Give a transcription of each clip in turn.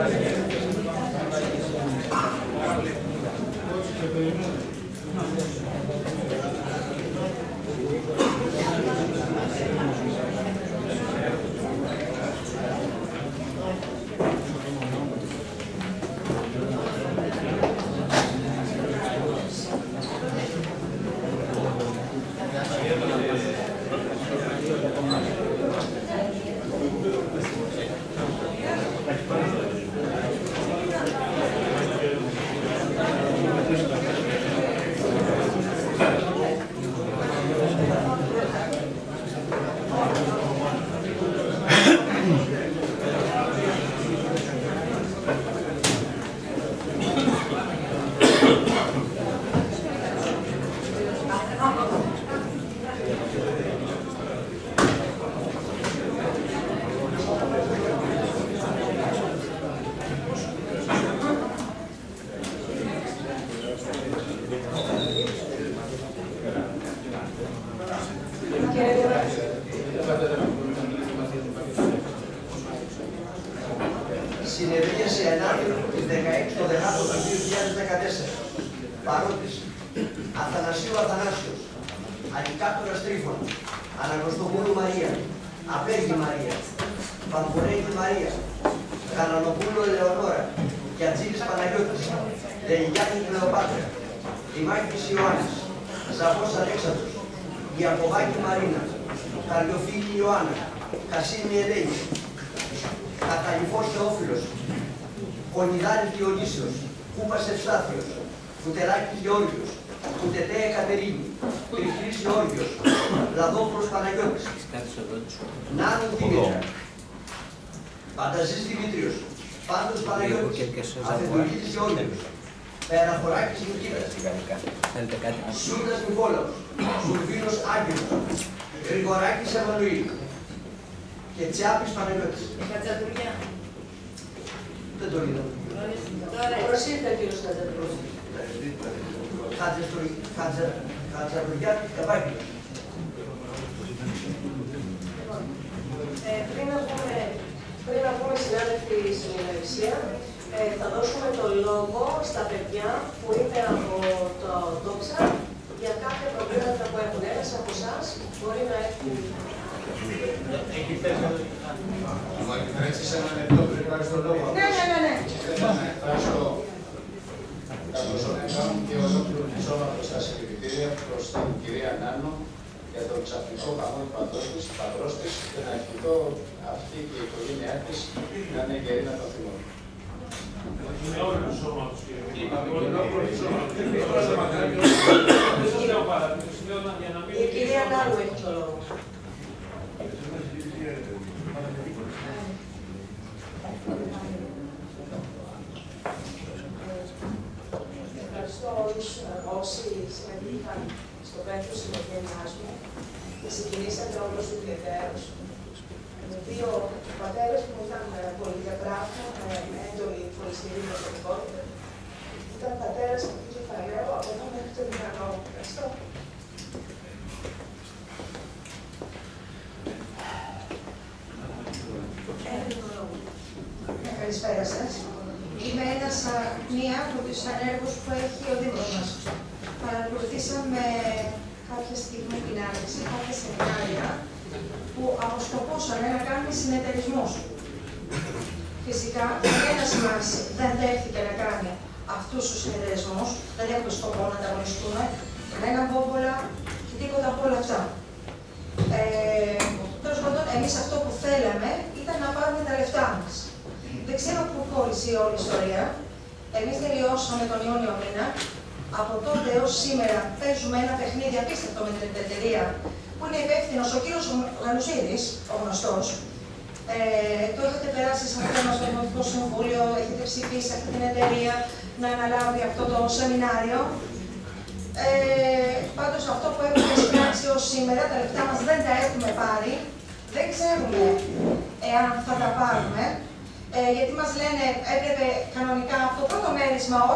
Συνεδρίαση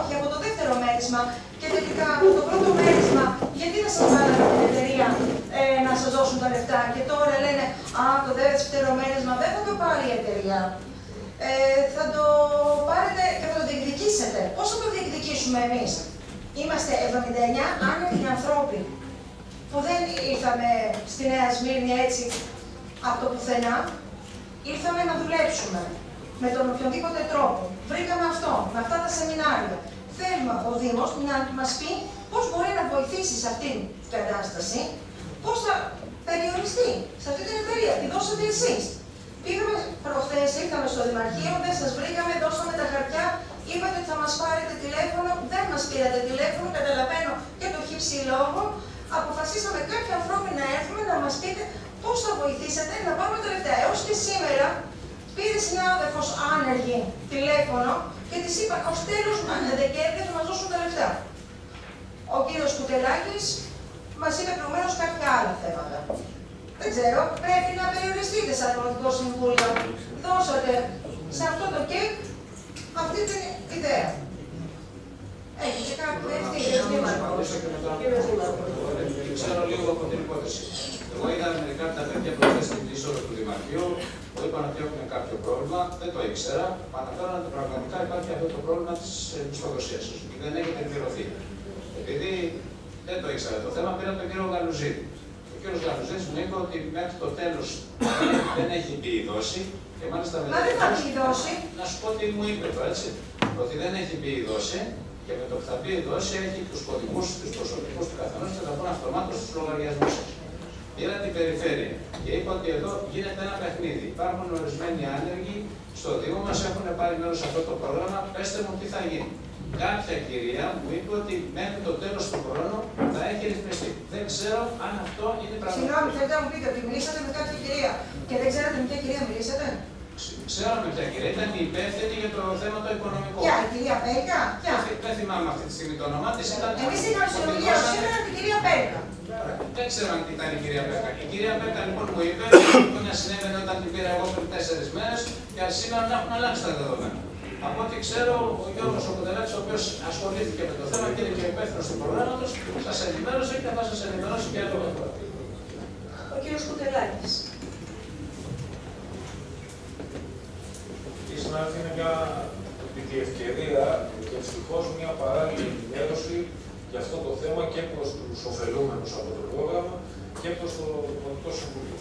όχι από το δεύτερο μέρισμα και τελικά από το πρώτο μέρισμα, γιατί δεν σας βάλανε την εταιρεία ε, να σας δώσουν τα λεφτά; Και τώρα λένε «Α, το δεύτερο μέρισμα δεν θα το πάρει η εταιρεία». Ε, θα το πάρετε και θα το διεκδικήσετε. Πώς θα το διεκδικήσουμε εμείς; Είμαστε 79 άνεργοι ανθρώποι που δεν ήρθαμε στη Νέα Σμύρνη έτσι από το πουθενά. Ήρθαμε να δουλέψουμε με τον οποιοδήποτε τρόπο. Βρήκαμε αυτό, με αυτά τα σεμινάρια. Θέλουμε ο Δήμος να μας πει πώς μπορεί να βοηθήσει σε αυτήν την κατάσταση, πώς θα περιοριστεί σε αυτή την εταιρεία. Τη δώσατε εσείς. Πήγαμε προχθές, ήρθαμε στο Δημαρχείο, δεν σας βρήκαμε, δώσαμε τα χαρτιά, είπατε ότι θα μας πάρετε τηλέφωνο, δεν μας πήρατε τηλέφωνο, καταλαβαίνω και το χύψη λόγο. Αποφασίσαμε κάποιοι ανθρώποι να έρθουμε να μας πείτε πώς θα βοηθήσετε να πάρουμε τα λεφτά. Έως και σήμερα πήρε συνάδελφος άνεργη τηλέφωνο και της είπα ω τέλο Δεκέμβρη θα μα δώσουν τα λεφτά. Ο κύριος Κουτελάκης μας είπε προηγουμένως κάποια άλλα θέματα. Δεν ξέρω, πρέπει να περιοριστείτε σαν Δημοτικό Συμβούλιο. Δώσατε σε αυτό το κεκ αυτή την ιδέα. Έχετε κάποιο ευθύνη, κύριε Ξέρω λίγο από την υπόθεση. Εγώ είδα μερικά από τα τέτοια προχθές στην είσοδο του Δημαρχείου, που είπαν ότι έχουν κάποιο πρόβλημα, δεν το ήξερα. Αναφέραν ότι πραγματικά υπάρχει αυτό το πρόβλημα της μισθοδοσία του, και δεν έχετε ενημερωθεί. Επειδή δεν το ήξερα το θέμα, πήρα τον κύριο Γαλουζίδη. Ο κύριος Γαλουζίδης μου είπε ότι μέχρι το τέλος δεν έχει μπει η δόση και μάλιστα Μα δεν θα μπει η δόση. Να σου πω τι μου είπε το έτσι. Ότι δεν έχει μπει η δόση και με το που θα μπει η δόση έχει τους κωδικούς, τους προσωπικούς του καθενός και θα μπουν αυτομάτως στους λογαριασμούς σα. Πήρα την περιφέρεια και είπα ότι εδώ γίνεται ένα παιχνίδι. Υπάρχουν ορισμένοι άνεργοι στο Δήμο μας έχουν πάρει μέρος σε αυτό το πρόγραμμα. Πετε μου τι θα γίνει. Κάποια κυρία μου είπε ότι μέχρι το τέλος του χρόνου θα έχει ρυθμιστεί. Δεν ξέρω αν αυτό είναι πραγματικό. Συγγνώμη, θέλετε να μου πείτε ότι μιλήσατε με κάποια κυρία και δεν ξέρετε με ποια κυρία μιλήσατε; Ξέρω με ποια κυρία ήταν η υπεύθυνη για το θέμα το οικονομικό. Ποια, η κυρία Πέρκα, ποια. Δεν θυμάμαι αυτή τη στιγμή το όνομά της. Εμείς είχαμε συνομιλία σήμερα την κυρία Πέρκα. Δεν ξέρω αν ήταν η κυρία Πέρκα. Η κυρία Πέρκα λοιπόν μου είπε ότι να συνέβαινε όταν την πήρα εγώ πριν τέσσερις μέρες και σήμερα να έχουν αλλάξει τα δεδομένα. Από ό,τι ξέρω, ο Γιώργος Οκοντελάκη, ο οποίος ασχολήθηκε με το θέμα και είναι και υπεύθυνος του προγράμματος, σας ενημέρωσε και θα σας ενημερώσει και άλλο. Ο κύριος Κουτελάκης. Η συνάδελφη είναι μια επί ευκαιρία και ευτυχώς μια παράλληλη ενημέρωση για αυτό το θέμα και προς τους ωφελούμενους από το πρόγραμμα και προς το Δημοτικό Συμβούλιο.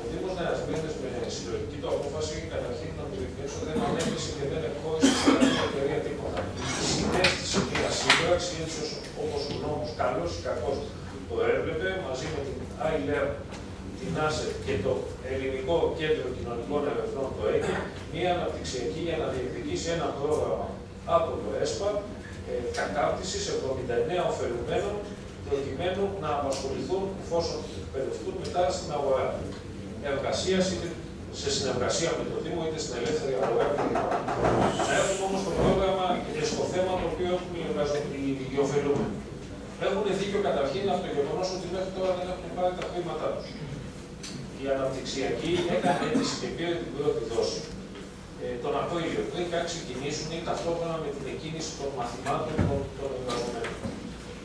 Ο Δήμος Νέας Μήνες με συλλογική του απόφαση καταρχήν να του διευκρινίσω δεν ανέπτυξε και δεν εκχώρησε σε καμία εταιρεία τίποτα. Συνέστησε μια σύμπραξη έτσι όπως ο νόμος καλός ή κακός το έβλεπε μαζί με την ILR την ΆΣΕ και το Ελληνικό Κέντρο Κοινωνικών Ερευνών, το ΕΚΕ, μια αναπτυξιακή για να διεκδικήσει ένα πρόγραμμα από το ΕΣΠΑ ε, κατάρτισης 79 ωφελουμένων προκειμένου να απασχοληθούν εφόσον εκπαιδευτούν μετά στην αγορά εργασίας είτε σε συνεργασία με το Δήμο είτε στην ελεύθερη αγορά Να έχουμε όμως το πρόγραμμα και στο θέμα το οποίο έχουν οι ωφελούμενοι. Έχουν δίκιο καταρχήν από το γεγονός ότι μέχρι τώρα δεν έχουν πάρει τα χρήματά τους. Η αναπτυξιακή έκανε αίτηση και πήρε την πρώτη δόση ε, τον Απρίλιο, πριν καν ξεκινήσουν ή ταυτόχρονα με την εκκίνηση των μαθημάτων των, των εργαζομένων.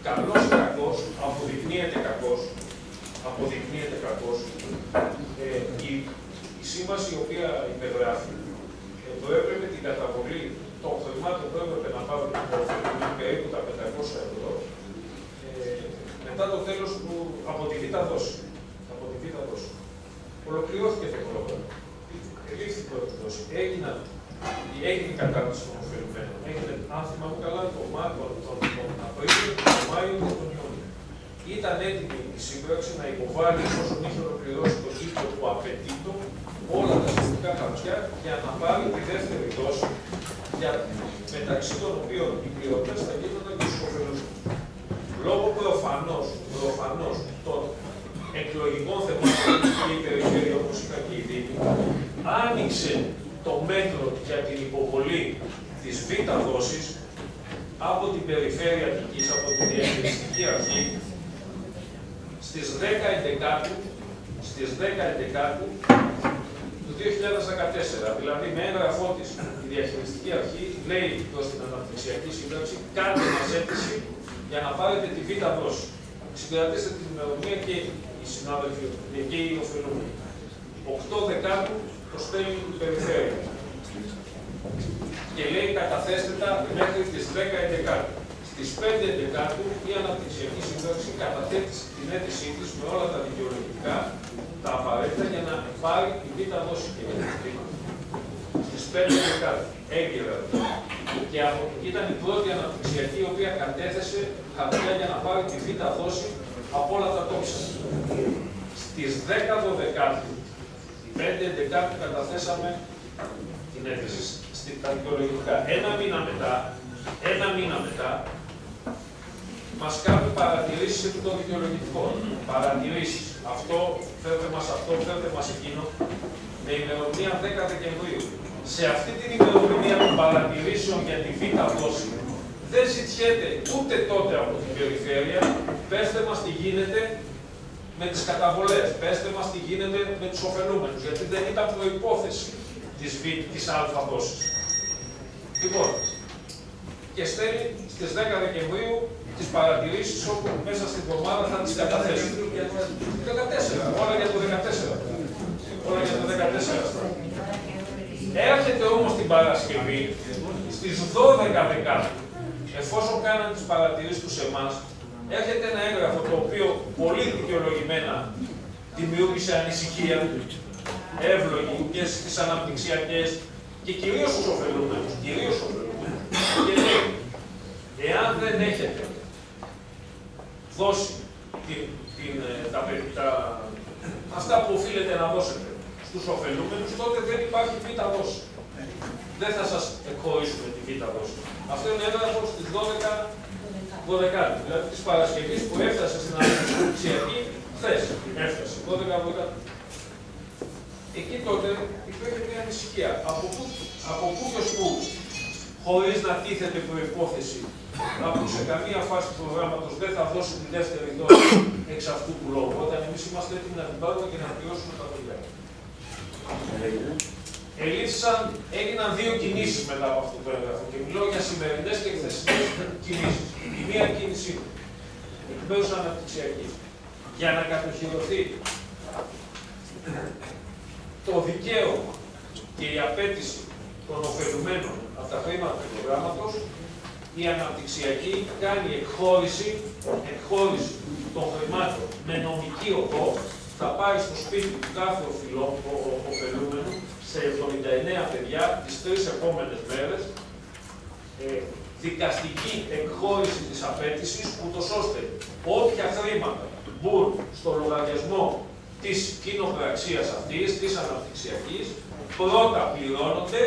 Καλός ή κακός, αποδεικνύεται κακός, αποδεικνύεται κακός, ε, η, η σύμβαση η οποία υπεγράφει ε, προέβλεπε την καταβολή των χρημάτων που έπρεπε να πάρουν περίπου τα 500 ευρώ ε, μετά το τέλος του από τη β' δόση. Από τη β' δόση. Ολοκληρώθηκε το πρόγραμμα ελήφθη πρώτη δόση. Έγιναν, έγινε η κατάρτιση των ωφελουμένων. Έγινε, αν θυμάμαι καλά, το Μάρτιο, τον, τον Απρίλιο, τον Μάιο και τον Ιούνιο. Ήταν έτοιμη η σύμπραξη να υποβάλει, εφόσον είχε ολοκληρώσει το κύκλο του απαιτήτου, όλα τα σχετικά χαρτιά για να πάρει τη δεύτερη δόση, για, μεταξύ των οποίων οι πληρωτέ θα γίνονταν και στους ωφελούμενου. Λόγω προφανώς προφανώς, των εκλογικών θεμάτων και η περιφέρεια, όπω είχα και η Δήμη, άνοιξε το μέτρο για την υποβολή της β' δόσης από την περιφέρεια Αττικής, από την διαχειριστική αρχή, στις 10 Εντεκάτου, στις 10 Εντεκάτου του 2014. Δηλαδή, με έγγραφό της η διαχειριστική αρχή λέει προς την αναπτυξιακή σύμπραξη, κάντε μας αίτηση για να πάρετε τη β' δόση. Συγκρατήστε την ημερομηνία και οι συνάδελφοι και οι οφειλούμενοι. 8 Δεκάτου το στέλνει του περιφέρεια. Και λέει καταθέστε τα μέχρι τις 10 Δεκάτου. Στις 5 Δεκάτου η αναπτυξιακή σύνταξη καταθέτει την αίτησή της με όλα τα δικαιολογικά, τα απαραίτητα για να πάρει τη β' δόση και για το Στις 5 Δεκάτου έγκαιρα. Και από, ήταν η πρώτη αναπτυξιακή η οποία κατέθεσε χαρτιά για να πάρει τη β' δόση από όλα τα τόξα. Στις 10 Δεκάτου, 5 Δεκάτου καταθέσαμε την αίτηση στα δικαιολογικά. Ένα μήνα μετά, ένα μήνα μετά, μας κάνουν παρατηρήσεις επί των δικαιολογικών. Παρατηρήσεις. Αυτό, φέρτε μας αυτό, φέρτε μας εκείνο. Με ημερομηνία 10 Δεκεμβρίου. Σε αυτή την ημερομηνία των παρατηρήσεων για τη β' δόση, δεν ζητιέται ούτε τότε από την περιφέρεια, πέστε μας τι γίνεται με τις καταβολές, πέστε μας τι γίνεται με τους ωφελούμενους, γιατί δεν ήταν προϋπόθεση της, β, της α δόσης. Λοιπόν, και στέλνει στις 10 Δεκεμβρίου τις παρατηρήσεις όπου μέσα στην εβδομάδα θα τις καταθέσει. 14, όλα για το 14. Όλα για το 14. Έρχεται όμως την Παρασκευή στις 12 Δεκάτου, εφόσον κάνανε τις παρατηρήσεις τους σε εμάς, έρχεται ένα έγγραφο το οποίο πολύ δικαιολογημένα δημιούργησε ανησυχία, εύλογη και στις αναπτυξιακές και κυρίως στους ωφελούμενους. Κυρίως ωφελούμενους. Και λέει, εάν δεν έχετε δώσει την, την, ε, τα, τα, αυτά που οφείλετε να δώσετε στους ωφελούμενους, τότε δεν υπάρχει β' δόση. Δεν θα σας εκχωρήσουμε τη β' δόση. Αυτό είναι έγγραφο στις 12 12 δηλαδή της Παρασκευής που έφτασε στην Αναπτυξιακή χθες. Έφτασε, 12 Εκεί τότε υπήρχε μια ανησυχία. Από πού, από πού και πού, χωρίς να τίθεται προϋπόθεση, που σε καμία φάση του προγράμματος δεν θα δώσει τη δεύτερη δόση εξ αυτού του λόγου, όταν εμείς είμαστε έτοιμοι να την πάρουμε και να πληρώσουμε τα δουλειά. Ελήφθησαν, έγιναν δύο κινήσεις μετά από αυτό το έγγραφο και μιλώ για σημερινές και χθεσινές κινήσεις. Η μία κίνηση εκ αναπτυξιακή για να κατοχυρωθεί το δικαίωμα και η απέτηση των ωφελουμένων από τα χρήματα του προγράμματος, η αναπτυξιακή κάνει εκχώρηση, εκχώρηση των χρημάτων με νομική οδό, θα πάει στο σπίτι του κάθε ωφελούμενου σε 79 παιδιά τις τρεις επόμενες μέρες, ε, δικαστική εκχώρηση της απέτησης, ούτως ώστε όποια χρήματα μπουν στο λογαριασμό της κοινοπραξίας αυτής, της αναπτυξιακής, πρώτα πληρώνονται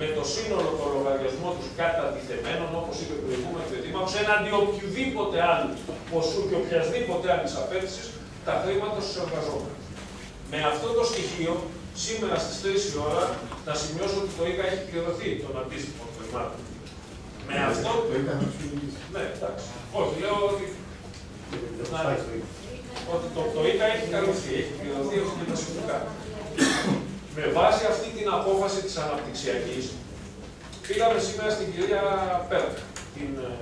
με το σύνολο των λογαριασμών τους κατατιθεμένων, όπως είπε προηγούμενο ο Δήμαρχος, έναντι οποιοδήποτε άλλου ποσού και οποιασδήποτε άλλης απέτησης, τα χρήματα στους εργαζόμενους. Με αυτό το στοιχείο, σήμερα στις 3 η ώρα, θα σημειώσω ότι το ΙΚΑ έχει πληρωθεί των αντίστοιχων χρημάτων. Με αυτό. Ναι, εντάξει. Όχι, λέω ότι ότι το, το ΙΚΑ έχει καλυφθεί, έχει πληρωθεί όχι και τα σχετικά. Με βάση αυτή την απόφαση της αναπτυξιακής, πήγαμε σήμερα στην κυρία Πέρκα, την ε,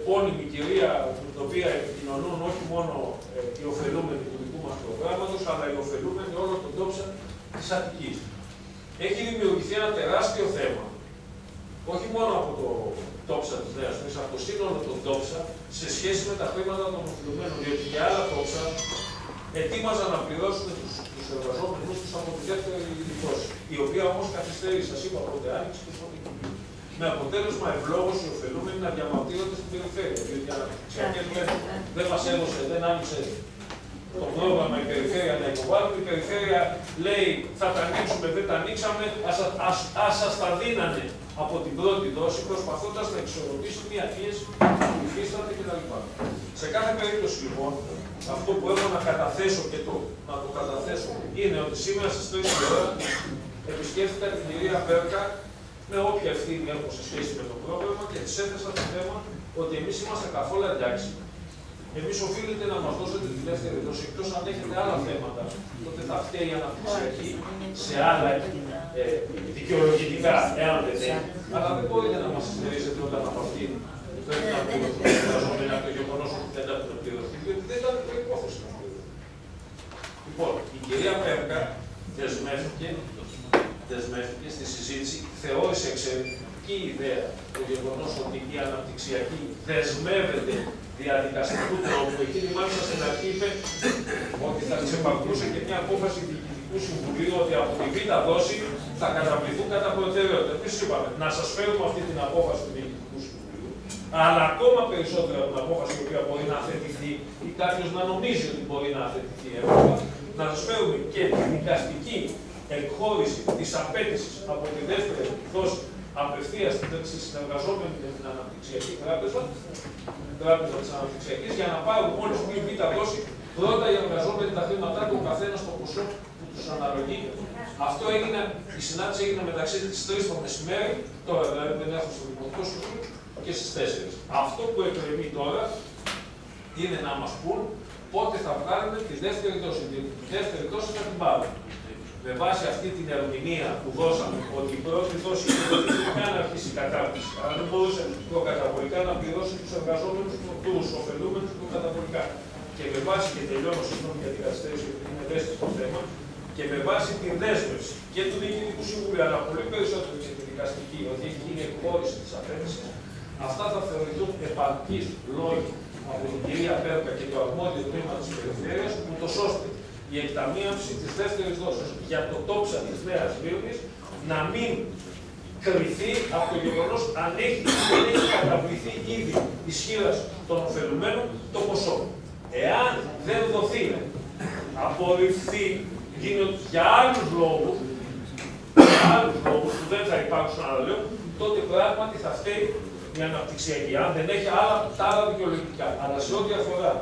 επώνυμη κυρία με την οποία επικοινωνούν όχι μόνο ε, οι ωφελούμενοι του δικού μας προγράμματος, αλλά οι ωφελούμενοι όλων των τόψεων της Αττικής. Έχει δημιουργηθεί ένα τεράστιο θέμα, όχι μόνο από το τόψα της Νέας Μη, από το σύνολο των τόψα, σε σχέση με τα χρήματα των οφειλωμένων. Διότι και άλλα τόψα ετοίμαζαν να πληρώσουν τους τους εργαζόμενους τους από τη δεύτερη δόση. Η οποία όμως καθυστερεί, σας είπα πότε άνοιξε και πότε με αποτέλεσμα ευλόγως οι ωφελούμενοι να διαμαρτύρονται στην περιφέρεια. Διότι οι λένε δεν μας έδωσε, δεν άνοιξε το πρόγραμμα η περιφέρεια να υποβάλουμε. Η περιφέρεια λέει θα τα ανοίξουμε, δεν τα ανοίξαμε, ας σα τα δίνανε από την πρώτη δόση, προσπαθώντας να εξορροπήσει μια πίεση που υφίσταται κτλ. Σε κάθε περίπτωση λοιπόν, αυτό που έχω να καταθέσω και το, να το καταθέσω είναι ότι σήμερα στι 3 η ώρα επισκέφθηκα την κυρία Μπέρκα με όποια ευθύνη έχω σε σχέση με το πρόγραμμα και της έθεσα το θέμα ότι εμείς είμαστε καθόλου εντάξει. Εμείς οφείλετε να μας δώσετε τη δεύτερη δόση. Εκτός αν έχετε άλλα θέματα, τότε θα φταίει η αναπτυξιακή σε άλλα ε, δικαιολογητικά, εάν δεν έχει. Αλλά δεν μπορείτε να μας στερήσετε όταν από αυτήν πρέπει να πληρωθούν από το γεγονός ότι δεν έχουν πληρωθεί, διότι δεν ήταν προπόθεση να πληρωθεί. Λοιπόν, η κυρία Πέρκα δεσμεύτηκε, δεσμεύτηκε στη συζήτηση, θεώρησε εξαιρετική κακή ιδέα το γεγονός ότι η αναπτυξιακή δεσμεύεται διαδικαστικού τρόπου. Εκείνη μάλιστα στην αρχή είπε ότι θα ξεπακούσε και μια απόφαση του Διοικητικού Συμβουλίου ότι από τη Β' δόση θα καταβληθούν κατά προτεραιότητα. Εμεί είπαμε να σας φέρουμε αυτή την απόφαση του Διοικητικού Συμβουλίου, αλλά ακόμα περισσότερο από την απόφαση η οποία μπορεί να αθετηθεί ή κάποιος να νομίζει ότι μπορεί να αθετηθεί εύκολα, να σας φέρουμε και τη δικαστική εκχώρηση της απέτησης από τη δεύτερη δόση απευθείας στη συνεργαζόμενη με την Αναπτυξιακή Τράπεζα, την Τράπεζα της Αναπτυξιακής, για να πάρουν μόλις μια β' δόση πρώτα οι εργαζόμενοι τα χρήματά του, ο καθένας στο ποσό που τους αναλογεί. Αυτό έγινε, η συνάντηση έγινε μεταξύ της 3 το μεσημέρι, τώρα δηλαδή δεν έχω στο Δημοτικό Συμβούλιο, και στις 4. Αυτό που εκκρεμεί τώρα είναι να μας πούν πότε θα βγάλουν τη δεύτερη δόση. Διότι τη δεύτερη δόση θα την πάρουν με βάση αυτή την ερμηνεία που δώσαμε ότι η πρώτη δόση δεν να αρχίσει η κατάρτισης, αλλά δεν μπορούσε προκαταβολικά να πληρώσει τους εργαζόμενους, τους ωφελούμενους προκαταβολικά. Και με βάση, και τελειώνω συγγνώμη για την καθυστέρηση, γιατί είναι ευαίσθητο θέμα, και με βάση την δέσμευση και του Διοικητικού Συμβουλίου, αλλά πολύ περισσότερο και τη δικαστική, ότι έχει γίνει εκχώρηση της αφαίρεση, αυτά θα θεωρηθούν επαρκείς λόγοι από την κυρία Πέρκα και το αρμόδιο τμήμα της περιφέρειας, ούτως ώστε η εκταμείευση της δεύτερης δόσης για το τόξα της Νέας Βίρνης να μην κρυθεί από το γεγονός αν έχει δεν έχει καταβληθεί ήδη ισχύρα των ωφελουμένων το ποσό. Εάν δεν δοθεί, απορριφθεί, γίνει για άλλους λόγους, για άλλους λόγους που δεν θα υπάρξουν άλλα λέω, τότε πράγματι θα φταίει η αναπτυξιακή, αν δεν έχει άλλα, τα άλλα δικαιολογικά. Αλλά σε ό,τι αφορά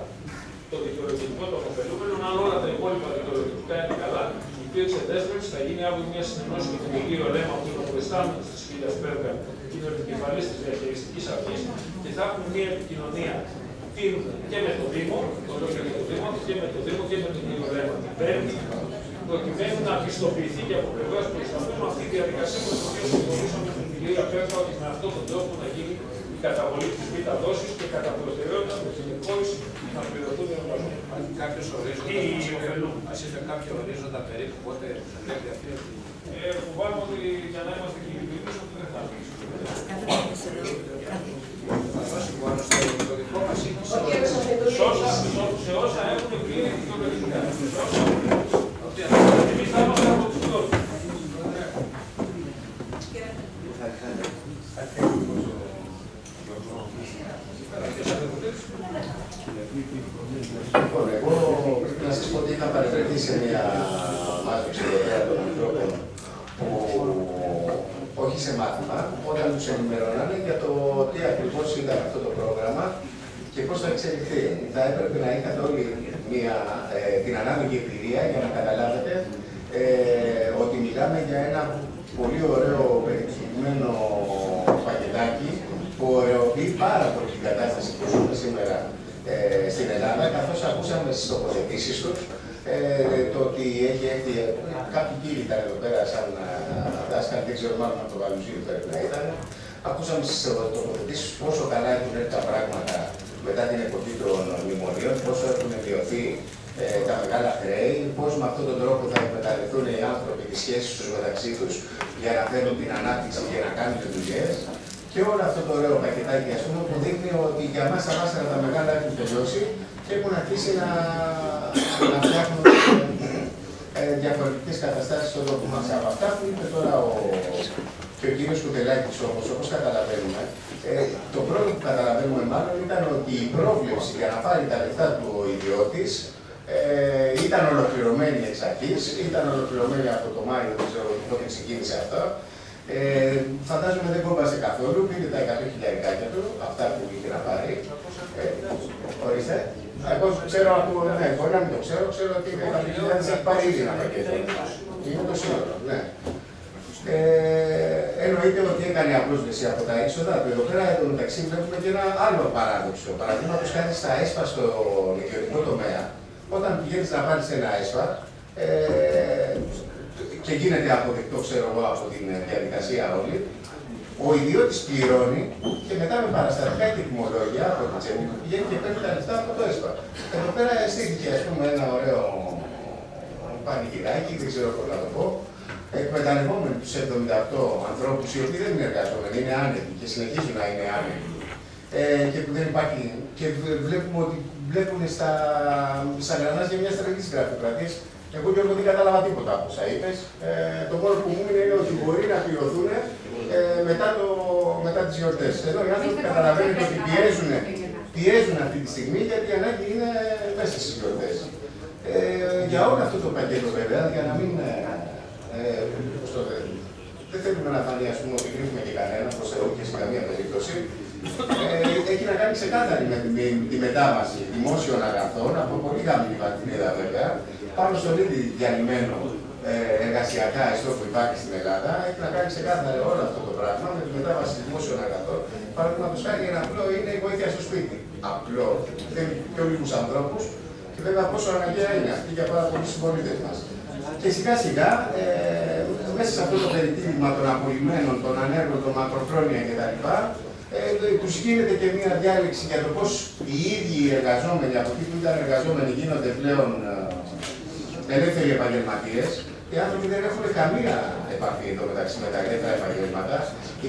το δικαιολογικό των ωφελούμενων, αν όλα τα υπόλοιπα δικαιολογικά είναι καλά, υπήρξε δέσμευση, θα γίνει αύριο μια συνεννόηση με τον κύριο Λέμα, που είναι ο προϊστάμενος της κυρίας Πέρκα, και είναι ο επικεφαλή της διαχειριστικής αρχής, και θα έχουμε μια επικοινωνία. Και με το Δήμο, το λέω και με το Δήμο, και με το Δήμο και με τον κύριο Λέμα. Την Πέμπτη, προκειμένου να πιστοποιηθεί και από πλευράς του προϊσταμένου αυτή η διαδικασία που συμφωνήσαμε με την κυρία Πέρκα ότι με αυτόν τον τρόπο να γίνει η καταβολή της β' δόσης και κατά προτεραιότητα με την εκχώρηση να πληρωθούν οι εργαζόμενοι. Υπάρχει κάποιος ορίζοντα, έχετε κάποιο ορίζοντα περίπου πότε θα πρέπει αυτή ε, Φοβάμαι ότι για να είμαστε και ειλικρινεί ότι δεν θα αρχίσει. Θα δώσει μόνο στο δικό μα ή σε όσα έχουν πλήρη δικαιολογικά. Εμεί θα είμαστε από του πρώτου. Λοιπόν, εγώ πρέπει να σα πω ότι είχα παρευρεθεί σε μια μάθηση εδώ πέρα των ανθρώπων που όχι σε μάθημα, όταν τους ενημερώνανε για το τι ακριβώς ήταν αυτό το πρόγραμμα και πώς θα εξελιχθεί. Θα έπρεπε να είχατε όλοι μια, ε, την ανάλογη εμπειρία για να καταλάβετε ε, ότι μιλάμε για ένα πολύ ωραίο περιεχομένο πακετάκι που ωρεοποιεί πάρα πολύ την κατάσταση που ζούμε σήμερα ε, στην Ελλάδα, καθώς ακούσαμε στις τοποθετήσεις τους ε, το ότι έχει έρθει. Κάποιοι κύριοι ήταν εδώ πέρα, σαν δάσκαλοι, δεν ξέρω μάλλον από το Βαλουζίο πρέπει να ήταν. Ακούσαμε στις τοποθετήσεις πόσο καλά έχουν έρθει τα πράγματα μετά την εποχή των μνημονίων, πόσο έχουν μειωθεί ε, τα μεγάλα χρέη, πώς με αυτόν τον τρόπο θα εκμεταλλευτούν οι άνθρωποι τις σχέσεις τους μεταξύ τους για να φέρουν την ανάπτυξη και να κάνουν δουλειές. Και όλο αυτό το ωραίο πακετάκι, ας πούμε, που δείχνει ότι για μας τα μάστερα τα μεγάλα έχουν τελειώσει και έχουν αρχίσει να, να φτιάχνουν ε, διαφορετικές καταστάσεις στον τόπο μας. Από αυτά που είπε τώρα ο, και ο κύριος Κουτελάκης όμω, όπως καταλαβαίνουμε, ε, το πρώτο που καταλαβαίνουμε μάλλον ήταν ότι η πρόβλεψη για να πάρει τα λεφτά του ο ιδιώτης ε, ήταν ολοκληρωμένη εξ αρχής, ήταν ολοκληρωμένη από το Μάιο, δεν ξέρω πότε ξεκίνησε αυτό. Ε, φαντάζομαι δεν κόμπασε καθόλου, πήρε τα 100 χιλιαρικάκια του, αυτά που είχε να πάρει. Ε, ορίστε. Εγώ ξέρω από, ναι, μπορεί να μην το ξέρω, ξέρω ότι με 100.000 έχει πάρει ήδη ένα πακέτο. Είναι το σύνολο, ναι. Ε, εννοείται ότι έκανε απόσβεση από τα έξοδα του. Εδώ πέρα εδώ μεταξύ βλέπουμε και ένα άλλο παράδοξο. Παραδείγματος χάρη στα ΕΣΠΑ στο ιδιωτικό τομέα, όταν πηγαίνεις να πάρεις ένα ΕΣΠΑ, ε, και γίνεται αποδεκτό, ξέρω εγώ, από την διαδικασία όλη, ο ιδιώτης πληρώνει και μετά με παραστατικά και τιμολόγια από την τσέπη του πηγαίνει και παίρνει τα λεφτά από το ΕΣΠΑ. Εδώ πέρα αισθήθηκε, ας πούμε, ένα ωραίο πανηγυράκι, δεν ξέρω πώς να το πω, εκμεταλλευόμενοι τους 78 ανθρώπους οι οποίοι δεν είναι εργαζόμενοι, είναι άνετοι και συνεχίζουν να είναι άνετοι. Ε, και που δεν υπάρχει. Και βλέπουμε ότι βλέπουν στα, στα γρανάζια μιας στρατηγική γραφειοκρατίας. Εγώ Γιώργο δεν κατάλαβα τίποτα από όσα είπες. Ε, το μόνο που μου είναι ότι μπορεί να πληρωθούν ε, μετά, το, μετά τις γιορτές. Εδώ οι άνθρωποι καταλαβαίνουν ότι πιέζουν, πιέζουν αυτή τη στιγμή γιατί η ανάγκη είναι μέσα στις γιορτές. Ε, για όλο αυτό το πακέτο βέβαια, για να μην. Ε, στο, δεν θέλουμε να φανεί ας πούμε, ότι κρύβουμε και κανένα, προ Θεού και σε καμία περίπτωση. Ε, έχει να κάνει ξεκάθαρη με τη, τη μετάβαση δημόσιων αγαθών από πολύ χαμηλή βαθμίδα βέβαια, πάνω στον ήδη διανυμένο ε, εργασιακά ιστό που υπάρχει στην Ελλάδα. Έχει να κάνει ξεκάθαρα όλο αυτό το πράγμα με τη μετάβαση δημόσιων αγαθών. Παραδείγματος χάρη, ένα απλό είναι η βοήθεια στο σπίτι. Απλό. Θέλει πιο λίγους ανθρώπους και βέβαια πόσο αναγκαία είναι αυτή για πάρα πολλούς συμπολίτες μας. Και σιγά σιγά, ε, μέσα σε αυτό το περιτύλιγμα των απολυμμένων, των ανέργων, των μακροχρόνια κτλ., ε, τους γίνεται και μια διάλεξη για το πώς οι ίδιοι οι εργαζόμενοι, από εκεί που ήταν εργαζόμενοι, γίνονται πλέον ε, ελεύθεροι επαγγελματίες. Οι άνθρωποι δεν έχουν καμία επαφή εδώ μεταξύ με τα ελεύθερα επαγγέλματα.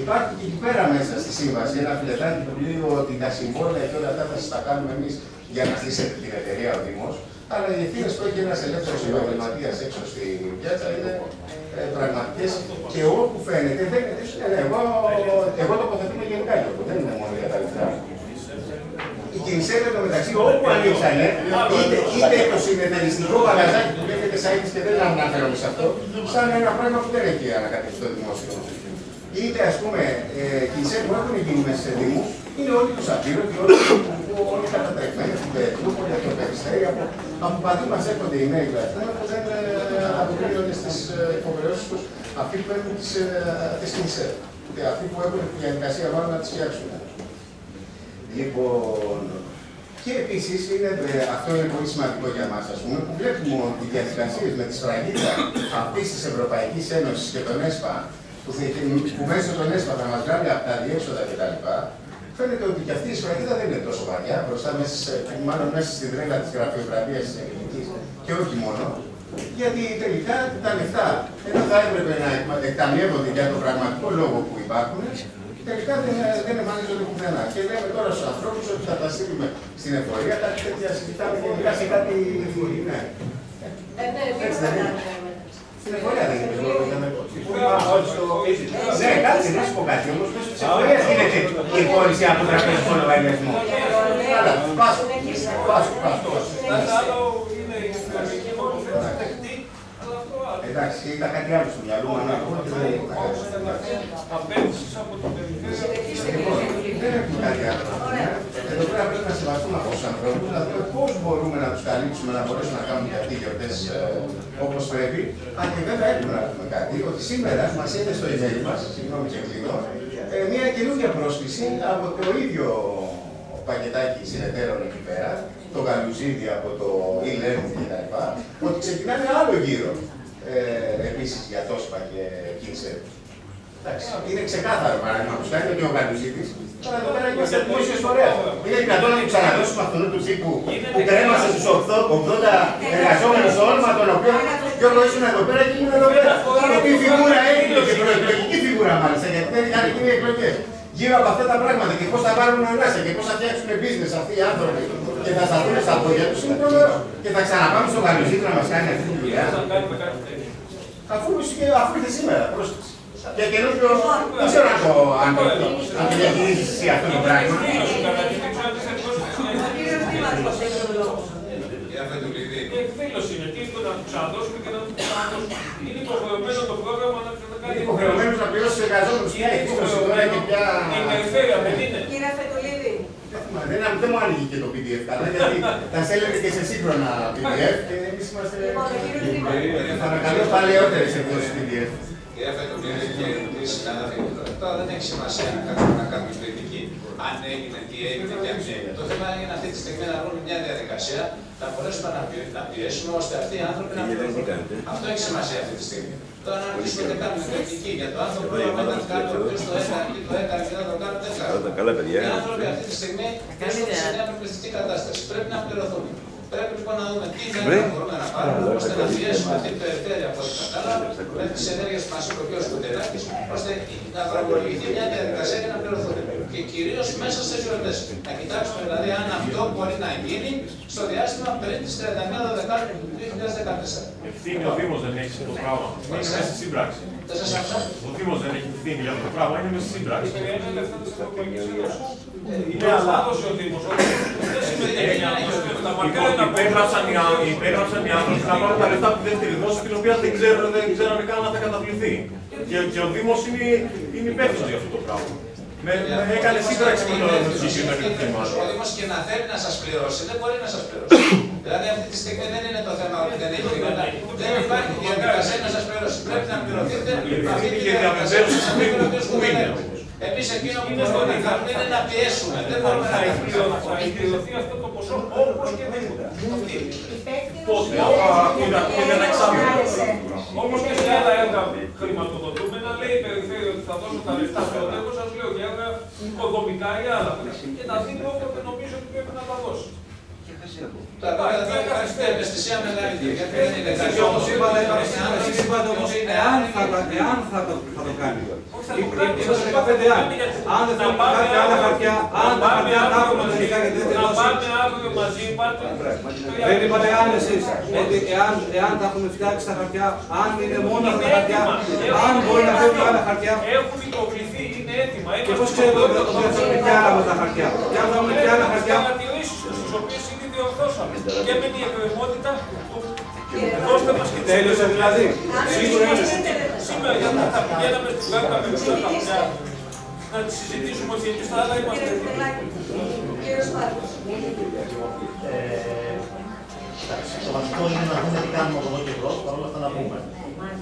Υπάρχει και εκεί πέρα μέσα στη σύμβαση ένα φιλετάκι που λέει ότι τα συμβόλαια και όλα αυτά θα σας τα κάνουμε εμείς για να στήσετε την εταιρεία ο Δήμος. Αλλά οι ευθύνε που έχει ένας ελεύθερος επαγγελματίας έξω στη πιάτσα είναι ε, πραγματικές και όπου φαίνεται δεν είναι. Ε, εγώ, εγώ τοποθετούμε γενικά και δεν είναι μόνο για τα λεφτά. Η Κινησέλα το μεταξύ όπου ανοίξανε, είτε, είτε το συνεταιριστικό παγαζάκι που λέγεται Σαΐτης και δεν αναφέρομαι σε αυτό, σαν ένα πράγμα που δεν έχει ανακατευτεί το δημόσιο. Είτε ας πούμε ε, Κινησέλα που έχουν γίνει μέσα σε Δήμου, είναι όλοι τους απείρωτοι, όλοι, όλοι κατατρεκμένοι, από Πέτρου, όλοι από το Περιστέρι, από, από παντού μας έρχονται οι νέοι πλατφόρμα που δεν ε, αποκρίνονται στις ε, υποχρεώσεις τους αυτοί που έχουν τις ε, Κινησέλα. Και αυτοί που έχουν τη διαδικασία μάλλον να τις φτιάξουν. Λοιπόν, και επίσης αυτό είναι πολύ σημαντικό για μας, ας πούμε, που βλέπουμε ότι οι διαδικασίες με τη σφραγίδα αυτής της Ευρωπαϊκής Ένωσης και τον ΕΣΠΑ, που, θα, που μέσω των ΕΣΠΑ θα μας βγάλει από τα διέξοδα κτλ., φαίνεται ότι και αυτή η σφραγίδα δεν είναι τόσο βαριά, μπροστά μέσα, μάλλον μέσα στην τρέλα της γραφειοκρατίας της ελληνικής και όχι μόνο. Γιατί τελικά τα λεφτά, ενώ θα έπρεπε να εκταμιεύονται για τον πραγματικό λόγο που υπάρχουν, τελικά δεν, δεν εμφανίζονται πουθενά. Και λέμε τώρα στους ανθρώπους ότι θα τα στείλουμε στην εφορία, κάτι τέτοια συζητάμε γενικά σε κάτι. Ναι. Ε, ναι, Έτσι δεν είναι. Στην εφορία δεν είναι λόγο για να Ναι, κάτσε να σου πω κάτι όμως. Μέσω τη εφορία γίνεται η πώληση από τραπεζικό λογαριασμό. Καλά, πάσου. Πάσου, Εντάξει, ήταν κάτι άλλο στο μυαλό μου, να πω και δεν είναι Απέτηση από την περιφέρεια. Δεν έχουμε κάτι άλλο. Εδώ πέρα πρέπει να σεβαστούμε αυτούς τους ανθρώπους, να δούμε πώς μπορούμε να τους καλύψουμε, να μπορέσουμε να κάνουμε και αυτοί οι γιορτέ όπως πρέπει. Αν και βέβαια έχουμε να πούμε κάτι, ότι σήμερα μας ήρθε στο email μας, συγγνώμη και κλείνω, μια καινούργια πρόσκληση από το ίδιο πακετάκι συνεταίρων εκεί πέρα, το Γαλουζίδι από το e-learning κτλ. Ότι ξεκινάνε άλλο γύρο ε, επίσης για Τόσπα και Κίνσερ. Είναι ξεκάθαρο παράδειγμα κάνει ότι ο Γαλουζίδη τώρα εδώ πέρα είμαστε δημόσιο φορέας. Είναι δυνατόν να του ξαναδώσουμε αυτόν του τύπου που κρέμασε στους 80 εργαζόμενους στο όνομα των οποίων Γιώργο ήσουν εδώ πέρα και ήμουν εδώ πέρα. Τι φιγούρα έγινε και προεκλογική φιγούρα μάλιστα γιατί δεν είχαν γίνει εκλογέ γύρω από αυτά τα πράγματα και πώς θα πάρουν ανάσα και πώς θα φτιάξουν business αυτοί οι άνθρωποι και θα σταθούν στα πόδια τους είναι τρομερό. Και θα ξαναπάμε στο Γαλλιζίδη να μας κάνει αυτή τη δουλειά. Αφού, αφού ήρθε σήμερα, πρόσεξε. Και καινούριο, δεν ξέρω αν το, αν το, αν το διαχειρίζεις εσύ αυτό το πράγμα. Η εκδήλωση είναι τι να τους ξαναδώσουμε και να τους ξαναδώσουμε. Είναι υποχρεωμένο το πρόγραμμα να κάνει. Είναι υποχρεωμένος να πληρώσει του εργαζόμενους. Ποια εκδήλωση τώρα και ποια. Η περιφέρεια δεν είναι. Κύριε Φετολίδη. Δεν, δεν μου άνοιγε και το PDF καλά, γιατί τα στέλνετε και σε σύγχρονα PDF και εμείς είμαστε. Παρακαλώ παλαιότερε εκδόσει PDF. Κύριε Φετολίδη και οι συνάδελφοι, τώρα δεν έχει σημασία να κάνουμε, να κάνουμε κριτική. Αν έγινε, τι έγινε και αν έγινε. Το θέμα είναι αυτή τη στιγμή να βρούμε μια διαδικασία να μπορέσουμε να πιέσουμε ώστε αυτοί οι άνθρωποι να πληρωθούν. Αυτό έχει σημασία αυτή τη στιγμή. Τώρα να αρχίσουμε να κάνουμε κριτική για το άνθρωπο που ήταν κάτω, ποιος το έκανε, τι το έκανε και δεν το κάνει, δεν Καλά, παιδιά. Οι άνθρωποι αυτή τη στιγμή βρίσκονται σε μια προπληκτική κατάσταση. Πρέπει να πληρωθούν. Πρέπει λοιπόν να δούμε τι μέτρα μπορούμε να πάρουμε ώστε να πιέσουμε αυτή την περιφέρεια από ό,τι κατάλαβα με τις ενέργειες που μας είπε ο κ. Κουτελάκης, ώστε να δρομολογηθεί μια διαδικασία για να πληρωθούν. Και κυρίω μέσα στι γιορτέ. Να κοιτάξουμε δηλαδή αν αυτό μπορεί να γίνει στο διάστημα πριν τι 31 Δεκάτου του 2014. Ευθύνη ο Δήμο δεν έχει το πράγμα. Είναι μέσα στη σύμπραξη. Δεν σα άκουσα. Ο Δήμο δεν έχει ευθύνη για αυτό το πράγμα, είναι μέσα στη σύμπραξη. Είναι λεφτά της Ευρωπαϊκής Ένωσης. Είναι λάθος ο Δήμος. Δεν συμμετέχει να τα μαρτύρια Λοιπόν, να υπέγραψαν οι, ά- υπέγραψαν οι άνθρωποι να πάρουν τα λεφτά από τη δεύτερη δόση, την οποία δεν ξέρουν, δεν ξέρανε καν να θα καταβληθεί. Και, και ο Δήμο είναι, είναι υπεύθυνο για αυτό το πράγμα. Με, με, έκανε σύμπραξη με το με το συγκεκριμένο Ο Δήμο και να θέλει να σας πληρώσει, δεν μπορεί να σας πληρώσει. δηλαδή αυτή τη στιγμή δεν είναι το θέμα ότι δεν έχει τίποτα. Δεν υπάρχει. Διαδικασία να σας πληρώσει. Πρέπει να πληρωθείτε αυτή τη και διαδικασία. Διαβεβαίωση να μην που- πληρωθεί που είναι. Εμείς εκείνο που μπορούμε να κάνουμε είναι να πιέσουμε. Δεν μπορούμε να θα κάνουμε. εκπληρωθεί αυτό το ποσό όπως και δίποτε. Πότε, άμα είναι- είναι ένα εξάμεινο. Όπως και σε άλλα έργα χρηματοδοτούμενα, λέει η περιφέρεια ότι θα δώσω τα λεφτά σε όλα. Εγώ σας λέω για έργα οικοδομικά ή άλλα. Και τα δίνει όποτε νομίζω ότι πρέπει να τα δώσει. Τα πράγματα θα υπάρχει ευαισθησία μεγαλύτερη. Γιατί δεν είναι Εσείς κάτι όπως είπατε, εσείς είπατε όμως, εάν θα, το- εάν θα, το, θα το κάνει. Όχι, θα το κάνει, Είμαστε θα το 15 αν. κάνει, γιατί Αν δεν να θέλουμε πάμε κάποια άλλα αύριο- χαρτιά, αν να τα πάμε χαρτιά τα αύριο έχουμε μαζί- τελικά για τη δεύτερη Να δόση. πάμε αύριο μαζί, πάρτε. Δεν είπατε αν εσείς, ότι εάν, εάν τα έχουμε φτιάξει τα χαρτιά, αν είναι μόνο αυτά τα χαρτιά, αν μπορεί να φέρουν άλλα χαρτιά. Έχουν υποβληθεί, είναι έτοιμα. Και πώς ξέρετε ότι δεν θα θέλουμε και άλλα με τα χαρτιά. Και αν θα έχουμε και άλλα χαρτιά, παρατηρήσεις τις οποίες ήδη διορθώσαμε. Και με την εκκρεμότητα του δώστε μας και τις τέλειωσε δηλαδή. Σίγουρα είναι. Σήμερα γιατί θα πηγαίναμε στην κάρτα με τους τα χαρτιά να τις συζητήσουμε ότι εμείς τα άλλα είμαστε έτοιμοι. Κύριος Πάτος. Ε, εντάξει, το βασικό είναι να δούμε τι κάνουμε από εδώ και μπρος, παρόλα αυτά να πούμε.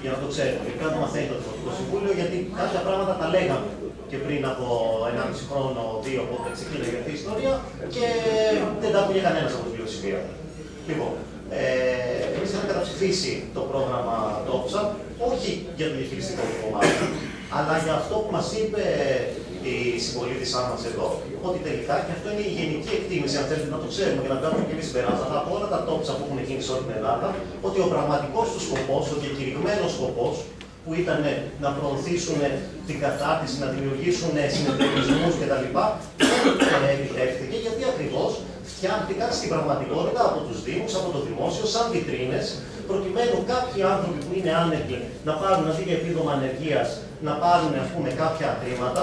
Για να το ξέρουμε. Γιατί να το μαθαίνει το Δημοτικό Συμβούλιο, γιατί κάποια πράγματα τα λέγαμε και πριν από 1,5 χρόνο, δύο, πότε ξεκίνησε αυτή η ιστορία και δεν τα άκουγε κανένας από την πλειοψηφία. Λοιπόν, ε, εμείς είχαμε καταψηφίσει το πρόγραμμα TOPSA, όχι για το διαχειριστικό του κομμάτι, αλλά για αυτό που μας είπε η συμπολίτησά μας εδώ, ότι τελικά, και αυτό είναι η γενική εκτίμηση, αν θέλετε να το ξέρουμε και να κάνουμε και εμείς συμπεράσματα από όλα τα τόψα που έχουν γίνει σε όλη την Ελλάδα, ότι ο πραγματικός του σκοπός, ο διακηρυγμένος σκοπός, που ήταν να προωθήσουν την κατάρτιση, να δημιουργήσουν συνεταιρισμούς κτλ. δεν επιτεύχθηκε γιατί ακριβώς φτιάχτηκαν στην πραγματικότητα από τους Δήμους, από το δημόσιο, σαν βιτρίνες, προκειμένου κάποιοι άνθρωποι που είναι άνεργοι να πάρουν αντί για επίδομα ανεργίας να πάρουν ας πούμε, κάποια χρήματα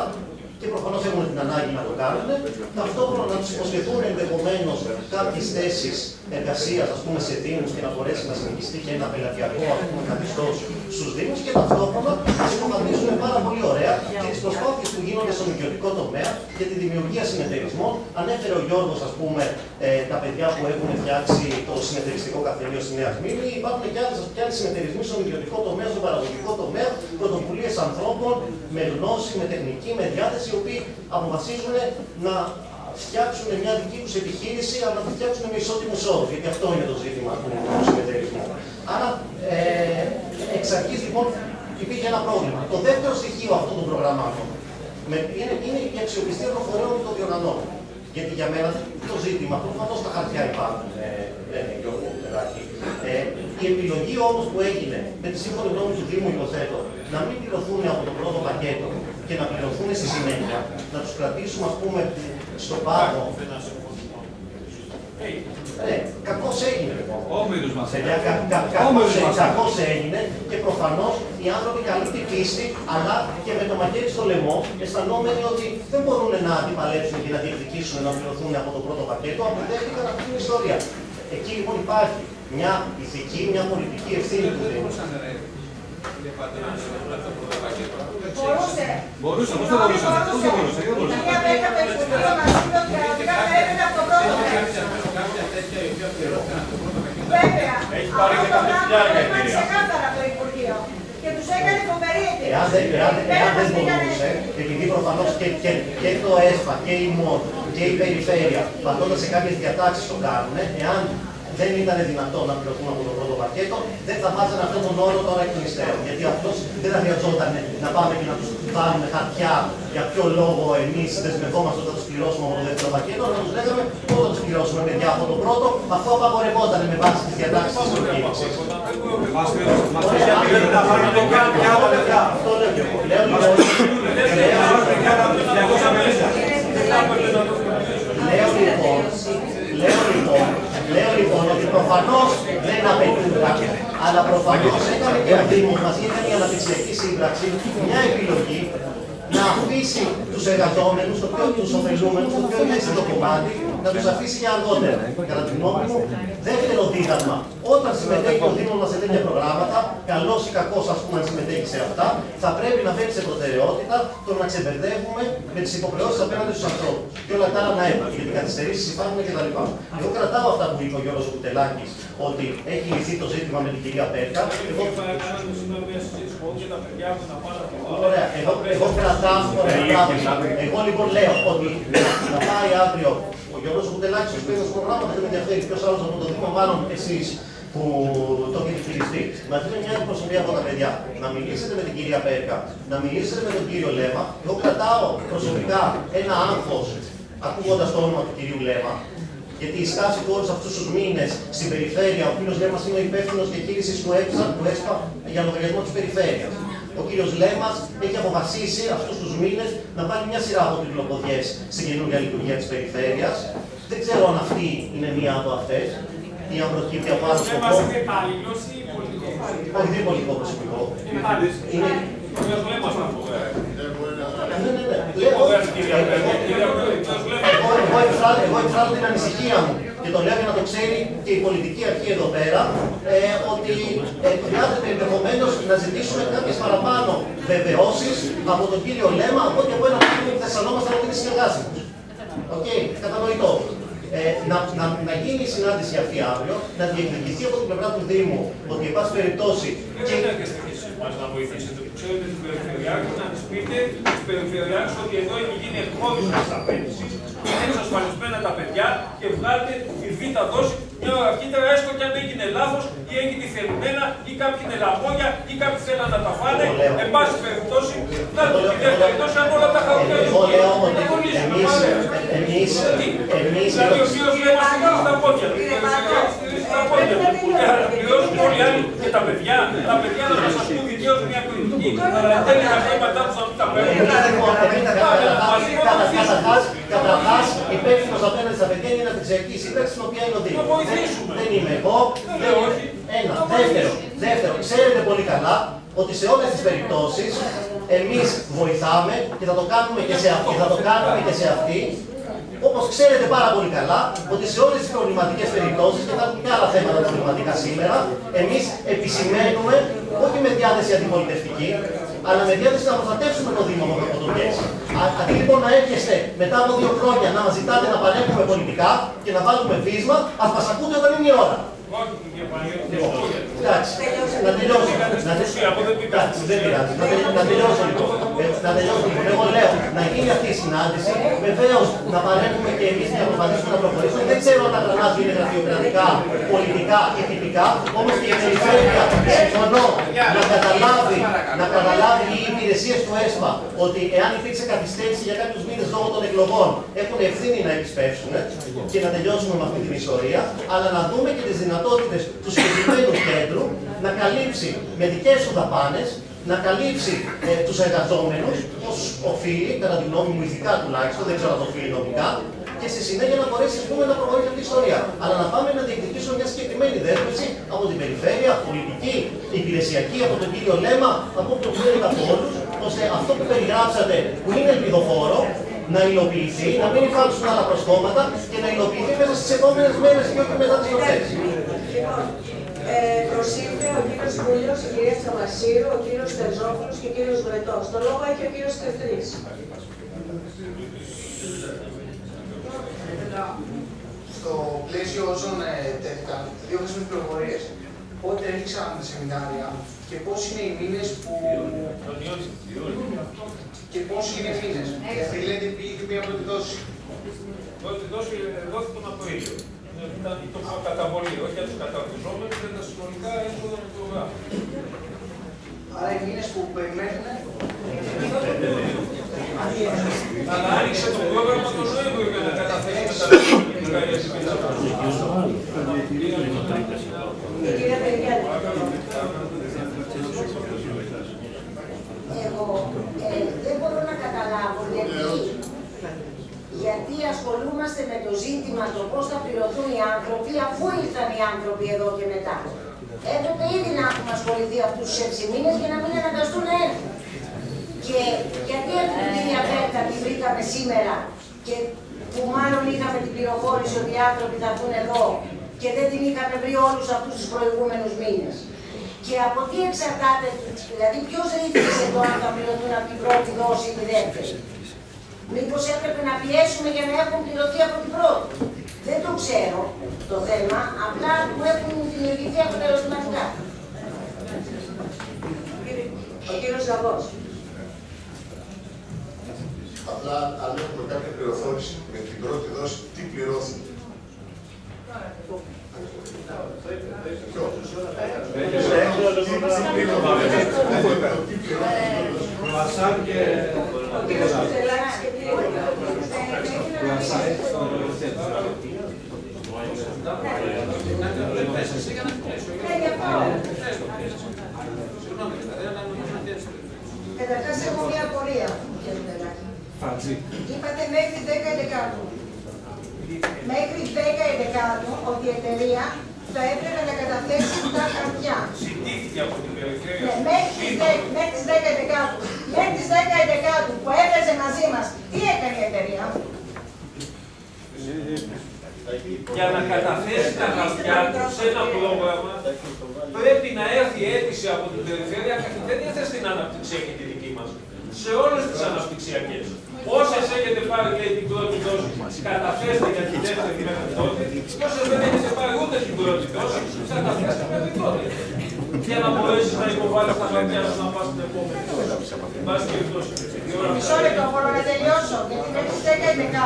και προφανώς έχουν την ανάγκη να το κάνουν, ταυτόχρονα να τους υποσχεθούν ενδεχομένως κάποιες θέσεις εργασίας σε Δήμους και να μπορέσει να συνεχιστεί και ένα πελατειακό καθεστώς στους Δήμους και ταυτόχρονα να συκοφαντήσουν πάρα πολύ ωραία και τις προσπάθειες που γίνονται στον ιδιωτικό τομέα για τη δημιουργία συνεταιρισμών. Ανέφερε ο Γιώργος, ας πούμε, ε, τα παιδιά που έχουν φτιάξει το συνεταιριστικό καθελείο στη Νέα Σμύρνη. Υπάρχουν και άλλες και άλλοι συνεταιρισμοί στον ιδιωτικό τομέα, στον παραγωγικό τομέα, πρωτοβουλίες ανθρώπων με γνώση, με τεχνική, με διάθεση, οι οποίοι αποφασίζουν να φτιάξουν μια δική τους επιχείρηση, αλλά να τη φτιάξουν με ισότιμου όρου. Γιατί αυτό είναι το ζήτημα του συνεταιρισμού. Άρα, ε, εξ αρχής λοιπόν υπήρχε ένα πρόβλημα. Το δεύτερο στοιχείο αυτών των προγραμμάτων με, είναι, είναι η αξιοπιστία των φορέων των διοργανώνων. Γιατί για μένα το ζήτημα, προφανώς τα χαρτιά υπάρχουν, ε, λένε Γιώργο Τεράκη. Ε, η επιλογή όμως που έγινε με τη σύμφωνη γνώμη του Δήμου, υποθέτω, να μην πληρωθούν από το πρώτο πακέτο και να πληρωθούν στη συνέχεια, να τους κρατήσουμε, ας πούμε, στο πάγο. Ναι, κακώ έγινε λοιπόν. Όμοιρους μας. Παιδιά, κα, κα, Όμοιρους κακώς, μας. κακώς έγινε και προφανώς οι άνθρωποι καλή την πίστη, αλλά και με το μαχαίρι στο λαιμό, αισθανόμενοι ότι δεν μπορούν να αντιπαλέψουν και να διεκδικήσουν να πληρωθούν από το πρώτο πακέτο, αποδέχτηκαν αυτή την ιστορία. Εκεί λοιπόν υπάρχει μια ηθική, μια πολιτική ευθύνη του Δήμου. Μπορούσε. Μπορούσε, πώς δεν μπορούσε. Πώς δεν μπορούσε, δεν Η μπορούσε. κυρία Μπέκα το Υπουργείο μας είπε ότι πραγματικά θα έπαιρνε από το πρώτο μέρος. Βέβαια. Έχει πάρει Αυτό και το κάποια πράγμα χιλιάρικα το έκανε εταιρεία. ξεκάθαρα το Υπουργείο. Και τους έκανε φοβερή εταιρεία. Εάν δεν, εάν, Πέρα εάν δεν μας πήγανε- μπορούσε, επειδή προφανώς και, και, και το ΕΣΠΑ και η ΜΟΤ και η Περιφέρεια πατώντας σε κάποιες διατάξεις το κάνουν, εάν δεν ήταν δυνατό να πληρωθούν από το πρώτο πακέτο, δεν θα βάζανε αυτόν τον όρο τώρα εκ των υστέρων. Γιατί αυτός δεν θα χρειαζόταν να πάμε και να τους βάλουμε χαρτιά για ποιο λόγο εμείς δεσμευόμαστε όταν τους πληρώσουμε από το δεύτερο πακέτο, να τους λέγαμε πότε θα τους πληρώσουμε παιδιά από το πρώτο, αφού απαγορευόταν με βάση τις διατάξεις της προκήρυξη. Μας μας γιατί να πάρει το κάνει και άλλα παιδιά. Αυτό λέω και εγώ. Λέω λοιπόν, Λέω λοιπόν, λέω λοιπόν, λέω λοιπόν ότι προφανώς δεν απαιτούνταν, αλλά προφανώς έκανε και ο Δήμο μας έκανε η αναπτυξιακή σύμπραξη μια επιλογή να αφήσει τους εργαζόμενους, το πιο τους ωφελούμενους, το πιο ευαίσθητο κομμάτι, να τους αφήσει για αργότερα. Κατά τη γνώμη μου, δεύτερο δίδαγμα. Όταν συμμετέχει ο Δήμο μα σε τέτοια προγράμματα, καλός ή κακός ας πούμε να συμμετέχει σε αυτά, θα πρέπει να φέρει σε προτεραιότητα το να ξεμπερδεύουμε με τις υποχρεώσεις απέναντι στους ανθρώπους. Και όλα τα άλλα να έχουν, γιατί καθυστερήσεις υπάρχουν κτλ. Εγώ κρατάω αυτά που είπε ο Γιώργος Κουτελάκης, ότι έχει λυθεί το ζήτημα με την κυρία Πέρκα. Εγώ Ωραία, εγώ, εγώ κρατάω, ωραία, μπράβο. Εγώ λοιπόν λέω ότι να πάει αύριο ο Γιώργος Κουτελάκης, ο οποίος προγράμματα δεν με ενδιαφέρει, ποιος άλλος από το Δήμο, μάλλον εσείς που το έχετε χειριστεί, μαζί με μια αντιπροσωπεία από τα παιδιά, να μιλήσετε με την κυρία Πέρκα, να μιλήσετε με τον κύριο Λέμα. Εγώ κρατάω προσωπικά ένα άγχος, ακούγοντας το όνομα του κυρίου Λέμα, γιατί η στάση του όλους αυτούς τους μήνες στην περιφέρεια, ο κύριος Λέμα είναι ο υπεύθυνος διαχείρισης του ΕΠΣΑ, του ΕΣΠΑ για λογαριασμό της περιφέρειας. Ο κύριο Λέμα έχει αποφασίσει αυτού του μήνε να βάλει μια σειρά από τρικλοποδιέ στην καινούργια λειτουργία τη περιφέρεια. Δεν ξέρω αν αυτή είναι μία από αυτέ ή αν προκύπτει από άλλο σκοπό. Όχι, δεν είναι πολιτικό προσωπικό. Είναι... Ναι, ναι, ναι. Λέω, εγώ, εγώ, εκφράζω, εγώ εκφράζω την ανησυχία μου και το λέω για να το ξέρει και η πολιτική αρχή εδώ πέρα, ε, ότι ε, χρειάζεται ενδεχομένως να ζητήσουμε κάποιες παραπάνω βεβαιώσεις από τον κύριο Λέμα από ότι από ένα που θα αισθανόμαστε ότι είναι συνεργάσιμο. ΟΚ, κατανοητό. Ε, να, να, να γίνει η συνάντηση αυτή αύριο, να διεκδικηθεί από την πλευρά του Δήμου ότι, εν πάση περιπτώσει. Και... να βοηθήσετε. Ξέρετε τους Περιφερειάρχους να τους πείτε στους Περιφερειάρχους ότι εδώ έχει γίνει εκχώρηση της απαίτησης. Είναι εξασφαλισμένα τα παιδιά και βγάλετε τη β' δόση μια ώρα αρχίτερα, έστω και αν έγινε λάθος ή έγινε θελημένα ή κάποιοι είναι λαμόγια ή κάποιοι θέλουν να τα φάνε. Εν πάση περιπτώσει, να το πει δεύτερη δόση αν όλα τα χαρακτηριστικά. Εγώ λέω ότι εμείς, εμείς, Δηλαδή ο κύριος λέει μας στηρίζει στα πόδια του. στηρίζει στα πόδια του. Και θα πληρώσουν όλοι οι άλλοι και τα παιδιά. Τα παιδιά να μας ασκούν δικαίως μια κριτική. Αλλά εν τέλει τα χρήματά τους να μην τα Καταρχάς, καταρχάς, υπεύθυνος απέναντι στα παιδιά είναι η αναπτυξιακή σύμπραξη στην οποία είναι ο Δήμος. Δεν είμαι εγώ. Ένα. Δεύτερο, δεύτερο, ξέρετε πολύ καλά ότι σε όλες τις περιπτώσεις εμείς βοηθάμε και θα το κάνουμε και σε αυτή, θα το κάνουμε και σε αυτή Όπως ξέρετε πάρα πολύ καλά, ότι σε όλες τις προβληματικές περιπτώσεις, και θα έχουμε και άλλα θέματα προβληματικά σήμερα, εμείς επισημαίνουμε, όχι με διάθεση αντιπολιτευτική, αλλά με διάθεση να προστατεύσουμε το Δήμο από κακοτοπιέ. Αντί λοιπόν να έρχεστε μετά από δύο χρόνια να μας ζητάτε να παρέχουμε πολιτικά και να βάλουμε βίσμα, ας μας ακούτε όταν είναι η ώρα. Εντάξει, να τελειώσω. Εντάξει, δεν πειράζει. Να τελειώσω λοιπόν. Να τελειώσω λοιπόν. Εγώ λέω να γίνει αυτή η συνάντηση. Βεβαίως να παρέχουμε και εμείς να προσπαθήσουμε να προχωρήσουμε. Δεν ξέρω αν τα γραμμάτια είναι γραφειοκρατικά, πολιτικά ή τυπικά. Όμως και η περιφέρεια συμφωνώ να καταλάβει, να καταλάβει οι υπηρεσίες του ΕΣΠΑ ότι εάν υπήρξε καθυστέρηση για κάποιους μήνες λόγω των εκλογών έχουν ευθύνη να επισπεύσουν και να τελειώσουμε με αυτή την ιστορία. Αλλά να δούμε και τις δυνατότητες του συγκεκριμένου κέντρου να καλύψει με δικέ του δαπάνε, να καλύψει ε, τους εργαζόμενους ως οφείλει, κατά τη γνώμη μου ηθικά τουλάχιστον, δεν ξέρω αν το οφείλει νομικά, και στη συνέχεια να μπορέσει πούμε, να προχωρήσει αυτή η ιστορία. Αλλά να πάμε να διεκδικήσουμε μια συγκεκριμένη δέσμευση από την περιφέρεια, πολιτική, υπηρεσιακή, από τον κύριο Λέμα, από όποιον θέλετε από όλους, ώστε αυτό που περιγράψατε, που είναι ελπιδοφόρο, να υλοποιηθεί, να μην υπάρξουν άλλα προσκόμματα και να υλοποιηθεί μέσα στις επόμενες μέρες και όχι μετά τις γιορτέ. Λοιπόν, ε, προσήλθε ο κύριο Κούλιο, η κυρία Τσαμασίρου, ο κύριο Τερζόπουλο και ο κύριο Βρετό. Το λόγο έχει ο κύριο Τεφτρή. Στο πλαίσιο όσων ε, τέθηκαν, δύο χρήσιμε πληροφορίε. Πότε έριξαν τα σεμινάρια και πώ είναι οι μήνε που. και πώ είναι οι μήνε. Γιατί λέτε πήγε μία πρώτη δόση. Πρώτη δόση δόθηκε τον Απρίλιο. Ήταν το καταβολή, όχι για του καταρτιζόμενου, για τα συνολικά έσοδα του προγράμματο. Άρα οι μήνες που περιμένουν Αλλά άνοιξε το πρόγραμμα το Νοέμβριο για να καταθέσει τα δημιουργικά για την Η κυρία Περιγιάννη. Εγώ ε, δεν μπορώ να καταλάβω γιατί, γιατί ασχολούμαστε με το ζήτημα το πώς θα πληρωθούν οι άνθρωποι αφού ήρθαν οι άνθρωποι εδώ και μετά. Έπρεπε ήδη να έχουμε ασχοληθεί αυτούς τους 6 μήνες και να μην αναγκαστούν να έρθουν. Και γιατί αυτή την κυρία Βέρτα τη βρήκαμε σήμερα και που μάλλον είχαμε την πληροφόρηση ότι οι άνθρωποι θα έρθουν εδώ και δεν την είχαμε βρει όλους αυτούς τους προηγούμενους μήνες. Και από τι εξαρτάται, δηλαδή ποιος ρύθμισε το αν θα πληρωθούν από την πρώτη δόση ή τη δεύτερη; Μήπως έπρεπε να πιέσουμε για να έχουν πληρωθεί από την πρώτη. Δεν το ξέρω το θέμα, απλά μου έχουν δημιουργηθεί από τα ερωτηματικά. Ο κύριος Ζαβός. Απλά αν έχουμε κάποια πληροφόρηση με την πρώτη δόση, τι πληρώθηκε. Ποιο; Κροασάν και... Ο κύριος Κουτελάκης και τίποτα. Ναι, γι' αυτό. Καταρχάς έχω μια απορία, κύριε Κουτελάκη. Φατζή. Είπατε μέχρι 10 11 Μέχρι 10 11 ότι η εταιρεία θα έπρεπε να καταθέσει τα χαρτιά. Ζητήθηκε από την Ναι, περιφέρεια. μέχρι τις 10 μέχρι τις 10 11 μέχρι τις 10 11 που έπαιζε μαζί μας, τι έκανε η εταιρεία; Για να καταθέσει τα χαρτιά τους σε ένα πρόγραμμα, πρέπει να έρθει αίτηση από την περιφέρεια, δεν ήρθε στην αναπτυξιακή τη δική μας, σε όλες τις αναπτυξιακές. Όσες έχετε πάρει λέει, την πρώτη δόση, καταθέστε για τη δεύτερη μέχρι τότε. Όσες δεν έχετε πάρει ούτε την πρώτη δόση, καταθέστε μέχρι τότε. Για να μπορέσεις να υποβάλεις τα χαρτιά σου να πας στην επόμενη δόση. Εν πάση περιπτώσει, η ώρα Μισό λεπτό, μπορώ να τελειώσω. Γιατί μέχρι τις 10 11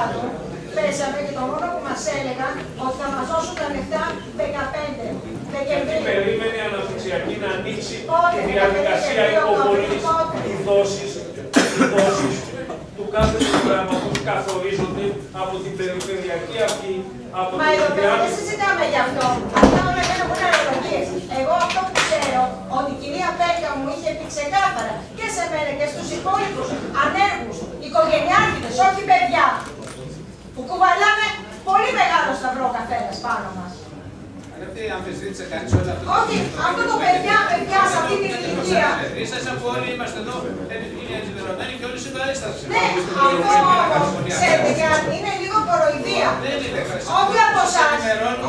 πέσαμε και το μόνο που μας έλεγαν ότι θα μας δώσουν τα λεφτά 15 Δεκεμβρίου. περίμενε η αναπτυξιακή να ανοίξει Πότε, τη διαδικασία πότε, υποβολής. Κάθε προγράμματος καθορίζονται από την περιφερειακή αρχή, από Μα την εδώ πέρα δεν διάρκεια. συζητάμε γι' αυτό. Αυτά όλα δεν έχουν ερωτηματίες. Εγώ αυτό που ξέρω, ότι η κυρία Πέκα μου είχε πει ξεκάθαρα και σε μένα και στους υπόλοιπους ανέργους, οικογενειάρχητες, όχι παιδιά, που κουβαλάνε πολύ μεγάλο σταυρό ο καθένας πάνω μας. Αγαπητοί, αμφισβήτησε κανείς όλα αυτά. Όχι, αυτό το παιδιά, παιδιά σε αυτή την ηλικία. Ήσασταν που όλοι είμαστε εδώ, είναι ενημερωμένοι και όλοι συμπαρίστασαν. Ναι, αυτό όμως, ξέρετε κάτι, είναι λίγο κοροϊδία. Δεν είναι χρυσό. Όχι από εσάς,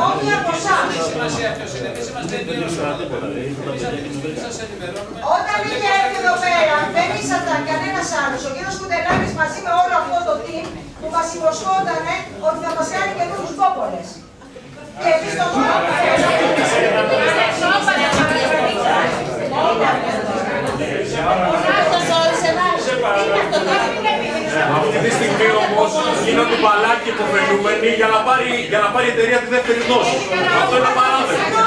όχι από εσάς. Δεν έχει σημασία ποιος είναι. Εμείς είμαστε ενημερωμένοι. Εμείς σας ενημερώνουμε. Όταν είχε έρθει εδώ πέρα, δεν ήσασταν κανένας άλλος. Ο κύριος Κουτελάκης μαζί με όλο αυτό το team που μας υποσχόταν ότι θα μας κάνει καινούριους πόπολε. Αυτή τη στιγμή όμως γίνονται μπαλάκι υποφελούμενοι για να πάρει, για να πάρει η εταιρεία τη δεύτερη δόση. Αυτό είναι απαράδεκτο.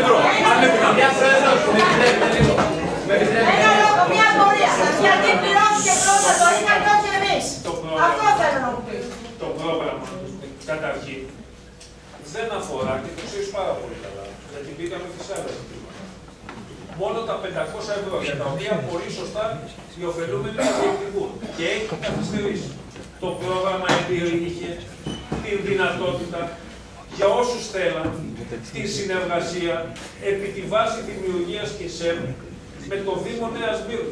ευρώ. Αν είναι δυνατόν. Ένα λόγο, μια απορία. Γιατί πληρώθηκε πρώτα το είχα και όχι εμείς. Αυτό θέλω να μου πεις. Το πρόγραμμα, καταρχήν, δεν αφορά και το ξέρεις πάρα πολύ καλά, γιατί μπήκαμε και σε άλλα ζητήματα. Μόνο τα 500 ευρώ για τα οποία πολύ σωστά οι ωφελούμενοι τα διεκδικούν και έχει καθυστερήσει. Το πρόγραμμα είχε την δυνατότητα για όσους θέλαν τη συνεργασία επί τη βάση δημιουργίας και ΣΕΜ με το Δήμο Νέας Μύρου.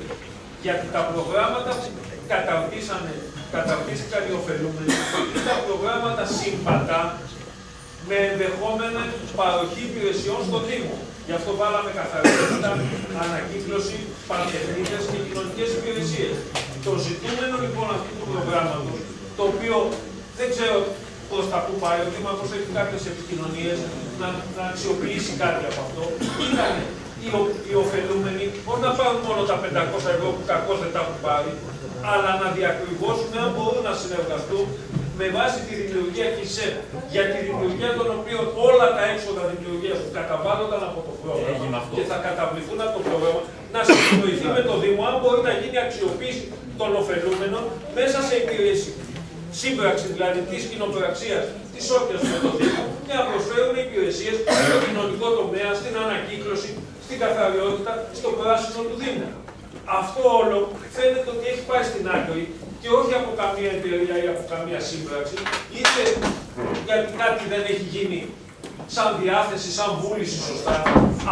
Γιατί τα προγράμματα που καταρτήσανε, καταρτίστηκαν οι ωφελούμενοι ήταν προγράμματα συμβατά με ενδεχόμενα παροχή υπηρεσιών στο Δήμο. Γι' αυτό βάλαμε καθαρότητα, ανακύκλωση, πανεπιστήμιες και κοινωνικές υπηρεσίες. Το ζητούμενο λοιπόν αυτού του προγράμματος, το οποίο δεν ξέρω προ τα που πάει, ο Δήμαρχος έχει κάποιες επικοινωνίες να, να αξιοποιήσει κάτι από αυτό, ήταν οι, ο- οι ωφελούμενοι όχι να πάρουν μόνο τα 500 ευρώ που κακώς δεν τα έχουν πάρει, αλλά να διακριβώσουν αν μπορούν να συνεργαστούν με βάση τη δημιουργία ΚΙΣΕ, για τη δημιουργία των οποίων όλα τα έξοδα δημιουργίας που καταβάλλονταν από το πρόγραμμα και θα καταβληθούν από το πρόγραμμα, να συνεννοηθεί με το Δήμο αν μπορεί να γίνει αξιοποίηση των ωφελούμενων μέσα σε υπηρεσία. Σύμπραξη δηλαδή της κοινοπραξίας της όποια με το Δήμο και να προσφέρουν υπηρεσίες στο κοινωνικό τομέα, στην ανακύκλωση, στην καθαριότητα, στο πράσινο του Δήμου. Αυτό όλο φαίνεται ότι έχει πάει στην άκρη και όχι από καμία εταιρεία ή από καμία σύμπραξη, είτε γιατί κάτι δεν έχει γίνει σαν διάθεση, σαν βούληση σωστά.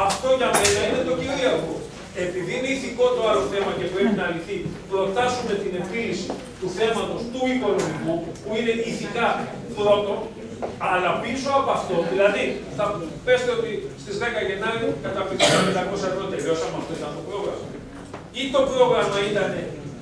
Αυτό για μένα είναι το κυρίαρχο. Επειδή είναι ηθικό το άλλο θέμα και πρέπει να λυθεί, προτάσουμε την επίλυση του θέματος του οικονομικού, που είναι ηθικά πρώτο, αλλά πίσω από αυτό, δηλαδή, θα πέστε ότι στις 10 Γενάρη καταπληκτικά 500 ευρώ τελειώσαμε, αυτό ήταν το πρόγραμμα. Ή το πρόγραμμα ήταν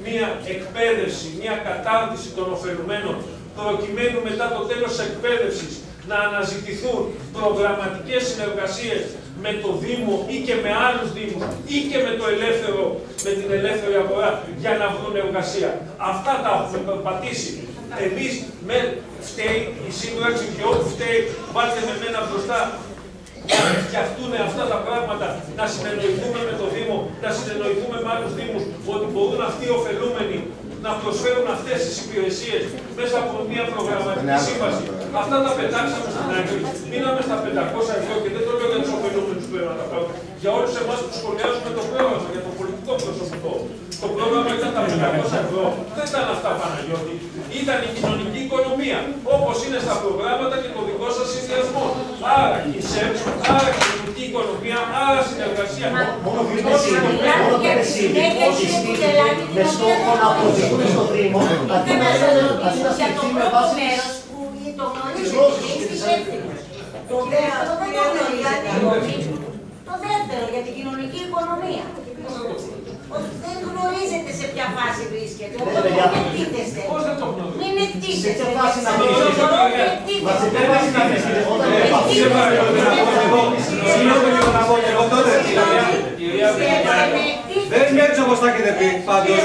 μια εκπαίδευση, μια κατάρτιση των ωφελουμένων, προκειμένου μετά το τέλος της εκπαίδευσης να αναζητηθούν προγραμματικές συνεργασίες με το Δήμο ή και με άλλους Δήμους ή και με, το ελεύθερο, με την ελεύθερη αγορά για να βρουν εργασία. Αυτά τα έχουμε περπατήσει. Εμείς με φταίει η σύμπραξη και όπου φταίει βάλτε με μένα μπροστά να φτιαχτούν αυτά τα πράγματα, να συνεννοηθούμε με το Δήμο, να συνεννοηθούμε με άλλους Δήμους, ότι μπορούν αυτοί οι ωφελούμενοι να προσφέρουν αυτές τις υπηρεσίες μέσα από μια προγραμματική σύμβαση. Αυτά τα πετάξαμε στην άκρη. Μείναμε στα 500 ευρώ και δεν το λέω για τους ωφελούμενους που πρέπει να τα πάρουν. Για όλους εμάς που σχολιάζουμε το πρόγραμμα, για το πολιτικό προσωπικό. Το πρόγραμμα ήταν τα 500 ευρώ. Δεν ήταν αυτά Παναγιώτη. Ήταν η κοινωνική οικονομία. Όπως είναι στα προγράμματα και το δικό σας συνδυασμό. Άρα η ΣΕΠ, άρα κοινωνική οικονομία, άρα συνεργασία. Μόνο που είναι σύμβουλοι, μόνο που είναι σύμβουλοι, ότι στήθηκε με στόχο να αποδειχθούν στο Δήμο, αντί να αντί να στηριχθεί με βάση μέρος που το τις γνωρίζετε γλώσσες και και τις είστε υπεύθυνοι. Το δεύτερο δεν το γνωρίζετε ακόμη. Το δεύτερο για την κοινωνική οικονομία. Ότι δεν γνωρίζετε σε ποια φάση βρίσκεται. Οπότε παιδιά. μην εκτίθεστε. Πώς δεν το γνωρίζω. Μην Σε εκτίθεστε. ποια φάση να Μην βρίσκεται. Μα σε ποια φάση να βρίσκεται. Όταν δεν υπάρχει Συγγνώμη λίγο να πω και εγώ τότε. Κυρία Βελγιάννη, Δεν είναι έτσι όπως τα έχετε πει, πάντως.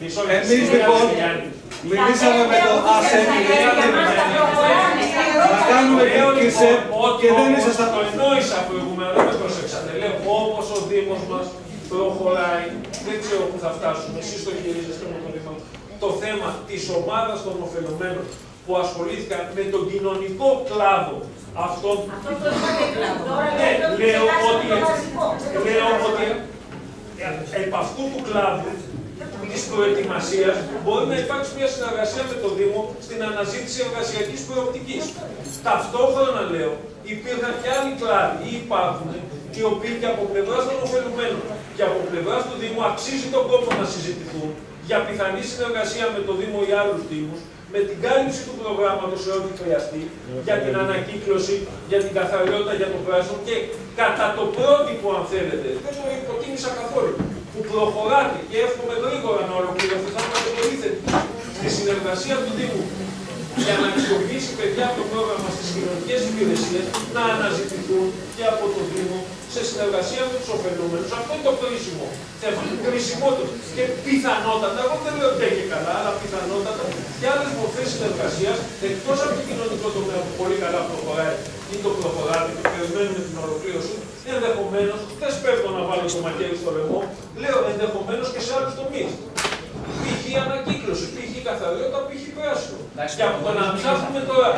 μισό λεπτό. Εμείς λοιπόν μιλήσαμε με το ΑΣΕ να κάνουμε Λέω την λοιπόν ΚΙΣΕ ότι και δεν όπως ήσασταν το εννοήσα προηγουμένως, δεν με προσέξατε. Λέω όπως ο Δήμος μας προχωράει, δεν ξέρω πού θα φτάσουμε, εσείς το χειρίζεστε με το Δήμο, το θέμα της ομάδας των ωφελωμένων που ασχολήθηκαν με τον κοινωνικό κλάδο αυτών Αυτό το είπατε τώρα. ναι, λέω λέω ότι, το βασικό. λέω ότι ε, επ' αυτού του κλάδου της προετοιμασίας μπορεί να υπάρξει μια συνεργασία με το Δήμο στην αναζήτηση εργασιακής προοπτικής. Ταυτόχρονα λέω, υπήρχαν και άλλοι κλάδοι ή υπάρχουν οι οποίοι και από πλευράς των ωφελουμένων και από πλευράς του Δήμου αξίζει τον κόπο να συζητηθούν για πιθανή συνεργασία με το Δήμο ή άλλους Δήμους, με την κάλυψη του προγράμματος σε ό,τι χρειαστεί, για την ανακύκλωση, για την καθαριότητα, για το πράσινο και κατά το πρότυπο, αν θέλετε, δεν το υποτίμησα καθόλου, που προχωράτε και εύχομαι γρήγορα να ολοκληρωθεί, θα είμαστε πολύθετοι στη συνεργασία του Δήμου για να αξιοποιήσει παιδιά το πρόγραμμα στις κοινωνικές υπηρεσίες να αναζητηθούν και από το Δήμο σε συνεργασία με τους ωφελούμενους. Αυτό είναι το κρίσιμο θέμα. Κρισιμότερο. Και πιθανότατα, εγώ δεν λέω ότι και καλά, αλλά πιθανότατα και άλλες μορφές συνεργασίας εκτός από το κοινωνικό τομέα που πολύ καλά προχωράει ή το προχωράτε και περιμένουμε την ολοκλήρωση, ενδεχομένως, δεν σπέβδω να βάλω το μαχαίρι στο λαιμό, λέω ενδεχομένως και σε άλλους τομείς. Π.χ. ανακύκλωση, π.χ. καθαριότητα, π.χ. πράσινο. Και από το να ψάχνουμε τώρα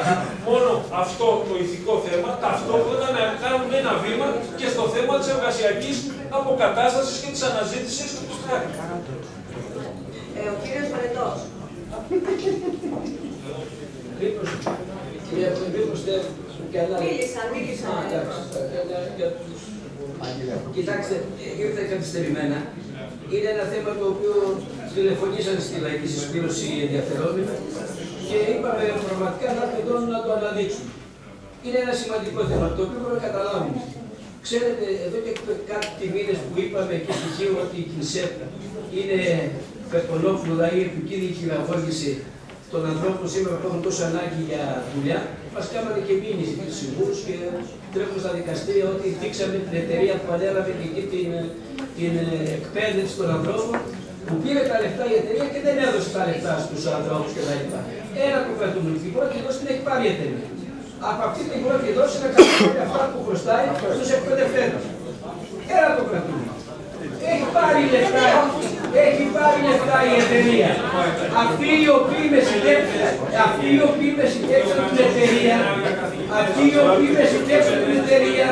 μόνο αυτό το ηθικό θέμα, ταυτόχρονα να κάνουμε ένα βήμα και στο θέμα της εργασιακής αποκατάστασης και της αναζήτησης του στράτου. Ε, Ο κύριος Βρετός. Κυρία Πρόεδρε, και άλλα. Μίλησαν, μίλησαν. Α, εντάξει, για- για τους- Κοιτάξτε, ήρθα καθυστερημένα. Είναι ένα θέμα το οποίο τηλεφωνήσαν στη λαϊκή συσπήρωση οι ενδιαφερόμενοι και είπαμε πραγματικά να έρθουν εδώ να το αναδείξουμε. Είναι ένα σημαντικό θέμα το οποίο πρέπει να καταλάβουμε. Ξέρετε, εδώ και κάτι μήνες που είπαμε και στοιχείο ότι η ΚΙΝΣΕΠ είναι περπονόφλουδα ή επικίνδυνη χειραγώγηση των ανθρώπων σήμερα που έχουν τόσο ανάγκη για δουλειά, μα κάνανε και μήνυση του συμβούλους και τρέχουμε στα δικαστήρια ότι δείξαμε την εταιρεία που ανέλαβε και εκεί την, την ε, εκπαίδευση των ανθρώπων που πήρε τα λεφτά η εταιρεία και δεν έδωσε τα λεφτά στους ανθρώπους κτλ. Ένα το κρατούμενο. Την πρώτη δόση την έχει πάρει η εταιρεία. Από αυτή την πρώτη δόση να καταφέρει αυτά που χρωστάει στους εκπαιδευτές. Ένα το κρατούμενο. Έχει πάρει λεφτά, έχει πάρει λεφτά η εταιρεία. Αυτοί οι οποίοι με συντέψαν, αυτοί οι οποίοι με συντέψαν την εταιρεία, αυτοί οι οποίοι με συντέψαν την εταιρεία,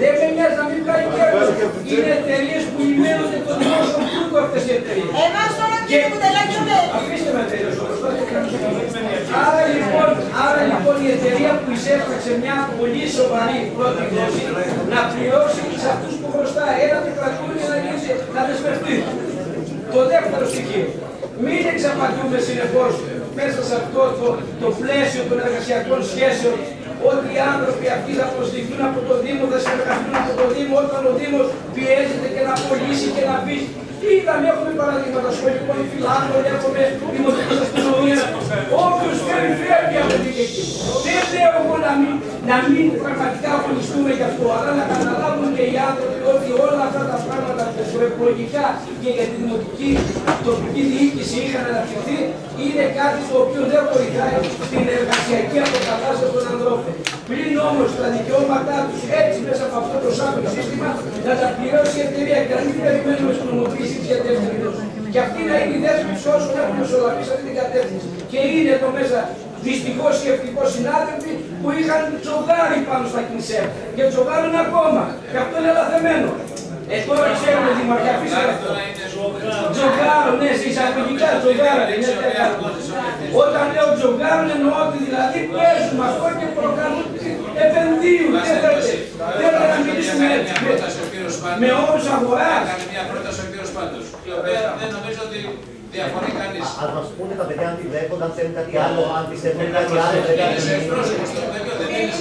δεν με νοιάζει να μην κάνει κέρδος. Είναι εταιρείες που λιμένονται το δημόσιο πλούτο αυτές οι εταιρείες. Εμάς τώρα κύριε Κουτελάκη με. Αφήστε με τέλος όμως. Άρα λοιπόν, άρα λοιπόν η εταιρεία που εισέφραξε μια πολύ σοβαρή πρώτη δόση να πληρώσει σε αυτούς που χρωστάει ένα τετρακούνι να, γίνει, να δεσμευτεί. Το δεύτερο στοιχείο. Μην εξαπατούμε συνεχώς μέσα σε αυτό το, το πλαίσιο των εργασιακών σχέσεων ότι οι άνθρωποι αυτοί θα προσληφθούν από το Δήμο, θα συνεργαστούν από το Δήμο όταν ο Δήμος πιέζεται και να πωλήσει και να πει Είδαμε, έχουμε παραδείγματα σχολικών πολυφυλάκων, έχουμε δημοτικές αστυνομίες. Όποιος θέλει φεύγει από την εκεί. Δεν λέω εγώ να μην, να μην πραγματικά αγωνιστούμε γι' αυτό, αλλά να καταλάβουν και οι άνθρωποι ότι όλα αυτά τα πράγματα που προεκλογικά και για τη δημοτική τοπική διοίκηση είχαν αναπτυχθεί είναι κάτι το οποίο δεν βοηθάει στην εργασιακή αποκατάσταση των ανθρώπων. Πριν όμως τα δικαιώματά τους έτσι μέσα από αυτό το σάπιο σύστημα να τα πληρώσει η εταιρεία και να μην περιμένουμε στην νομοποίηση για δεύτερη δόση. Και αυτή να είναι η δέσμευση όσων έχουν μεσολαβήσει αυτή την κατεύθυνση. Και είναι εδώ μέσα δυστυχώς ή ευτυχώς συνάδελφοι που είχαν τζογάρει πάνω στα κινησέα. Και τζογάρουν ακόμα. Και αυτό είναι λαθεμένο. Ε, τώρα ξέρουμε δημαρχία, αφήστε αυτό. Τζογάρω, ναι, σε εισαγωγικά τζογάρω. Όταν λέω τζογάρουν εννοώ ότι δηλαδή παίζουν αυτό και προκαλούν επενδύουν. Δεν θέλετε να μιλήσουμε έτσι. Με όρους αγοράς. Κάνει μια πρόταση ο κύριος Πάντος, η οποία δεν νομίζω ότι διαφωνεί κανείς. Ας μας πούνε τα παιδιά αν τη δέχονται, αν θέλουν κάτι άλλο, αν πιστεύουν κάτι άλλο. δεν Είναι σε κάτι εκπρόσωπο στο παιδί, δεν είναι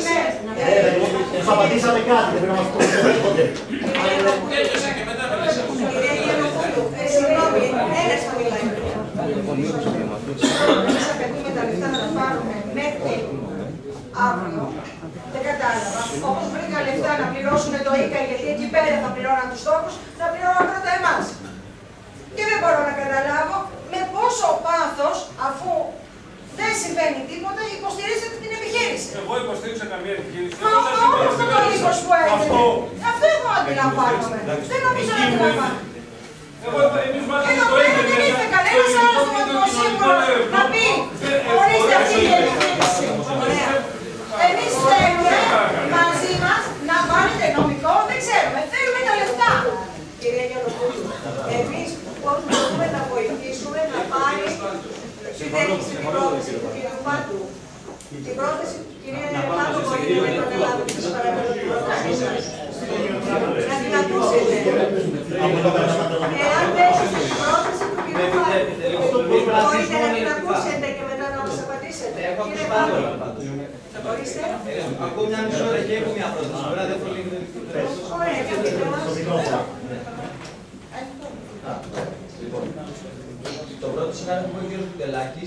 Ε, Τους απαντήσαμε κάτι, δεν πρέπει να μας πούνε τίποτε. Τέλειωσε και μετά μιλήσαμε. Κυρία Γιαννοπούλου, ε, συγγνώμη, ένας θα μιλάει. Εμείς απαιτούμε τα λεφτά να τα πάρουμε μέχρι αύριο. Δεν κατάλαβα. Όπως βρήκα λεφτά να πληρώσουμε το ΙΚΑ, γιατί εκεί πέρα θα πληρώναν τους στόχους, θα πληρώναν πρώτα εμάς. Και δεν μπορώ να καταλάβω με πόσο πάθος, αφού δεν συμβαίνει τίποτα, υποστηρίζετε την επιχείρηση. Εγώ υποστήριξα καμία επιχείρηση. Μα όλο αυτό το ύφος που έγινε. Αυτό εγώ αντιλαμβάνομαι. Δεν νομίζω να αντιλαμβάνομαι. Εγώ, εμείς μάθαμε Εδώ το πέρα ίδιο δεν ήρθε μέσα. κανένας Το άλλος ελληνικό δημοσίευμα είναι να πει ορίστε αυτή η επιχείρηση. Ωραία. Εμείς θέλουμε μαζί μας να πάρετε νομικό, δεν ξέρουμε, θέλουμε τα λεφτά. Κυρία Γιαννοπούλου, εμείς πώς μπορούμε να βοηθήσουμε να πάρει την πρόταση του κύριου Πάντου. Την πρόταση του κυρία Πάντου μπορείτε να επαναλάβετε σας παρακαλώ την πρότασή σας. Να την ακούσετε. Εάν δέχεστε την πρόταση του κύριου Πάντου, μπορείτε να την ακούσετε και μετά να μας απαντήσετε. Κύριε Πάντου, ορίστε. Ακούω μια μισή ώρα και έχω μια πρόταση. Μπορεί να δεν προλύνει. Ωραία, για πείτε μας. Λοιπόν, το πρώτο σενάριο που είπε ο κ. Κουτελάκη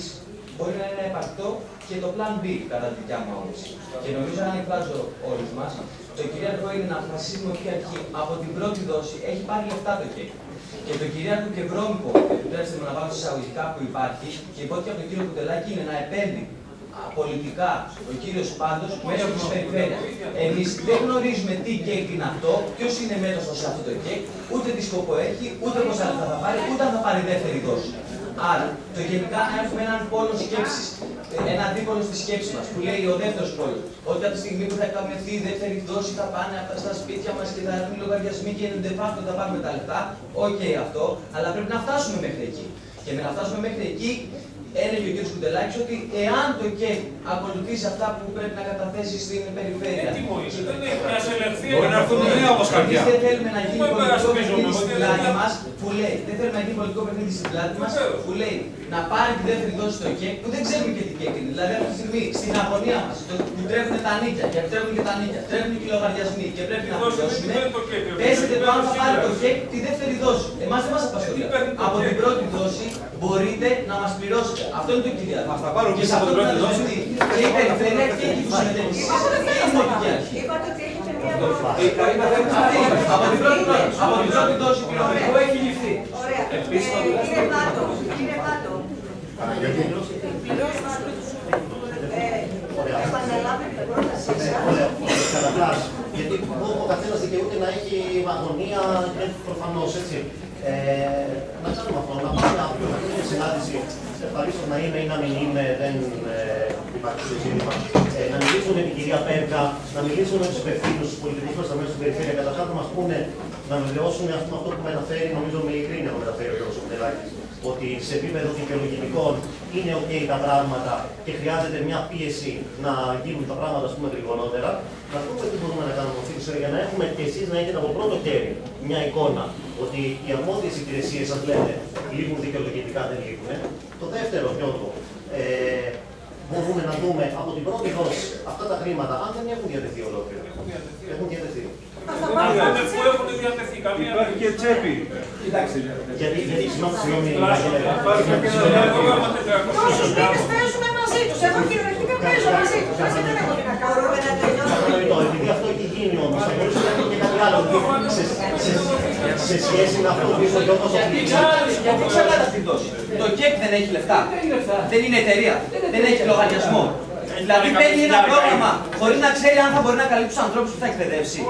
μπορεί να είναι επαρκτό και το plan B, κατά τη δικιά μου άποψη. Και νομίζω αν εκφράζω όλους μας, το κυρίαρχο είναι να αποφασίσουμε ότι αρχή από την πρώτη δόση έχει πάρει λεφτά το ΚΕΚ. Και το κυρίαρχο και βρώμικο, επιτρέψτε μου να βάλω εισαγωγικά που υπάρχει, και η υπόθεση από τον κύριο Κουτελάκη είναι να επέμβει α, πολιτικά ο κύριος Πάντο μέσω τη περιφέρειας. Εμείς δεν γνωρίζουμε τι ΚΕΚ είναι αυτό, ποιος είναι μέτοχος σε αυτό το ΚΕΚ, ούτε τι σκοπό έχει, ούτε πόσα λεφτά θα πάρει, ούτε αν θα πάρει δεύτερη δόση. Άρα, το γενικά να έχουμε έναν πόλο σκέψης, ένα αντίπολο στη σκέψη μας, που λέει ο δεύτερος πόλος, ότι από τη στιγμή που θα καμεθεί η δεύτερη δόση θα πάνε αυτά στα σπίτια μας και θα έρθουν λογαριασμοί και de facto θα πάρουμε τα λεφτά. Οκ αυτό, αλλά πρέπει να φτάσουμε μέχρι εκεί. Και με να φτάσουμε μέχρι εκεί, έλεγε ο κ. Κουτελάκη ότι εάν το ΚΕΚ ακολουθήσει αυτά που πρέπει να καταθέσει στην περιφέρεια. Έτοιμο είσαι, δεν έχει να σε ελεγχθεί. Μπορεί να έρθουν νέα όμως κάποια. Εμείς δεν θέλουμε να γίνει Πού πολιτικό υπερασπίζομαι, παιχνίδι εγώ στην τι πλάτη λέω. μας που λέει, δεν θέλουμε να γίνει πολιτικό παιχνίδι στην πλάτη μας Βεβαίως. που λέει να πάρει τη δεύτερη δόση στο ΚΕΚ που δεν ξέρουμε και τι ΚΕΚ είναι. Δηλαδή αυτή τη στιγμή στην αγωνία μας που τρέχουν τα νίκια και τρέχουν και τα νίκια, τρέχουν και οι λογαριασμοί και πρέπει να Δώσε, πληρώσουμε. δεν το ΚΕΚ, ρε, Πέσετε το δεν αν το θα πάρει το σύλλαβος. ΚΕΚ τη δεύτερη δόση. Εμάς δεν μας απασχολεί. τι παίρνει το Από την ΚΕΚ. πρώτη δόση μπορείτε να μας πληρώσετε. Αυτό είναι το κυρίαρχο. Μας τα πάρουν και πίσω σε από αυτό την που πρώτη να δόση. και η περιφέρεια και οι συμμετέχει. Και η δημοτική αρχή. Είπατε ότι έχετε μία Η Καρίνα δεν Αυτή, Από την πρώτη δόση, από την πρώτη δόση πληροφορικό έχει ληφθεί. Ωραία. Ε, Επίσης, το- Κύριε Πάτο, κύριε Πάτο, Παναγιώτη. ε, Ωραία. επαναλάβετε την πρότασή Ναι, σας. ωραία. Καταρχάς, γιατί ο καθένας δικαιούται να έχει αγωνία και προφανώς έτσι. Ε, να κάνουμε αυτό, να πάμε αύριο να κάνουμε συνάντησης. Ευχαρίστω να είμαι ή να μην είμαι, δεν ε, υπάρχει το ζήτημα. Ε, να μιλήσουμε με την κυρία Πέρκα, να μιλήσουμε με τους υπευθύνους, τους πολιτικούς μας μέσα στην περιφέρεια. Καταρχάς να μας πούνε, να βεβαιώσουν ας πούμε, αυτό που με αναφέρει, νομίζω με ειλικρίνεια το μεταφέρει ο κ. Σοπτελάκη, ότι σε επίπεδο δικαιολογητικών είναι OK τα πράγματα και χρειάζεται μια πίεση να γίνουν τα πράγματα ας πούμε, γρηγορότερα. Να πούμε τι μπορούμε να κάνουμε αυτή τη ιστορία για να έχουμε και εσείς να έχετε από πρώτο χέρι μια εικόνα ότι οι αρμόδιες υπηρεσίες σα λένε λείπουν δικαιολογητικά, δεν λείπουν. Το δεύτερο, Γιώργο, ε, μπορούμε να δούμε από την πρώτη δόση αυτά τα χρήματα, αν δεν έχουν διατεθεί ολόκληρα. Έχουν διατεθεί. Είπαμε που έχουν διατεθεί καμία. Υπάρχει και τσέπη. Κοιτάξτε. Γιατί, γιατί, συγγνώμη, συγγνώμη, Υπάρχει και ένα πρόγραμμα 400 Τόσους μήνες παίζουμε μαζί τους. Εγώ κυριολεκτικά παίζω μαζί τους. Έτσι δεν έχω τι να κάνω. Μπορούμε να τελειώσουμε. Κατανοητό, επειδή αυτό έχει γίνει όμως, θα μπορούσε να γίνει και κάτι άλλο. Σε, σε, σε σχέση με αυτό που είπε ο Γιώργος ο Γιατί Κλήτης. ξέρετε, γιατί ξέρετε αυτή τη δόση. Το ΚΕΚ δεν έχει λεφτά. Δεν είναι εταιρεία. Δεν έχει λογαριασμό. Δηλαδή παίρνει ένα πρόγραμμα χωρί να ξέρει αν θα μπορεί να καλύψει του ανθρώπου που θα εκπαιδεύσει.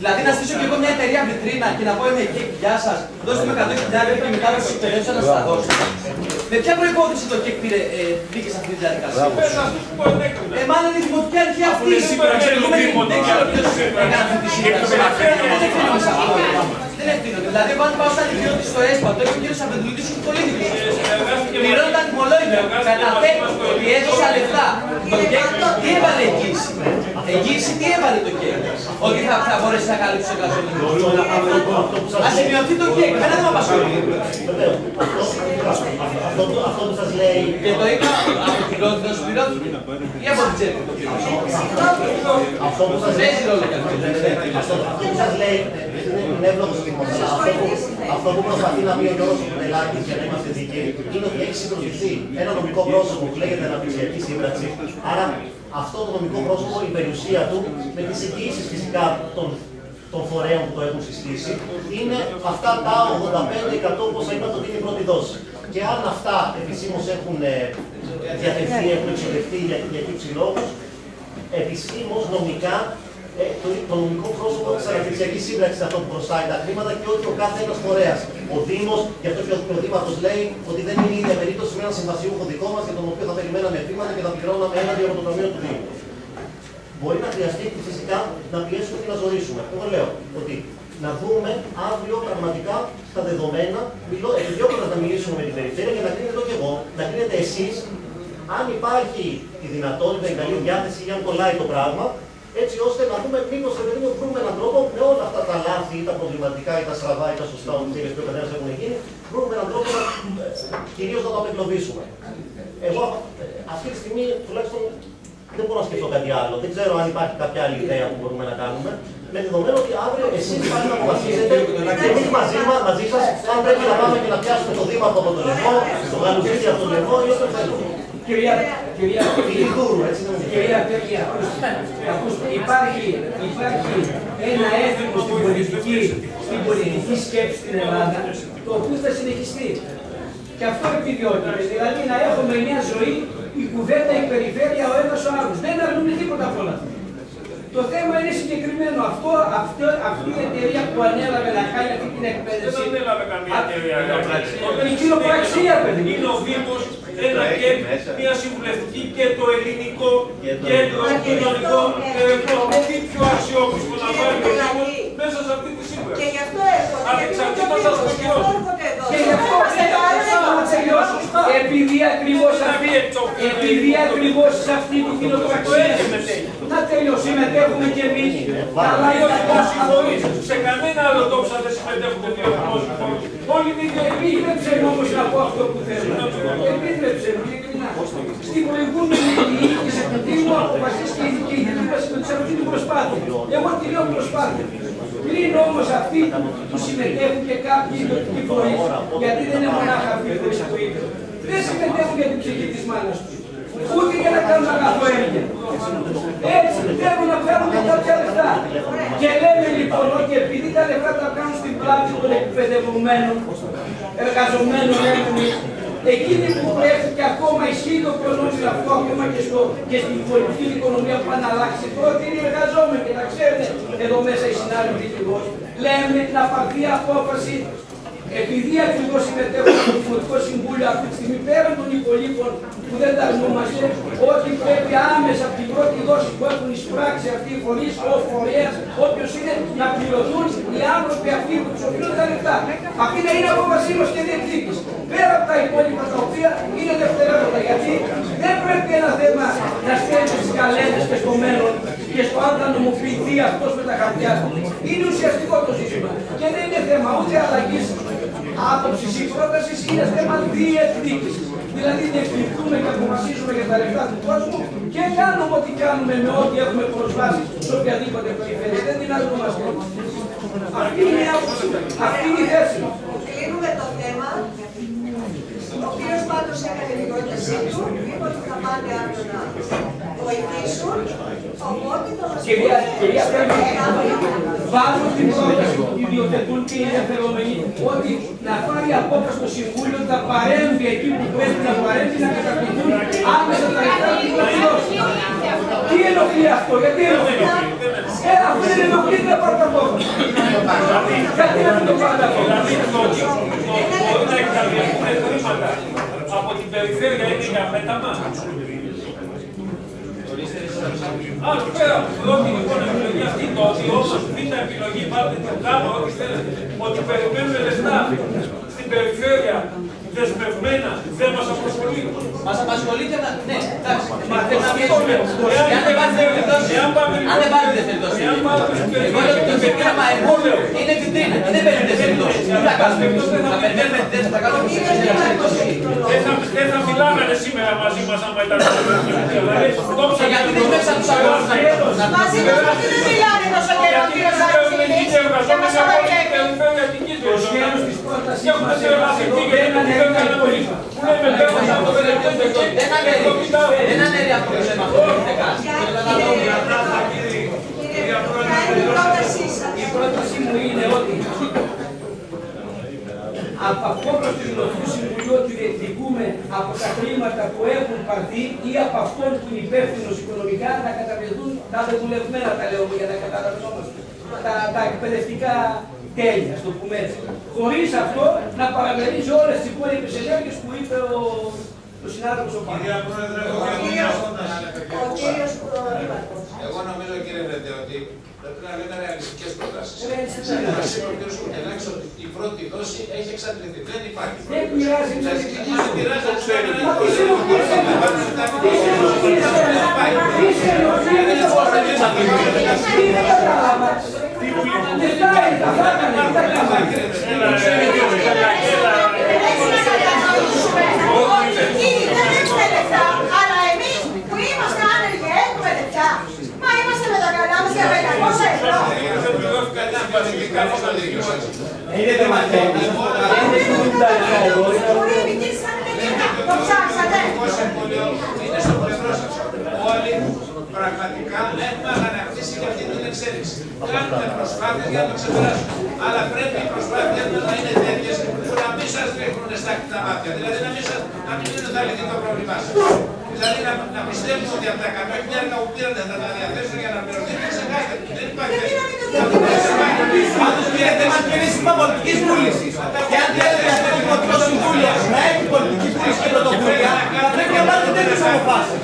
Δηλαδή να στήσω και εγώ μια εταιρεία βιτρίνα και να πω είμαι ΚΕΚ, γεια σα, δώστε με 100.000 και μετά θα του εκπαιδεύσω να σα τα δώσω. Με ποια προπόθεση το ΚΕΚ πήρε, ε, μπήκε σε αυτή τη διαδικασία. Πες αυτούς που ενέκριναν. Ε, μάλλον η δημοτική αρχή αυτή. είναι σύμπραξη Η προηγούμενη του Δήμου, δεν ξέρω ποιος έκανε αυτή τη σύμπραξη. Δεν ευθύνομαι σε αυτό. Δεν ευθύνομαι. Δηλαδή, εγώ αν πάω σαν ιδιώτη στο ΕΣΠΑ, το είπε ο κύριος Απεντουλίδης, είναι πολύ δίκιο. Πληρώνω τα τιμολόγια. Καταθέτω ότι έδωσα λεφτά. Το ΚΕΚ τι έβαλε εγγύηση. Εγγύηση τι έβαλε το ΚΕΚ. Ότι θα, θα μπορέσει να καλύψει το εκατομμύριο. Ας σημειωθεί το ΚΕΚ. Εμένα δεν με απασχολεί. Βεβαίως. Αυτό- αυτό που- Αυτό που σας λέει Και το είπα από την πρώτη δόση πληρώθηκε. Ή από την τσέπη το πληρώθηκε. Αυτό που σας λέει, Παίζει ρόλο και αυτό. αυτό αυτό που σας λέει, είναι είναι εύλογος στοιχείο, αλλά αυτό που, αυτό που προσπαθεί να πει ο Γιώργος Κουτελάκης για να είμαστε δίκαιοι, είναι ότι έχει συγκροτηθεί ένα νομικό πρόσωπο που λέγεται αναπτυξιακή σύμπραξη. Άρα αυτό το νομικό πρόσωπο, η περιουσία του, με τις εγγύησεις φυσικά των των φορέων που το έχουν συστήσει, είναι αυτά τα 85% όπως είπατε ότι είναι η πρώτη δόση. Και αν αυτά επισήμως έχουν ε, διατεθεί, έχουν εξοδευτεί για, για κύψη λόγους, επισήμως νομικά ε, το, το νομικό πρόσωπο της αναπτυξιακής σύμπραξη είναι αυτό που προστάει τα χρήματα και όχι ο κάθε ένας φορέας. Ο Δήμος, γι' αυτό και ο, και ο Δήμαρχο λέει ότι δεν είναι η ίδια περίπτωση με ένα συμβασιούχο δικό μας για τον οποίο θα περιμέναμε χρήματα και θα πληρώναμε έναντι από το Ταμείο του Δήμου. Μπορεί να χρειαστεί φυσικά να πιέσουμε και να ζωρίσουμε. Εγώ λέω ότι να δούμε αύριο πραγματικά στα δεδομένα, μιλώ, επιδιώκοντας να μιλήσουμε με την περιφέρεια και να κρίνετε εδώ και εγώ, να κρίνετε εσείς αν υπάρχει η δυνατότητα, η καλή διάθεση ή αν κολλάει το πράγμα, έτσι ώστε να δούμε μήπως μου βρούμε έναν τρόπο με όλα αυτά τα λάθη ή τα προβληματικά ή τα στραβά ή τα σωστά ονειδίε που ο καθένας έχουν γίνει, βρούμε έναν τρόπο να κυρίως να το απεγκλωβίσουμε. Εγώ ε, αυτή τη στιγμή τουλάχιστον δεν μπορώ να σκεφτώ κάτι άλλο. Δεν ξέρω αν υπάρχει κάποια άλλη ιδέα που μπορούμε να κάνουμε. Με δεδομένο ότι αύριο εσείς πάλι να αποφασίσετε και εμείς μαζί, μα- μαζί σας, αν πρέπει να πάμε και να πιάσουμε το Δήμαρχο από τον Λευκό, το Γαλουζίδι από τον Λευκό ή ό,τι θέλουμε. Κυρία, κυρία, Ηλικούρου, έτσι δεν είναι. κυρία, κυρία, ακούστε, υπάρχει, υπάρχει ένα έθιμο στην πολιτική, στην πολιτική σκέψη στην Ελλάδα, το οποίο θα συνεχιστεί. Και αυτό επιδιώκεται, δηλαδή να έχουμε μια ζωή, η κουβέντα, η περιφέρεια, ο ένας ο άλλος. Δεν αρνούμε τίποτα από όλα αυτά. Το θέμα είναι συγκεκριμένο. Αυτό, αυτό, αυτή η εταιρεία που ανέλαβε να κάνει αυτή την εκπαίδευση. Δεν ανέλαβε καμία Α, εταιρεία. Η κοινοπραξία, παιδί. Είναι ο Δήμος, ένα και μια συμβουλευτική και το ελληνικό κέντρο κοινωνικών ερευνών. Τι πιο αξιόπιστο να βάλει ο Δήμος μέσα σε αυτή τη Και σύμβαση. γι' αυτό έρχονται. Ανεξαρτήτως από το Γι' κοινό. αυτό έρχονται εδώ. Και γι' αυτό να τελειώσω. Επειδή ακριβώς αυτή, επειδή ακριβώς σε αυτή την κοινοπραξία να τελειώσει, συμμετέχουμε κι εμείς. Αλλά Οι δημόσιοι φορείς σε κανένα άλλο τόπο δεν συμμετέχουν οι δημόσιοι φορείς. Όλοι είναι ίδιοι. Επίτρεψε μου όμως να πω αυτό που θέλω. Επίτρεψε μου, ειλικρινά. Στην προηγούμενη διοίκηση του Δήμου αποφασίστηκε η δική μας με αυτή την προσπάθειας. Εγώ τη λέω προσπάθεια. Πριν είναι όμως αυτοί που συμμετέχουν και κάποιοι ιδιωτικοί φορείς, γιατί δεν είναι μονάχα αυτοί οι φορείς που είπε. Δεν συμμετέχουν για την ψυχή της μάνας τους. Ούτε για να κάνουν αγαθό έργο. Έτσι θέλουν να φέρουν και κάποια λεφτά. Και λέμε λοιπόν ότι επειδή τα λεφτά τα κάνουν στην πλάτη των εκπαιδευμένων, εργαζομένων λέμε Εκείνοι που πρέπει και ακόμα ισχύει το προνόμιο αυτό, ακόμα και, στο, και στην πολιτική οικονομία που να αλλάξει, πρώτοι είναι οι εργαζόμενοι και τα ξέρετε εδώ μέσα οι συνάδελφοι λέμε να πάρθει απόφαση επειδή ακριβώς συμμετέχουν στο Δημοτικό Συμβούλιο αυτή τη στιγμή πέραν των υπολείπων που δεν τα αρνούμαστε, ότι πρέπει άμεσα από την πρώτη δόση που έχουν εισπράξει αυτοί οι φορείς, ο φορέας, όποιος είναι, να πληρωθούν οι άνθρωποι αυτοί που τους οφείλουν τα λεφτά. Αυτή να είναι απόφασή μα και διεκδίκηση. Πέρα από τα υπόλοιπα τα οποία είναι δευτερεύοντα. Γιατί δεν πρέπει ένα θέμα να στέλνει στις καλέντε και στο μέλλον και στο αν θα νομοποιηθεί αυτός με τα χαρτιά του. Είναι ουσιαστικό το ζήτημα. Και δεν είναι θέμα ούτε αλλαγής άποψη ή πρόταση είναι θέμα διεκδίκηση. Δηλαδή διεκδικούμε και αποφασίζουμε για τα λεφτά του κόσμου και κάνουμε ό,τι κάνουμε με ό,τι έχουμε προσβάσει σε οποιαδήποτε περιφέρεια. Δεν την αρνούμαστε. Αυτή είναι η άποψη, αυτή είναι η θέση μας. Κλείνουμε το θέμα. Ο κύριος πάντως έκανε την πρότασή του, είπε ότι θα πάνε αύριο να βοηθήσουν. Οπότε θα μας Κυρία, κυρία Πρέπει, βάζω την πρόταση που ιδιοθετούν και οι ενδιαφερόμενοι ότι να πάρει απόφαση στο Συμβούλιο να παρέμβει εκεί που πρέπει να παρέμβει να καταπληκτούν άμεσα τα λεφτά του πλατιώσει. Τι ενοχλεί αυτό, γιατί ενοχλεί; Ε, αφού δεν ενοχλεί δεν πάρει τα απόφαση. Γιατί να μην το πάρει τα απόφαση. Μπορεί να εξαρτηθούν χρήματα από την περιφέρεια είναι για μέταμα. Αν πέρα από την πρώτη λοιπόν επιλογή αυτή, το ότι όμως β' επιλογή πάρτε το κάνω ό,τι θέλετε, ότι περιμένουμε λεφτά στην περιφέρεια δεσμευμένα, δεν μας απασχολεί. Μας απασχολεί και να... Ναι, εντάξει. Μα δεν θα πει το Αν δεν πάρει δεύτερη δόση, αν δεν πάρει δεύτερη δόση, εγώ λέω ότι το πείραμα εγώ είναι βιτρίνα, δεν παίρνει δεύτερη δόση. Τι θα κάνουμε, θα περιμένουμε τη δεύτερη, θα κάνουμε τη δεύτερη δόση. Δεν θα μιλάμε σήμερα μαζί μας άμα ήταν Και γιατί δεν μέσα τους αγώνες να Μαζί μας γιατί δεν μιλάνε τόσο καιρό, κύριε Ζαρτσίνη. Και μας απαγγέλνει. Το σχέδιο της πρότασης μας εδώ δεν ανέβει τα υπόλοιπα. Δεν ανέβει αυτό το θέμα, αυτό δεν καν. Η πρότασή μου είναι ότι από αυτό προς το Δημοτικό Συμβουλίο ότι διεκδικούμε από τα χρήματα που έχουν πάρθει ή από αυτόν που είναι υπεύθυνος οικονομικά να καταβληθούν τα δεδουλευμένα τα λέω για να καταλαβαίνόμαστε. Τα, τα εκπαιδευτικά τέλεια, στο πούμε έτσι. Χωρίς αυτό να παραμερίζει όλες τις υπόλοιπες ενέργειες που είπε ο, ο συνάδελφος ο Κυρία Πρόεδρε, Ο κύριος Πρόεδρος. Εγώ νομίζω κύριε Ρέντε ότι πρέπει να λέμε ρεαλιστικές προτάσεις. Ρεαλιστικές. Να συμμετέχουν τουλάχιστον ότι η πρώτη δόση έχει εξαντληθεί. Δεν υπάρχει. Δεν πειράζει, Δεν δεν πειράζει, το το ξέρει. Μα τι σε ενοχλεί εμένα. Τι σε ενοχλεί εμένα. Τι σε ενοχλεί εμένα. Τι δεν κατάλαβα. Δεν τα είναι, τα φάγανε, τι τα κάνανε. Ότι εκείνοι δεν έχουμε λεφτά, αλλά εμείς που είμαστε άνεργοι έχουμε λεφτά. Μα είμαστε με τα καλά μας για 500 ευρώ. Δεν πληρώθηκαν κανένα πανηγυρικά πώς να δικαιώσει. Είναι το μαθαίνει. Μπορεί οι μικροί σαν Το ψάξατε. Είναι στο πλευρό σας. Όλοι πραγματικά έχουμε αγανακτήσει για αυτή την εξέλιξη. Κάνουμε προσπάθειες για να το ξεπεράσουμε. Αλλά πρέπει οι προσπάθειες μας να είναι τέτοιες που να μην σας ρίχνουν στα τα μάτια. Δηλαδή να μην, σας, να μην είναι θα λυθεί το πρόβλημά σας. Δηλαδή να, να πιστεύουμε ότι από τα 100 χιλιάρικα που πήρατε θα τα διαθέσουν για να πληρωθεί. Δεν ξεχάστε. Δεν υπάρχει Πάντως κύριε Θέμαν είναι σύστημα πολιτικής βούλησης. Και αν θέλετε αυτό το Δημοτικό Συμβούλιο να έχει πολιτική βούληση και πρωτοβουλία, θα πρέπει να πάρετε τέτοιες αποφάσεις.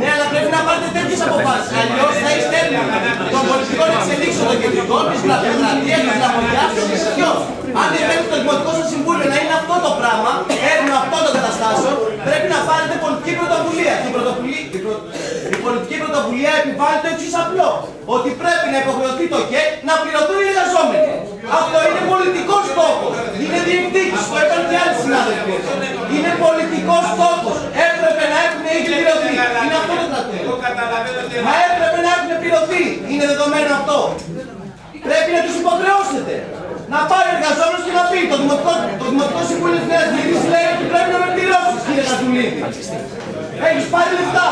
Ναι, αλλά πρέπει να πάρετε τέτοιες αποφάσεις. Αλλιώς θα είστε έμεινοι των πολιτικών εξελίξεων των κεντρικών, της γραφειοκρατίας, της λαμογιάς, της ισχυός. Αν δεν θέλετε το Δημοτικό σας Συμβούλιο να είναι αυτό το πράγμα, έρευνα αυτών των καταστάσεων, πρέπει να πάρετε πολιτική πρωτοβουλία. Και η, πρωτοβουλία, η, προ- η πολιτική πρωτοβουλία επιβάλλει το εξής απλό. Ότι πρέπει να υποχρεωθεί το ΚΕΚ να πληρωθούν οι εργαζόμενοι. Αυτό είναι πολιτικός στόχος. Είναι διεκδίκηση. Το είπαν και άλλοι συνάδελφοι. Είναι πολιτικός στόχος. Έπρεπε να έχουν ήδη πληρωθεί. Είναι αυτό το κρατέο. Μα έπρεπε να έχουν πληρωθεί. Είναι δεδομένο αυτό. Πρέπει να τους υποχρεώσουμε. Χρειάζεται. Να πάει ο εργαζόμενος και να πει: Το Δημοτικό, το Δημοτικό Συμβούλιο της Νέας Διοίκηση λέει ότι πρέπει να με πληρώσεις, κύριε Καζουλίδη. Έχεις πάρει λεφτά.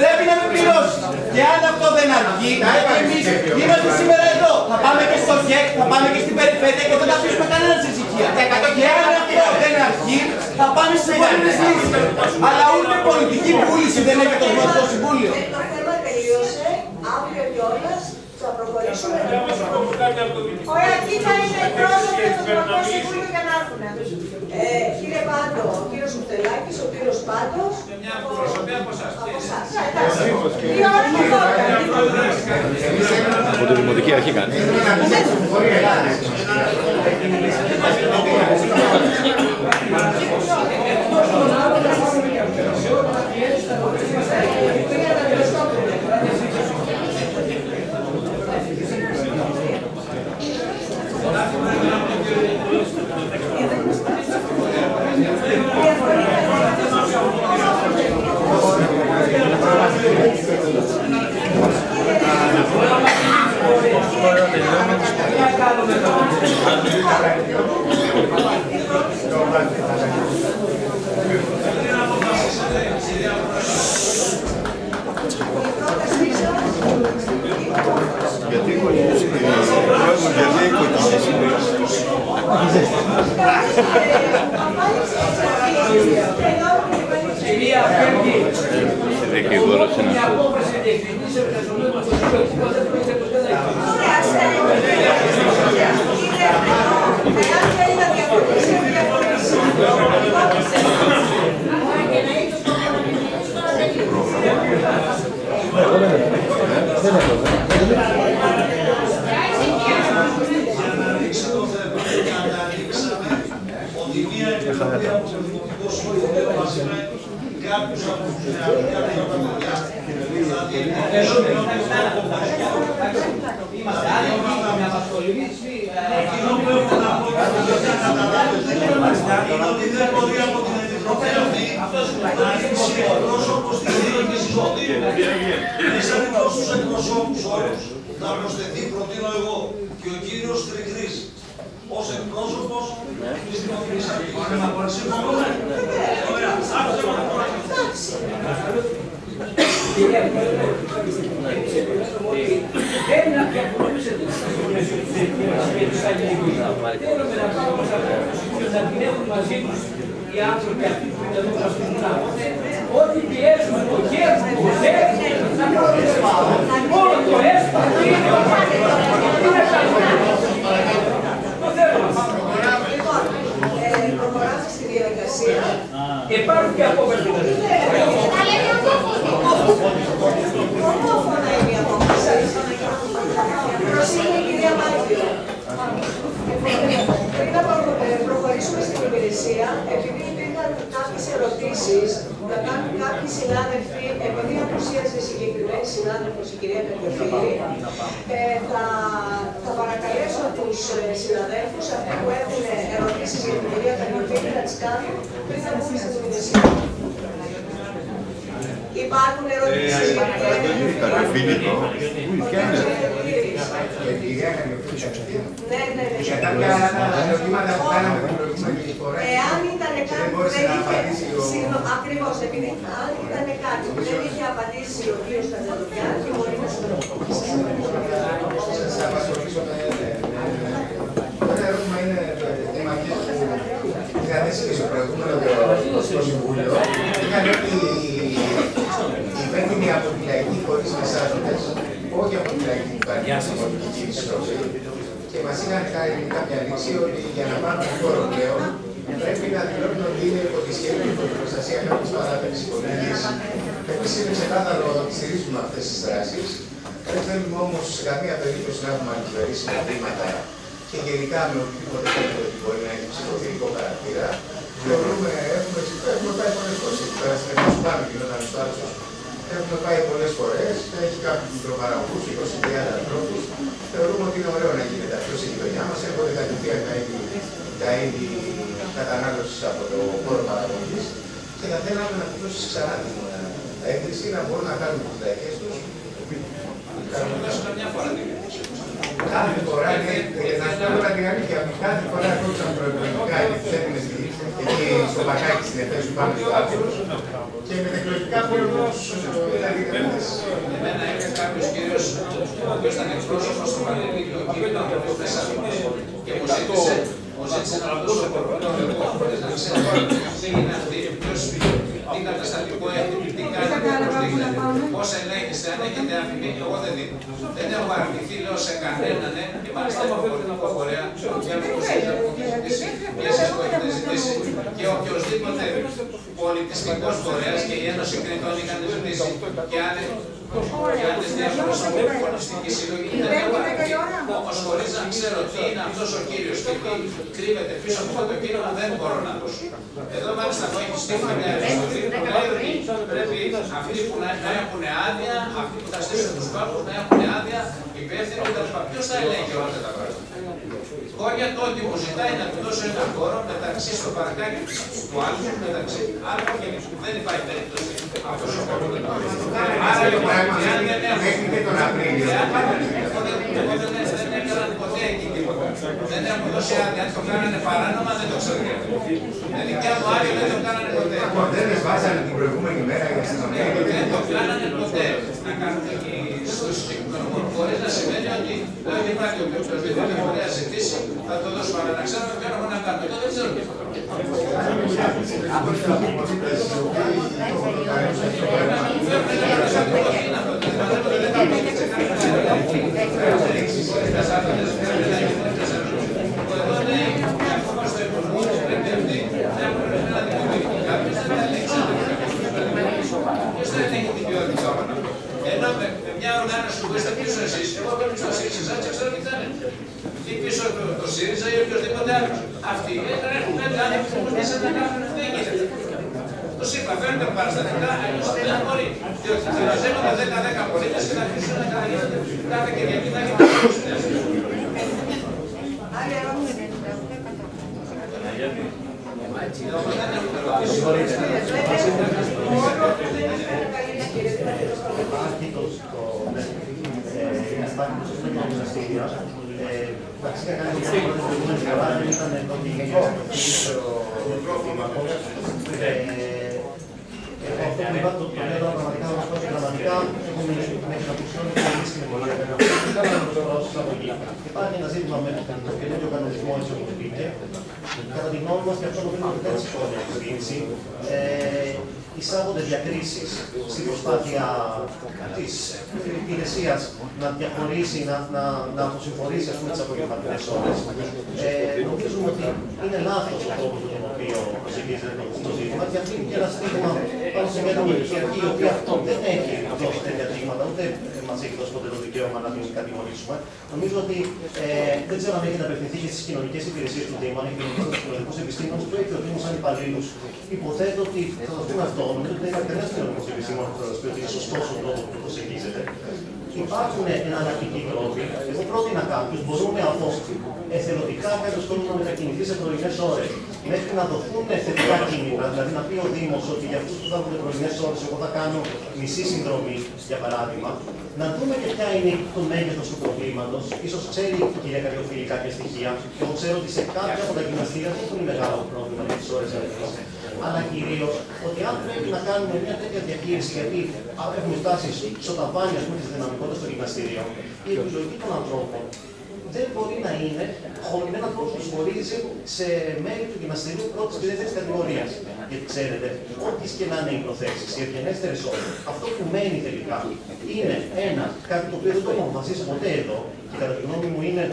Πρέπει να με πληρώσεις. Και αν αυτό δεν αρκεί, εμείς είμαστε σήμερα εδώ. Θα πάμε και στο ΚΕΚ, θα πάμε και στην περιφέρεια και δεν θα αφήσουμε κανένα σε ησυχία. Και αν αυτό δεν αρκεί, θα πάμε στι επόμενε λύσει. Αλλά ούτε πολιτική βούληση δεν έχει το Δημοτικό Συμβούλιο. Το θέμα τελείωσε. Αύριο κιόλας θα προχωρήσουμε. Ωραία, εκεί θα είναι εκπρόσωποι του Δημοτικού Συμβούλιο για να έρθουν. Ε, κύριε Πάντο, ο κύριος Κουτελάκη, ο κύριος Πάντος. Και μια προσωπία από εσάς. Από εσάς. Εντάξει. Δύο ώρες και δώκα. Από τη Δημοτική Αρχή κάνει. Γιατί οικογένειες είναι γιατί οικογένειες είναι Κυρία Πέμπτη, Δικηγόρος είναι η αυτός. απόφαση διεκδικήσει εργαζομένου του Κοσμικού δεν πρόκειται ποτέ να υπάρχει. ότι μία επιτροπή από το Δημοτικό Συμβούλιο μαζί με κάποιους από τους νεαρούς, κάποιους από τα παιδιά, θα διεκδικήσουν Αυτό που έχω να πω και αυτό για να καταλάβετε είναι ότι δεν μπορεί από την Επιτροπή αυτή να ρίξει εκπρόσωπος της Διοίκησης του Δήμου. Μέσα από τους εκπροσώπους όλους να προσθεθεί, προτείνω εγώ, και ο κύριος Τριγρής ως εκπρόσωπος της Δημοτικής Αρχής. Συμφωνούμε. Ωραία. Άκουσε με το Κυρία Πρόεδρε, δεν είναι διαφωνούμε σε τέτοιες και τις αλληλεγγύες. Θέλουμε να πάμε όμως αυτό, να την έχουν μαζί τους οι άνθρωποι αυτοί που είναι εδώ μας Υπάρχουν και απόφαση. Ομόφωνα είναι η απόφαση. Προσέχει η κυρία Μάτιο. Πριν να προχωρήσουμε στην υπηρεσία, επειδή υπήρχαν κάποιες ερωτήσεις, να κάνουν κάποιοι συνάδελφοι, επειδή απουσίαζε συγκεκριμένη συνάδελφος η κυρία Πεντεφίλη, ε, θα, θα παρακαλέσω τους ε, συναδέλφους αυτοί που έχουν ερωτήσεις για την κυρία Πεντεφίλη να τις κάνουν πριν να μπούμε στην υπηρεσία. Υπάρχουν ερωτήσεις για την κυρία Καρδιοφίλη το. Ποια είναι. Για την κυρία Καρδιοφίλη. Ναι, ναι, ναι. Για κάποια άλλα ερωτήματα που κάναμε την προηγούμενη φορά. Εάν ήταν κάτι που μπορούσε δεν να είχε, απαντήσει ο- συγγνώμη, ακριβώς, επειδή αν ήταν κάτι που δεν είχε απαντήσει ο κύριος Κατζαδοκιάν και μπορεί να Σας απασχολήσω με... Το ένα ερώτημα είναι το θέμα και που είχα θέσει και στο προηγούμενος στο Συμβούλιο. Είχαν ότι οι υπεύθυνοι από τη λαϊκή χωρίς μεσάζοντες, όχι από τη λαϊκή που κάνει στην πολιτική επιστροφή, και μας είχαν κάνει κάποια λύση ότι για να πάρουν το χώρο πλέον πρέπει να δηλώνουν ότι είναι υπό τη σχέδια και την προστασία κάποιες παράδειγμα πολιτικής. Εμείς είναι ξεκάθαρο ότι στηρίζουμε αυτές τις δράσεις. Δεν θέλουμε όμως σε καμία περίπτωση να έχουμε αντιφερήσει βήματα και γενικά με οποιοδήποτε τέτοιο ότι μπορεί να έχει ψυχοφιλικό χαρακτήρα. Θεωρούμε, έχουμε, έχουμε πάει πολλές φορές εκεί πέρα στην Ελλάδα που πάνω γινόταν στο άρθρο. Έχουμε πάει πολλές φορές, έχει κάποιους μικροπαραγωγούς, 20-30 ανθρώπους. Θεωρούμε ότι είναι ωραίο να γίνεται αυτό στη γειτονιά μας. Έρχονται κατευθείαν τα είδη, κατανάλωσης από το χώρο παραγωγής και θα θέλαμε να πληρώσεις ξανά την ε, να μπορούν να κάνουν τις δέκε τους. Κάθε φορά ναι, να σου πω την αλήθεια, κάθε φορά κόψαν προεκλογικά οι θέμενε εκεί στο μπακάκι στην Εφέση του πάνω στο άκρο και με εκλογικά πόλεμο ήταν οι Εμένα κάποιος κύριος, ο οποίος ήταν εκπρόσωπος στο Πανεπιστήμιο και μου ζήτησε χωρίς να ξέρω τι είναι αυτή, ποιος τι καταστατικό έχει, τι κάνει, πώς γίνεται, πώς ελέγχεστε, αν έχετε αμφιβεί, εγώ δεν δίνω. Δεν έχω αρνηθεί, λέω σε κανέναν, ναι, και μάλιστα έχω πολιτικό φορέα, για αυτούς που έχετε ζητήσει, και εσείς που έχετε ζητήσει, και οποιοδήποτε πολιτιστικός φορέας και η Ένωση Κρητών είχαν ζητήσει, και άλλοι και άλλες διάφορες πολιτιστικοί σύλλογοι, δεν έχω αρνηθεί. Όμως χωρίς να ξέρω τι είναι αυτός ο κύριος και τι κρύβεται πίσω από αυτό το κίνημα, δεν μπορώ να δώσω. Εδώ μάλιστα μου έχει στείλει μια επιστολή που λέει ότι πρέπει αυτοί που να, να έχουν άδεια, αυτοί που θα στήσουν τους κόρπους να έχουν άδεια, υπεύθυνοι κτλ. Ποιος θα ελέγχει όλα αυτά τα πράγματα; Χώρια το ότι μου ζητάει να του δώσω ένα χώρο μεταξύ στο παρκάκι του άλλου, μεταξύ άλλων και δεν υπάρχει περίπτωση αυτός ο χώρος. Άρα λοιπόν, εάν δεν έχω... Μέχρι τον Απρίλιο. Εγώ δεν δεν έκαναν ποτέ εκεί τίποτα. Δεν έχω δώσει άδεια. Αν το κάνανε παράνομα δεν το ξέρω. Είναι δικιά μου άδεια δεν το κάνανε ποτέ. Δεν με βάζανε την προηγούμενη μέρα για αστυνομία. Δεν το κάνανε ποτέ. Να κάνουν εκεί στο συγκεκριμένο χωρίς να σημαίνει ότι όχι υπάρχει ο οποίος οποιοδήποτε φορέα ζητήσει θα το δώσουμε. Αλλά να ξέρουμε ποιο έχουμε να κάνουμε. Εγώ δεν ξέρω τι θα Ποιος δεν έχει την ποιότητα όνομα. Ενώ με, με μια οργάνωση που είστε πίσω εσείς, εγώ παίρνω στο ΣΥΡΙΖΑ και ξέρω τι θα είναι. Ή πίσω το, το ΣΥΡΙΖΑ ή οποιοδήποτε άλλο. Αυτοί έχουν πέντε άνθρωποι που μέσα να κάνουν δεν γίνεται. Το είπα, φέρνετε παραστατικά, αλλιώς δεν μπορεί. Διότι μαζεύονται 10-10 πολίτες και θα αφήσουν να γίνεται κάθε Κυριακή να γίνει Άλλη ερώτηση δεν Υπάρχει το στο είναι υπάρχει το σύστημα των δικαστήρια. Εντάξει, είχα κάνει μια πρώτη προηγούμενη φορά, δεν ήταν το γενικό Εγώ αυτό που είπα, το λέω πραγματικά να πω πραγματικά έχω μιλήσει με την απουσιόν και μιλήσει με πολύ ωραία. Ήταν να το δώσω από εκεί. Υπάρχει ένα ζήτημα με το καινούριο κανονισμό έτσι όπως μπήκε. Κατά τη γνώμη μας και αυτό το πριν από 4 χρόνια στην κίνηση, εισάγονται διακρίσεις στην προσπάθεια της υπηρεσίας να διαχωρίσει, να, να, να αποσυμφορήσει ας πούμε, τις απογευματινέ ώρες. Ε, νομίζουμε ότι είναι λάθος ο τρόπος με τον οποίο προσεγγίζεται το, το ζήτημα και αυτή είναι και ένα στίγμα πάνω σε μια νομική αρχή η οποία δεν έχει δώσει τέτοια δείγματα, ούτε μα έχει δώσει ποτέ το δικαίωμα να την κατηγορήσουμε. Νομίζω ότι ε, δεν ξέρω αν έχετε απευθυνθεί και στις κοινωνικές υπηρεσίες του Δήμου, αν έχει γενικώ στους κοινωνικούς επιστήμονες που έχει ο Δήμος σαν υπαλλήλου. Υποθέτω ότι θα σας πούμε αυτό. Νομίζω ότι δεν υπάρχει κανένας κοινωνικός επιστήμονας που θα σας πει ότι είναι σωστός ο τρόπος που προσεγγίζεται. Υπάρχουν εναλλακτικοί τρόποι. Εγώ πρότεινα κάποιους, μπορούμε από εθελοντικά κάποιο κόσμο να μετακινηθεί σε πρωινές ώρες μέχρι να δοθούν θετικά κίνητρα. Δηλαδή να πει ο Δήμος ότι για αυτούς που θα έχουν πρωινές ώρες, εγώ θα κάνω μισή συνδρομή, για παράδειγμα. Να δούμε και ποια είναι το μέγεθος του προβλήματος. σω ξέρει η κυρία Καριοφίλη κάποια στοιχεία. Και εγώ ξέρω ότι σε κάποια από τα γυμναστήρια δεν έχουν μεγάλο πρόβλημα με τις ώρες αλλά κυρίως ότι αν πρέπει να κάνουμε μια τέτοια διαχείριση, γιατί έχουμε φτάσει στο ταβάνι της δυναμικότητας των γυμναστηρίων, η επιλογή των ανθρώπων δεν μπορεί να είναι με έναν τρόπο που χωρίζει σε μέλη του γυμναστηρίου πρώτης και δεύτερης κατηγορίας. Γιατί ξέρετε, ό,τις και να είναι οι προθέσεις, οι ευγενέστερες όρε, αυτό που μένει τελικά είναι ένα, κάτι το οποίο δεν το έχουμε αποφασίσει ποτέ εδώ, και κατά τη γνώμη μου είναι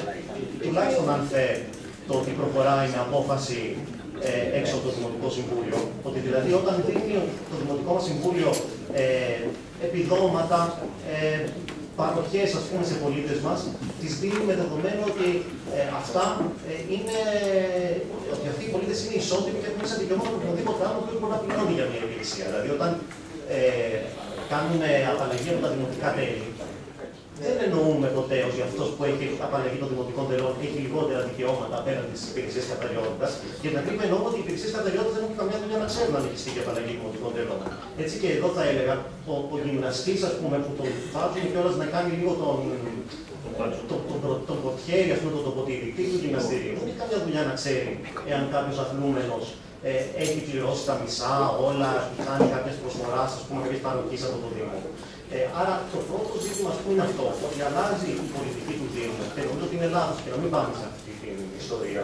τουλάχιστον αν φέρει το ότι προχωράει με απόφαση ε, έξω από το Δημοτικό Συμβούλιο. Ότι δηλαδή όταν δίνει το Δημοτικό μας Συμβούλιο ε, επιδόματα, ε, παροχές ας πούμε σε πολίτες μας, τις δίνει με δεδομένο ότι ε, αυτά ε, είναι, ότι αυτοί οι πολίτες είναι ισότιμοι και έχουν σαν δικαιώματα από οποιοδήποτε άλλο που μπορεί να πληρώνει για μια υπηρεσία. Δηλαδή όταν ε, κάνουν απαλλαγή από τα δημοτικά τέλη, δεν εννοούμε ποτέ ότι αυτός που έχει απαλλαγή των δημοτικών τελών έχει λιγότερα δικαιώματα απέναντι στις υπηρεσίες καταλληλότητα. Και να πούμε εννοούμε ότι οι υπηρεσίες καταλληλότητα δεν έχουν καμιά δουλειά να ξέρουν αν έχει στείλει απαλλαγή δημοτικών τελών. Έτσι και εδώ θα έλεγα, ο, ο γυμναστής, ας πούμε, που τον βάζουν κιόλα να κάνει λίγο τον, τον, τον, τον, τον ποτιέρι, ας πούμε, τον τοποτηρητή του γυμναστηρίου. Δεν έχει καμιά δουλειά να ξέρει εάν κάποιος αθλούμενος ε, έχει πληρώσει τα μισά, όλα, κάνει κάποια προσφοράς, ας πούμε, κάποια παροχή από το Δήμο. Ε, άρα το πρώτο ζήτημα που είναι αυτό, ότι αλλάζει η πολιτική του Δήμου και νομίζω ότι είναι λάθος και να μην πάμε σε αυτή την ιστορία.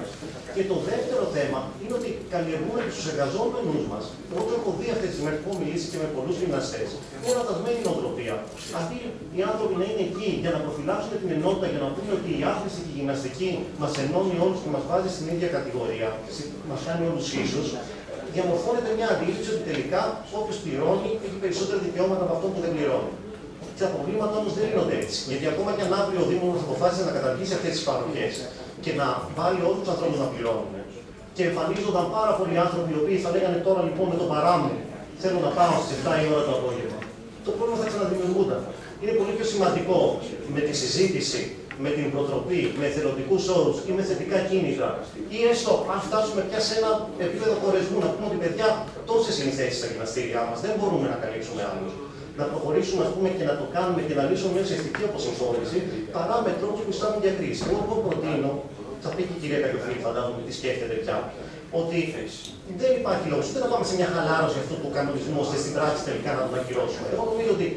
Και το δεύτερο θέμα είναι ότι καλλιεργούμε και στους εργαζόμενους μας. Εγώ το έχω δει αυτές τις μέρες που έχω μιλήσει και με πολλούς γυμναστές. Μια λατασμένη νοοτροπία. Αυτοί οι άνθρωποι να είναι εκεί για να προφυλάξουν την ενότητα, για να πούνε ότι η άθληση και η γυμναστική μας ενώνει όλους και μας βάζει στην ίδια κατηγορία, μας κάνει όλους ίσου. Διαμορφώνεται μια αντίληψη ότι τελικά όποιο πληρώνει έχει περισσότερα δικαιώματα από αυτό που δεν πληρώνει. Τα προβλήματα όμως δεν λύνονται έτσι. Γιατί ακόμα και αν αύριο ο Δήμος αποφάσισε να καταργήσει αυτές τις παροχές και να βάλει όλους τους ανθρώπους να πληρώνουν. Και εμφανίζονταν πάρα πολλοί άνθρωποι οι οποίοι θα λέγανε τώρα λοιπόν με το παράμου θέλω να πάω στις 7 η ώρα το απόγευμα. Το πρόβλημα θα ξαναδημιουργούνταν. Είναι πολύ πιο σημαντικό με τη συζήτηση, με την προτροπή, με εθελοντικού όρους ή με θετικά κίνητρα, ή έστω αν φτάσουμε πια σε ένα επίπεδο χωρισμού, να πούμε ότι παιδιά τόσες είναι οι θέσεις στα γυμναστήριά μας, δεν μπορούμε να καλύψουμε άλλους. Να προχωρήσουμε ας πούμε, και να το κάνουμε και να λύσουμε μια ουσιαστική αποσυμφόρηση παρά με τρόπους που στάνουν διακρίσει. Εγώ λοιπόν προτείνω θα πει και η κυρία Κακιοφίλη, φαντάζομαι τι σκέφτεται πια, ότι δεν υπάρχει λόγος ούτε να πάμε σε μια χαλάρωση αυτού του κανονισμού, ώστε στην πράξη τελικά να τον ακυρώσουμε. Εγώ νομίζω ότι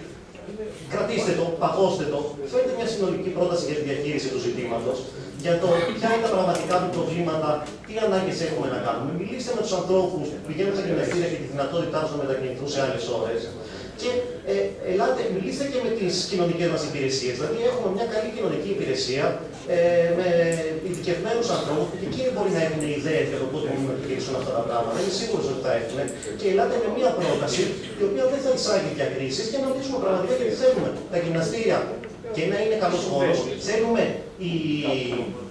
κρατήστε το, παγώστε το, φέρετε μια συνολική πρόταση για τη διαχείριση του ζητήματος, για το ποια είναι τα πραγματικά του προβλήματα, τι ανάγκες έχουμε να κάνουμε. Μιλήστε με τους ανθρώπους που πηγαίνουν στα γυμναστήρια και τη δυνατότητά τους να μετακινηθούν σε άλλες ώρες. Και ε, ελάτε, μιλήστε και με τις κοινωνικές μας υπηρεσίες. Δηλαδή, έχουμε μια καλή κοινωνική υπηρεσία ε, με ειδικευμένους ανθρώπους που και εκείνοι μπορεί να έχουν ιδέες για το πότε μπορούν να επιλύσουν αυτά τα πράγματα. Είμαι σίγουρος ότι θα έχουν. Και ελάτε με μια πρόταση η οποία δεν θα εισάγει διακρίσεις και να μιλήσουμε πραγματικά γιατί θέλουμε τα γυμναστήρια και να είναι καλός χώρος. Θέλουμε οι,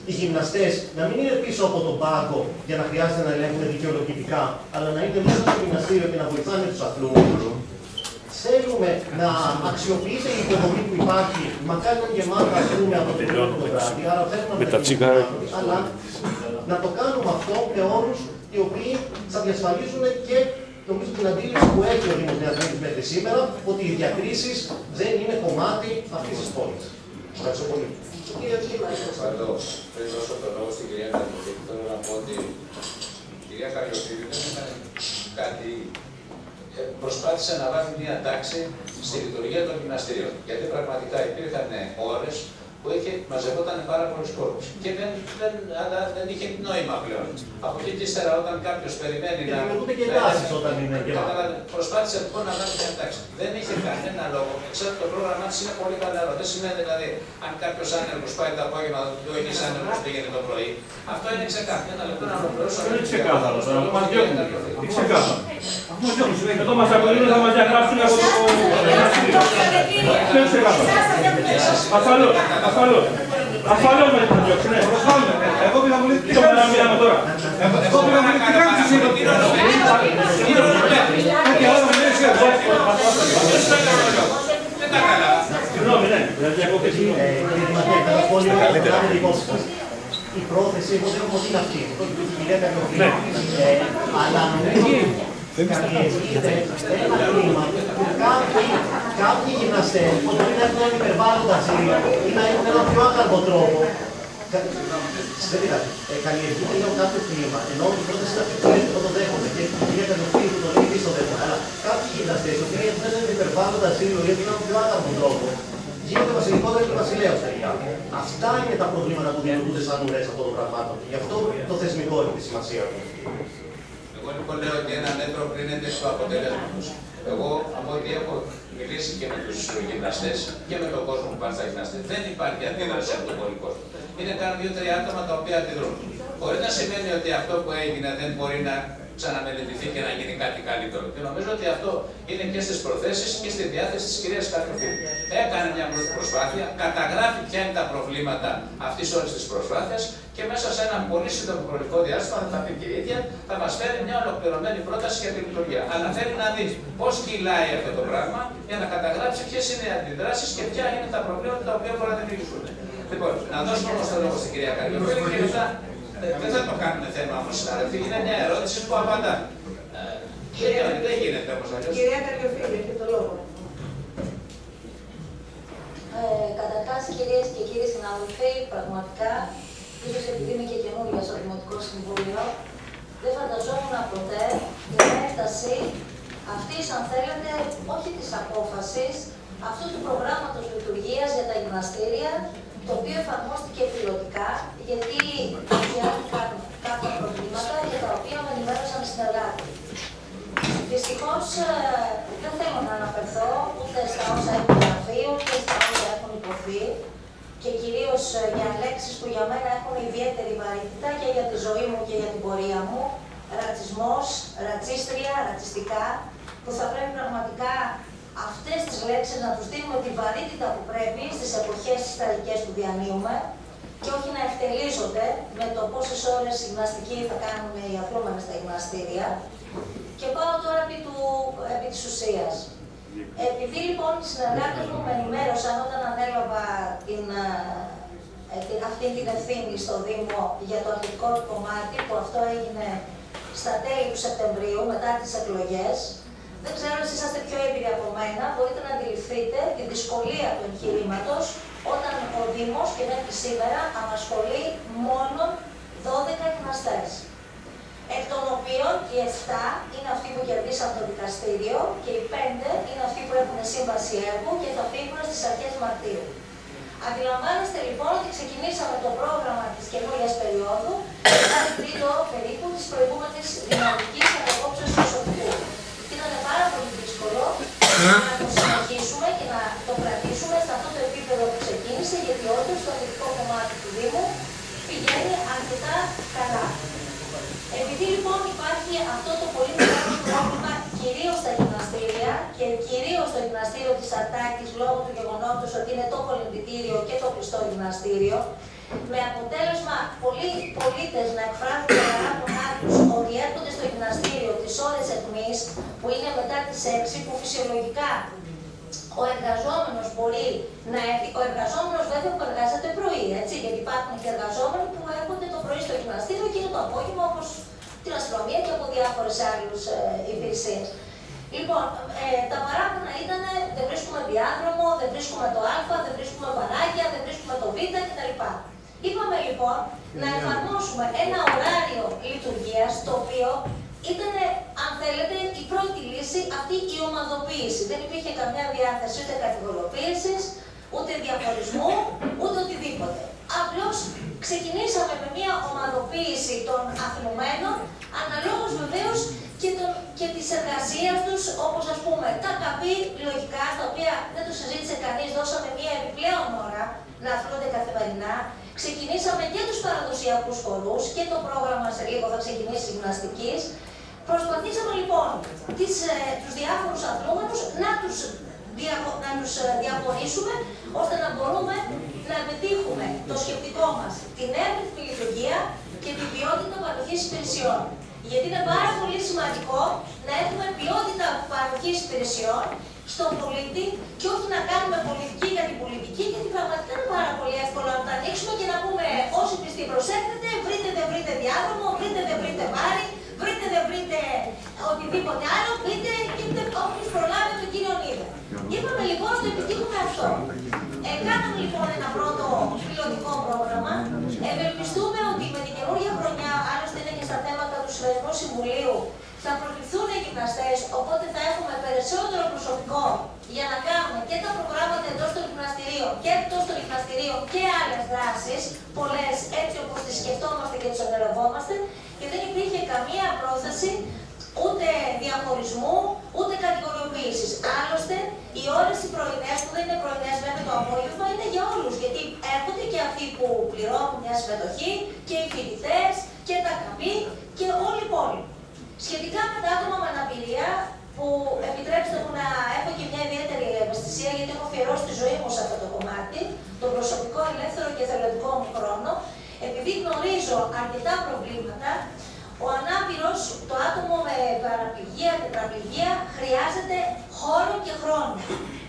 οι γυμναστές να μην είναι πίσω από τον πάγκο για να χρειάζεται να ελέγχουν δικαιολογητικά, αλλά να είναι μέσα στο γυμναστήριο και να βοηθάνε τους αθλούμενου θέλουμε να αξιοποιείται η υποδομή που υπάρχει, μακάρι να γεμάτα ας πούμε από το το βράδυ, άρα θέλουμε να τα αλλά να το κάνουμε αυτό με όρους οι οποίοι θα διασφαλίζουν και νομίζω την αντίληψη που έχει ο Δήμος Νέας μέχρι σήμερα, ότι οι διακρίσεις δεν είναι κομμάτι αυτής της πόλης. Ευχαριστώ πολύ. Ευχαριστώ. Πριν δώσω το λόγο στην κυρία Καριοφίλη, θέλω να πω ότι η κυρία Καριοφίλη δεν ήταν κάτι ε, προσπάθησε να βάλει μια τάξη στη λειτουργία των γυμναστηρίων. Γιατί πραγματικά υπήρχαν ώρες που είχε, μαζευόταν πάρα πολλοί κόσμο. Και δεν, δεν, αλλά δεν είχε νόημα πλέον. Από εκεί και ύστερα, όταν κάποιος περιμένει και να. Δημιουργούνται και τάσει όταν είναι γεμάτο. Προσπάθησε λοιπόν να βάλει μια τάξη. Δεν είχε κανένα λόγο. Ξέρω το πρόγραμμά της είναι πολύ καλό. Δεν σημαίνει δηλαδή αν κάποιος άνεργος πάει το απόγευμα, το έχει άνεργος πήγαινε το πρωί. Αυτό είναι ξεκάθαρο. Ένα λεπτό να ολοκληρώσω. Δεν είναι ξεκάθαρο. Μας διώχνουν. Τι ξεκάθαρο. Αφού διώχνουν. Εδώ μας ακολουθούν θα μας διαγράψουν από το. Δεν είναι ξεκάθαρο. Ασφαλώ. Ασφαλώ. Ασφαλώ με την διώξη. Ναι, προσφάμε. Εγώ πήγα πολύ. Τι κάνω να μιλάμε τώρα. Εγώ πήγα πολύ. Τι κάνεις εσύ εδώ. Κάτι άλλο με λες εδώ. Συγγνώμη, ναι. Δηλαδή εγώ και εσύ. Κύριε Δημαρχέ, θα πω λίγο να λάβετε υπόψη σας. Η πρόθεση, εγώ δεν έχω την αυτή. Το είπε η κυρία Κακροφίλη. Αλλά νομίζω ότι καλλιεργείται ένα κλίμα που κάποιοι, κάποιοι γυμναστές μπορεί να έχουν ένα υπερβάλλοντα ζήλια ή να έχουν έναν πιο άκαρδο τρόπο. Δεν πειράζει. Καλλιεργείται λίγο κάποιο κλίμα. Ενώ η πρόταση είναι αυτή που το δέχομαι και η κυρία Κακροφίλη που το λέει πίσω δέχομαι. Αλλά κάποιοι γυμναστές, οι οποίοι έχουν έναν υπερβάλλοντα ζήλιο ή έναν πιο άκαρδο τρόπο, γίνονται βασιλικότερο και βασιλέο τελικά. Αυτά είναι τα προβλήματα που δημιουργούνται σαν ουρές αυτών των πραγμάτων. Και γι' αυτό το θεσμικό έχει τη σημασία του. Εγώ λοιπόν λέω ότι ένα μέτρο κρίνεται στο αποτέλεσμα τους. Εγώ, από ό,τι έχω μιλήσει και με τους γυμναστές και με τον κόσμο που πάνε στα γυμναστέ, δεν υπάρχει αντίδραση από τον πολύ κόσμο. Είναι καν δύο-τρία άτομα τα οποία αντιδρούν. Μπορεί να σημαίνει ότι αυτό που έγινε δεν μπορεί να ξαναμελετηθεί και να γίνει κάτι καλύτερο. Και νομίζω ότι αυτό είναι και στις προθέσεις και στη διάθεση της κυρίας Καρκοφίλη. Έκανε μια πρώτη προσπάθεια, καταγράφει ποια είναι τα προβλήματα αυτής όλης της προσπάθειας και μέσα σε ένα πολύ σύντομο χρονικό διάστημα, θα τα πει και η ίδια, θα μας φέρει μια ολοκληρωμένη πρόταση για τη λειτουργία. Αλλά θέλει να δει πώς κυλάει αυτό το πράγμα για να καταγράψει ποιες είναι οι αντιδράσεις και ποια είναι τα προβλήματα τα οποία μπορεί να δημιουργηθούν. Λοιπόν, να δώσουμε όμως το λόγο στην κυρία Καρκοφίλη και μετά δεν θα το κάνουμε θέμα όμως, συνάδελφοι. Είναι μια ερώτηση που απαντά. Δεν γίνεται όμω αλλιώς. Κυρία Καριοφίλη, έχετε το λόγο. Ε, Καταρχά, κυρίες και κύριοι συνάδελφοι, πραγματικά, ίσως επειδή είμαι και καινούργια στο Δημοτικό Συμβούλιο, δεν φανταζόμουν ποτέ την έκταση αυτής, αν θέλετε, όχι της απόφασης, αυτού του προγράμματος λειτουργίας για τα γυμναστήρια, το οποίο εφαρμόστηκε πιλωτικά, γιατί παρουσιάστηκαν κάποια προβλήματα για τα οποία με ενημέρωσαν συνεργάτη. Δυστυχώς δεν θέλω να αναφερθώ ούτε στα όσα έχουν γραφεί, ούτε στα όσα έχουν υποθεί και κυρίως για λέξεις που για μένα έχουν ιδιαίτερη βαρύτητα και για τη ζωή μου και για την πορεία μου. Ρατσισμός, ρατσίστρια, ρατσιστικά, που θα πρέπει πραγματικά αυτές τις λέξεις να τους δίνουμε τη βαρύτητα που πρέπει στις εποχές ιστορικές που διανύουμε και όχι να ευτελίζονται με το πόσες ώρες γυμναστική θα κάνουν οι αθλούμενοι στα γυμναστήρια. Και πάω τώρα επί, του, επί της ουσίας. Επειδή λοιπόν οι συνεργάτες μου με ενημέρωσαν όταν ανέλαβα την, ε, την, αυτή την ευθύνη στο Δήμο για το αθλητικό του κομμάτι, που αυτό έγινε στα τέλη του Σεπτεμβρίου, μετά τις εκλογές, δεν ξέρω αν είσαστε πιο έμπειροι από μένα, μπορείτε να αντιληφθείτε τη δυσκολία του εγχειρήματος όταν ο Δήμος και μέχρι σήμερα απασχολεί μόνο 12 γυμναστέ. Εκ των οποίων οι 7 είναι αυτοί που κερδίσαν το δικαστήριο και οι 5 είναι αυτοί που έχουν σύμβαση έργου και θα φύγουν στις αρχές Μαρτίου. Αντιλαμβάνεστε λοιπόν ότι ξεκινήσαμε το πρόγραμμα της καινούργιας περίοδου μετά την τρίτο περίπου της προηγούμενης δυναμικής αποκόψεως προσωπικού. Και ήταν πάρα πολύ δύσκολο να το συνεχίσουμε και να το κρατήσουμε σε αυτό το επίπεδο που ξεκίνησε, γιατί όντως το αθλητικό κομμάτι του Δήμου πηγαίνει αρκετά καλά. Επειδή λοιπόν υπάρχει αυτό το πολύ μεγάλο πρόβλημα κυρίως στα γυμναστήρια και κυρίως στο γυμναστήριο της Αρτάκης λόγω του γεγονότος ότι είναι το κολυμπητήριο και το κλειστό γυμναστήριο, με αποτέλεσμα πολλοί πολίτες να εκφράζουν τα παράπονά του ότι έρχονται στο γυμναστήριο τις ώρες αιχμής που είναι μετά τις 6, που φυσιολογικά ο εργαζόμενος μπορεί να έρθει. Ο εργαζόμενος βέβαια που εργάζεται πρωί, έτσι, γιατί υπάρχουν και εργαζόμενοι που έρχονται το πρωί στο γυμναστήριο και είναι το απόγευμα όπως την αστυνομία και από διάφορες άλλες υπηρεσίες. Λοιπόν, ε, τα παράπονα ήταν δεν βρίσκουμε διάδρομο, δεν βρίσκουμε το Α, δεν βρίσκουμε παράγια, δεν βρίσκουμε το Β κτλ. Είπαμε λοιπόν να εφαρμόσουμε ένα ωράριο λειτουργίας το οποίο ήταν, αν θέλετε, η πρώτη λύση αυτή η ομαδοποίηση. Δεν υπήρχε καμιά διάθεση ούτε κατηγοριοποίησης, ούτε διαχωρισμού, ούτε οτιδήποτε. Απλώς ξεκινήσαμε με μια ομαδοποίηση των αθλουμένων, αναλόγως βεβαίως και, το, και της εργασίας τους, όπως ας πούμε τα καπί, λογικά, στα οποία δεν το συζήτησε κανείς, δώσαμε μια επιπλέον ώρα να αθλούνται καθημερινά. Ξεκινήσαμε και τους παραδοσιακούς χορούς και το πρόγραμμα σε λίγο θα ξεκινήσει γυμναστικής. Προσπαθήσαμε λοιπόν τις, ε, τους διάφορους αθλούμενους να τους, δια- να τους ε, διαχωρίσουμε ώστε να μπορούμε να πετύχουμε το σκεπτικό μας, την εύρυθμη λειτουργία και την ποιότητα παροχής υπηρεσιών. Γιατί είναι πάρα πολύ σημαντικό να έχουμε ποιότητα παροχής υπηρεσιών στον πολίτη και όχι να κάνουμε πολιτική για την πολιτική, γιατί πραγματικά είναι πάρα πολύ εύκολο να τα ανοίξουμε και να πούμε όσοι πιστοί προσέχετε, βρείτε δεν βρείτε διάδρομο, βρείτε δεν βρείτε βάρη, βρείτε δεν βρείτε οτιδήποτε άλλο, βρείτε και όποιος προλάβει τον κύριο Νίδα. Είπαμε λοιπόν να το επιτύχουμε αυτό. Ε, κάναμε λοιπόν ένα πρώτο πιλωτικό πρόγραμμα. Ευελπιστούμε ότι με την καινούργια χρονιά, άλλωστε είναι και στα θέματα του Συνδεσμού Συμβουλίου, θα προκριθούν οι γυμναστές, οπότε θα έχουμε περισσότερο προσωπικό για να κάνουμε και τα προγράμματα εντός των γυμναστηρίων και εκτός των γυμναστηρίων και άλλες δράσεις, πολλές έτσι όπως τις σκεφτόμαστε και τις ονειρευόμαστε, και δεν υπήρχε καμία πρόθεση ούτε διαχωρισμού, ούτε κατηγοριοποίησης. Άλλωστε, οι ώρες οι πρωινές, που δεν είναι πρωινές βέβαια το απόγευμα, είναι για όλους. Γιατί έρχονται και αυτοί που πληρώνουν μια συμμετοχή, και οι φοιτητές, και τα καμπή, και όλοι οι πόλοι. Σχετικά με τα άτομα με αναπηρία, που επιτρέψτε μου να έχω και μια ιδιαίτερη ευαισθησία, γιατί έχω αφιερώσει τη ζωή μου σε αυτό το κομμάτι, τον προσωπικό, ελεύθερο και θελοντικό μου χρόνο, επειδή γνωρίζω αρκετά προβλήματα, ο ανάπηρος, το άτομο με παραπληγία, τετραπληγία, χρειάζεται χώρο και χρόνο.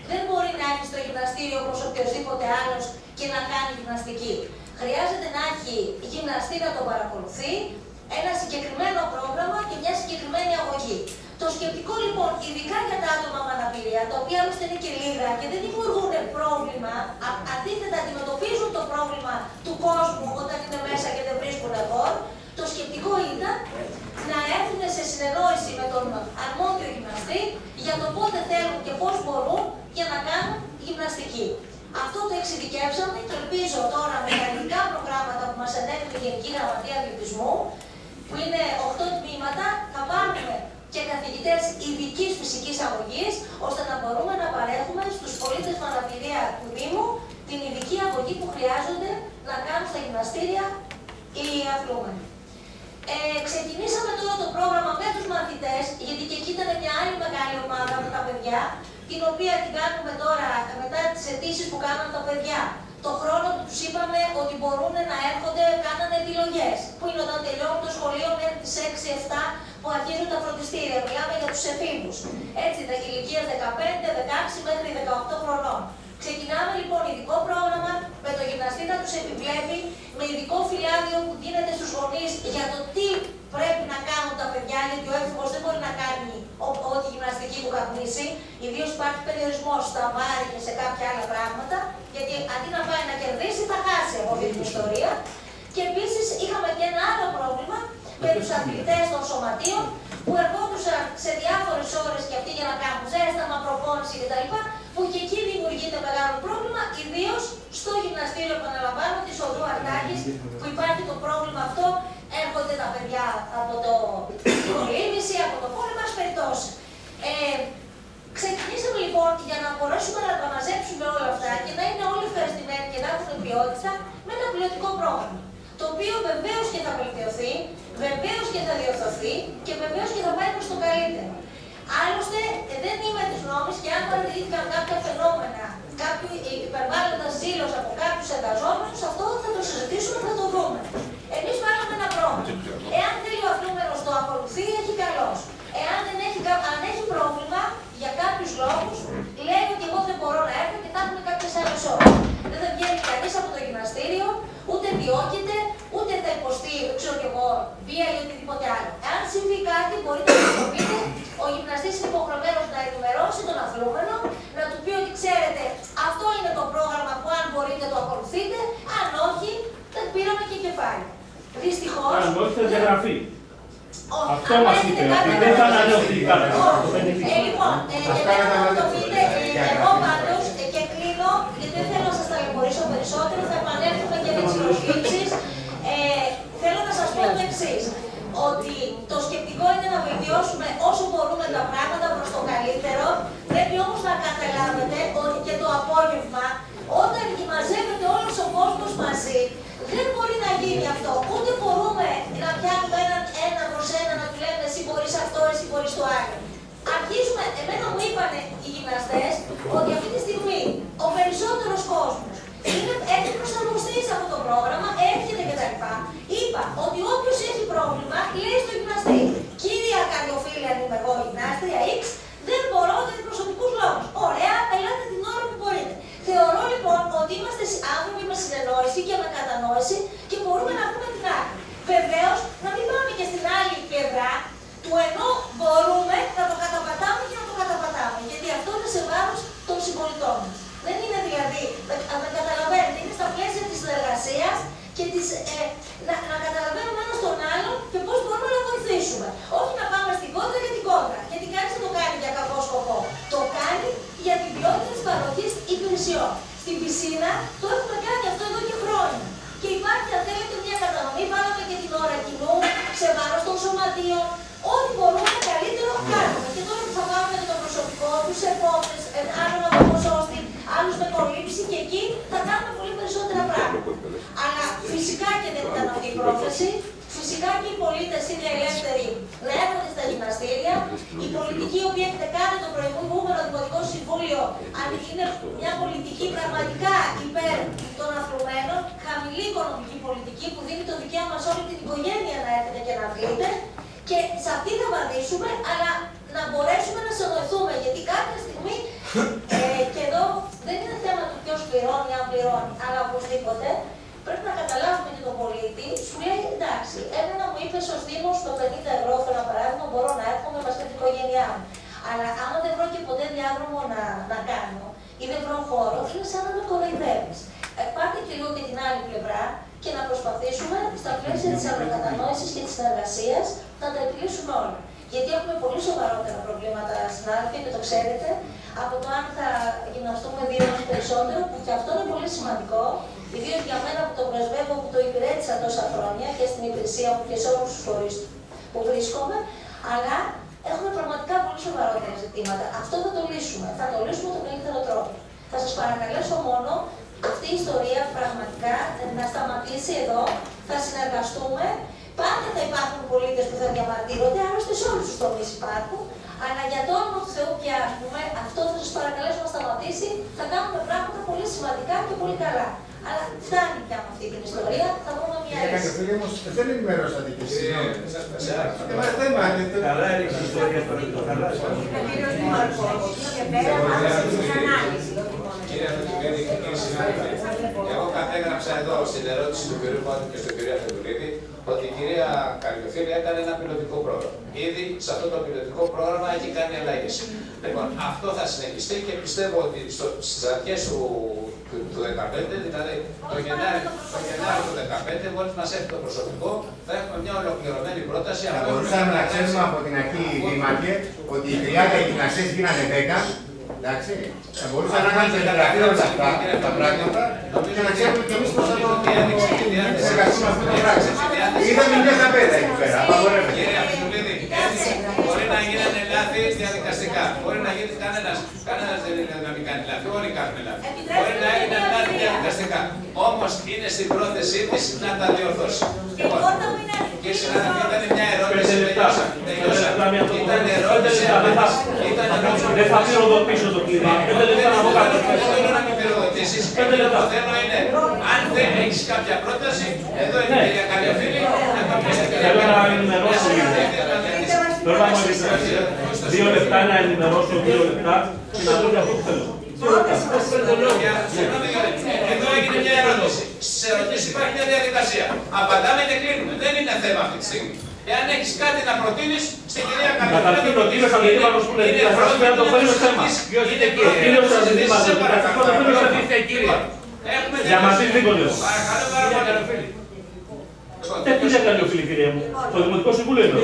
Δεν μπορεί να έχει στο γυμναστήριο όπως οποιοδήποτε άλλος και να κάνει γυμναστική. Χρειάζεται να έχει γυμναστή να το παρακολουθεί, ένα συγκεκριμένο πρόγραμμα και μια συγκεκριμένη αγωγή. Το σκεπτικό λοιπόν, ειδικά για τα άτομα με αναπηρία, τα οποία άλλωστε είναι και λίγα και δεν δημιουργούν πρόβλημα, α, αντίθετα αντιμετωπίζουν το πρόβλημα του κόσμου όταν είναι μέσα και δεν βρίσκουν αγόρ, το σκεπτικό ήταν να έρθουν σε συνεννόηση με τον αρμόδιο γυμναστή για το πότε θέλουν και πώς μπορούν για να κάνουν γυμναστική. Αυτό το εξειδικεύσαμε και ελπίζω τώρα με τα ειδικά προγράμματα που μας ανέφερε η Γενική Γραμματεία Αθλητισμού που είναι 8 τμήματα, θα πάρουμε και καθηγητές ειδικής φυσικής αγωγής, ώστε να μπορούμε να παρέχουμε στους πολίτες με αναπηρία του Δήμου την ειδική αγωγή που χρειάζονται να κάνουν στα γυμναστήρια οι αθλούμενοι. Ε, ξεκινήσαμε τώρα το πρόγραμμα με τους μαθητές, γιατί και εκεί ήταν μια άλλη μεγάλη ομάδα με τα παιδιά, την οποία την κάνουμε τώρα μετά τις αιτήσεις που κάναν τα παιδιά. Το χρόνο που τους είπαμε ότι μπορούν να έρχονται, κάνανε επιλογές. Που είναι όταν τελειώνουν το σχολείο μέχρι τις 6-7 που αρχίζουν τα φροντιστήρια. Μιλάμε για τους εφήβους. Έτσι, τα ηλικία 15, 16 μέχρι 18 χρονών. Ξεκινάμε λοιπόν ειδικό πρόγραμμα με το γυμναστή να τους επιβλέπει, με ειδικό φυλάδιο που δίνεται στους γονείς για το τι πρέπει να κάνουν τα παιδιά, γιατί ο έφηβος δεν μπορεί να κάνει ό- ό,τι γυμναστική του καπνίσει, ιδίως υπάρχει περιορισμός στα βάρη και σε κάποια άλλα πράγματα, γιατί αντί να πάει να κερδίσει θα χάσει από αυτή την ιστορία. Και επίσης είχαμε και ένα άλλο πρόβλημα με τους αθλητές των σωματείων που ερχόντουσαν σε διάφορες ώρες και αυτοί για να κάνουν ζέσταμα, προπόνηση κτλ. Που και εκεί δημιουργείται μεγάλο πρόβλημα, ιδίως στο γυμναστήριο, επαναλαμβάνω, της οδού Αρτάκης, που υπάρχει το πρόβλημα αυτό, έρχονται τα παιδιά από το Κολύμβηση, από το πόλεμο, μας περιπτώσει. Ε, Ξεκινήσαμε λοιπόν για να μπορέσουμε να τα μαζέψουμε όλα αυτά και να είναι όλοι ευχαριστημένοι και να έχουν ποιότητα με ένα πιλωτικό πρόγραμμα. Το οποίο βεβαίως και θα βελτιωθεί, βεβαίως και θα διορθωθεί και βεβαίως και θα πάει προς το καλύτερο. Άλλωστε, ε, δεν είμαι της γνώμη και αν παρατηρήθηκαν κάποια φαινόμενα, κάποιο υπερβάλλοντας ζήλος από κάποιους εργαζόμενους, αυτό θα το συζητήσουμε, θα το δούμε. Εμείς βάλαμε ένα πρόγραμμα. Εάν θέλει ο αθλούμενος το ακολουθεί, έχει καλώ. Εάν δεν έχει, κα- αν έχει πρόβλημα για κάποιους λόγους, λέει ότι εγώ δεν μπορώ να έρθω και θα έχουμε κάποιες άλλες ώρες. Δεν θα βγαίνει κανείς από το γυμναστήριο, ούτε διώκεται, ούτε θα υποστεί, δεν ξέρω κι εγώ, βία ή οτιδήποτε άλλο. Αν συμβεί κάτι, μπορείτε να το πείτε. Ο γυμναστής είναι υποχρεωμένος να ενημερώσει τον αθλούμενο, να του πει ότι ξέρετε, αυτό είναι το πρόγραμμα που αν μπορείτε το ακολουθείτε, αν όχι, δεν πήραμε και κεφάλι. Δυστυχώς. Αν όχι θα διαγραφεί. Όχι. Αυτό Αν μας έχετε είπε, κάποια ότι δεν θα ανανεωθεί κάτι. όχι. Ε, λοιπόν, ε, εμένα θα μου το πείτε, ε, εγώ πάντως ε, και κλείνω, γιατί δεν θέλω να σας ταλαιπωρήσω περισσότερο, θα επανέλθουμε και με τις προσκλήσεις. Ε, θέλω να σας πω το εξής ότι το σκεπτικό είναι να βελτιώσουμε όσο μπορούμε τα πράγματα προς το καλύτερο. Πρέπει όμως να καταλάβετε ότι και το απόγευμα, όταν μαζεύεται όλος ο κόσμος μαζί, δεν μπορεί να γίνει αυτό. Ούτε μπορούμε να πιάνουμε έναν ένα προς ένα να του λέμε εσύ μπορείς αυτό, εσύ μπορείς το άλλο. Αρχίζουμε, εμένα μου είπαν οι γυμναστές ότι αυτή τη στιγμή ο περισσότερος κόσμος είναι, έχει προσαρμοστεί σε αυτό το πρόγραμμα, έρχεται κτλ. Είπα ότι όποιος έχει πρόβλημα λέει στο γυμναστή. Κύρια καρδιοφίλια, αν είμαι εγώ γυμνάστρια X, δεν μπορώ για προσωπικούς λόγους. Ωραία, ελάτε την ώρα που μπορείτε. Θεωρώ λοιπόν ότι είμαστε άνθρωποι με συνεννόηση και με κατανόηση και μπορούμε να πούμε την άλλη. Βεβαίως, να μην πάμε και στην άλλη πλευρά του ενώ μπορούμε να το καταπατάμε και να το καταπατάμε. Γιατί αυτό είναι σε βάρος των συμπολιτών μας. Δεν είναι δηλαδή, αν με καταλαβαίνετε, είναι στα πλαίσια της συνεργασίας και της, ε, να, να καταλαβαίνουμε ένας τον άλλον και πώς μπορούμε να βοηθήσουμε. Όχι να πάμε στην κόντρα για την κόντρα. Γιατί κανείς δεν το κάνει για κακό σκοπό. Το κάνει για την ποιότητα της παροχής υπηρεσιών. Στην πισίνα το έχουμε κάνει αυτό εδώ και χρόνια. Και υπάρχει, αν θέλετε, μια κατανομή. Βάλαμε και την ώρα κοινού σε βάρος των σωματείων. Ό,τι μπορούμε καλύτερο κάνουμε. Και τώρα που θα βάλουμε και το προσωπικό τους επόμενε, άλλον από ποσόστη, άλλους με κολύψη και εκεί θα κάνουμε πολύ περισσότερα πράγματα. Αλλά φυσικά και δεν ήταν αυτή η πρόθεση. Φυσικά και οι πολίτες είναι ελεύθεροι να έρχονται στα γυμναστήρια. Η πολιτική, η οποία έχετε κάνει το προηγούμενο Δημοτικό Συμβούλιο, αν είναι μια πολιτική πραγματικά υπέρ των αθλουμένων, χαμηλή οικονομική πολιτική που δίνει το δικαίωμα σε όλη την οικογένεια να έρχεται και να αθλείται. Και σε αυτή θα βαδίσουμε, αλλά να μπορέσουμε να συνοηθούμε. Γιατί κάποια στιγμή, ε, και εδώ δεν είναι θέμα του ποιος πληρώνει, αν πληρώνει, αλλά οπωσδήποτε πρέπει να καταλάβουμε και τον πολίτη, σου λέει εντάξει, εμένα μου είπε ω Δήμος το 50 ευρώ, θέλω ένα παράδειγμα, μπορώ να έρχομαι μαζί με την οικογένειά μου. Αλλά άμα δεν βρω και ποτέ διάδρομο να, να κάνω ή δεν βρω χώρο, είναι σαν να με κοροϊδεύεις. Ε, πάρτε και λίγο και την άλλη πλευρά και να προσπαθήσουμε στα πλαίσια της ανακατανόησης και της συνεργασίας να τα επιλύσουμε όλα. Γιατί έχουμε πολύ σοβαρότερα προβλήματα συνάδελφοι και το ξέρετε, από το αν θα γυμναστούμε δύο ή περισσότερο, που και αυτό είναι πολύ σημαντικό, ιδίως για μένα που το πρεσβεύω, που το υπηρέτησα τόσα χρόνια και στην υπηρεσία μου και σε όλους τους φορείς που βρίσκομαι, αλλά έχουμε πραγματικά πολύ σοβαρότερα ζητήματα. Αυτό θα το λύσουμε. Θα το λύσουμε τον καλύτερο τρόπο. Θα σας παρακαλέσω μόνο αυτή η ιστορία πραγματικά να σταματήσει εδώ. Θα συνεργαστούμε. Πάντα θα υπάρχουν πολίτες που θα διαμαρτύρονται, άλλωστε σε όλους τους τομείς υπάρχουν. Αλλά για το όνομα του Θεού και ας πούμε, αυτό θα σας παρακαλέσω να σταματήσει. Θα κάνουμε πράγματα πολύ σημαντικά και πολύ καλά. Αλλά φτάνει πια με αυτή την ιστορία. Θα βρούμε μια Κύριε λύση. Κακεφίλη, όμως δεν ενημερώσατε και εσείς. Μα θέμα είναι. Καλά έριξε η ιστορία στο το καλά. Ο κύριος Μαρκός και πέρα άφησε την ανάλυση. Κύριε Αντωνιουβέλη, κύριε συνάδελφε, εγώ κατέγραψα εδώ στην ερώτηση του κυρίου Πάτου και στον κύριο Θεοδουλίδη ότι η κυρία Καριοφίλη έκανε ένα πιλωτικό πρόγραμμα. Ήδη σε αυτό το πιλωτικό πρόγραμμα έχει κάνει αλλαγές. Λοιπόν, αυτό θα συνεχιστεί και πιστεύω ότι στις αρχές του, του, του 2015, δηλαδή το Γενάρη, το Γενάρη του 2015, μόλις μας έρθει το προσωπικό, θα έχουμε μια ολοκληρωμένη πρόταση. Θα μπορούσαμε να ξέρουμε από την αρχή, Δήμαρχε, ότι οι 30 γυμνασίες γίνανε 10. Εντάξει. Θα μπορούσαμε να κάνουμε περιγραφή όλα αυτά τα πράγματα και να ξέρουμε και εμείς πώς θα το εργαστούμε αυτό το πράγμα. Είδαμε μια ταπέτα εκεί πέρα. Απαγορεύεται. Κύριε Απτουλίδη, μπορεί να γίνανε λάθη διαδικαστικά. Μπορεί να γίνει κανένας. Κανένας δεν είναι να μην κάνει λάθη. Όλοι κάνουμε λάθη. Μπορεί να έγιναν λάθη διαδικαστικά. Όμω είναι στην πρόθεσή της να τα διορθώσει. Λοιπόν, και συνάδελφοι, ήταν μια ερώτηση. τελειώσα. Τελειώσα. Ήταν ερώτηση. Ήταν ερώτηση. Δεν θα πυροδοτήσω το κλειδί. Πέντε λεπτά να πω κάτι. Δεν θέλω να με πυροδοτήσεις. Πέντε Το λεπτά. θέλω είναι, αν δεν έχεις κάποια πρόταση, εδώ είναι η κυρία Καλιοφίλη, να το πεις στην κυρία Θέλω να Καλιοφίλη. ενημερώσω λίγο. Θέλω να μου επιτρέψει δύο λεπτά να ενημερώσω δύο λεπτά και να πω και αυτό που θέλω. Συγγνώμη, Εδώ έγινε μια ερώτηση. Σε ερωτήσεις υπάρχει μια διαδικασία. Απαντάμε και κλείνουμε. Δεν είναι θέμα αυτή τη στιγμή. Εάν έχεις κάτι να προτείνεις, στην κυρία Καλιοφίλη. Καταρχήν προτείνω σαν δήμαρχος που λέει, θα σας πει να το φέρουμε θέμα. Προτείνω σαν δήμαρχος που καταρχήν το φέρουμε θέμα. Για μαζί δεν το λέω. Παρακαλώ πάρα πολύ. Δεν τι δεν κάνει ο φίλη, κυρία μου; Το Δημοτικό Συμβούλιο είναι.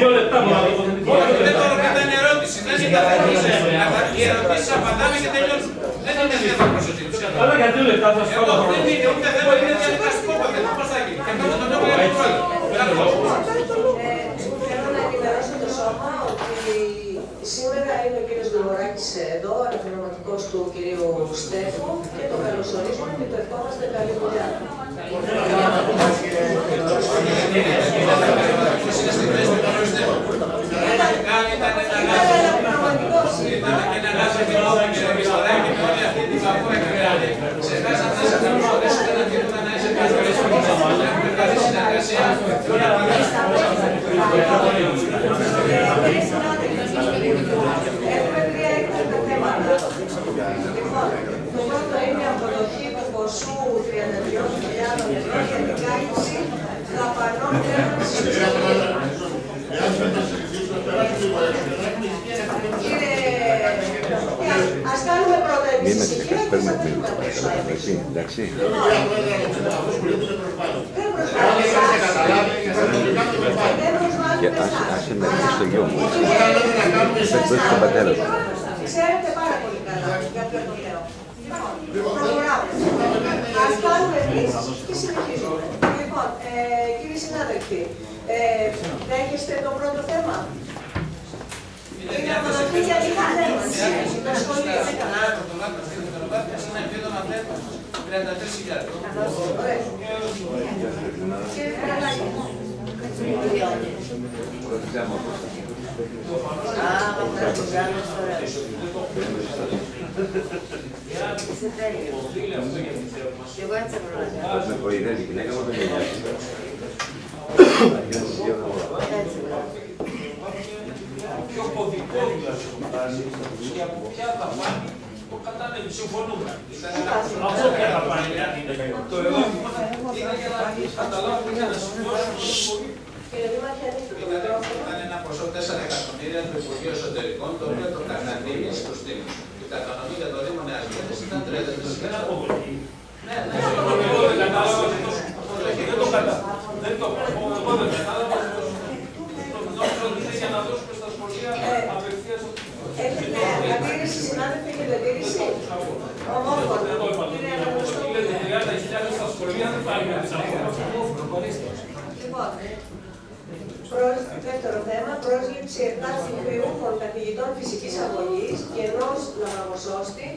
Δύο λεπτά μου να το Όχι, δεν το ήταν ερώτηση. Δεν ήταν ερώτηση. Οι ερωτήσεις απαντάμε και τελειώνουν. Δεν είναι θέμα προσοχή. Αλλά για δύο λεπτά θα σας πω το Εγώ χρόνο. δεν είναι ούτε θέμα, είναι διαδικαστικό το θέμα. Πώς θα γίνει. Και αυτό το λόγο για τον πρόεδρο. Θέλω να ενημερώσω το σώμα ότι σήμερα είναι ο κύριος Γρηγοράκης εδώ, αναπληρωματικός του κυρίου Στέφου και τον καλωσορίζουμε και το ευχόμαστε καλή δουλειά. Έχουμε τρία έκτακτα θέματα. Λοιπόν, το πρώτο είναι η αποδοχή του ποσού 33.000 ευρώ για την κάλυψη δαπανών θέρμανσης Κύριε, ας κάνουμε πρώτα Μην εμείς με ησυχία ξεχάσει, και παίρνουμε θα εκ δούμε. μέρους, παρακαλώ. Έτσι, εντάξει. Και άσε, άσε με ρίχνει στο γιο μου. Θα εκδώσει τον πατέρα σου. Ξέρετε πάρα πολύ καλά για ποιο το λέω. Λοιπόν, προχωράμε. Ας κάνουμε εμείς και συνεχίζουμε. Λοιπόν, ε, κύριοι συνάδελφοι, ε, δέχεστε το πρώτο θέμα. Είναι αποδοχή για την κατεύθυνση των σχολείων. Ωραία. Κύριε Καραλάκη. Με κοροϊδεύει η γυναίκα μου δεν με νοιάζει. πιο κωδικό δηλαδή το φτάσει και από ποια θα πάνε το κατάλαβε, συμφωνούμε. Αυτό ποια θα πάνε Το ερώτημα είναι για να καταλάβουμε και να σημειώσουμε ήταν ένα ποσό 4 εκατομμύρια του Υπουργείου Εσωτερικών, το οποίο το κατανείμει στους Δήμους. Η κατανομή για το Δήμο Νέας Μήνες ήταν Ναι, ναι. Δεν το προς- δεύτερο θέμα, πρόσληψη 7 συμφιούχων καθηγητών φυσικής αγωγής και ενός λαβαγοσώστη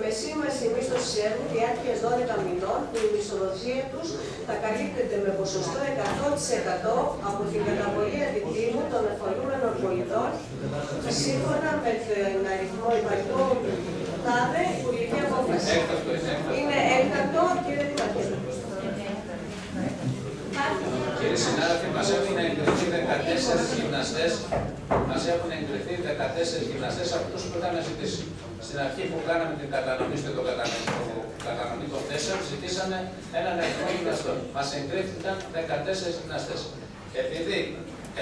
με σύμβαση μίσθωσης έργου διάρκειας 12 μηνών που η μισθοδοσία τους θα καλύπτεται με ποσοστό 100% από την καταβολή αντιτίμου των εφορούμενων πολιτών σύμφωνα με τον αριθμό υπαλληλού τάδε υπουργική απόφαση. Είναι έκτακτο, κύριε Δημαρχέ. Κύριοι συνάδελφοι, μας έχουν εγκριθεί 14 γυμναστές, μας έχουν εγκριθεί 14 γυμναστές από αυτούς που είχαμε ζητήσει. Στην αρχή που κάναμε την κατανομή στο κατανομή, κατανομή των θέσεων, ζητήσαμε έναν αριθμό γυμναστών. Μας εγκρίθηκαν 14 γυμναστές. Επειδή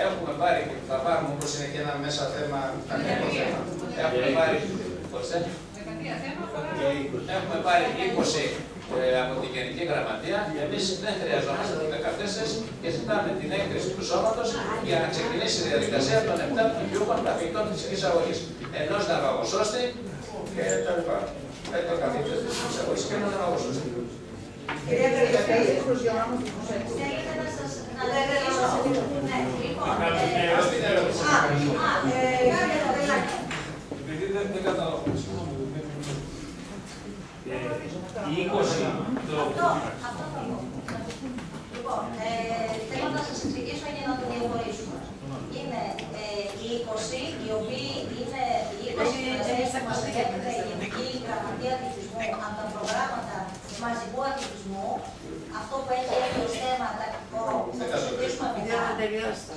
έχουμε πάρει, θα πάρουμε όπως είναι και ένα μέσα θέμα, τακτικό θέμα, έχουμε πάρει, ορίστε. Έχουμε πάρει 20 ε, από την Γενική Γραμματεία. Εμεί δεν χρειαζόμαστε του 14 και ζητάμε την έγκριση του σώματο για να ξεκινήσει η διαδικασία των 7 πτυχιούχων καθηγητών φυσική αγωγή. Ενό ναυαγοσώστη και τα λοιπά. Πέντε καθηγητέ φυσική αγωγή και ένα ναυαγοσώστη. Κυρία Καρδιακάκη, προσδιορώνω την Θέλετε να σας να διαβεβαιώσω. Ναι, λοιπόν. ε, Ας την ερώτηση. Α, α, ε, κύριε Καρδελάκη. Επειδή δεν, δεν καταλαβαίνω. Οι 20 Αυτό, αυτό θα πω. Λοιπόν, ε, θέλω να σας εξηγήσω για να το διαχωρίσουμε. Είναι ε, οι 20, οι οποίοι είναι οι 20 γυμναστές που μας έρχεται η Γενική Γραμματεία Αθλητισμού από τα προγράμματα μαζικού αθλητισμού, αυτό που έχει έρθει ως θέμα τακτικό, θα το συζητήσουμε μετά.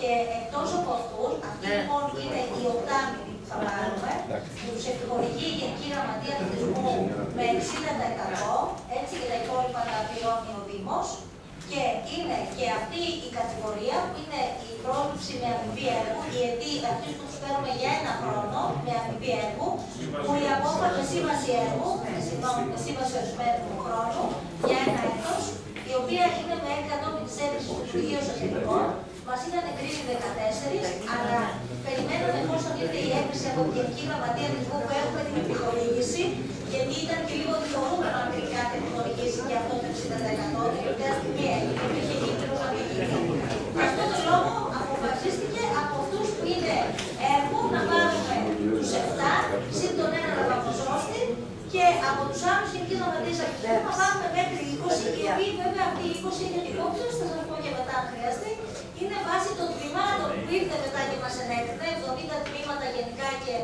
Και εκτός από αυτούς, αυτοί λοιπόν είναι οι οκτάμινοι που θα πάρουμε, που τους επιχορηγεί η Γενική Γραμματεία Αθλητισμού με 60%, έτσι και τα υπόλοιπα τα πληρώνει ο Δήμος. Και είναι και αυτή η κατηγορία που είναι η πρόληψη με αμοιβή έργου, η αιτή αυτή που τους παίρνουμε για ένα χρόνο με αμοιβή έργου, που η απόφαση με σύμβαση έργου, με συγγνώμη, με σύμβαση ορισμένου χρόνου για ένα έτος, η οποία είναι με κατόπιν της έγκρισης του Υπουργείου Εσωτερικών, μας είχαν εγκρίνει 14, αλλά περιμέναμε εφόσον ήρθε η έγκριση από την Γενική Γραμματεία της που έχουμε την επιχορήγηση, γιατί ήταν και λίγο δικαιούμενο αν τελικά την επιχορήγηση και αυτό το 60%, τελευταία στιγμή έγινε, είχε γίνει τελώς να μην γίνει. Γι' αυτό το λόγο αποφασίστηκε από αυτούς που είναι έργο να πάρουμε τους 7, συν τον ένα λαβακοσώστη, και από τους άλλους γενικοί γραμματείς αρχιτέκτων να πάρουμε μέχρι 20, οι οποίοι βέβαια αυτοί οι 20 είναι υπόψη, θα σας πω και μετά αν χρειαστεί, είναι βάση των τμήματων που ήρθε μετά και μας ενέκρινε, 70 τμήματα γενικά και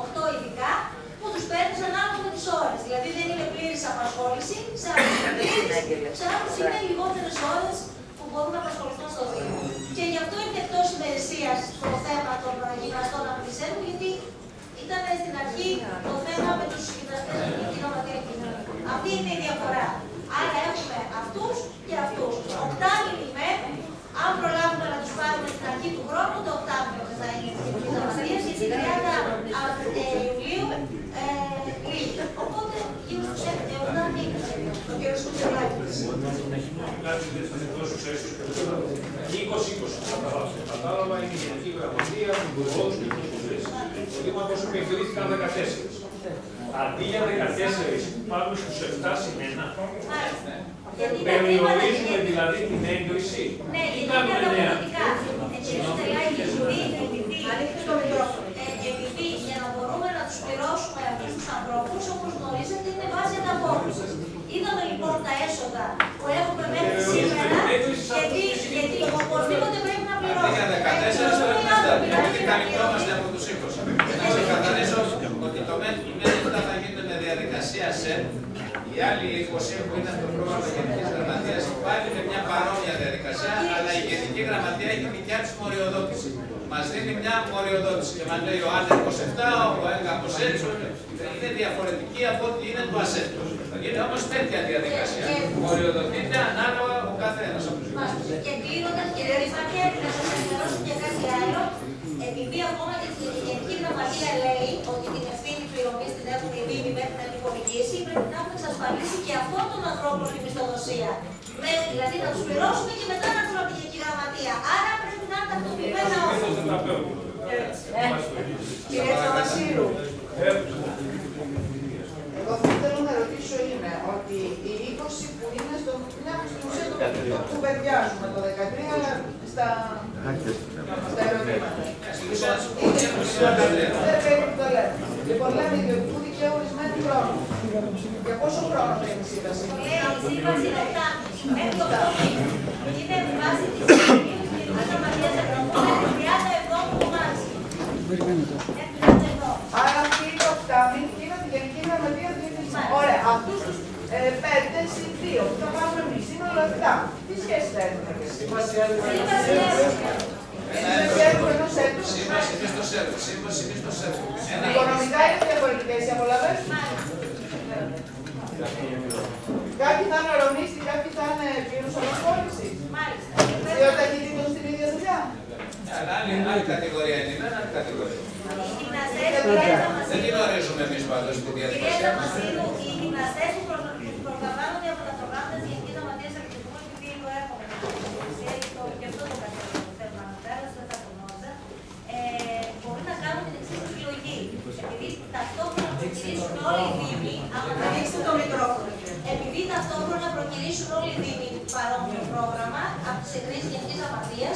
8 ειδικά, που τους παίρνεις ανάλογα με τις ώρες. Δηλαδή δεν είναι πλήρης απασχόληση, σε άλλους είναι πλήρης, σε άλλους είναι λιγότερες ώρες που μπορούν να απασχοληθούν στο Δήμο. Και γι' αυτό είναι εκτός ημερησίας το θέμα των γυμναστών από τη ΣΕΡΟΥ, γιατί ήταν στην αρχή το θέμα με τους γυμναστές με την γραμματεία Αυτή είναι η διαφορά. Άρα έχουμε αυτούς και αυτούς. Οκτάμινοι με, αν προλάβουμε να τους πάρουμε στην αρχή του χρόνου, το οκτάμινο δεν θα είναι στην γραμματεία και στην 30 ε, Ιουλίου ε, λύγει. Οπότε γύρω στους 7 μήνες. Ο κύριος Κουτσελάκης. Οι 20-20 κατάλαβα είναι η Γενική Γραμματεία, του Υπουργού και του Υπουργού. Ο Δήμαρχος επιχειρήθηκαν 14. Αντί για 14, πάμε στους 7 συν 1. Περιορίζουμε δηλαδή την έγκριση. Ναι, Ή είναι κάνουμε νέα. διαφορετικά. Κύριε Στελάκη, επειδή, ε, επειδή για να μπορούμε να τους πληρώσουμε αυτούς τους ανθρώπους, όπως γνωρίζετε, είναι βάση ανταπόκρισης. Είδαμε λοιπόν τα έσοδα που έχουμε μέχρι σήμερα, γιατί, γιατί οπωσδήποτε πρέπει να Αντί πληρώσουμε. για 14 πρέπει να στέλνουμε, γιατί καλυπτόμαστε από τους 20. Να ξεκαθαρίσω ότι το ΜΕΤ θα γίνεται με διαδικασία ΣΕΝ. Οι άλλοι 20 που είναι στο πρόγραμμα Γενικής Γραμματείας πάλι με μια παρόμοια διαδικασία, αλλά η Γενική Γραμματεία έχει δικιά τη μοριοδότηση. Μας δίνει μια μοριοδότηση και μας λέει ο Άντερ 27, ο Έγκαμο έτσι. Είναι διαφορετική από ό,τι είναι το ΑΣΕΤ. Είναι όμως τέτοια διαδικασία. Μοριοδοτείται ανάλογα ο καθένας από τους Μάλιστα. Και κλείνοντας, κύριε Ριφάκε, να σας ενημερώσω και κάτι άλλο. Επειδή ακόμα και η Γενική Γραμματεία λέει ότι την ευθύνη πληρωμή την έχουν οι Δήμοι μέχρι να την χορηγήσει, πρέπει να έχουμε εξασφαλίσει και αυτόν τον ανθρώπων τη μισθοδοσία. Με, δηλαδή να του πληρώσουμε και μετά να βρούμε τη Γενική Γραμματεία. Άρα πρέπει να είναι τακτοποιημένα όλα. Κυρία Τσαμασίρου, εγώ αυτό που θέλω να ρωτήσω είναι ότι οι 20 που είναι στο μια στην ουσία το, το κουβεντιάζουμε το 13, αλλά στα τα, στα ερωτήματα. Δεν πρέπει να το λέμε. Λοιπόν, λέμε ιδιωτικού δικαίου ορισμένου χρόνου. Για πόσο χρόνο θα είναι η σύμβαση; Λέει η σύμβαση λεπτά. Μέχρι οκτώ μήνες. Είναι βάση της Κοινωνικής Γενικής Γραμματείας Ευρωπαϊκής μέχρι 37 του Μάρση. Άρα αυτή είναι το οκτάμι και είναι τη Γενική Γραμματεία Διεθνής. Ωραία, αυτούς τους ε, πέντε συν δύο που θα πάρουμε εμείς, σύνολο επτά. Τι σχέση θα έχουμε. Σύμβαση έργου ενός έτους. Σύμβαση μισθός έργου. Σύμβαση μισθός έργου. Οικονομικά είναι διαφορετικές οι απολαβές. Κάποιοι θα είναι ορομίστοι, κάποιοι θα είναι πλήρους απασχόλησης. Μάλιστα. Δύο ταχύτητων στην ίδια δουλειά. Αλλά άλλη, άλλη κατηγορία είναι η μένα, άλλη κατηγορία. Οι γυμναστές, κυρία Δεν την Δαμασίδου, ορίζουμε εμείς πάντως την κυρία διαδικασία. Δαμασίδου, οι γυμναστές που προ- που προλαμβάνονται από τα προγράμματα της Γενικής Γραμματείας Αθλητισμού, επειδή το έχουμε με την Υπηρεσία, γι' αυτό- γι' αυτό το κατέβαλα το θέμα ανωτέρα, δεν θα το γνώριζα, ε, μπορεί να κάνουν την εξής επιλογή. Επειδή ταυτόχρονα προκυρήσουν όλοι οι δήμοι, άμα δεν Ανοίξτε το μικρόφωνο. επειδή ταυτόχρονα προκυρήσουν όλοι οι δήμοι παρόμοιο πρόγραμμα από τις εκκρίσει Γενικής Γραμματεία,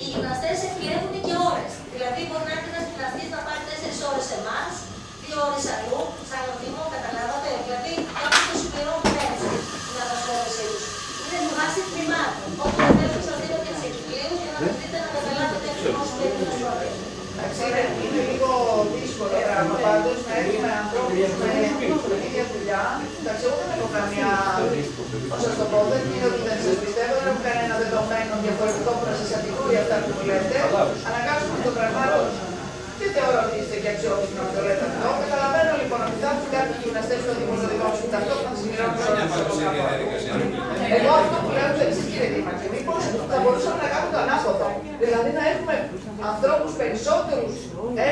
οι γυμναστές επιλέγουν και ώρες. Δηλαδή, μπορεί να έρθει ένας γυμναστής να πάρει 4 ώρες σε εμάς, 2 ώρες αλλού, σε άλλο δήμο, καταλάβατε. Δηλαδή, κάποιοι το συμπληρώνουν έτσι την απασχόλησή του. Είναι με βάση τμήματων. Οπότε θέλω να σα δίνω και τις εκπλήρου για να δείτε να καταλάβετε ακριβώς τι πρόκειται. Εντάξει, είναι, είναι λίγο δύσκολο πράγμα πάντως να έχουμε ανθρώπους με την ίδια δουλειά. Εντάξει, εγώ δεν έχω καμία. Πώς σα το πω, δεν είναι ότι δεν σας πιστεύω, δεν έχω κανένα δεδομένο διαφορετικό που να σας αντικρούει για αυτά που μου λέτε. Αναγκάζομαι το πραγμάτων. Δεν θεωρώ ότι είστε και αξιόπιστοι να το λέτε αυτό. Καταλαβαίνω λοιπόν ότι θα έρθουν κάποιοι γυμναστές στο Δήμο να δημόσιο ταυτόχρονα συμπληρώνουν Μια όλα παρουσία αυτά. διαδικασία. Εγώ αυτό που λέω είναι το εξής, κύριε Δήμαρχε. Μήπως θα μπορούσαμε να κάνουμε το ανάποδο. Δηλαδή να έχουμε ανθρώπους περισσότερους,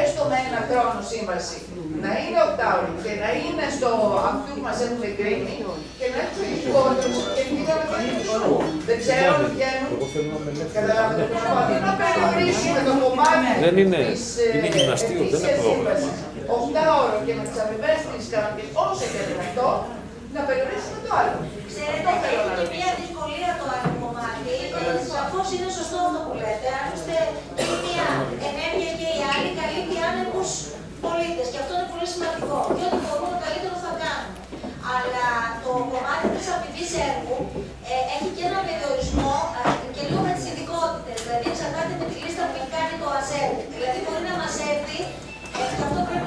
έστω με ένα χρόνο σύμβαση, να είναι οκτάωροι και να είναι στο αυτού που μας έχουν εγκρίνει και να έχουμε λιγότερου και λίγα Δεν ξέρω αν βγαίνουν. Καταλάβετε τι να πω. Αντί να περιορίσουμε το κομμάτι Δεν είναι. Της, ε, Είναι γυμναστήριο, δεν είναι ετήσιας πρόγραμμα. σύμβασης, Οκτάωρο και με τις αμοιβές της κανονικέ όσο και δυνατό, να περιορίσουμε το άλλο. Ξέρετε, Αυτό θέλω να έχει και ρωτήσω. μια δυσκολία το άλλο κομμάτι. Σαφώ είναι σωστό αυτό που λέτε. Άλλωστε, η μία ενέργεια και η άλλη καλύπτει άνεμους πολίτες. Και αυτό είναι πολύ σημαντικό. Και ό,τι μπορούμε το καλύτερο θα κάνουμε. Αλλά το κομμάτι της αμοιβής έργου ε, έχει και ένα περιορισμό ε, και λίγο με τις ειδικότητες. Δηλαδή, εξαρτάται με τη λίστα που έχει κάνει το ΑΣΕΡ. Δηλαδή, μπορεί να μας έρθει, ε, και αυτό πρέπει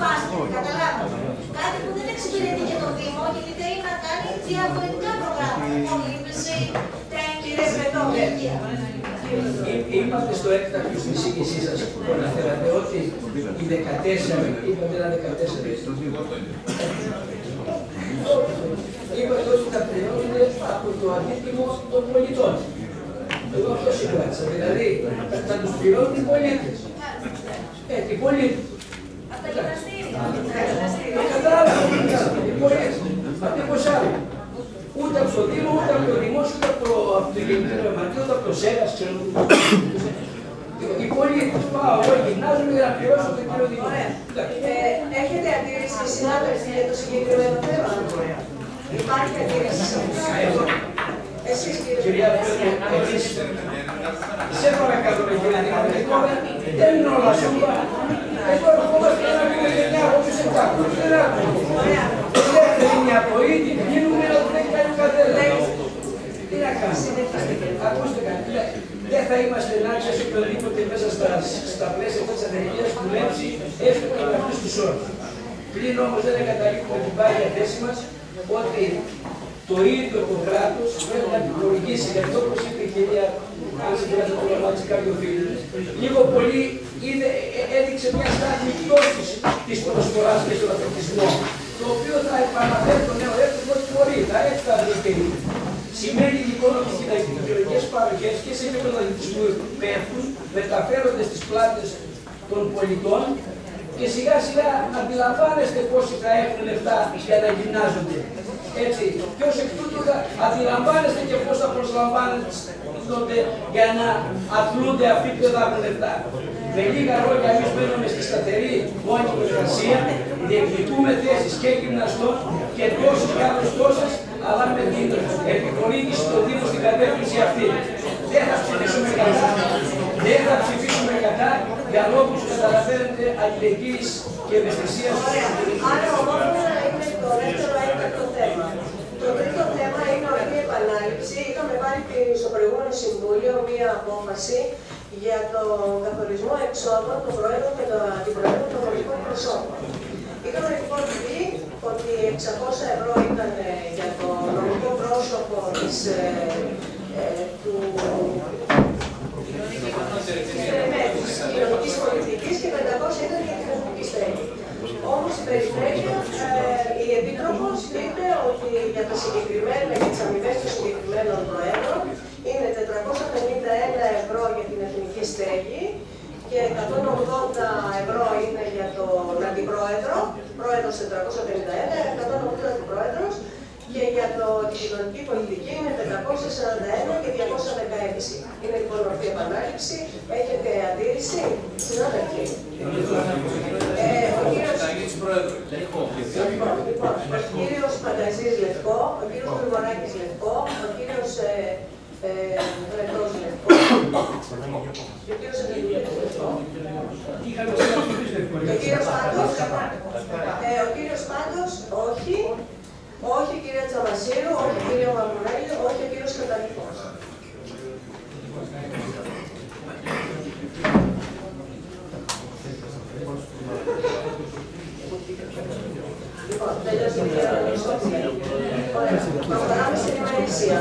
μπάσκετ, καταλάβατε. Κάτι που δεν εξυπηρετεί και το Δήμο, γιατί θέλει να κάνει διαφορετικά προγράμματα. Υπολείπηση, τέγκη, ρεσμετό, ηλικία. Εί- Είπατε στο έκτακτο στην εισήγησή σας που αναφέρατε ότι οι 14, είπατε ένα 14 έτσι. Είπατε ότι θα πληρώνονται από το αντίτιμο των πολιτών. Εγώ αυτό συγκράτησα. Δηλαδή θα τους πληρώνουν οι πολίτες. Ε, οι πολίτες. Από τα γυμναστήρια. Το κατάλαβα, οι πολίτε. Αυτή πώ άλλο. Ούτε από το Δήμο, ούτε από το Δημόσιο, ούτε από το, από το Γενικό Γραμματείο, ούτε από το ΣΕΡΑ, ξέρω εγώ. Οι πολίτες, πάω, εγώ γυμνάζομαι για να πληρώσω το κύριο Δήμο. Ε, έχετε αντίρρηση συνάδελφοι για το συγκεκριμένο θέμα; Υπάρχει αντίρρηση σε αυτό. Εσείς κύριε Κυρία Πρόεδρε, εμείς, σε παρακαλώ, κύριε Δημάρχε, τώρα δεν είναι όλα σωστά. Εδώ ερχόμαστε να πούμε και μια από τους εξάκους. Δεν έχουμε. Ελεύθερη μια πρωί, την κλείνουμε, ότι δεν κάνει ο καθένας. Τι να κάνουμε. Ακούστε κάτι. Δεν θα είμαστε ενάντια σε οποιοδήποτε μέσα στα, στα πλαίσια της ανεργίας που δουλέψει έστω και με αυτούς τους όρους. Πλην όμως δεν εγκαταλείπουμε την πάγια θέση μας ότι το ίδιο το κράτο πρέπει να δικαιολογήσει γι' αυτό όπως είπε η κυρία, αν συγκράτησα το όνομα της κάποιο φίλο, λίγο πολύ είδε, ε- έδειξε μια στάθμη πτώσης της προσφοράς και στον αθλητισμό, το οποίο θα επαναφέρει το νέο έθνος ό,τι μπορεί, θα έχει τα δίκαιη. Σημαίνει λοιπόν ότι οι κοινωνικές παροχές και σε επίπεδο αθλητισμού πέφτουν, μεταφέρονται στις πλάτες των πολιτών και σιγά σιγά αντιλαμβάνεστε πόσοι θα έχουν λεφτά για να γυμνάζονται. Έτσι, και ως εκ τούτου θα αντιλαμβάνεστε και πώς θα προσλαμβάνονται για να αθλούνται αυτοί που δεν θα έχουν λεφτά. Με λίγα λόγια, εμείς μένουμε στη σταθερή μόνιμη εργασία, διεκδικούμε θέσεις και γυμναστών και τόσες και άλλες τόσες ενθαρρύνει το Δήμο στην κατεύθυνση αυτή. Δεν θα ψηφίσουμε κατά, δεν θα ψηφίσουμε κατά για λόγους καταλαβαίνετε αλληλεγγύης και ευαισθησίας. Άρα ομόφωνα είναι το δεύτερο έκτακτο θέμα. Το τρίτο θέμα είναι αυτή η επανάληψη. Είχαμε πάρει στο προηγούμενο Συμβούλιο μία απόφαση για τον καθορισμό εξόδων των Προέδρων και των Αντιπροέδρων των πολιτικών προσώπων. Είχαμε λοιπόν πει ότι 600 ευρώ ήταν ε, για το νομικό πρόσωπο της, ε, ε, του της κοινωνικής πολιτικής και 500 ήταν για την εθνική στέγη. Όμως η Περιφέρεια, ε, η Επίτροπος είπε ότι για τα συγκεκριμένα, για τις αμοιβές των συγκεκριμένων προέδρων είναι 451 ευρώ για την εθνική στέγη και 180 ευρώ είναι για τον αντιπρόεδρο, πρόεδρος 451, 180 αντιπρόεδρος και για το, την κοινωνική πολιτική είναι 541 και 216. Είναι λοιπόν ορθή επανάληψη. Έχετε αντίρρηση, συνάδελφοι. Ε, ο κύριος, λοιπόν, λοιπόν, ο κύριος Πανταζής Λευκό, ο κύριος Γρηγοράκης Λευκό, ο κύριος ε, ε, Βρετός Λευκό, και ο κύριος Αγγελίδης Λευκό. Και ο κύριος Πάντος, ε, ο κύριος Πάντος, όχι. Όχι κύριε Τσαμασίρου, όχι κύριε Μαμουρέλη, όχι ο κύριος Καταλήπος. Λοιπόν, τελειώσει η διοργανισμή. Ωραία. Προχωράμε στην ημερησία.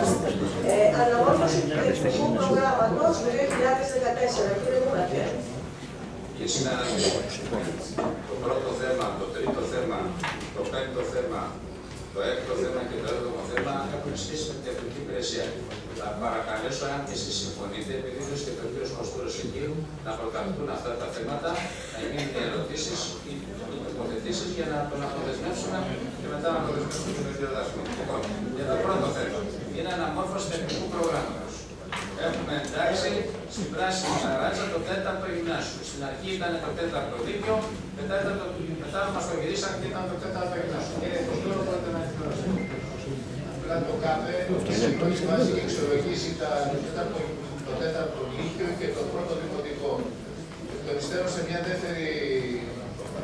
Ε, αναμόρφωση του διευθυντικού προγράμματος του 2014. Κύριε Μούρατια. Και συνάδελφοι, το πρώτο θέμα, το τρίτο θέμα, το πέμπτο θέμα, το έκτο θέμα και το έβδομο θέμα έχουν σχέση με την τεχνική υπηρεσία. Θα παρακαλέσω, αν και εσείς συμφωνείτε, επειδή είναι και ο κ. Μοστούρο εκεί, να προκαλούν αυτά τα θέματα, να γίνουν ερωτήσεις ή τοποθετήσεις για να τον αποδεσμεύσουμε και μετά να αποδεσμεύσουμε και τον κ. Δάσκαλο. Λοιπόν, για το πρώτο θέμα, είναι αναμόρφωση τεχνικού προγράμματος. Έχουμε εντάξει στην πράσινη ταράτσα το τέταρτο γυμνάσιο. Στην αρχή ήταν το τέταρτο δίκαιο, μετά, ήταν το, μετά μας το γυρίσαν και ήταν το τέταρτο γυμνάσιο. Κύριε Κοστούρο, μπορείτε να εκφράσετε. Απλά το κάθε σε βάση και εξολογήσει τα, το, τέταρτο, το τέταρτο λύκειο και το πρώτο δημοτικό. Το πιστεύω σε μια δεύτερη,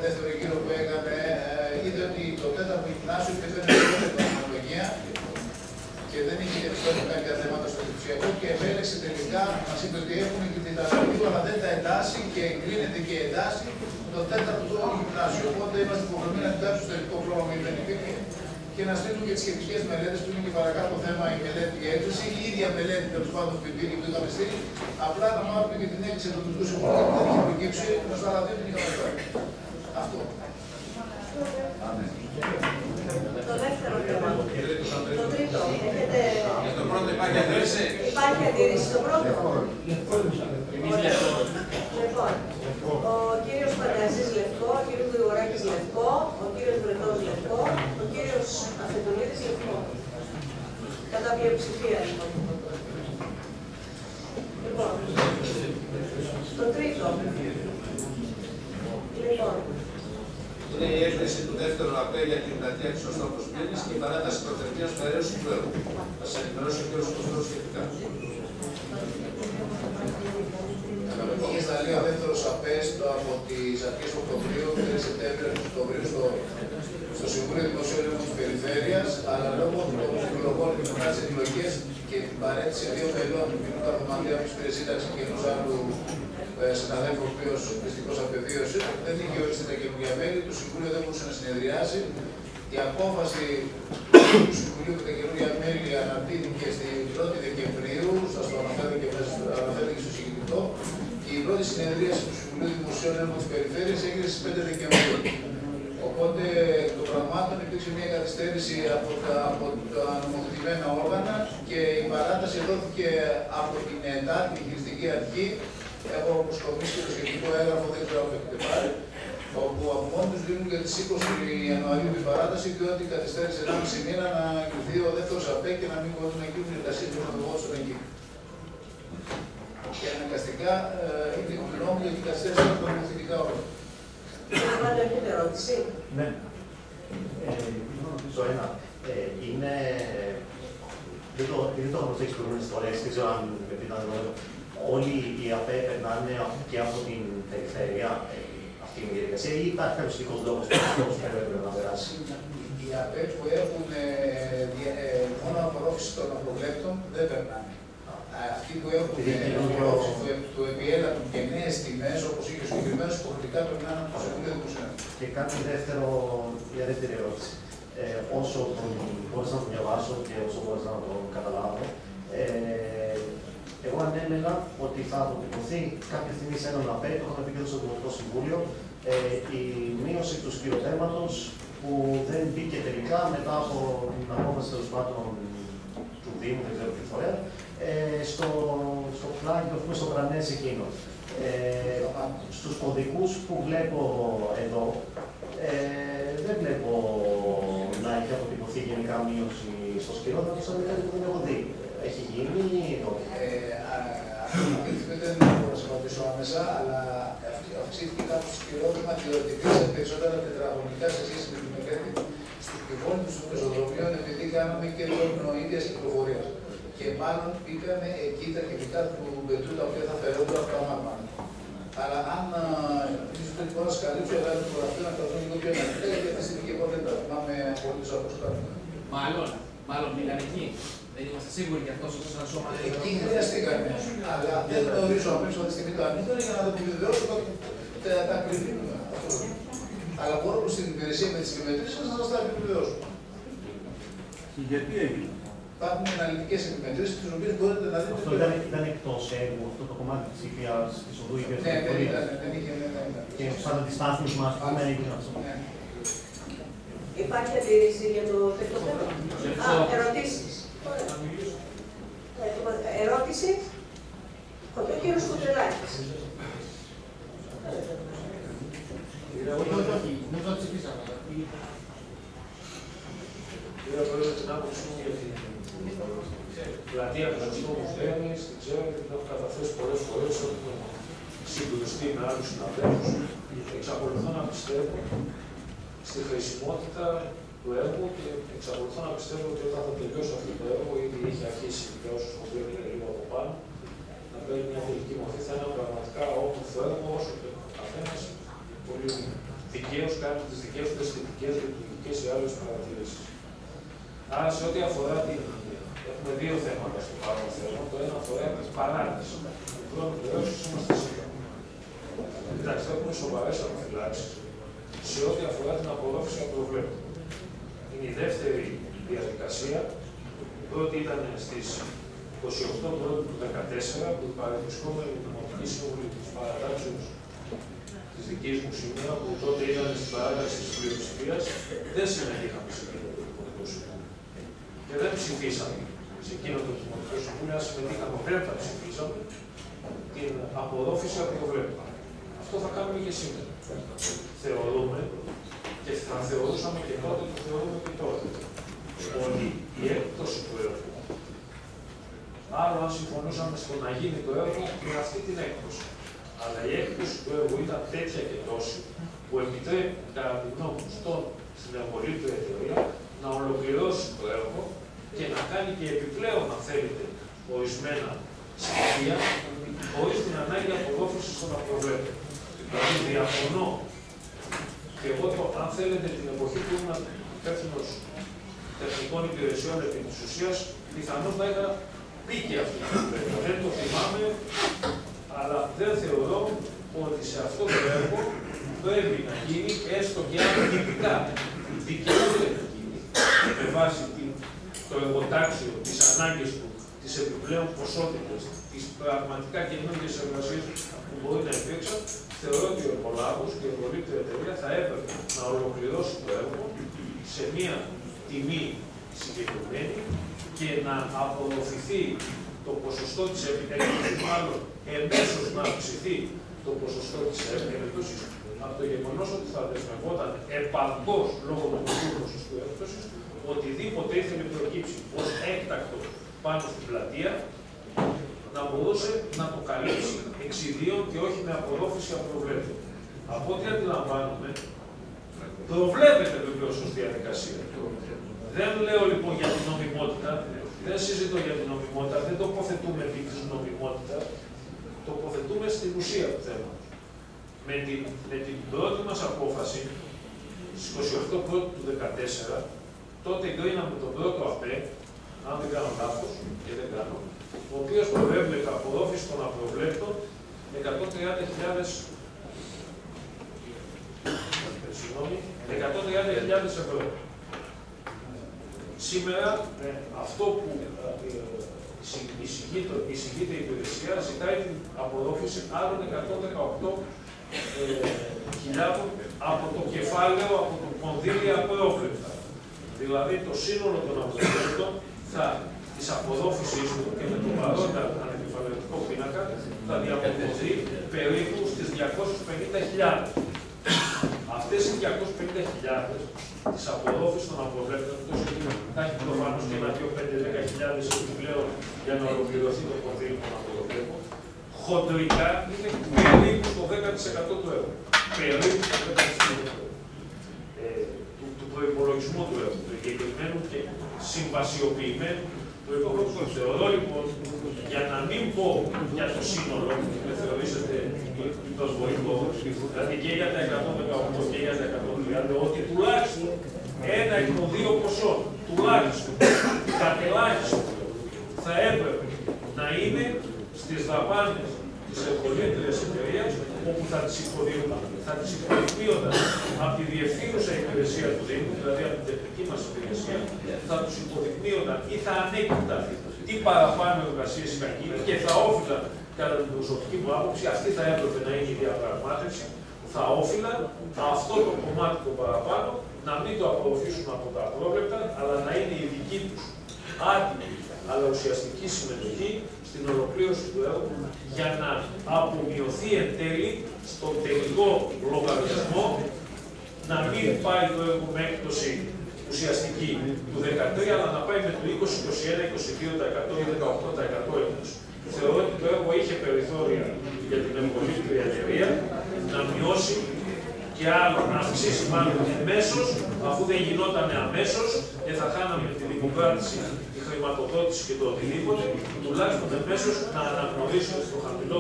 δεύτερο γύρο που έκανε, ε, είδε ότι το τέταρτο γυμνάσιο υπήρχε την τεχνολογία και δεν είχε διαπιστώσει κάποια θέματα στο εντυπωσιακό και επέλεξε τελικά, μα είπε ότι έχουν και την ταλαντίδου, αλλά δεν τα εντάσσει και εγκρίνεται και εντάσσει το τέταρτο γυμνάσιο. Οπότε είμαστε υποχρεωμένοι να εντάξουμε στο τελικό πρόγραμμα γιατί δεν υπήρχε και να στείλουμε και τις σχετικές μελέτες που είναι και παρακάτω θέμα η μελέτη και η έκθεση. Η ίδια μελέτη τέλος πάντων που υπήρχε που είχαμε στείλει. Απλά θα μάθουμε και την έκθεση του Τουρκού Συμβουλίου που δεν είχε προκύψει, ω άλλα δεν την είχαμε φέρει. Αυτό. Το δεύτερο θέμα. Το τρίτο. Έχετε... Για το πρώτο υπάρχει αντίρρηση. Υπάρχει αντίρρηση στο πρώτο. Λοιπόν, ο κύριος Πανταζής Λευκό, ο κύριος Γρηγοράκης Λευκό, ο κύριος Βρετός Λευκό, ο κύριος Αφεντονίδης Λευκό. Κατά πλειοψηφία λοιπόν. Λοιπόν, το τρίτο. Λοιπόν, Είναι η έκθεση του δεύτερου ΑΠΕ για την πλατεία της Οστόπου Μήνη και η παράταση προθεσμία περαίου του έργου. Θα σας ενημερώσει ο κ. Κωστό σχετικά. Είχε σταλεί ο δεύτερος ΑΠΕΣ από τις αρχές του Οκτωβρίου, 3 Σεπτέμβρη, Οκτωβρίου στο, στο Συμβούλιο Δημοσίου Ελέγχου της Περιφέρειας, αλλά λόγω των εκλογών και μετά τι εκλογέ και την παρέτηση δύο μελών του κ. Καρδομαντία που πήρε σύνταξη και ενός άλλου ε, συναδέλφου, ο οποίος δυστυχώς απεβίωσε, δεν είχε ορίσει τα καινούργια μέλη, το Συμβούλιο δεν μπορούσε να συνεδριάσει. Η απόφαση του Συμβουλίου με τα καινούργια μέλη αναπτύχθηκε στην 1η Δεκεμβρίου, σας το αναφέρω και μέσα αναφέρεται και στο συγκεκριτό. Και η πρώτη συνεδρίαση του Συμβουλίου Δημοσίων Έργων της Περιφέρειας έγινε στις 5 Δεκεμβρίου. Οπότε εκ των πραγμάτων υπήρξε μια καθυστέρηση από τα, από τα νομοθετημένα όργανα και η παράταση δόθηκε από την ΕΤΑ, την Χειριστική Αρχή. Έχω αποσκοπήσει και το σχετικό έγγραφο, δεν ξέρω αν το έχετε πάρει, όπου από μόνοι τους δίνουν για τις 20 Ιανουαρίου την παράταση, διότι καθυστέρησε 1,5 μήνα να εκδοθεί ο δεύτερος ΑΠΕ και να μην μπορούν να γίνουν οι εργασίε που θα δώσουν εκεί. Και αναγκαστικά ε, είναι γνώμη γιατί καθυστέρησε από τα νομοθετικά όργανα. Πάντα έχετε ερώτηση; Ναι. Ε, το ένα. Ε, είναι δεν το, δεν το έχω προσέξει προηγούμενες φορές, δεν ξέρω αν ήταν δεδομένο. Όλοι οι ΑΠΕ περνάνε και από την περιφέρεια ε, αυτή η διαδικασία ή υπάρχει κάποιος ειδικός λόγος που έπρεπε να περάσει; Οι ΑΠΕ που έχουν ε, δια- ε, μόνο απορρόφηση των αποβλέπτων δεν περνάνε. Αυτοί που έχουν Επειδή ε, είναι απορρόφηση πιο- του, του επιέλατου και νέες τιμές, όπως είχε συγκεκριμένου, υποχρεωτικά περνάνε από το Συμβούλιο Δημοσίων. Και κάτι δεύτερο, μια δεύτερη ερώτηση. Ε, όσο τον- μπόρεσα να το διαβάσω και όσο μπόρεσα να το καταλάβω, ε, εγώ ανέμενα ότι θα αποτυπωθεί κάποια στιγμή σε έναν ΑΠΕ, το είχαμε πει και εδώ στο Δημοτικό Συμβούλιο, ε, η μείωση του σκυροτέματος που δεν μπήκε τελικά μετά από την απόφαση τέλος πάντων του Δήμου, δεν ξέρω ποιο φορέα, ε, στο, στο πλάγιο, ας πούμε, στο γρανές εκείνο. Ε, στους κωδικούς που βλέπω εδώ, ε, δεν βλέπω να έχει αποτυπωθεί γενικά μείωση στο σκυρότατο, σαν κάτι που δεν έχω δει. Έχει γίνει ή όχι. Ε, α- Αυτό που πείτε δεν μπορώ να σα απαντήσω άμεσα, αλλά αυξ- αυξήθηκε κάπως το σκυρόδημα διότι υπήρξαν περισσότερα τετραγωνικά σε σχέση με την μελέτη στου πηγόνου των πεζοδρομίων επειδή κάναμε και τον ίδια κυκλοφορία. Και μάλλον πήγαμε εκεί τα χημικά του πετρού τα οποία θα φερόντουν από τα μάγμα. Αλλά αν α, νομίζω ότι μπορώ να σας καλύψω, αλλά το γραφείο να κρατώ λίγο πιο ανοιχτά, γιατί αυτή τη στιγμή και εγώ δεν τα θυμάμαι πολύ όπω κάνουμε. Μάλλον, μάλλον πήγαν εκεί. Δεν είμαστε σίγουροι κι αυτό σαν σώμα. Εκεί χρειαστήκαμε, αλλά δεν γνωρίζω αμέσω αυτή τη στιγμή το ανήκω για να το επιβεβαιώσω τα, τα, τα ακριβή νούμερα. Αυτό. Αλλά μπορώ προς την υπηρεσία με τις επιμετρήσεις να σας τα επιβεβαιώσω. Και γιατί έγινε. Υπάρχουν αναλυτικές επιμετρήσεις, τις οποίες μπορείτε να δείτε. Αυτό ήταν, ήταν εκτός έργου, αυτό το κομμάτι της ήπιας, της οδού ήπιας Ναι, δεν κυκλοφορίας. ήταν, δεν είχε, ναι, ναι, ναι. Και σαν αντιστάθμισμα, ας πούμε, έγινε αυτό. Υπάρχει αντίρρηση για το τέτοιο θέμα; Α, ερωτήσεις. Ωραία. Ε, λοιπόν, Ερώτηση. Ο κύριος Κουτρελάκης. Κύριε Πρόεδρε, την άποψή μου για την πλατεία του Ζωστόμου Δέμι, την ξέρω και την έχω καταθέσει πολλέ φορέ όταν συγκρουστεί με άλλου συναδέλφου. Εξακολουθώ να πιστεύω στη χρησιμότητα του έργου και εξακολουθώ να πιστεύω ότι όταν θα τελειώσει αυτό το έργο, ήδη έχει αρχίσει για όσου το βλέπουν λίγο από πάνω, να παίρνει μια τελική μορφή. Θα είναι ένα πραγματικά όμορφο έργο, όσο και ο καθένας πολύ δικαίως κάνει τις δικές του αισθητικές, λειτουργικές ή άλλες παρατηρήσεις. Άρα, σε ό,τι αφορά την. Έχουμε δύο θέματα στο παρόν θέμα. Το ένα αφορά την παράτηση του χρόνου πληρώσεω είμαστε σύμφωνοι. Κοιτάξτε, έχουμε σοβαρές αναφυλάξεις σε ό,τι αφορά την απορρόφηση απροβλέπτων. Είναι η δεύτερη διαδικασία. Η πρώτη ήταν στις 28 Πρώτου του 2014 που η παρευρισκόμενη Δημοτική Σύμβουλη της Παρατάξεως της δικής μου σημεία, που τότε ήταν στην παράταξη της πλειοψηφίας, δεν συμμετείχαμε σε εκείνο το Δημοτικό Συμβούλιο. Και δεν ψηφίσαμε σε εκείνο το Δημοτικό Συμβούλιο, αν συμμετείχαμε πρέπει να ψηφίσαμε την απορρόφηση αποβλέπτων. Αυτό θα κάνουμε και σήμερα. Θεωρούμε και θα θεωρούσαμε και τότε και θεωρούμε και τώρα ότι η έκπτωση του έργου Άλλο αν συμφωνούσαμε στο να γίνει το έργο με αυτή την έκπτωση. Αλλά η έκπτωση του έργου ήταν τέτοια και τόση που επιτρέπει κατά τη γνώμη μου στον στην εργολή του εταιρεία να ολοκληρώσει το έργο και να κάνει και επιπλέον, αν θέλετε, ορισμένα στοιχεία χωρίς την ανάγκη απορρόφηση των απροβλέπων. Δηλαδή, διαφωνώ και εγώ, το, αν θέλετε, την εποχή που ήμουν υπεύθυνος τεχνικών υπηρεσιών επί της ουσίας, πιθανώς να είχα πει και αυτή την κουβέντα. Δεν το θυμάμαι, αλλά δεν θεωρώ ότι σε αυτό το έργο πρέπει να γίνει έστω και αν τυπικά δικαιούται να γίνει με βάση την- το εργοτάξιο, τις ανάγκες του, τις επιπλέον ποσότητες, τις πραγματικά καινούργιες εργασίες που μπορεί να υπήρξαν, θεωρώ ότι ο εργολάβος και η εργολήπτρια εταιρεία θα έπρεπε να ολοκληρώσει το έργο σε μία τιμή συγκεκριμένη και να απορροφηθεί το ποσοστό της επίπτωσης, μάλλον εμέσως να αυξηθεί το ποσοστό της επίπτωσης από το γεγονός ότι θα δεσμευόταν επαρκώς λόγω του μικρού ποσοστού έκπτωσης οτιδήποτε ήθελε προκύψει ως έκτακτο πάνω στην πλατεία να μπορούσε να το καλύψει εξιδίων και όχι με απορρόφηση απροβλέπτων. Από ό,τι αντιλαμβάνομαι, προβλέπεται βεβαίω ω διαδικασία. Δεν λέω λοιπόν για την νομιμότητα, Δεν συζητώ για την νομιμότητα, δεν τοποθετούμε επί της νομιμότητας, τοποθετούμε στην ουσία του θέματος. Με την, με την πρώτη μας απόφαση, στις 28 πρώτου του 2014, τότε εγκρίναμε τον πρώτο ΑΠΕ, αν δεν κάνω λάθος και δεν κάνω, ο οποίος προέβλεπε απορρόφηση των απροβλέπτων 130.000 συγγνώμη, 130.000 ευρώ. Σήμερα αυτό που ε, εισηγεί- εισηγείται εισηγείται η υπηρεσία ζητάει την απορρόφηση άλλων 118 ε, χιλιάδων από το κεφάλαιο, από το κονδύλια απρόβλεπτα. Δηλαδή το σύνολο των απορρόφητων θα της απορρόφησής του και με τον παρόντα ανακεφαλαιωτικό πίνακα θα διαποδοθεί περίπου στις 250.000. Αυτές οι 250.000 της απορρόφησης των απορρόφητων, τόσο θα έχει προφανώς και ένα 2-5-10.000 επιπλέον για να ολοκληρωθεί το κονδύλι των απορροφήτων, χοντρικά είναι περίπου στο 10% του έργου. Περίπου στο 10% του έργου. Ε, του, του προπολογισμού του έργου, του εγκεκριμένου και συμβασιοποιημένου του υπόκοπου. Θεωρώ λοιπόν, για να μην πω για το σύνολο, με θεωρήσετε υποσβολικό, δηλαδή και για τα 118 και για τα 130, ότι τουλάχιστον ένα εκ των δύο ποσών, τουλάχιστον, κατελάχιστον, θα έπρεπε να είναι στις δαπάνες της ευκολύτερης εταιρείας, όπου θα τις υποδείωναν, θα τις υποδείωναν από τη διευθύνουσα υπηρεσία του Δήμου, δηλαδή από την τεχνική μας υπηρεσία, θα τους υποδεικνύονταν ή θα ανέκυπταν τι παραπάνω εργασίες είχαν γίνει και θα όφυλαν, κατά την προσωπική μου άποψη, αυτή θα έπρεπε να είναι η διαπραγμάτευση, θα όφυλαν αυτό το κομμάτι το παραπάνω να μην το απορροφήσουν από τα πρόβλεπτα, αλλά να είναι η δική τους άτιμη αλλά ουσιαστική συμμετοχή στην ολοκλήρωση του έργου για να απομειωθεί εν τέλει στον τελικό λογαριασμό να μην πάει το έργο με έκπτωση ουσιαστική του 13, αλλά να πάει με το 20, 21, 22% ή 18% έκπτωση. Θεωρώ ότι το έργο είχε περιθώρια για την ευκολύτερη εταιρεία να μειώσει και άλλο να αυξήσει μάλλον αμέσω, αφού δεν γινόταν αμέσως και θα χάναμε την υποκράτηση, τη χρηματοδότηση και το οτιδήποτε, τουλάχιστον εμέσω να αναγνωρίσουμε στο χαμηλό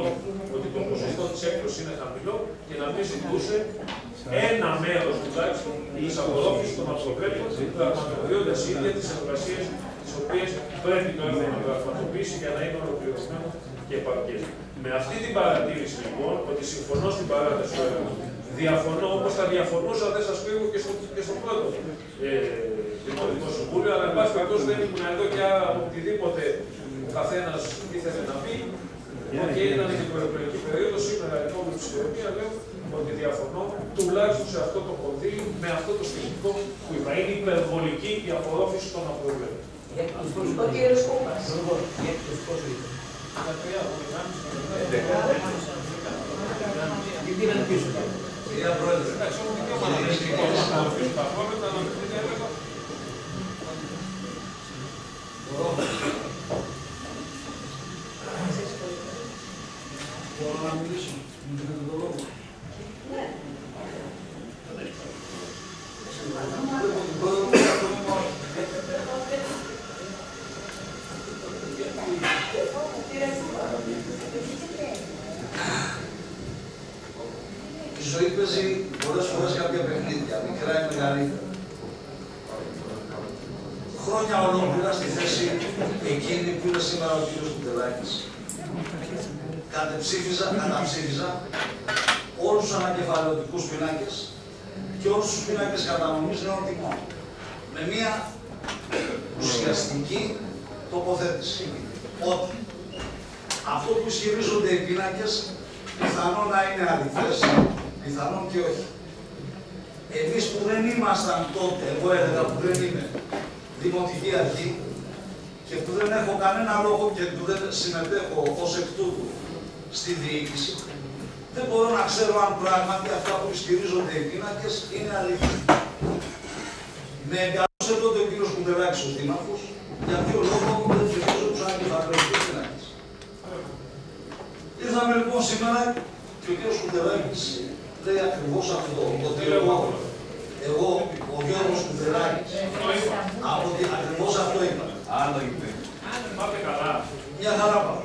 ότι το ποσοστό της έκπτωση είναι χαμηλό και να μην ζητούσε ένα μέρος τουλάχιστον της απορρόφησης των απροπρέπειων, πραγματοποιώντα ίδια τις εργασίες τις οποίες πρέπει το έργο να πραγματοποιήσει για να είναι ολοκληρωμένο και επαρκές. Με αυτή την παρατήρηση λοιπόν, ότι συμφωνώ στην παράταση του έργου, Διαφωνώ όπως θα διαφωνούσα, δεν σας κρύβω και στο, και στο πρώτο ε, Δημοτικό Συμβούλιο, αλλά εν πάση περιπτώσει δεν ήμουν εδώ και άρα οτιδήποτε ο καθένας ήθελε να πει. Και ήταν και η προεκλογική περίοδος. Σήμερα λοιπόν με τη Συλλογία λέω ότι διαφωνώ τουλάχιστον σε αυτό το κονδύλι με αυτό το σκεπτικό που είπα. Είναι υπερβολική η απορρόφηση των απορροφών. Ο κύριος Κούπας. Τι πήραν πίσω. Κυρία Πρόεδρε, εντάξει, έχουμε δικαίωμα να δεν να αφήσουμε τα πρόβλημα, αλλά μην είναι έργο. Μπορώ να μιλήσω. Μου δίνετε το λόγο. Η ζωή παίζει πολλές φορές κάποια παιχνίδια, μικρά ή μεγαλύτερα. Χρόνια ολόκληρα στη θέση εκείνη που είναι σήμερα ο κύριος Κουτελάκης. Κατεψήφιζα, καταψήφιζα όλους τους ανακεφαλαιωτικούς πινάκες και όλους τους πίνακες κατανομής νέων τιμών. Με μία ουσιαστική τοποθέτηση. Ότι αυτό που ισχυρίζονται οι πίνακες πιθανόν να είναι αληθές, πιθανόν και όχι. Εμείς που δεν ήμασταν τότε, εγώ έλεγα που δεν είμαι δημοτική αρχή και που δεν έχω κανένα λόγο και που δεν συμμετέχω ως εκ τούτου στη διοίκηση, δεν μπορώ να ξέρω αν πράγματι αυτά που ισχυρίζονται οι πίνακες είναι αλήθεια. Με εγκαλούσε τότε ο κύριος Κουντελάκης ως δήμαρχος, για ποιο λόγο δεν ψηφίζω τους ανακεφαλαιωτικούς πίνακες. Ήρθαμε λοιπόν σήμερα και ο κύριος Κουντελάκης λέει ακριβώς αυτό. Ότι εγώ, εγώ, ο Γιώργος Κουντελάκης, από ότι ακριβώς αυτό είπα. Άλλο είπε. Πάτε καλά. Μια χαρά πάω.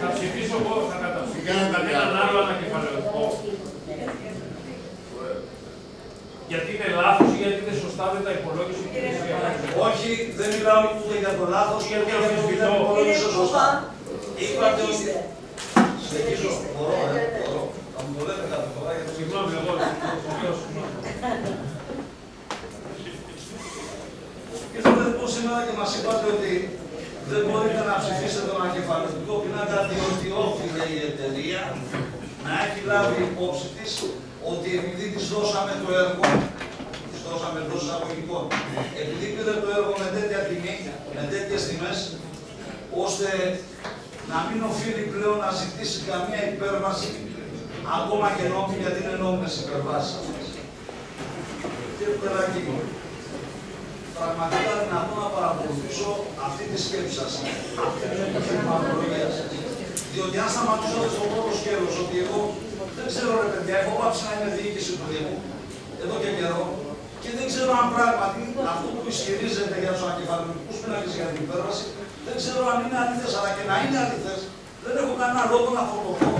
Θα ψηφίσω εγώ, θα καταψηφίσω κανέναν άλλο ανακεφαλαιωτικό. Γιατί είναι λάθος ή γιατί είναι σωστά δεν τα υπολόγισε η Υπηρεσία. Όχι, δεν μιλάω ούτε για το λάθος, Γιατί ούτε για το ότι δεν αμφισβητώ. υπολόγισε σωστά. Είπατε ότι... Συνεχίζω, μπορώ, ε, μπορώ. Θα μου το λέτε κάθε φορά γιατί Συγγνώμη, εγώ τελειώσω. Ήρθατε λοιπόν σήμερα και μας είπατε ότι δεν μπορείτε να ψηφίσετε τον ακεφαλαιωτικό πίνακα διότι όφιλε η εταιρεία να έχει λάβει υπόψη της ότι επειδή της δώσαμε το έργο, της δώσαμε εντός εισαγωγικών, επειδή πήρε το έργο με τέτοια τιμή, με τέτοιες τιμές, ώστε να μην οφείλει πλέον να ζητήσει καμία υπέρβαση, ακόμα και νόμιμη, γιατί είναι νόμιμες υπερβάσεις αυτές. Κύριε Πελάκη, πραγματικά δυνατόν να παρακολουθήσω αυτή τη σκέψη σας, αυτή την επιχειρηματολογία σας. Διότι αν σταματούσατε στο πρώτο σκέλος ότι εγώ δεν ξέρω ρε παιδιά, έχω πάψει να είμαι διοίκηση του Δήμου εδώ και καιρό και δεν ξέρω αν πράγματι αυτό που ισχυρίζεται για τους ακεφαλαιωτικούς πίνακες για την υπέρβαση δεν ξέρω αν είναι αλήθες, αλλά και να είναι αλήθες δεν έχω κανένα λόγο να φορτωθώ.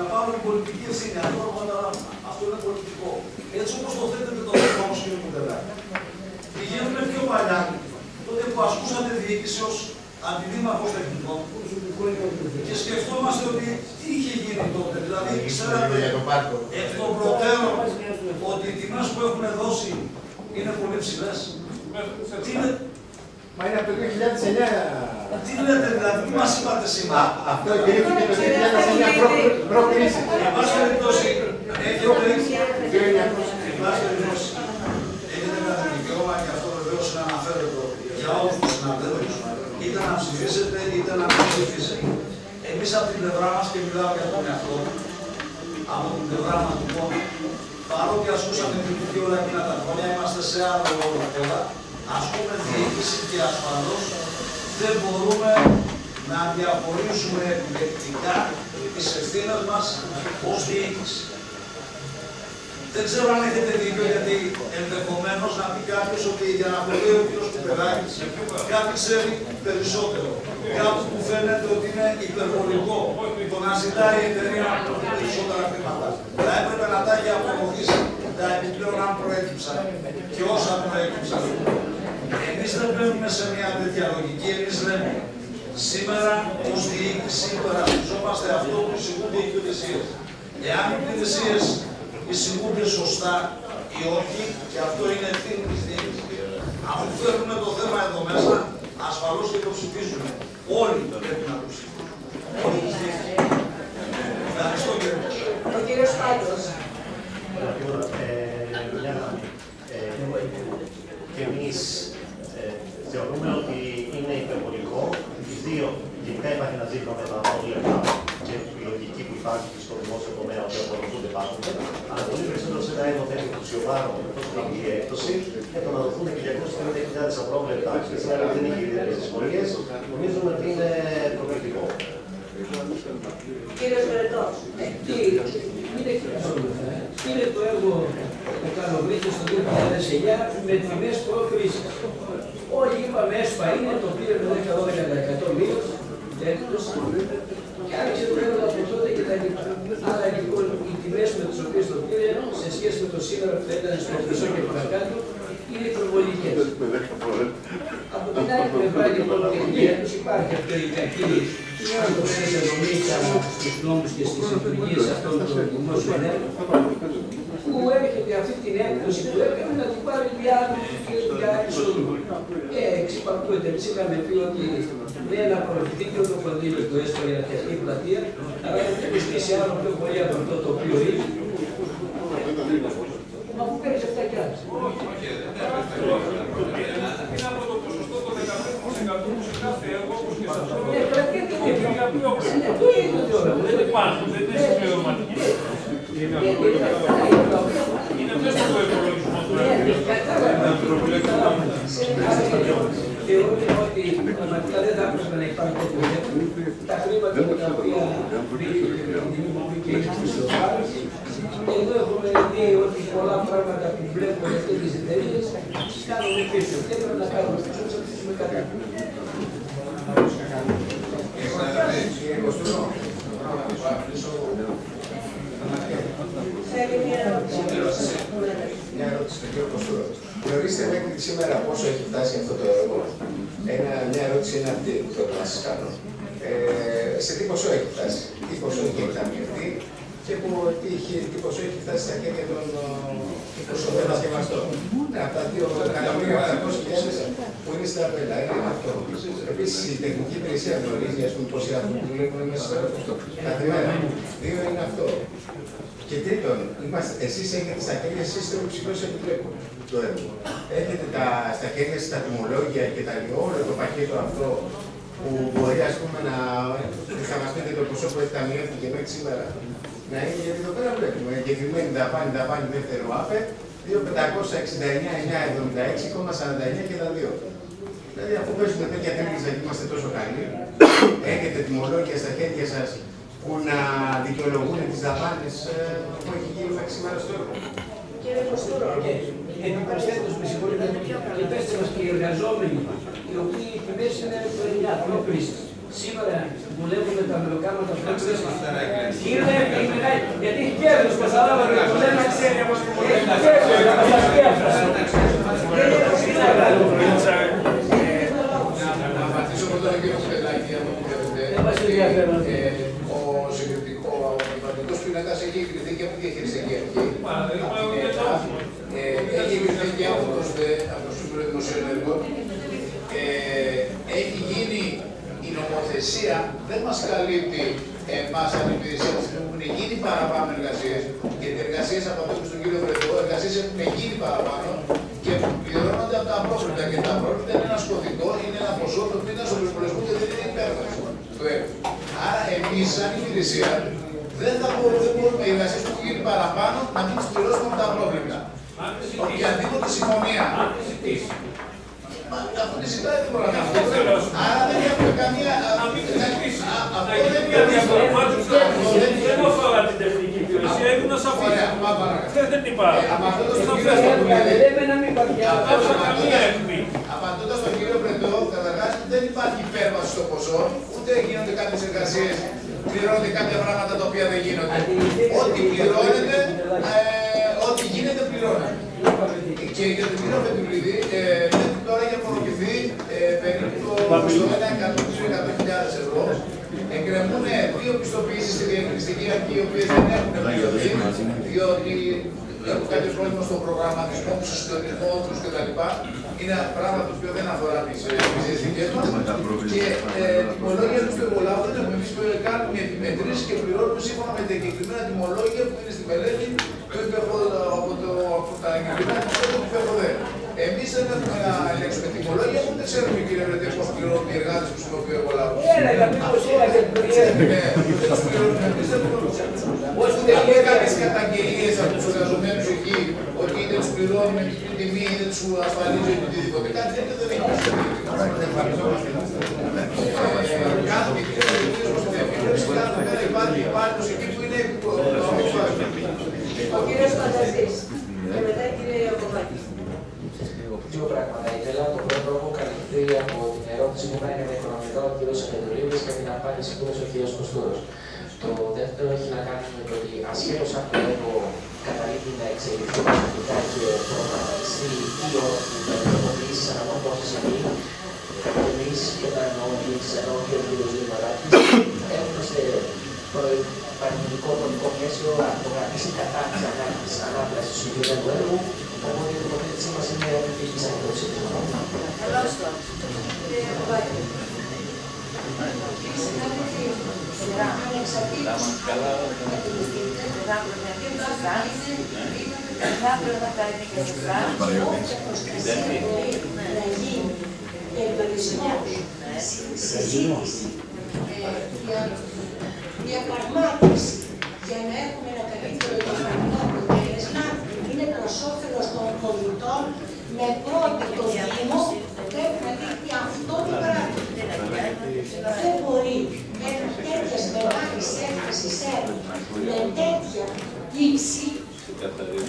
Να πάρω την πολιτική ευθύνη, αυτό το καταλάβουμε. Αυτό είναι πολιτικό. Έτσι όπως το θέτετε το θέμα όμως κύριε Κουτελάκη. Πηγαίνουμε πιο παλιά, τότε που ασκούσατε διοίκηση ως αντιδήμαρχος τεχνικών και σκεφτόμαστε ότι τι είχε γίνει τότε. Δηλαδή, ξέρατε εκ των προτέρων ότι οι τιμές που έχουν δώσει είναι πολύ ψηλές. Τι είναι, Μα είναι από το 2009. τι λέτε δηλαδή, τι μας είπατε σήμερα; Αυτό εγκρίθηκε το 2009 προ- προ-κρίση. Εν πάση περιπτώσει, έχετε, εν πάση περιπτώσει, έχετε κάθε δικαίωμα και αυτό βεβαίως είναι αναφέρετο για όλους τους συναδέλφους, είτε να ψηφίσετε είτε να μην ψηφίσετε. Εμείς από την πλευρά μας και μιλάω για τον εαυτό μου, από την πλευρά μας λοιπόν, παρότι ασκούσαμε κριτική όλα εκείνα τα χρόνια, είμαστε σε άλλο ρόλο τώρα, ασκούμε διοίκηση και ασφαλώς δεν μπορούμε να διαχωρίσουμε επιλεκτικά τις ευθύνες μας ως διοίκηση. Δεν ξέρω αν έχετε δίκιο, γιατί ενδεχομένως να πει κάποιος ότι για να το λέει ο κ. Κουπελάκη κάτι ξέρει περισσότερο. Κάπου που φαίνεται ότι είναι υπερβολικό το να ζητάει η εταιρεία να πληρώνει περισσότερα χρήματα. Θα έπρεπε να τα έχει αποδοχήσει τα επιπλέον αν προέκυψαν και όσα προέκυψαν. Εμείς δεν μπαίνουμε σε μια τέτοια λογική. Εμείς λέμε σήμερα ως διοίκηση υπερασπιζόμαστε αυτό που εισηγούνται οι υπηρεσίες. Εάν οι υπηρεσίες εισηγούνται σωστά ή όχι, και αυτό είναι ευθύνη της διοίκησης. Αφού φέρνουμε το θέμα εδώ μέσα, ασφαλώς και το ψηφίζουμε. Όλοι πρέπει να το ψηφίσουν. Όλοι τις διοίκησεις. Ευχαριστώ κύριε Πρόεδρε. Ο κύριος Πάτος. Και εμείς θεωρούμε ότι είναι υπερβολικό. Οι δύο, γενικά υπάρχει ένα ζήτημα με τα λεπτά και η λογική που υπάρχει και στο δημόσιο τομέα ότι απορροφούνται πάντοτε. Αλλά πολύ περισσότερο σε ένα έργο θέλει ενθουσιωμάτων με τόσο χαμηλή έκπτωση και το να δοθούν και 250.000 απρόβλεπτα και σε ένα δεν έχει ιδιαίτερε δυσκολίε, νομίζουμε ότι είναι προβλητικό. Κύριος Βερετός. Τι, είναι, είναι το έργο που καλοβρήκε στο 2009 με τιμές προκρίσεις. Όλοι είπαμε έσπα είναι, το πήρε με 10-12% μείωση, έκπτωση και άρχισε το έργο από τότε και τα λοιπά. Άρα λοιπόν οι τιμές με τις οποίες το πήρε σε σχέση με το σήμερα που θα ήταν στο πίσω και παρακάτω είναι υπερβολικές. Από την άλλη πλευρά λοιπόν και ένωση υπάρχει αυτή η κακή αν το φέρει σε δομήκα στους νόμους και στις λειτουργίες αυτών των δημόσιων έργων που έρχεται αυτή την έκδοση που έκανε να την πάρει για για εισόδημα. Και εξυπακούεται, εμείς είχαμε πει ότι δεν να απορροφηθεί και το κονδύλιο του έστω για να φτιαχτεί η πλατεία, αλλά δεν θα κοστίσει άλλο πιο πολύ από αυτό το οποίο είναι. Μα αφού παίρνεις αυτά κι άλλα. Είναι από το ποσοστό το 15% που σε κάθε έργο όπως και σε αυτό. Ναι, τώρα και το Είναι για ποιο Ναι, το ίδιο τώρα. Δεν υπάρχουν, δεν είναι συμπληρωματικοί. Είναι μέσα στο υπολογισμό του Θεωρούμε ότι πραγματικά δεν θα έπρεπε να υπάρχει τέτοιο θέμα. Τα χρήματα με τα οποία μπήκε και στο χάρη. Εδώ έχουμε δει ότι πολλά πράγματα που βλέπουμε αυτές τις εταιρείες κάνουμε πίσω. Και έπρεπε να κάνουμε πίσω, να ψηφίσουμε κατά. Σήμερα πόσο έχει φτάσει αυτό το έργο; Ένα, μια ερώτηση είναι αυτή που θέλω να σας κάνω. Ε, σε τι ποσό έχει φτάσει, τι ποσό έχει εκταμιευτεί και που, τι, έχει- τι ποσό έχει φτάσει στα χέρια των ε, προσωπικών Ναι, από τα δύο εκατομμύρια 800.000 που είναι στα ΑΠΕΛΑ. Ένα είναι αυτό. Επίσης η τεχνική υπηρεσία γνωρίζει ας πούμε, πόσοι άνθρωποι δουλεύουν μέσα στο έργο. Κάθε μέρα. Δύο είναι αυτό. Και τρίτον, είμαστε, εσείς έχετε στα χέρια, εσείς είστε ο ψηλός επιτρέπων το έργο. Έχετε τα, στα χέρια σας τα τιμολόγια και τα, όλο το πακέτο αυτό που μπορεί ας πούμε να θα μας πείτε το ποσό που έχει ταμιεύτηκε μέχρι σήμερα. Να είναι γιατί εδώ πέρα βλέπουμε εγκεκριμένη δαπάνη, δαπάνη δεύτερο ΑΠΕ, 2.569.976,49 και τα δύο. Δηλαδή αφού παίζουμε τέτοια τέχνη γιατί είμαστε τόσο καλοί, έχετε τιμολόγια στα χέρια σας που να δικαιολογούν τις δαπάνες ε, που έχει γίνει μέχρι σήμερα στο έργο. Κύριε Κωστούρο, Και επιπροσθέτως, με συγχωρείτε, και πέστε μας και οι εργαζόμενοι, οι οποίοι οι τιμές είναι το 9, το κρίσης. Σήμερα δουλεύουν με τα μελοκάματα που έχουν Είναι είναι γιατί έχει κέρδος, καταλάβατε, το λέμε ξέρει από την Έχει κέρδος, θα επιβατικός πίνακας έχει εγκριθεί και από τη διαχειριστική αρχή. Ε, Έχει εγκριθεί και από το ΣΔΕ, από το Σύμβουλο Δημοσίων Έργων. Ε, Έχει γίνει η νομοθεσία, δεν μας καλύπτει εμάς σαν υπηρεσία που έχουν γίνει παραπάνω εργασίες, γιατί εργασίες από αυτό που στον κύριο Βρετό, εργασίες έχουν γίνει παραπάνω και πληρώνονται από τα απρόβλητα. Και τα απρόβλητα είναι ένα σκοτεινό, είναι ένα ποσό το οποίο είναι στον προπολογισμό και δεν είναι υπέρβαση του έργου. Άρα εμείς σαν υπηρεσία δεν θα μπορούμε, δεν μπορούμε οι εργασίες που έχουν γίνει παραπάνω να μην τις πληρώσουμε με τα απρόβλητα. Οποιαδήποτε συμφωνία. Μα αφού τη ζητάει δεν μπορώ να κάνω. Άρα δεν έχουμε καμία. Αυτό δεν Δεν αφορά την τεχνική υπηρεσία, ήμουν σαφής. Δεν δεν είπα. Λέμε να μην υπάρχει Απάντησα καμία εκμή. Απαντώντας τον κύριο Βρετό, καταρχάς δεν υπάρχει υπέρβαση στο ποσό, ούτε γίνονται κάποιες εργασίες, πληρώνονται κάποια πράγματα τα οποία δεν γίνονται. Ό,τι πληρώνεται, ε, ό,τι γίνεται πληρώνεται. Και για τον κύριο Πετουλίδη, ε, πρέπει τώρα για απορροφηθεί ε, περίπου στο 1.100.000 ευρώ. Εγκρεμούν δύο πιστοποιήσεις στη διαχειριστική αρχή, οι οποίες δεν έχουν πληρωθεί, διότι έχουν κάποιο πρόβλημα στο προγραμματισμό του, στο συντονισμό τους κτλ. Είναι ένα πράγμα το οποίο δεν αφορά τις δικέ μας. Και ε, τιμολόγια του εργολάβου δεν έχουμε. Εμείς κάνουμε επιμετρήσει και πληρώνουμε σύμφωνα με τα εγκεκριμένα τιμολόγια που είναι στη μελέτη του ΕΠΕΧΟ από, το, από τα εγκεκριμένα τιμολόγια του ΕΠΕΧΟΔΕ. Εμείς δεν έχουμε να ελέγξουμε τιμολόγια, ούτε ξέρουμε κύριε Ρετέ πώς πληρώνουν οι εργάτες που συνοποιεί ο εργολάβο. Έλα, για μήπως έλα και το Ναι, δεν τους πληρώνουμε. Εμείς δεν μπορούμε. Έχουμε κάποιες καταγγελίες από τους εργαζομένους εκεί ότι δεν τους πληρώνουμε την τιμή, δεν τους ασφαλίζει οτιδήποτε. Κάτι τέτοιο δεν έχει Κάνουμε και κάθε μέρα υπάρχει υπάλληλος εκεί που είναι Ο κύριος Φανταζής και μετά η κυρία Ιακωβάκη. Δύο πράγματα ήθελα. Το πρώτο έχω καλυφθεί από την ερώτηση που κάνει με οικονομικά ο κ. Πετρολίδη και την απάντηση που έδωσε ο κ. Κοστούρος. Το δεύτερο έχει να κάνει με το ότι ασχέτως αν το έργο καταλήγει να εξελιχθεί πραγματικά και προγραμματιστεί ή όχι με τροποποιήσει αναμορφώσει εκεί, εμεί και τα εννοώ εμείς, εννοώ και ο κ. Δημαράκης, έχουμε σε προϋπαραγωγικό νομικό πλαίσιο προγραμμίσει κατά τη ανάπλαση του συγκεκριμένου έργου, οπότε η τοποθέτησή μας είναι ότι η ανακοίνωση. Καλώς το. Κύριε Ιακωβάκη. συζήτηση, διαπραγμάτευση για να έχουμε ένα καλύτερο διαφορετικό αποτέλεσμα είναι προς όφελος των πολιτών με πρώτη το Δήμο πρέπει να δείχνει αυτό το πράγμα. Δεν μπορεί ένα τέτοια μεγάλη έκθεση έργου με τέτοια ύψη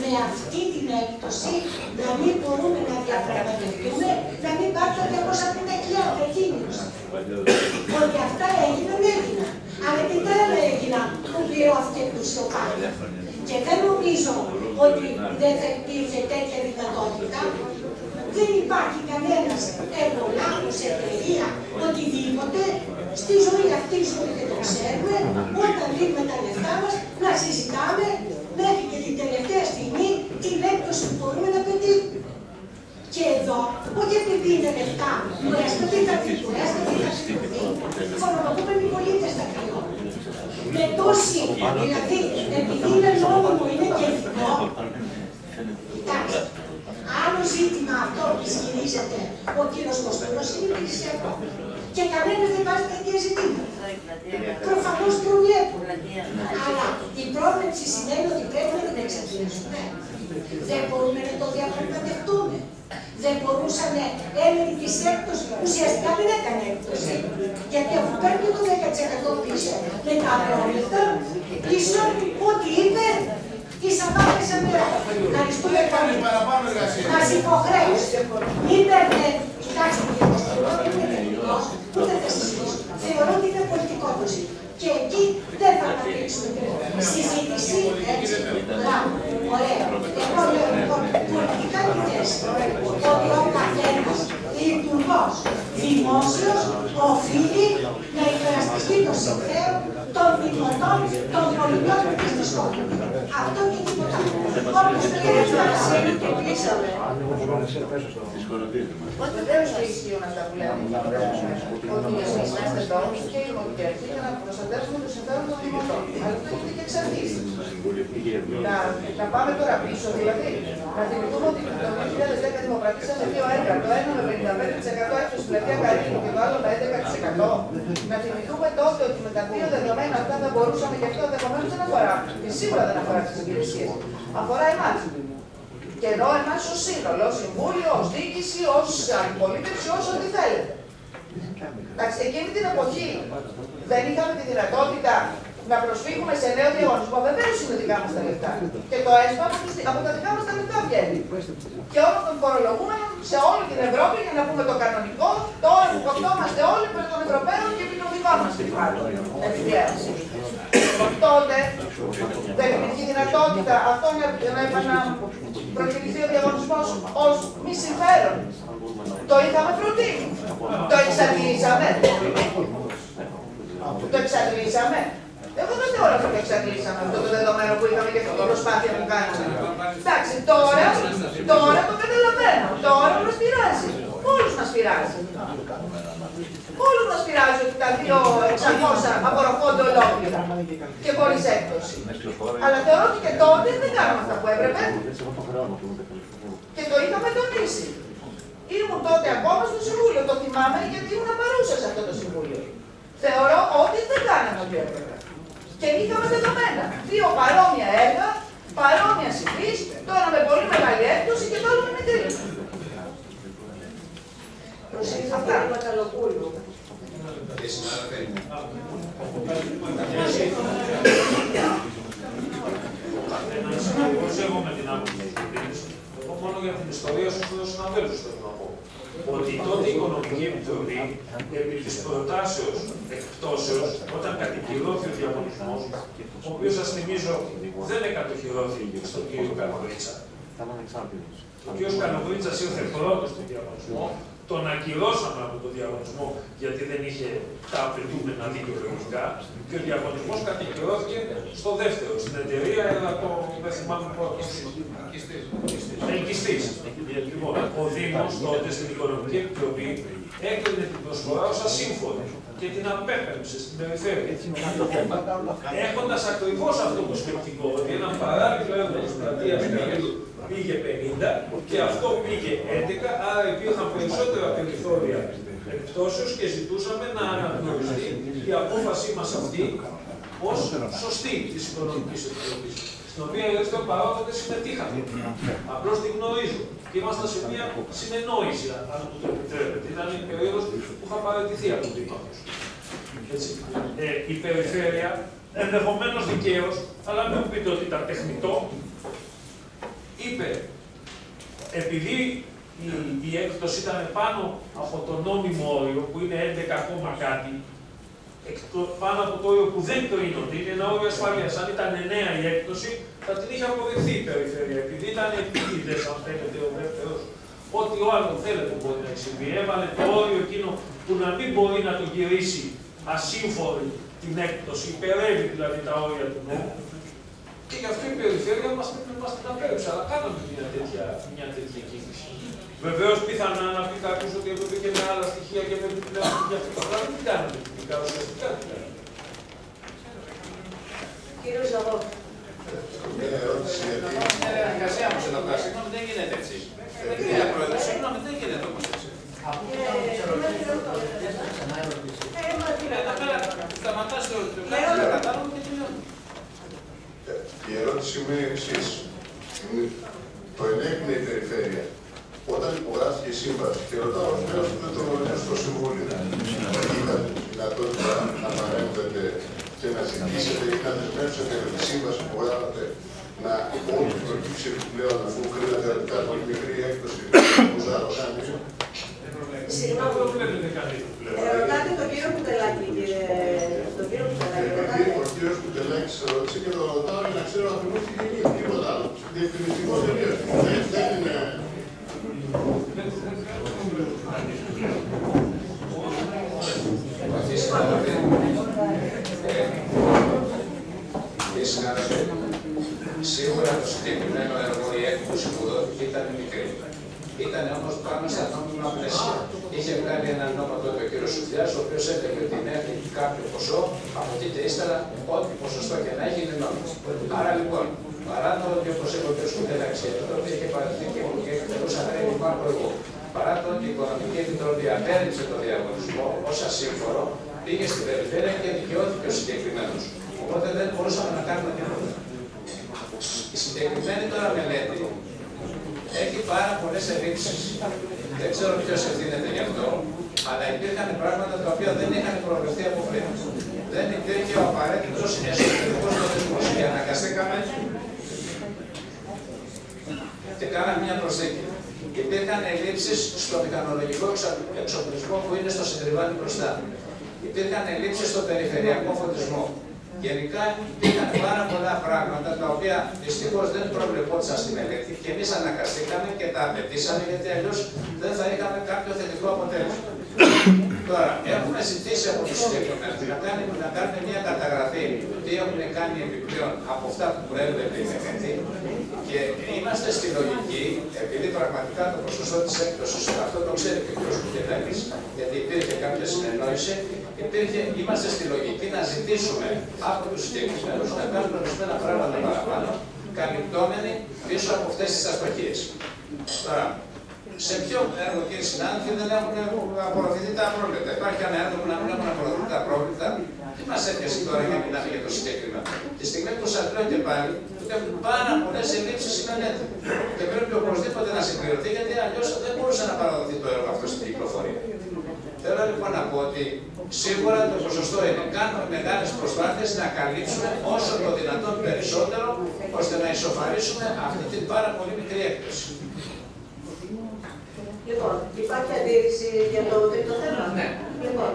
με αυτή την έκπτωση να μην μπορούμε να διαπραγματευτούμε, να μην πάρει το 250.000 εκείνος. Ότι αυτά έγιναν, έγιναν. Αλλά τι τα άλλα έγιναν που πληρώθηκε του στο πάλι. Και δεν νομίζω ότι δεν θα υπήρχε τέτοια δυνατότητα Δεν υπάρχει κανένας εργολάβος, εταιρεία, οτιδήποτε στη ζωή αυτή ζωή και το ξέρουμε, όταν δίνουμε τα λεφτά μας, να συζητάμε μέχρι και την τελευταία στιγμή την έκπτωση που μπορούμε να πετύχουμε. Και εδώ, όχι επειδή είναι λεφτά, που έστω ή θα πει, που έστω ή θα πει, φορολογούμενοι πολίτες τα χρειώνουν. Με τόση, δηλαδή, επειδή είναι νόμιμο, είναι και ηθικό, κοιτάξτε, άλλο ζήτημα αυτό που ισχυρίζεται ο κύριος Κοστούρος είναι υπηρεσιακό. Και κανένας δεν βάζει τέτοια ζητήματα. Προφανώς προβλέπουν. Αλλά η πρόβλεψη σημαίνει ότι πρέπει να την εξαρτήσουμε. Δεν μπορούμε να το διαπραγματευτούμε. Δεν μπορούσαν έλεγχοι τη έκπτωση, ουσιαστικά δεν έκανε έκπτωση. Γιατί αφού παίρνει το 10% πίσω με τα απρόβλεπτα, πίσω ό,τι είπε, τις αμάχε αμέρα. Ευχαριστούμε πολύ. Μας υποχρέωσε. Μην παίρνετε, κοιτάξτε κύριε Κωστέλο, δεν είναι τεχνικός, ούτε θεσμικός. Θεωρώ ότι είναι πολιτικό το ζήτημα. Και εκεί δεν θα αναπτύξουμε συζήτηση, έτσι, μπράβο, ωραία. Εγώ λέω λοιπόν, πολιτικά τη θέση, ότι ο καθένας λειτουργός δημόσιος οφείλει να υπερασπιστεί το συμφέρον των δημοτών, των πολιτών και της χώρας. Αυτό και τίποτα άλλο. Όπως κύριε Φρασίνη και κλείσαμε. Βεβαίω και ισχύουν αυτά που λέμε. Ότι εμείς είμαστε εδώ και οι δημοτικοί για να προστατεύσουμε το συμφέρον των δημοτών. Αλλά αυτό έχει και εξαρτήσει. Να, να πάμε τώρα πίσω, δηλαδή, να θυμηθούμε ότι το 2010 δημοκρατήσαμε δύο έργα. Το ένα με 55% έξω στην πλατεία Καρίνου και το άλλο με 11%. Να θυμηθούμε τότε ότι με τα δύο δεδομένα αυτά δεν μπορούσαμε και αυτό ενδεχομένως δεν αφορά. Και σίγουρα δεν αφορά τις υπηρεσίες. Αφορά εμάς. Και ενώ εμάς ως σύνολο, ως συμβούλιο, ως διοίκηση, ως αντιπολίτευση, ως ό,τι θέλετε. Εντάξει, εκείνη την εποχή δεν είχαμε τη δυνατότητα να προσφύγουμε σε νέο διαγωνισμό. Βεβαίως είναι δικά μας τα λεφτά. Και το ΕΣΠΑ από τα δικά μας τα λεφτά βγαίνει. Και όλων των φορολογούμενων σε όλη την Ευρώπη για να πούμε το κανονικό, τώρα που κοπτόμαστε όλοι με των Ευρωπαίων και με το δικό μα κεφάλαιο. Τότε δεν υπήρχε δυνατότητα αυτό να, να προκυρηθεί ο διαγωνισμός ως μη συμφέρον. Το είχαμε προτείνει. Το εξαντλήσαμε. Το εξαντλήσαμε. Εγώ δεν θεωρώ ότι το εξαντλήσαμε αυτό το δεδομένο που είχαμε και αυτή την προσπάθεια που κάναμε. Εντάξει, τώρα, τώρα το καταλαβαίνω. Τώρα μας πειράζει. Όλους μας πειράζει. Όλους μας πειράζει ότι τα 2.600 απορροφώνται ολόκληρα και χωρίς έκπτωση. Αλλά θεωρώ ότι και τότε δεν κάναμε αυτά που έπρεπε και το είχαμε τονίσει. Ήμουν τότε ακόμα στο Συμβούλιο, το θυμάμαι γιατί ήμουν παρούσα σε αυτό το Συμβούλιο. Θεωρώ ότι δεν κάναμε ό,τι έπρεπε. Και είχαμε δεδομένα. Δύο παρόμοια έργα, παρόμοια υφή, το ένα με πολύ μεγάλη έκπτωση και το άλλο με μικρή. Προσήλθα πολύ Μακαλοπούλου. Εγώ με την άποψη Εγώ μόνο για την ιστορία σου και του συναδέλφου θέλω να πω. Ότι τότε η Οικονομική Επιτροπή, επί της προτάσεως εκπτώσεω, όταν κατοικηρώθη ο διαγωνισμός, ο οποίος σας θυμίζω δεν εκατοχυρώθηκε στον κύριο Καλοβίτσα. Ο κύριος Καλοβίτσα ήρθε πρώτος στον διαγωνισμό, τον ακυρώσαμε από τον διαγωνισμό γιατί δεν είχε τα απαιτούμενα δικαιολογικά και ο διαγωνισμός κατοικηρώθηκε στο δεύτερο, στην εταιρεία, αλλά το δεν θυμάμαι πότε. Ελκυστή. Λοιπόν, ο Δήμος τότε στην Οικονομική Επιτροπή έκλεινε την προσφορά ως ασύμφωνη και την απέπεμψε στην περιφέρεια. Έχοντας ακριβώς αυτό το σκεπτικό, ότι ένα παράλληλο έργο της πλατεία πήγε 50 και αυτό πήγε 11, άρα υπήρχαν περισσότερα περιθώρια εκπτώσεω και ζητούσαμε να αναγνωριστεί η απόφασή μας αυτή ως σωστή της Οικονομικής Επιτροπής. Στην οποία οι δύο παράγοντες συμμετείχαμε. Απλώς την γνωρίζω. Και ήμασταν σε μια συνεννόηση, αν μου το επιτρέπετε. Ήταν η περίοδος που είχα παραιτηθεί από τον Δήμαρχο. Ε, η περιφέρεια, ενδεχομένως δικαίως, αλλά μην μου πείτε ότι ήταν τεχνητό, είπε, επειδή η, η έκπτωση ήταν πάνω από το νόμιμο όριο, που είναι 11 ακόμα κάτι, πάνω από το όριο που δεν το είναι ότι είναι ένα όριο ασφαλείας. Αν ήταν 9 η έκπτωση, θα την είχε αποδεχθεί η περιφέρεια. Επειδή ήταν επίτηδες, αν θέλετε, ο δεύτερος Ό,τι άλλο θέλετε μπορεί να συμβεί. Έβαλε το όριο εκείνο που να μην μπορεί να το γυρίσει ασύμφορη την έκπτωση, υπερεύει δηλαδή τα όρια του νόμου. Και γι' αυτό η περιφέρεια μα πρέπει να είμαστε τα πέραψη. Αλλά κάναμε μια τέτοια, μια τέτοια κίνηση. Βεβαίω πιθανά να πει κάποιο ότι έπρεπε και με άλλα στοιχεία και με επιπλέον στοιχεία αυτό το πράγμα. Δεν κάναμε τυπικά ουσιαστικά. τι κάναμε. Κύριο Ζαβό. Μια ερώτηση γιατί. Είναι διαδικασία όμω εδώ πέρα. Συγγνώμη, δεν γίνεται έτσι. Κυρία Πρόεδρε, συγγνώμη, δεν γίνεται όμω έτσι. Εδώ πέρα σταματάς το τουλάχιστον κατάλογο και τελειώνει. Η ερώτηση μου είναι εξής. Το ενέκρινε η περιφέρεια. Όταν υπογράφηκε η σύμβαση και ρωτάω ως μέλος που δεν το γνωρίζω στο Συμβούλιο, είχατε δυνατότητα να παρέμβετε και να ζητήσετε ή να δεσμεύσετε με τη σύμβαση που γράφατε να ό,τι προκύψει επιπλέον αφού κρίνατε ότι ήταν πολύ μικρή έκδοση που θα το κάνει. Συγγνώμη. Ε, Ρωτάτε τον κύριο Κουτελάκη, κύριε. Τον κύριο Κουτελάκη. Επειδή ο κύριος Κουτελάκης ρώτησε και το ρωτάω για να ξέρω ακριβώς τι γίνει, τίποτα άλλο. Διευκρινιστικό τελείως. Δεν- Δεν είναι... Αγαπητοί συνάδελφοι, ε, κύριοι συνάδελφοι, σίγουρα το συγκεκριμένο έργο, η έκδοση που δόθηκε ήταν μικρή. Ήταν όμως πάνω στα νόμιμα πλαίσια. Είχε βγάλει ένα νόμο τότε ο κ. Σουφιά, ο οποίος έλεγε ότι μέχρι κάποιο ποσό, από εκεί και ύστερα, ό,τι ποσοστό και να έχει είναι νόμιμο. Άρα λοιπόν, παρά το ότι όπως είπε ο κ. Σκουτελάξη, η Επιτροπή είχε παραιτηθεί και και εκτελούσα χρέη που υπάρχω εγώ, παρά το ότι η Οικονομική Επιτροπή απέρριψε το διαγωνισμό ως ασύμφορο, πήγε στην περιφέρεια και δικαιώθηκε ο συγκεκριμένο. Οπότε δεν μπορούσαμε να κάνουμε τίποτα. Η συγκεκριμένη τώρα μελέτη έχει πάρα πολλές ελλείψει. Δεν ξέρω ποιος ευθύνεται γι' αυτό, αλλά υπήρχαν πράγματα τα οποία δεν είχαν προβλεφθεί από πριν. Δεν υπήρχε ο απαραίτητος εσωτερικός λογισμό και αναγκαστήκαμε και κάναμε μια προσθήκη. Υπήρχαν ελλείψεις στο μηχανολογικό εξα- εξοπλισμό που είναι στο συντριβάνι μπροστά. Υπήρχαν ελλείψεις στο περιφερειακό φωτισμό. Γενικά υπήρχαν πάρα πολλά πράγματα τα οποία δυστυχώς δεν προβλεπόντουσαν στη μελέτη και εμείς αναγκαστήκαμε και τα απαιτήσαμε γιατί αλλιώς δεν θα είχαμε κάποιο θετικό αποτέλεσμα. Τώρα, έχουμε ζητήσει από τους συγκεκριμένους να, κάνουμε- να κάνουμε μια καταγραφή του τι έχουν κάνει επιπλέον από αυτά που προέβλεπε η μελέτη και είμαστε στη λογική, επειδή πραγματικά το ποσοστό της έκπτωσης, αυτό το ξέρει και ο κ. Κουκετάκη, γιατί υπήρχε κάποια συνεννόηση, υπήρχε, είμαστε στη λογική να ζητήσουμε από τους συγκεκριμένους να κάνουν ορισμένα πράγματα παραπάνω, καλυπτόμενοι πίσω από αυτές τις αστοχίες. Τώρα, σε ποιο έργο, κύριε συνάδελφοι, δεν έχουν απορροφηθεί τα απρόβλητα. Υπάρχει ένα έργο που να μην έχουν απορροφηθεί τα απρόβλητα. Τι μας έπιασε τώρα για να μιλάμε για το συγκεκριμένο; Τη στιγμή που σας λέω και πάλι, ότι έχουν πάρα πολλές ελλείψεις η μελέτη. Και πρέπει οπωσδήποτε να συμπληρωθεί, γιατί αλλιώς δεν μπορούσε να παραδοθεί το έργο αυτό στην κυκλοφορία. Θέλω λοιπόν να πω ότι σίγουρα το ποσοστό είναι. Κάνουμε μεγάλες προσπάθειες να καλύψουμε όσο το δυνατόν περισσότερο, ώστε να ισοφαρίσουμε αυτή την πάρα πολύ μικρή έκπτωση. Λοιπόν, υπάρχει αντίρρηση για το τρίτο θέμα; Ναι. Λοιπόν,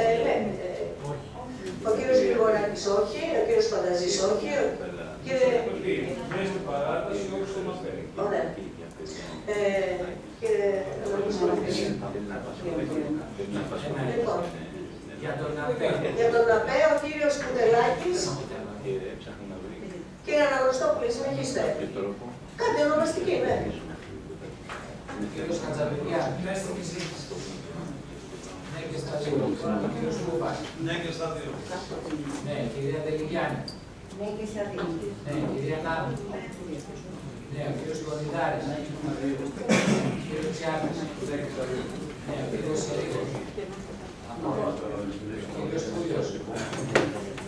ε, ναι, ε, ο κύριος Γρηγοράκης όχι, ο κύριος Πανταζής όχι, ο κύριε... Μέσα στην παράταση, όχι στο μαθαίρι. Ωραία. Ε, κύριε Ρογισάκη. Λοιπόν, Για τον ΑΠΕ. για τον ΑΠΕ ο κύριος Κουτελάκης. Κύριε Αναγνωστόπουλε, συνεχίστε. Κάντε ονομαστική, ναι. Κύριος Κατζαβηριά. Ναι και στα δύο. Τώρα ο κύριος Λούπας. Ναι και στα δύο. Ναι, κυρία Τελικιάνη. Ναι και στα δύο. Ναι, κυρία Νάβη. Ναι, ο κύριος Κονιδάρης. Ο κύριος Τσιάπης. Ναι, ο κύριος Σερίγος. Ο κύριος Κούλιος.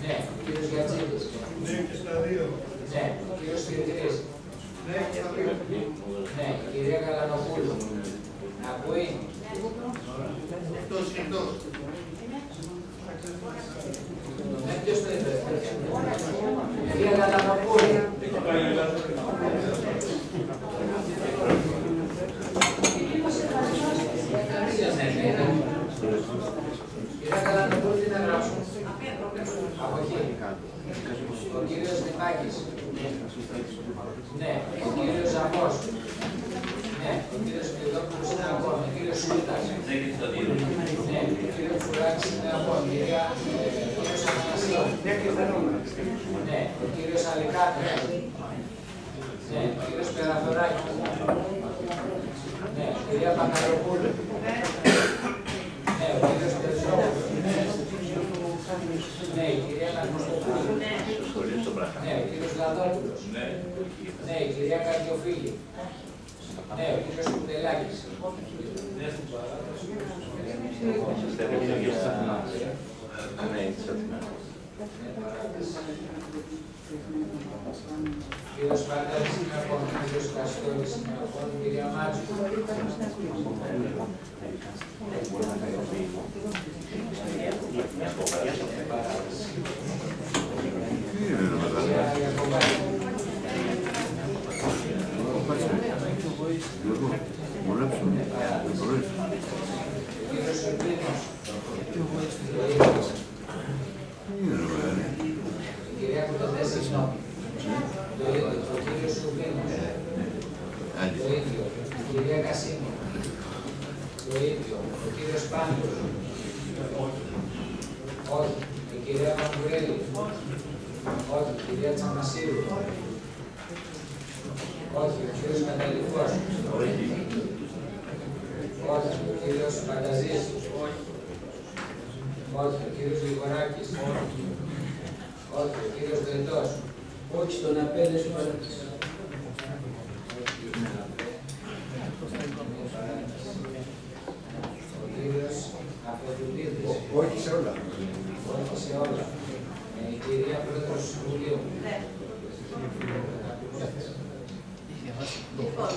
Ναι, ο κύριος Γιατζίδης. Ναι και στα δύο. Ναι, ο κύριος Κυρκρής. Ναι και στα δύο. Ναι, η κυρία Καλανοπούλου. Ακούει. Εκτός, εκτός. Ναι, ποιος το είπε. Κυρία Καλανοπούλου. Κυρία Καλανοπούλου, τι να γράψουν. Αποχή. Ο κύριος Νιπάκης. Ναι, ο κύριος Ζαμός. Ναι, ο κύριος Πεδόπουλος είναι ακόμα. Ο κύριος Σούλτας. Ναι, ο κύριος Φουράκης είναι ακόμα. Η κυρία ε, ο κύριος Ανανασίου. Ναι, ο κύριος Αλικάτρας. Ναι, ο κύριος Περαθωράκης. Ναι, η κυρία Πακαροπούλου. Ναι, ο κύριος Πεζόπουλος. Ναι, η κυρία Ναρκοστοπούλου. Ναι, ο κύριος Λαδόπουλος. Ναι, η κυρία Καρδιοφίλη. Ναι, ο κύριος Κουτελάκης. Κύριος Παντάρης είναι ακόμα, κύριος Καστόρης είναι ακόμα, η κυρία Μάτσου. Κύριος Σερβίνος. Η κυρία Κουτατέση, συγγνώμη. Το ίδιο. Ο κύριος Σουρβίνος. Το ίδιο. Η κυρία Κασίμη. Το ίδιο. Ο κύριος Πάντος. Όχι. Η κυρία Μαγκουρέλη. Όχι. Η κυρία Τσαμασίου. Όχι. Ο κύριος Καταληφός. Όχι. Ο κύριος Πανταζής. Όχι. Ο κύριος Λιγοράκης. Όχι. Ο κύριος Δεντός. Όχι στον απέλεσο παράδεισο. Ο κύριος Αφροδουλίδης. Όχι σε όλα. Όχι σε όλα. Ε, η κυρία Πρόεδρος του Συμβουλίου. Ναι. Λοιπόν,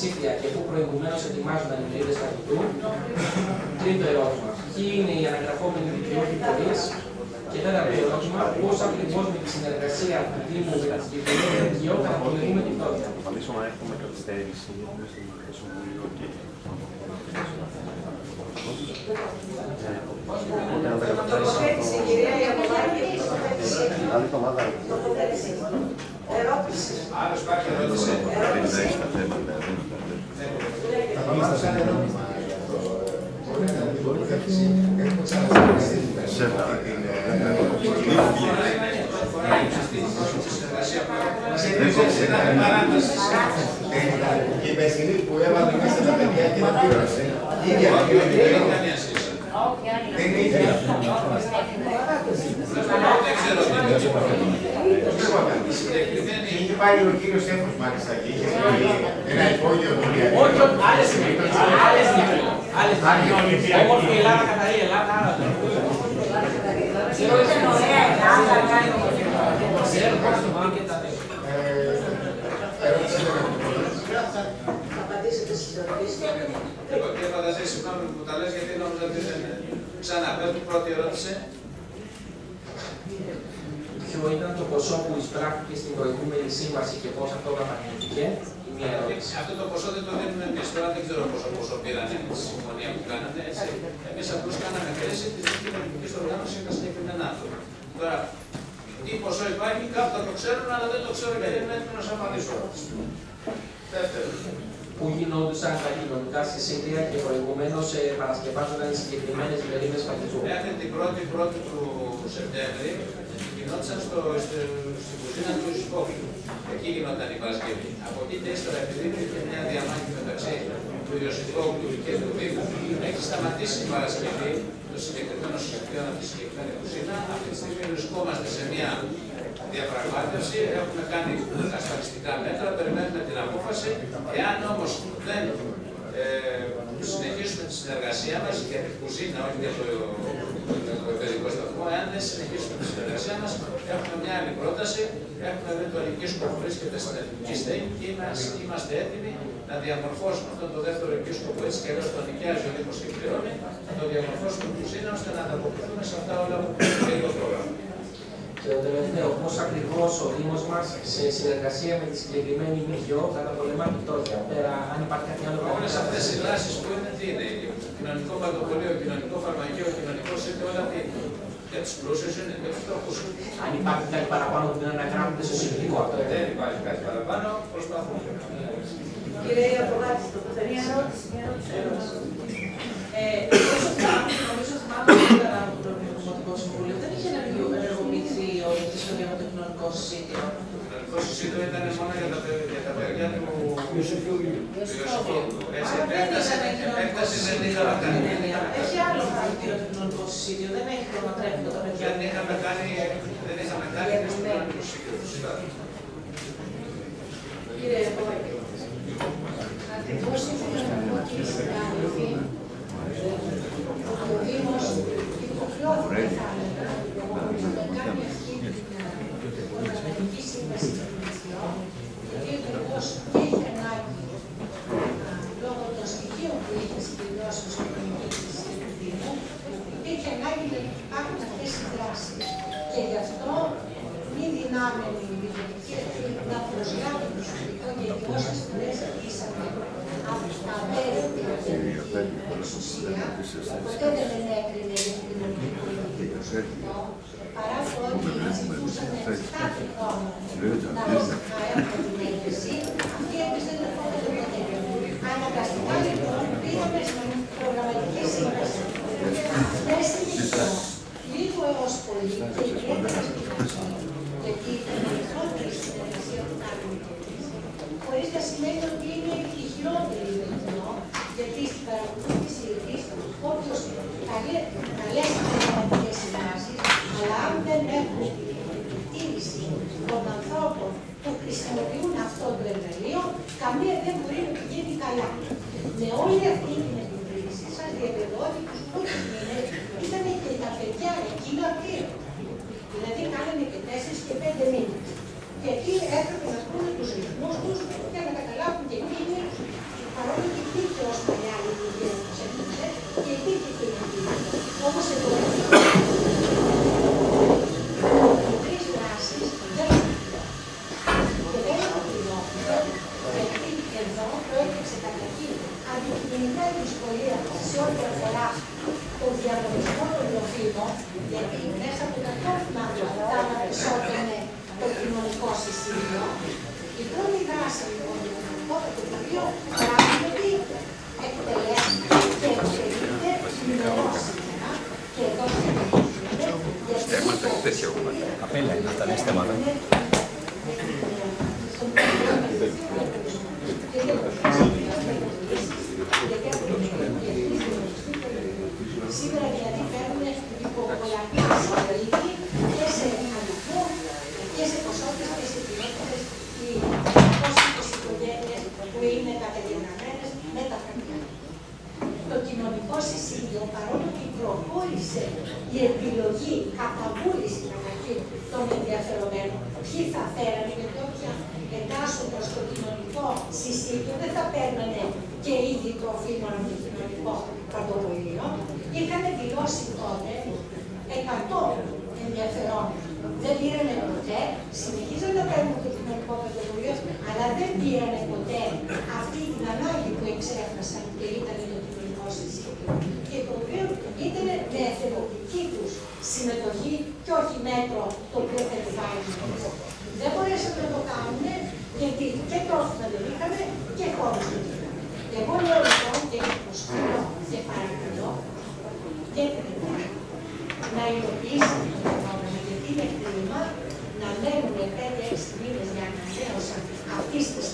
κοινωνικά συσίτια και πού προηγουμένως ετοιμάζονταν οι μερίδε στρατιωτού. Τρίτο ερώτημα. Ποιοι είναι οι αναγραφόμενοι δικαιούχοι φορείς; Και τέταρτο ερώτημα. Πώς ακριβώς με τη συνεργασία του Δήμου με τη συγκεκριμένη νοικιό καταπολεμούμε τη φτώχεια. Θα προσπαθήσω να έχουμε καθυστέρηση γιατί είναι στο Δημοτικό Συμβούλιο και Οπότε αν δεν Τοποθέτηση, κυρία Ιακωβάκη, τοποθέτηση. Άλλη εβδομάδα Τοποθέτηση. Ερώτηση. Άλλος υπάρχει ερώτηση. δεν έχει τα θέματα. Θα πάμε στα σαν ερώτημα για αυτό. Μπορείτε να την τοποθέτηση. Έχουμε ξανασυζητήσει αυτή την Και η περσινή που έβαλε μέσα τα παιδιά και τα πλήρωσε. Ίδια δεν είναι ίδια. Είχε πάει ο κύριος Έφος μάλιστα και είχε πει ένα υπόγειο του Όχι, όχι, άλλες είναι. Άλλες είναι. Άλλες είναι. Όμορφη Ελλάδα, καθαρή Ελλάδα, άρα το. Ξέρω πώς το πάνε και τα δύο. Θα απαντήσετε στις ερωτήσεις. Εγώ κύριε Πανταζή, συγγνώμη που τα λες γιατί νόμιζα ότι δεν είναι. Ξανά, πες μου πρώτη ερώτηση. Ποιο ήταν το ποσό που εισπράχθηκε στην προηγούμενη σύμβαση και πώς αυτό δαπανήθηκε. Η μία ερώτηση. Αυτό το ποσό δεν το δίνουμε εμείς. Τώρα δεν ξέρω πόσο ποσό πήρανε με τη συμφωνία που κάνατε. Εμείς απλώς κάναμε χρέση της κοινωνική οργάνωσης για τα συγκεκριμένα άτομα. Τώρα, τι ποσό υπάρχει, κάποιοι θα το ξέρουν, αλλά δεν το ξέρω γιατί είναι έτοιμο να σας απαντήσω. Δεύτερο. Που γινόντουσαν τα κοινωνικά συσίτια και προηγουμένως παρασκευάζονταν οι συγκεκριμένες μερίδες φαγητού; Μέχρι την 1η πρώτη του Σεπτέμβρη γινόταν στο, στο, στην κουζίνα του Ιωσικόπουλου. Εκεί γινόταν η Παρασκευή. Από εκεί και ύστερα, επειδή υπήρχε μια διαμάχη μεταξύ του Ιωσικόπουλου και του Δήμου, έχει σταματήσει η Παρασκευή το συγκεκριμένο συσίτιο από τη συγκεκριμένη κουζίνα. Αυτή τη στιγμή βρισκόμαστε σε μια διαπραγμάτευση, έχουμε κάνει ασφαλιστικά μέτρα, περιμένουμε την απόφαση. Εάν όμως δεν ε, συνεχίσουμε τη συνεργασία μας για την κουζίνα, όχι για το, για το παιδικό σταθμό, εάν δεν συνεχίσουμε τη συνεργασία μας, έχουμε μια άλλη πρόταση. Έχουμε βρει το οικίσκοπο που βρίσκεται στην εθνική στέγη και είμαστε, είμαστε έτοιμοι να διαμορφώσουμε αυτό το δεύτερο οικίσκοπο έτσι και αλλιώς το νοικιάζει ο Δήμος και πληρώνει, να το διαμορφώσουμε κουζίνα ώστε να ανταποκριθούμε σε αυτά όλα που λέει το πρόγραμμα. Και το τελευταίο, πώς ακριβώς ο Δήμος μας σε συνεργασία με τη συγκεκριμένη ΜΚΟ καταπολεμά τη φτώχεια. Πέρα, αν υπάρχει κάτι άλλο Όλες αυτές οι δράσεις που είναι, τι είναι, κοινωνικό παντοπολείο, κοινωνικό φαρμακείο, κοινωνικό σύντημα, όλα τι είναι. Για του πλούσιου είναι, για τους φτωχούς. Αν υπάρχει κάτι παραπάνω που δεν αναγράφεται στο συνολικό αυτό. Δεν υπάρχει κάτι παραπάνω, προσπαθούμε. Κύριε Ιακωβάκη, τοποθέτηση. Μια ερώτηση. Ε, όσο θυμάμαι, νομίζω θυμάμαι ότι ήταν από το Δημοτικό Συμβούλιο, δεν είχε ενεργοποιηθεί όλη αυτή η ιστορία με το κοινωνικό συσίτιο. Τόσο σύντομο ήταν μόνο για τα, παιδιά του Ιωσήφιου. Έτσι, επέκταση δεν. Έχει άλλο χαρακτήρα το κοινωνικό συσίδιο, δεν έχει χρονοτρέφει τα παιδιά. Δεν είχαμε κάνει, δεν είχαμε το κοινωνικό συσίδιο του Κύριε Παπαγγέλη, η ο υποχρεώθηκε, θα έλεγα, να κάνει Βεβαίω και έχει ανάγκη λόγω των στοιχείων που είχε συγκεντρώσει ω κοινωνική τη Δήμου, υπήρχε ανάγκη να υπάρχουν αυτές οι δράσεις. Και γι' αυτό μη δυνάμενη η ιδιωτική αρχή να το προσωπικό γιατί όσε φορές κλείσαμε αυτά μέρη που εξουσία, ποτέ δεν ενέκρινε η κοινωνική παρά το ότι ζητούσαν 7 χρονών να έρθουν ως πολίτη, ιδιαίτερα γιατί η καλύτερη συνεργασία που κάνουμε και εμείς, χωρίς να σημαίνει ότι είναι η χειρότερη με παραγωγή τη στην παρακολούθηση της καλέ καλέσει πραγματικές συμβάσει, αλλά αν δεν έχουμε εκτίμηση των ανθρώπων που χρησιμοποιούν αυτό το εργαλείο, καμία δεν μπορεί να πηγαίνει καλά. Με όλη σκέφτεται να ειδοποιήσει την κοινωνία, γιατί είναι κρίμα να μένουν 5-6 μήνες για ανανέωση αυτή τη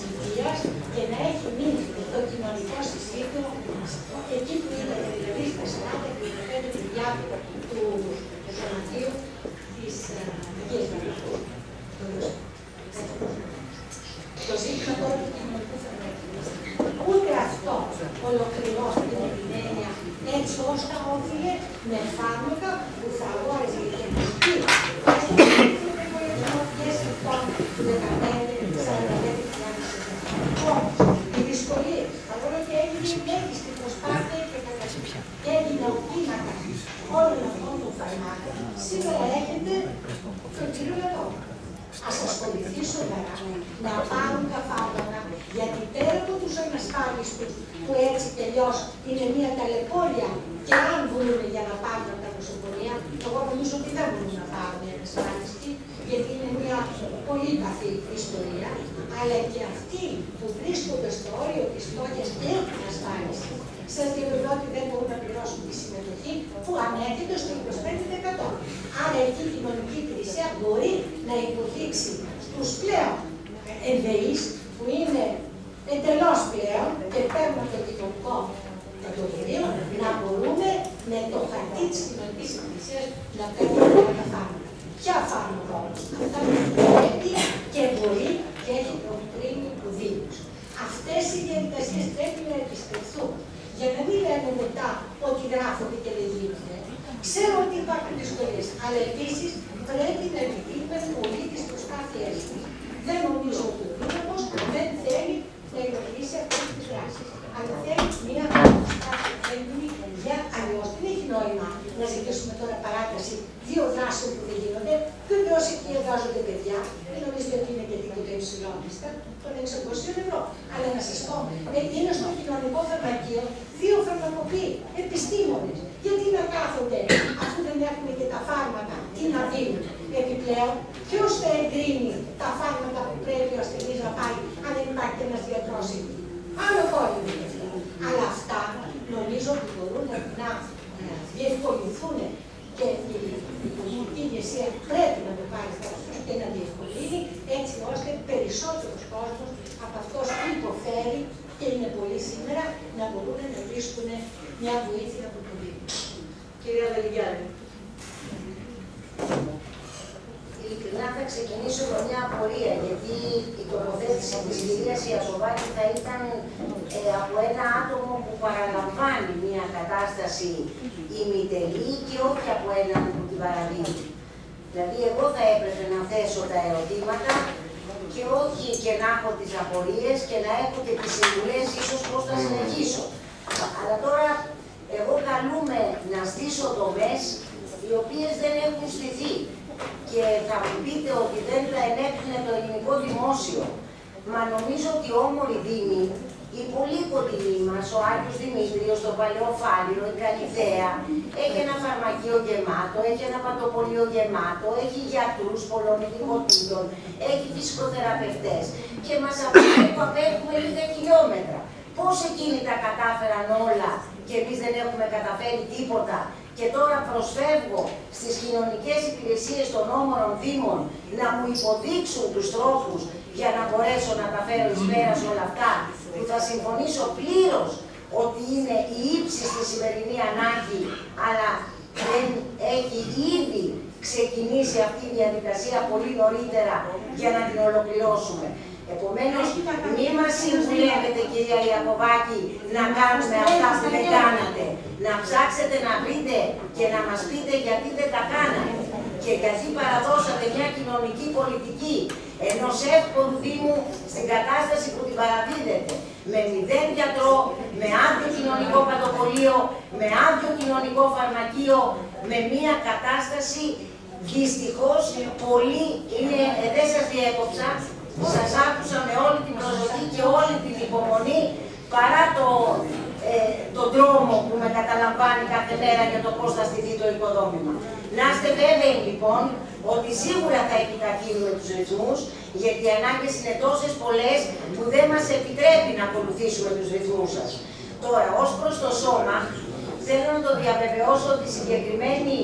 πολλών ειδικοτήτων, έχει φυσικοθεραπευτές. Και μας απέχει που απέχουμε λίγα χιλιόμετρα. Πώς εκείνοι τα κατάφεραν όλα και εμείς δεν έχουμε καταφέρει τίποτα. Και τώρα προσφεύγω στις κοινωνικές υπηρεσίες των όμορων δήμων να μου υποδείξουν τους τρόπους για να μπορέσω να τα φέρω εις πέρας σε όλα αυτά, που θα συμφωνήσω πλήρως ότι είναι η ύψιστη σημερινή ανάγκη, αλλά δεν έχει ήδη ξεκινήσει αυτή η διαδικασία πολύ νωρίτερα για να την ολοκληρώσουμε. Επομένως, μη μας συμβουλεύετε κυρία Ιακωβάκη να κάνουμε αυτά που δεν κάνατε. Να ψάξετε να βρείτε και να μας πείτε γιατί δεν τα κάνατε. Και γιατί παραδώσατε μια κοινωνική πολιτική ενός εύπορου Δήμου στην κατάσταση που την παραδίδετε. Με μηδέν γιατρό, με άδειο κοινωνικό πατοπολείο, με άδειο κοινωνικό φαρμακείο, με μια κατάσταση δυστυχώς πολύ, είναι, ε, δεν σας διέκοψα, σας άκουσα με όλη την προσοχή και όλη την υπομονή παρά το, ε, τον δρόμο που με καταλαμβάνει κάθε μέρα για το πώς θα στηθεί το οικοδόμημα. Να είστε βέβαιοι λοιπόν ότι σίγουρα θα επιταχύνουμε τους ρυθμούς γιατί οι ανάγκες είναι τόσες πολλές που δεν μας επιτρέπει να ακολουθήσουμε τους ρυθμούς σας. Τώρα, ως προς το σώμα, θέλω να το διαβεβαιώσω ότι η συγκεκριμένη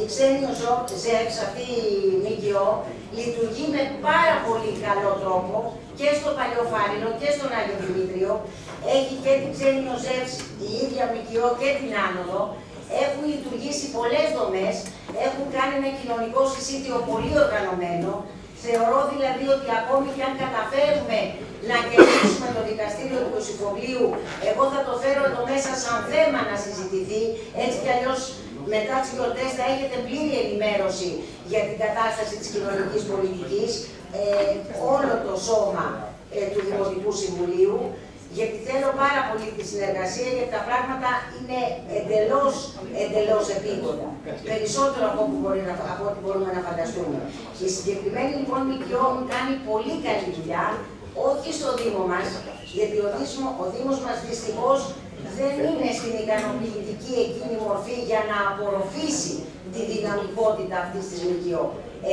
η ξένη ΖΕΒΣ, αυτή η ΜΚΟ, λειτουργεί με πάρα πολύ καλό τρόπο και στο Παλαιοφάρινο και στον Άγιο Δημήτριο. Έχει και την ξένη ΖΕΒΣ, η ίδια ΜΚΟ και την Άνοδο. Έχουν λειτουργήσει πολλές δομές, έχουν κάνει ένα κοινωνικό συσίτιο πολύ οργανωμένο. Θεωρώ δηλαδή ότι ακόμη και αν καταφέρουμε να κερδίσουμε το δικαστήριο του Κωσυφοβλίου, εγώ θα το φέρω εδώ μέσα σαν θέμα να συζητηθεί, έτσι κι αλλιώς μετά τις γιορτές θα έχετε πλήρη ενημέρωση για την κατάσταση της κοινωνικής πολιτικής, ε, όλο το σώμα ε, του Δημοτικού Συμβουλίου, γιατί θέλω πάρα πολύ τη συνεργασία, γιατί τα πράγματα είναι εντελώς, εντελώς επίγοντα. Περισσότερο από ό,τι, μπορεί να, από ό,τι μπορούμε να φανταστούμε. Η συγκεκριμένη λοιπόν ΜΚΟ κάνει πολύ καλή δουλειά, όχι στο Δήμο μας, γιατί ο, Δήμο, ο Δήμος μας δυστυχώς δεν είναι στην ικανοποιητική εκείνη μορφή για να απορροφήσει τη δυναμικότητα αυτής της ΜΚΟ.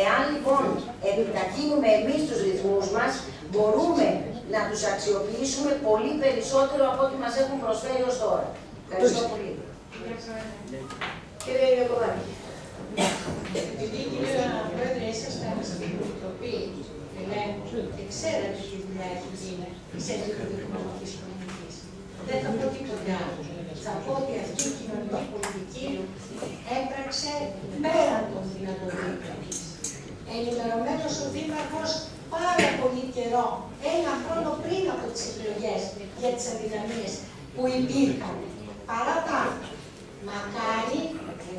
Εάν λοιπόν επιταχύνουμε εμείς τους ρυθμούς μας, μπορούμε να τους αξιοποιήσουμε πολύ περισσότερο από ό,τι μας έχουν προσφέρει ως τώρα. Ευχαριστώ πολύ. Κύριε Ιακωβάκη. Επειδή κυρία Πρόεδρε ήσασταν στην Επιτροπή Ελέγχου και ξέρατε τι δουλειά έχει γίνει σε επίπεδο οικονομικής πολιτικής. Δεν θα πω τίποτε άλλο. Θα πω ότι αυτή η κοινωνική πολιτική έπραξε πέραν των δυνατοτήτων της. Ενημερωμένος ο Δήμαρχος πάρα πολύ καιρό, ένα χρόνο πριν από τις εκλογές για τις αδυναμίες που υπήρχαν. Παρά τα αυτά, μακάρι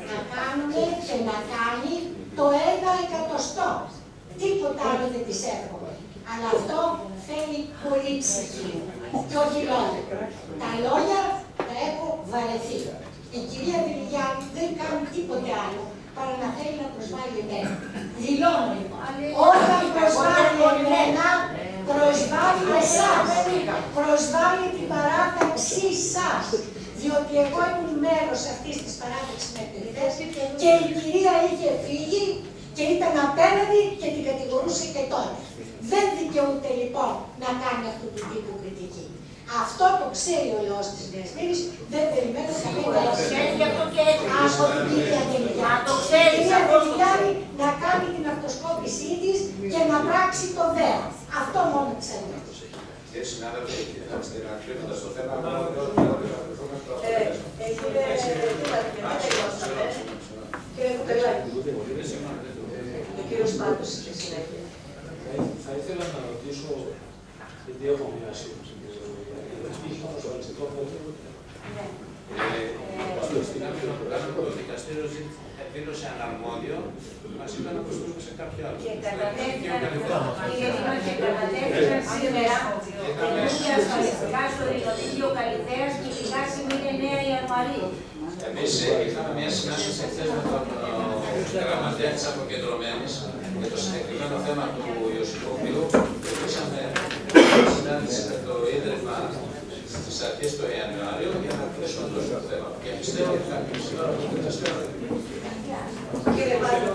να κάνουν και να κάνει το ένα εκατοστό. Τίποτα άλλο δεν της εύχομαι. Αλλά αυτό θέλει πολύ ψυχή και όχι λόγια. Τα λόγια τα έχω βαρεθεί. Η κυρία Βιλιγιάννη δεν κάνει τίποτε άλλο παρά να θέλει να προσβάλλει εμένα. Δηλώνω λοιπόν. Όταν προσβάλλει εμένα, προσβάλλει εσάς. Προσβάλλει την παράταξή σας. Διότι εγώ ήμουν μέρος αυτής της παράταξης μέχρι χθες και η κυρία είχε φύγει και ήταν απέναντι και την κατηγορούσε και τώρα. Δεν δικαιούται λοιπόν να κάνει αυτού του τύπου κριτική. Αυτό το ξέρει ο λαός της Νέας Μύρης, δεν περιμένω καμία Γι' αυτό και έτσι. από την κυρία Δελιγιάννη. Να το ξέρεις, Η κυρία αυτό το Δελιγιάννη να κάνει την αυτοσκόπησή της και να πράξει το δέο. Αυτό μόνο ξέρω. Κύριε συνάδελφε, να κλείνοντα το θέμα, Ε, ε, κύριε Κούβαρη, δεν τελειώσατε. Κύριε Κουτελάκη, ο κύριος Πάντος στη συνέχεια. Θα ήθελα να ρωτήσω, γιατί έχω μια σύμβαση είχε όμως το αριστικό Στην Απειροφορά το δικαστήριο δήλωσε αναρμόδιο, μα είπαν να προσφύγουμε σε κάποιο άλλο. Και κατατέθηκαν, και κατατέθηκαν σήμερα καινούργια ασφαλιστικά στο Ειρηνοδίκιο Καλυθέας και η βάση είναι Νέα Ιανουαρίου. Εμείς είχαμε μια συνάντηση χθες με τον ε, γραμματέα της Αποκεντρωμένης για το συγκεκριμένο θέμα του Ιωσήφου και κλείσαμε συνάντηση με το Ίδρυμα στις αρχές του Ιανουαρίου για να κλείσουμε το θέμα. Και πιστεύω ότι θα κλείσει τώρα το δικαστήριο. Κύριε Πάντο,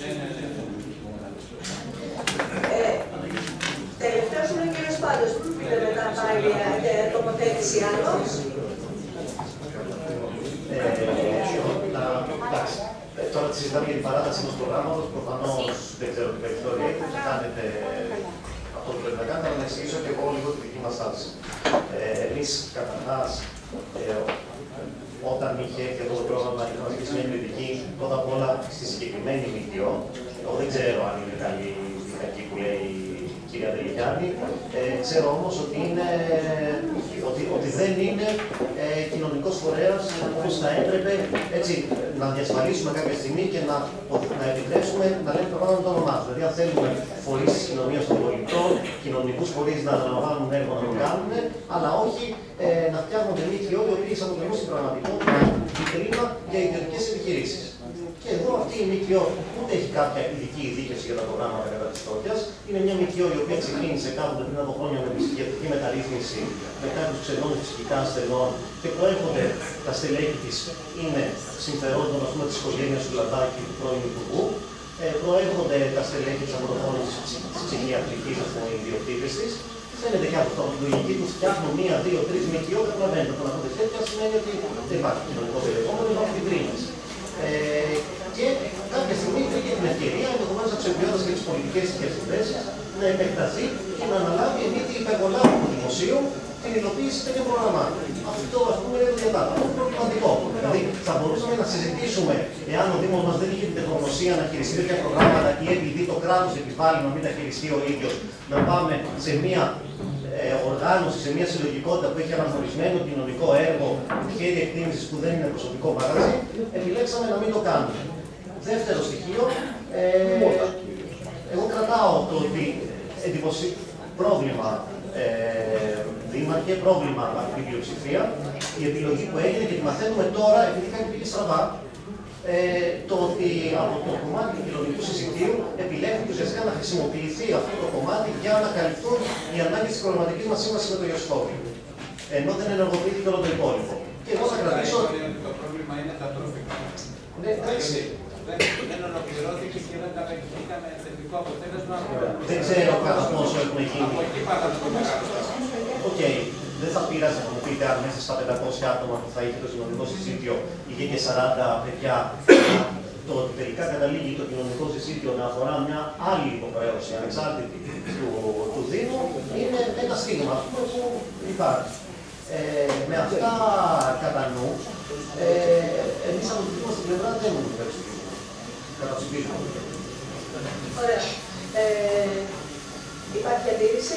Ναι, ναι, ναι. ε, τελευταίος είναι ο κύριος Πάντος. Πού πείτε μετά πάλι ε, τοποθέτηση άλλος. Ε, να- εντάξει. Ε, Τώρα τη συζητάμε για την παράταση ενός προγράμματος. Προφανώς δεν ξέρω τι περιθώρια έχετε. Θα κάνετε αυτό που πρέπει να κάνετε, αλλά να εξηγήσω και εγώ λίγο τη δική μας στάση. Ε, Εμείς, καταρχά, ε, όταν είχε έρθει αυτό το πρόγραμμα, είχαμε αρχίσει μια κριτική πρώτα απ' όλα στη συγκεκριμένη ΜΚΟ. Εγώ δεν ξέρω αν είναι καλή η κακή που λέει η κυρία Δελικιάνη. Ε, ξέρω όμως ότι, είναι, ότι, ότι δεν είναι ε, κοινωνικός φορέας όπως θα έπρεπε έτσι, να διασφαλίσουμε κάποια στιγμή και να, να επιτρέψουμε να λέμε τα πράγματα με το όνομά τους. Δηλαδή, αν θέλουμε φορείς της κοινωνίας των πολιτών, κοινωνικούς φορείς να αναλαμβάνουν έργο να το κάνουν, αλλά όχι ε, να φτιάχνονται ΜΚΟ οι οποίε αποτελούν στην πραγματικότητα βιτρίνα για ιδιωτικές επιχειρήσεις. Και εδώ αυτή η ΜΚΟ ούτε έχει κάποια ειδική ειδίκευση για τα προγράμματα κατά της φτώχειας. Είναι μια ΜΚΟ η οποία ξεκίνησε κάποτε πριν από χρόνια με τη ψυχιατρική μεταρρύθμιση, με κάποιους ξενώνε ψυχικά ασθενών και προέρχονται τα στελέχη της είναι συμφερόντων ας πούμε, της οικογένειας του Λαντάκη, του πρώην Υπουργού. Ε, προέρχονται τα στελέχη της αποδοχώνηση της ψυχιατρικής, ας πούμε, ιδιοκτήτε της. Φαίνεται και από το λογική του φτιάχνουν μία, δύο, τρεις ΜΚΟ, καταλαβαίνετε. Το να πείτε τέτοια σημαίνει ότι δεν υπάρχει κοινωνικό περιεχόμενο, υπάρχουν βιτρίνε. Ε, και κάποια στιγμή βρήκε την ευκαιρία, ενδεχομένως αξιοποιώντα και τις πολιτικές διαθέσει, να επεκταθεί και να αναλάβει εν είδη υπεργολάβου του δημοσίου την υλοποίηση τέτοιων προγραμμάτων. Αυτό ας πούμε είναι το διατάγμα. Αυτό είναι προβληματικό. Δηλαδή θα μπορούσαμε να συζητήσουμε εάν ο Δήμος μας δεν είχε την τεχνογνωσία να χειριστεί τέτοια προγράμματα ή επειδή το κράτος επιβάλλει να μην τα χειριστεί ο ίδιος, να πάμε σε μια ε, οργάνωση, σε μια συλλογικότητα που έχει αναγνωρισμένο κοινωνικό έργο, χέρι εκτίμηση που δεν είναι προσωπικό μαγαζί, επιλέξαμε να μην το κάνουμε. Δεύτερο στοιχείο, ε, εγώ κρατάω το ότι εντυπωσί... πρόβλημα ε, δήμαρχε, πρόβλημα αυτή η πλειοψηφία, η επιλογή που έγινε και τη μαθαίνουμε τώρα, επειδή κάνει πήγε στραβά, ε, το ότι από το κομμάτι του κοινωνικού συζητήου επιλέχθηκε ουσιαστικά να χρησιμοποιηθεί αυτό το κομμάτι για να καλυφθούν οι ανάγκες της προγραμματικής μας σύμβασης με το Ιωσφόβιο. Ενώ δεν ενεργοποιήθηκε όλο το υπόλοιπο. Και εγώ θα κρατήσω. Το πρόβλημα είναι τα τρόφιμα. Ναι, εντάξει. Δεν, δεν ολοκληρώθηκε και δεν είχαμε θετικό αποτέλεσμα. Δεν ξέρω κατά πόσο έχουν γίνει. Από εκεί πάθαμε το μεγάλο. ΟΚ. Δεν θα πειράζει να μου πείτε αν μέσα στα 500 άτομα που θα είχε το κοινωνικό συσσίτιο είχε και 40 παιδιά. Το ότι τελικά καταλήγει το κοινωνικό συσσίτιο να αφορά μια άλλη υποχρέωση ανεξάρτητη του, του Δήμου είναι ένα στίγμα ας πούμε, που υπάρχει. Ε, με αυτά κατά νου, ε, εμείς από τη δική μας την πλευρά δεν έχουμε υπερψηφίσουμε. Καταψηφίσουμε. Ωραία. Ε, υπάρχει αντίρρηση.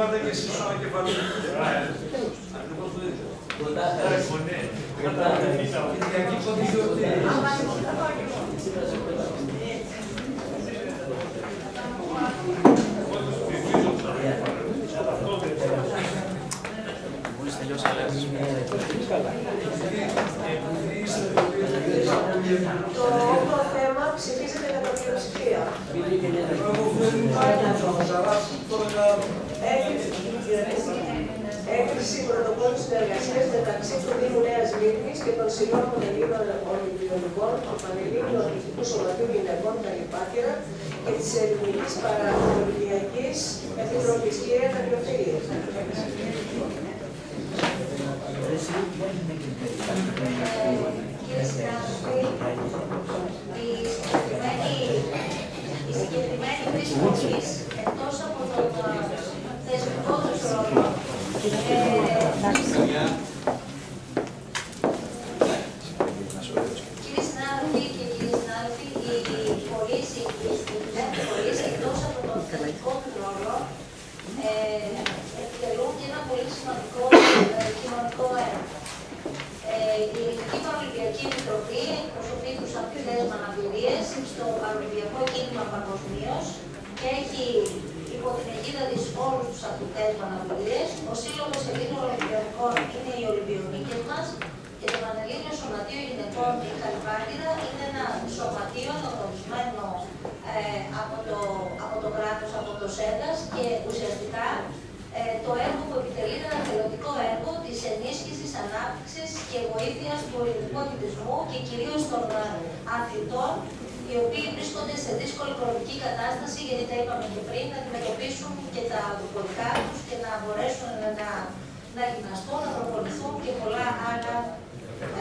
Πάντος, κυρία Τσαμασίρου, ο κύριος Καταληφός, κυρία Μαγκουρέλη. Ό,τι είπατε και εσείς στον ανακεφαλαίο. Ακριβώς το ίδιο. Μόλις τελειώσει αλλάζεις. Το πρώτο θέμα ψηφίζεται κατά πλειοψηφία. Έγκριση πρωτοκόλλου συνεργασίας μεταξύ του Δήμου Νέας Μήνη και των Συλλόγων Ελλήνων Ολυμπιονικών του Πανελλήνιου Αθλητικού Σωματείου Γυναικών Καλυπάκερα και της Ελληνικής Παραολυμπιακή Επιτροπής. Κύριε Κακροφίλη. Κύριε συνάδελφοι, η συγκεκριμένη, η συγκεκριμένη χρήση μορφής, εκτός από τον θεσμικό τους ρόλο, Κύριοι συνάδελφοι και κύριοι συνάδελφοι, οι φορείς, οι συγκεκριμένοι φορείς, εκτός από τον θεσμικό του ρόλο, ε, επιτελούν και ένα πολύ σημαντικό ε, κοινωνικό έργο. Ε, η Ελληνική Παραλυμπιακή Επιτροπή εκπροσωπεί τους αθλητέ με αναπηρίες στο παραλυμπιακό κίνημα παγκοσμίως και έχει υπό την αιγίδα της όλους τους αθλητές με αναπηρίες. Ο Σύλλογος Ελλήνων Ολυμπιακών είναι οι Ολυμπιονίκε μας και το Πανελλήνιο Σωματείο Γυναικών η Καλυπάκηδα είναι ένα σωματείο αναγνωρισμένο ε, από το, από το κράτος, από το ΣΕΝΤΑΣ και ουσιαστικά ε, το έργο που επιτελεί είναι ένα θελοντικό έργο της ενίσχυσης, ανάπτυξης και βοήθειας του ελληνικού αθλητισμού και κυρίως των ε, αθλητών, οι οποίοι βρίσκονται σε δύσκολη οικονομική κατάσταση, γιατί τα είπαμε και πριν, να αντιμετωπίσουν και τα δοκολικά τους και να μπορέσουν να, να γυμναστούν, να προπονηθούν και πολλά άλλα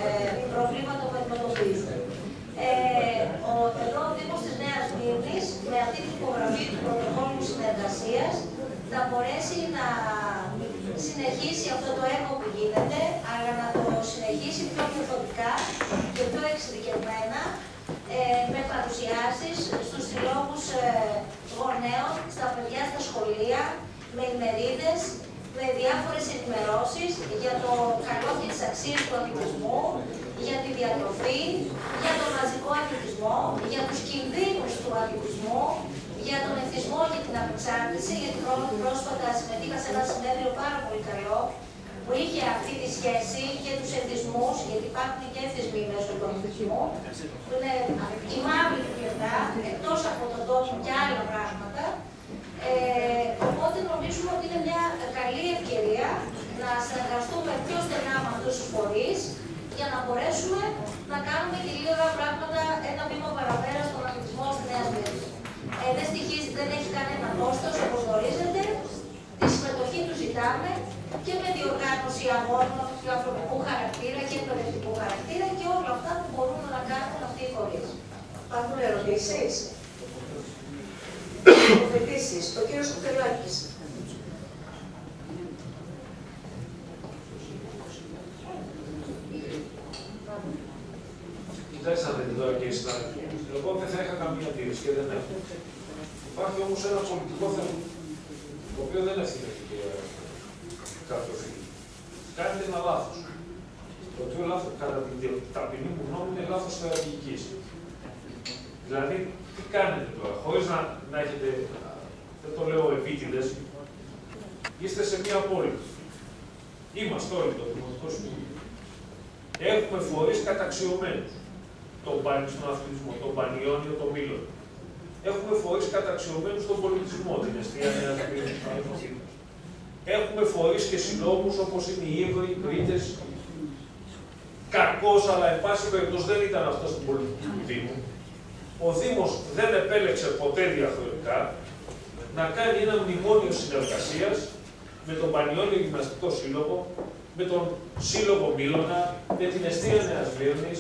ε, προβλήματα που αντιμετωπίζουν. Ε, ο, εδώ ο Δήμος της Νέας Μύρνης, με αυτή την υπογραφή του πρωτοκόλλου συνεργασίας, θα μπορέσει να συνεχίσει αυτό το έργο που γίνεται, αλλά να το συνεχίσει πιο μεθοδικά και πιο εξειδικευμένα, ε, με παρουσιάσεις στους συλλόγους ε, γονέων, στα παιδιά στα σχολεία, με ημερίδες, με διάφορες ενημερώσεις για το καλό και τις αξίες του αθλητισμού, για τη διατροφή, για τον μαζικό αθλητισμό, για τους κινδύνους του αθλητισμού, για τον εθισμό και την απεξάρτηση, γιατί πρόσφατα συμμετείχα σε ένα συνέδριο πάρα πολύ καλό, που είχε αυτή τη σχέση και τους εθισμούς, γιατί υπάρχουν και εθισμοί μέσω του αθλητισμού, που είναι η μαύρη του πλευρά, εκτός από τον τόπο και άλλα πράγματα, ε, οπότε νομίζουμε ότι είναι μια καλή ευκαιρία να συνεργαστούμε πιο στενά με αυτούς τους φορείς για να μπορέσουμε να κάνουμε και λίγα πράγματα ένα βήμα παραπέρα στον αθλητισμό στη Νέα Σμύρνη. Ε, δεν στοιχίζει, δεν έχει κανένα κόστος, όπως γνωρίζετε. Τη συμμετοχή του ζητάμε και με διοργάνωση αγώνων του ανθρωπικού χαρακτήρα και εκπαιδευτικού χαρακτήρα και όλα αυτά που μπορούν να κάνουν αυτοί οι φορείς. Υπάρχουν ερωτήσεις; Τοποθετήσεις. Ο κύριος Κουκελάκης. Κοιτάξτε να δείτε τώρα και οι συνάδελφοι. Εγώ δεν θα είχα καμία αντίρρηση και δεν έχω. Υπάρχει όμως ένα πολιτικό θέμα, το οποίο δεν ευθύνεται και κάποιο φίλο. Κάνετε ένα λάθος. Το οποίο λάθος, κατά την ταπεινή μου γνώμη, είναι λάθος στρατηγικής. Δηλαδή, τι κάνετε τώρα, χωρίς να, να έχετε, δεν το λέω επίτηδες, είστε σε μια πόλη. Είμαστε όλοι το Δημοτικό Συμβούλιο. Έχουμε φορείς καταξιωμένους. Τον πάνι στον αθλητισμό, τον Πανιόνιο, τον Μήλο. Έχουμε φορείς καταξιωμένους στον πολιτισμό, την αιστεία Νέα Έχουμε φορείς και συλλόγους όπως είναι οι Ήβροι, οι Κρήτες. Κακός, αλλά εν πάση περιπτώσει δεν ήταν αυτός στην πολιτική του Δήμου. Ο Δήμος δεν επέλεξε ποτέ διαφορετικά να κάνει ένα μνημόνιο συνεργασίας με τον Πανιόνιο Γυμναστικό Σύλλογο, με τον Σύλλογο Μήλωνα, με την Εστία Νέας Βίρνης,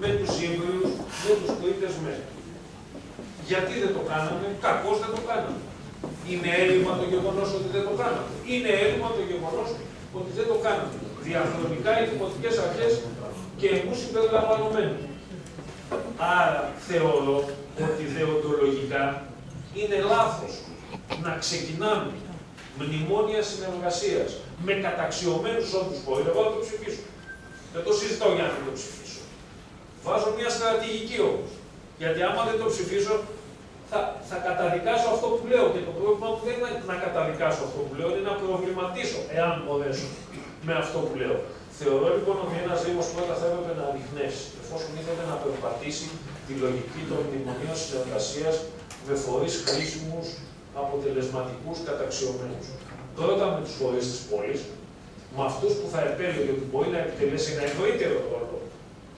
με τους Ήβριους, με τους Κρήτες, με. Γιατί δεν το κάναμε, κακώς δεν το κάναμε. Είναι έλλειμμα το γεγονός ότι δεν το κάναμε. Είναι έλλειμμα το γεγονός ότι δεν το κάναμε. Διαχρονικά οι δημοτικές αρχές και εμείς συμπεριλαμβανομένους. Άρα θεωρώ ότι δεοντολογικά είναι λάθος να ξεκινάμε μνημόνια συνεργασίας με καταξιωμένους όντους φορείς. Εγώ θα το ψηφίσω. Δεν το συζητώ για να το ψηφίσω. Βάζω μια στρατηγική όμως. Γιατί άμα δεν το ψηφίσω, θα, θα καταδικάσω αυτό που λέω. Και το πρόβλημα μου δεν είναι να καταδικάσω αυτό που λέω, είναι να προβληματίσω, εάν μπορέσω, με αυτό που λέω. Θεωρώ λοιπόν ότι ένας Δήμος πρώτα θα έπρεπε να ανοιχνεύσει, εφόσον ήθελε να περπατήσει τη λογική των μνημονίων συνεργασία με φορείς χρήσιμους, αποτελεσματικούς, καταξιωμένους. Πρώτα με τους φορείς της πόλης, με αυτούς που θα επέλεγε ότι μπορεί να επιτελέσει ένα ευρύτερο ρόλο,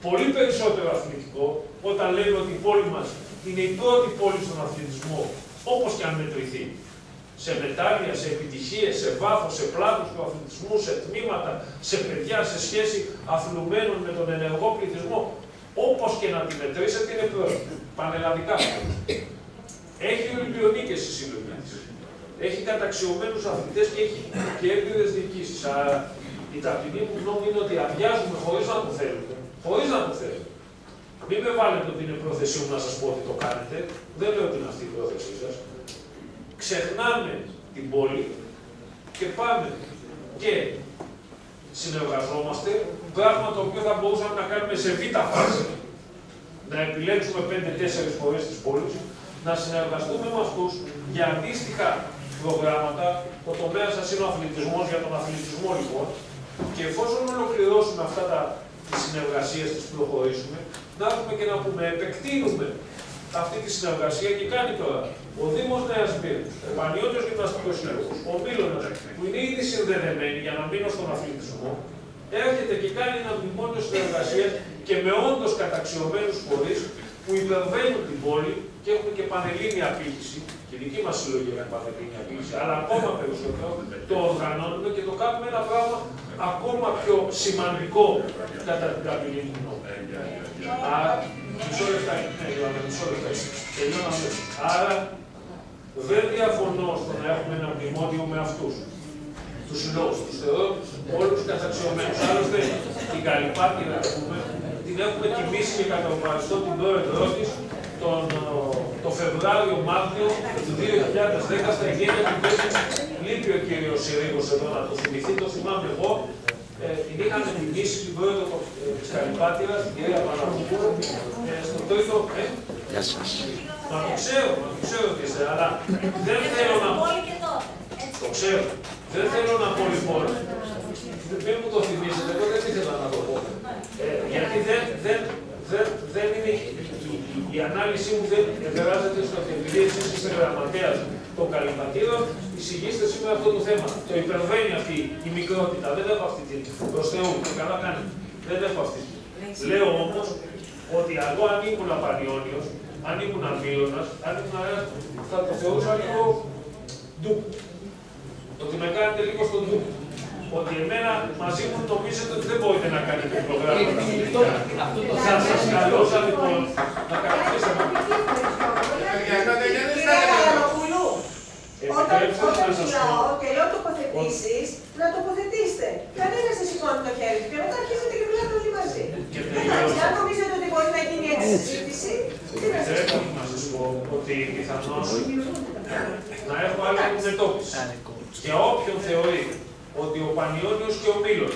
πολύ περισσότερο αθλητικό, όταν λέμε ότι η πόλη μας είναι η πρώτη πόλη στον αθλητισμό, όπως και αν μετρηθεί. Σε μετάλλια, σε επιτυχίες, σε βάθος, σε πλάτους του αθλητισμού, σε τμήματα, σε παιδιά, σε σχέση αθλουμένων με τον ενεργό πληθυσμό. Όπως και να τη μετρήσετε, είναι πρώτη. Πανελλαδικά. Έχει Ολυμπιονίκες η συλλογή τη. Έχει καταξιωμένους αθλητές και έχει και έμπειρες διοικήσεις. Άρα η ταπεινή μου γνώμη είναι ότι αδειάζουμε χωρίς να το θέλουμε. Χωρίς να το θέλουμε. Μην με βάλετε ότι είναι πρόθεσή μου να σας πω ότι το κάνετε. Δεν λέω ότι είναι αυτή η πρόθεσή σας. Ξεχνάμε την πόλη και πάμε και συνεργαζόμαστε, πράγμα το οποίο θα μπορούσαμε να κάνουμε σε β' φάση. Να επιλέξουμε 5-4 φορές τη πόλη, να συνεργαστούμε με αυτούς για αντίστοιχα προγράμματα. Ο τομέα σας είναι ο αθλητισμός, για τον αθλητισμό λοιπόν. Και εφόσον ολοκληρώσουμε αυτά τα συνεργασίε, τι προχωρήσουμε, να έχουμε και να πούμε, επεκτείνουμε αυτή τη συνεργασία και κάνει τώρα ο Δήμος Νέας Μύρνης, ο Πανιώτιος Γυμναστικός Σύλλογος, ο Μήλωνας, που είναι ήδη συνδεδεμένοι για να μείνω στον αθλητισμό, έρχεται και κάνει ένα μνημόνιο συνεργασία και με όντως καταξιωμένους φορείς που υπερβαίνουν την πόλη και έχουν και πανελλήνια απήχηση. Και η δική μας συλλογή έχει πανελλήνια απήχηση, αλλά ακόμα περισσότερο το οργανώνουμε και το κάνουμε ένα πράγμα ακόμα πιο σημαντικό κατά την ταπεινή μου γνώμη. Άρα, μισό λεπτά, ναι, Ιωάννα, μισό λεπτά. Τελειώναμε. Άρα, δεν διαφωνώ στο να έχουμε ένα μνημόνιο με αυτούς. Τους συλλόγου, τους θεωρώ όλους καταξιωμένους. Άλλωστε, την Καλυπάτη, να πούμε, την έχουμε τιμήσει και κατά τον παρελθόν την πρόεδρό τη τον, το Φεβρουάριο-Μάρτιο του 2010 στα Εγγένεια του Πέση. Λείπει ο κύριος Συρίγος εδώ να το θυμηθεί, το θυμάμαι εγώ. Ε, την είχαν τιμήσει την πρόεδρο ε, της Καλυπάτηρα, την κυρία Παναγωγούρου, ε, στο τρίτο. Ε, Γεια σας. Μα το ξέρω, μα το ξέρω τι είστε, αλλά δεν θέλω να. Το ξέρω. Δεν θέλω να πω λοιπόν. Μην μου το θυμίσετε, εγώ δεν ήθελα να το πω. Ε, γιατί δεν, δεν, δεν, δεν είναι. Η, η, η ανάλυση μου δεν εδράζεται στο ότι επειδή εσείς είστε γραμματέας των καλυμπατήρων, εισηγήστε σήμερα αυτό το θέμα. Το υπερβαίνει αυτή η μικρότητα. Δεν έχω αυτή την. Προς Θεού, καλά κάνετε. Δεν έχω αυτή την. Λέω όμως ότι εγώ αν ήμουν απανιόνιος, αν ήμουν αμήλωνας, αν ήμουν ένα, θα το θεωρούσα λίγο ντουπ. Ότι με κάνετε λίγο στον ντουπ. Ότι εμένα μαζί μου νομίζετε ότι δεν μπορείτε να κάνετε προγράμματα. Θα σας καλούσα λοιπόν να καταφέρετε. Όταν, όταν μιλάω και λέω τοποθετήσει, να τοποθετήσετε. Κανένα δεν σηκώνει το χέρι του και μετά αρχίζετε και μιλάτε όλοι μαζί. Εντάξει, αν νομίζετε ότι μπορεί να γίνει έτσι συζήτηση, τι να σα πω. να σα πω ότι πιθανώ να έχω άλλη αντιμετώπιση. Και όποιον θεωρεί ότι ο Πανιόνιος και ο Μήλων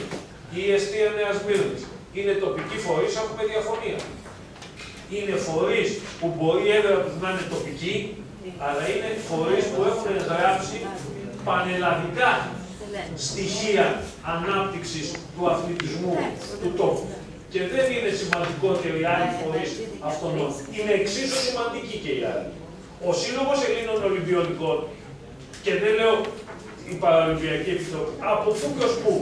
ή η Εστία Νέας Μύρνης είναι τοπική φορείς, έχουμε διαφωνία. είναι φορείς που μπορεί η έδρα τους να είναι τοπική, αλλά είναι φορείς που έχουν γράψει πανελλαδικά στοιχεία ανάπτυξης του αθλητισμού του τόπου. Και δεν είναι σημαντικότεροι οι άλλοι φορείς αυτών. Είναι εξίσου σημαντικοί και οι άλλοι. Ο Σύλλογος Ελλήνων Ολυμπιονικών, και δεν λέω η Παραολυμπιακή Επιτροπή, από πού και ως πού,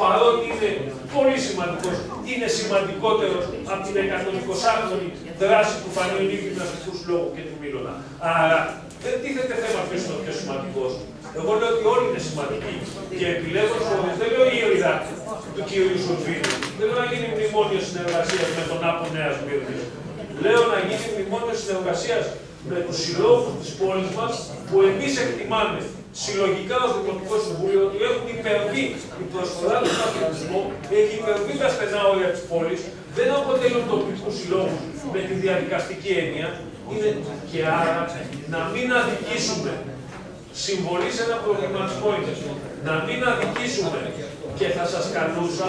παρότι είναι πολύ σημαντικός, είναι σημαντικότερος από την 120χρονη δράση του Πανελληνίου Γυμναστικούς Συλλόγου και του Μήλωνα. Άρα δεν τίθεται θέμα ποιος είναι ο πιο σημαντικός. Εγώ λέω ότι όλοι είναι σημαντικοί. Και επιλέγω του φορεί. Δεν λέω η οριδά του κ. Σουρβίνου. Δεν λέω να γίνει μνημόνιο συνεργασίας με τον Άπο Νέας Μύρνης. Λέω να γίνει μνημόνιο συνεργασίας με τους συλλόγους της πόλης μας που εμείς εκτιμάμε συλλογικά ως Δημοτικό Συμβούλιο ότι έχουν υπερβεί η προσφορά του αθλητισμού, έχει υπερβεί τα στενά όρια της πόλης, δεν αποτελούν τοπικούς συλλόγους με τη διαδικαστική έννοια. Είναι και άρα να μην αδικήσουμε συμβολή σε ένα προβληματισμό είναι να μην αδικήσουμε και θα σας καλούσα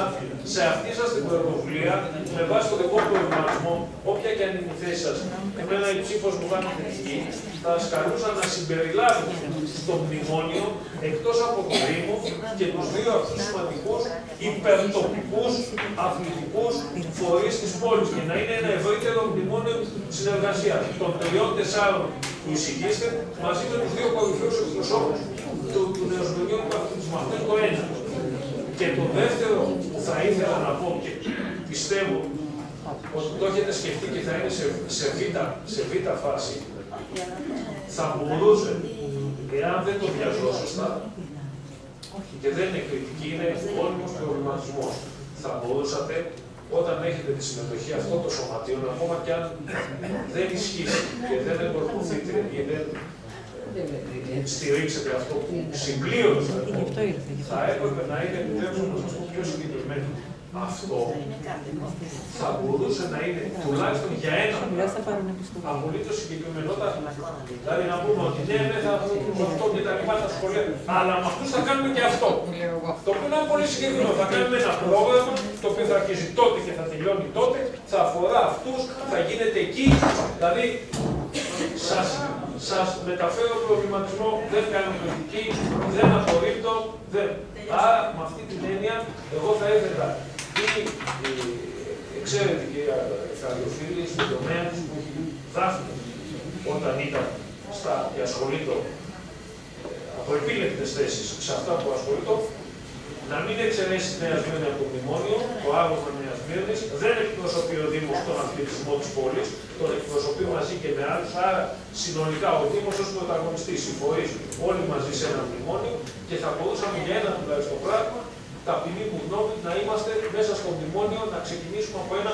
σε αυτή σας την πρωτοβουλία, με βάση το δικό προβληματισμό, όποια και αν είναι η θέση σας, εμένα η ψήφος μου κάνει θετική, θα σας καλούσα να συμπεριλάβουμε στο μνημόνιο, εκτός από το Δήμο, και τους δύο αυτούς σημαντικούς υπερτοπικούς αθλητικούς φορείς της πόλης και να είναι ένα ευρύτερο μνημόνιο συνεργασίας των τριών-τεσσάρων που εισηγείστε μαζί με τους δύο κορυφαίους εκπροσώπους του, του νεοσμηνιού αθλητισμού. Αυτό είναι το ένα. Και το δεύτερο που θα ήθελα να πω και πιστεύω ότι το έχετε σκεφτεί και θα είναι σε, σε, β, σε β φάση, θα μπορούσε, εάν δεν το διαζώ σωστά, και δεν είναι κριτική, είναι όνιμος προβληματισμός, θα μπορούσατε όταν έχετε τη συμμετοχή αυτών των σωματείων, ακόμα και αν δεν ισχύσει και δεν εμπορκωθείτε ή δεν στηρίξετε αυτό που συμπλήρωσε θα έπρεπε να είναι, επιτρέψτε να σας πω πιο συγκεκριμένο, αυτό θα μπορούσε να είναι τουλάχιστον για ένα απολύτως συγκεκριμενότητα. Δηλαδή να πούμε ότι ναι, ναι, θα πούμε αυτό και τα λοιπά στα σχολεία, αλλά με αυτούς θα κάνουμε και αυτό. Το οποίο είναι πολύ συγκεκριμένο. Θα κάνουμε ένα πρόγραμμα το οποίο θα αρχίζει τότε και θα τελειώνει τότε, θα αφορά αυτούς, θα γίνεται εκεί. Δηλαδή, σας, σας μεταφέρω προβληματισμό, δεν κάνω κριτική, δεν απορρίπτω, δεν. Άρα, με αυτή την έννοια, εγώ θα ήθελα ή ξέρετε και Καρδιοφίλη στον τομέα του που έχει δάφνη όταν ήταν στα και ασχολείται από επίλεκτε θέσεις σε αυτά που ασχολείται, να μην εξαιρέσεις τη Νέας Σμύρνη από το μνημόνιο, το άγωμα Νέας Σμύρνη, δεν εκπροσωπεί ο Δήμος τον αθλητισμό της πόλης, τον εκπροσωπεί μαζί και με άλλους. Άρα συνολικά ο Δήμος ως πρωταγωνιστής, οι φορεί όλοι μαζί σε ένα μνημόνιο και θα μπορούσαμε για ένα τουλάχιστον πράγμα ταπεινή μου γνώμη να είμαστε μέσα στο μνημόνιο, να ξεκινήσουμε από ένα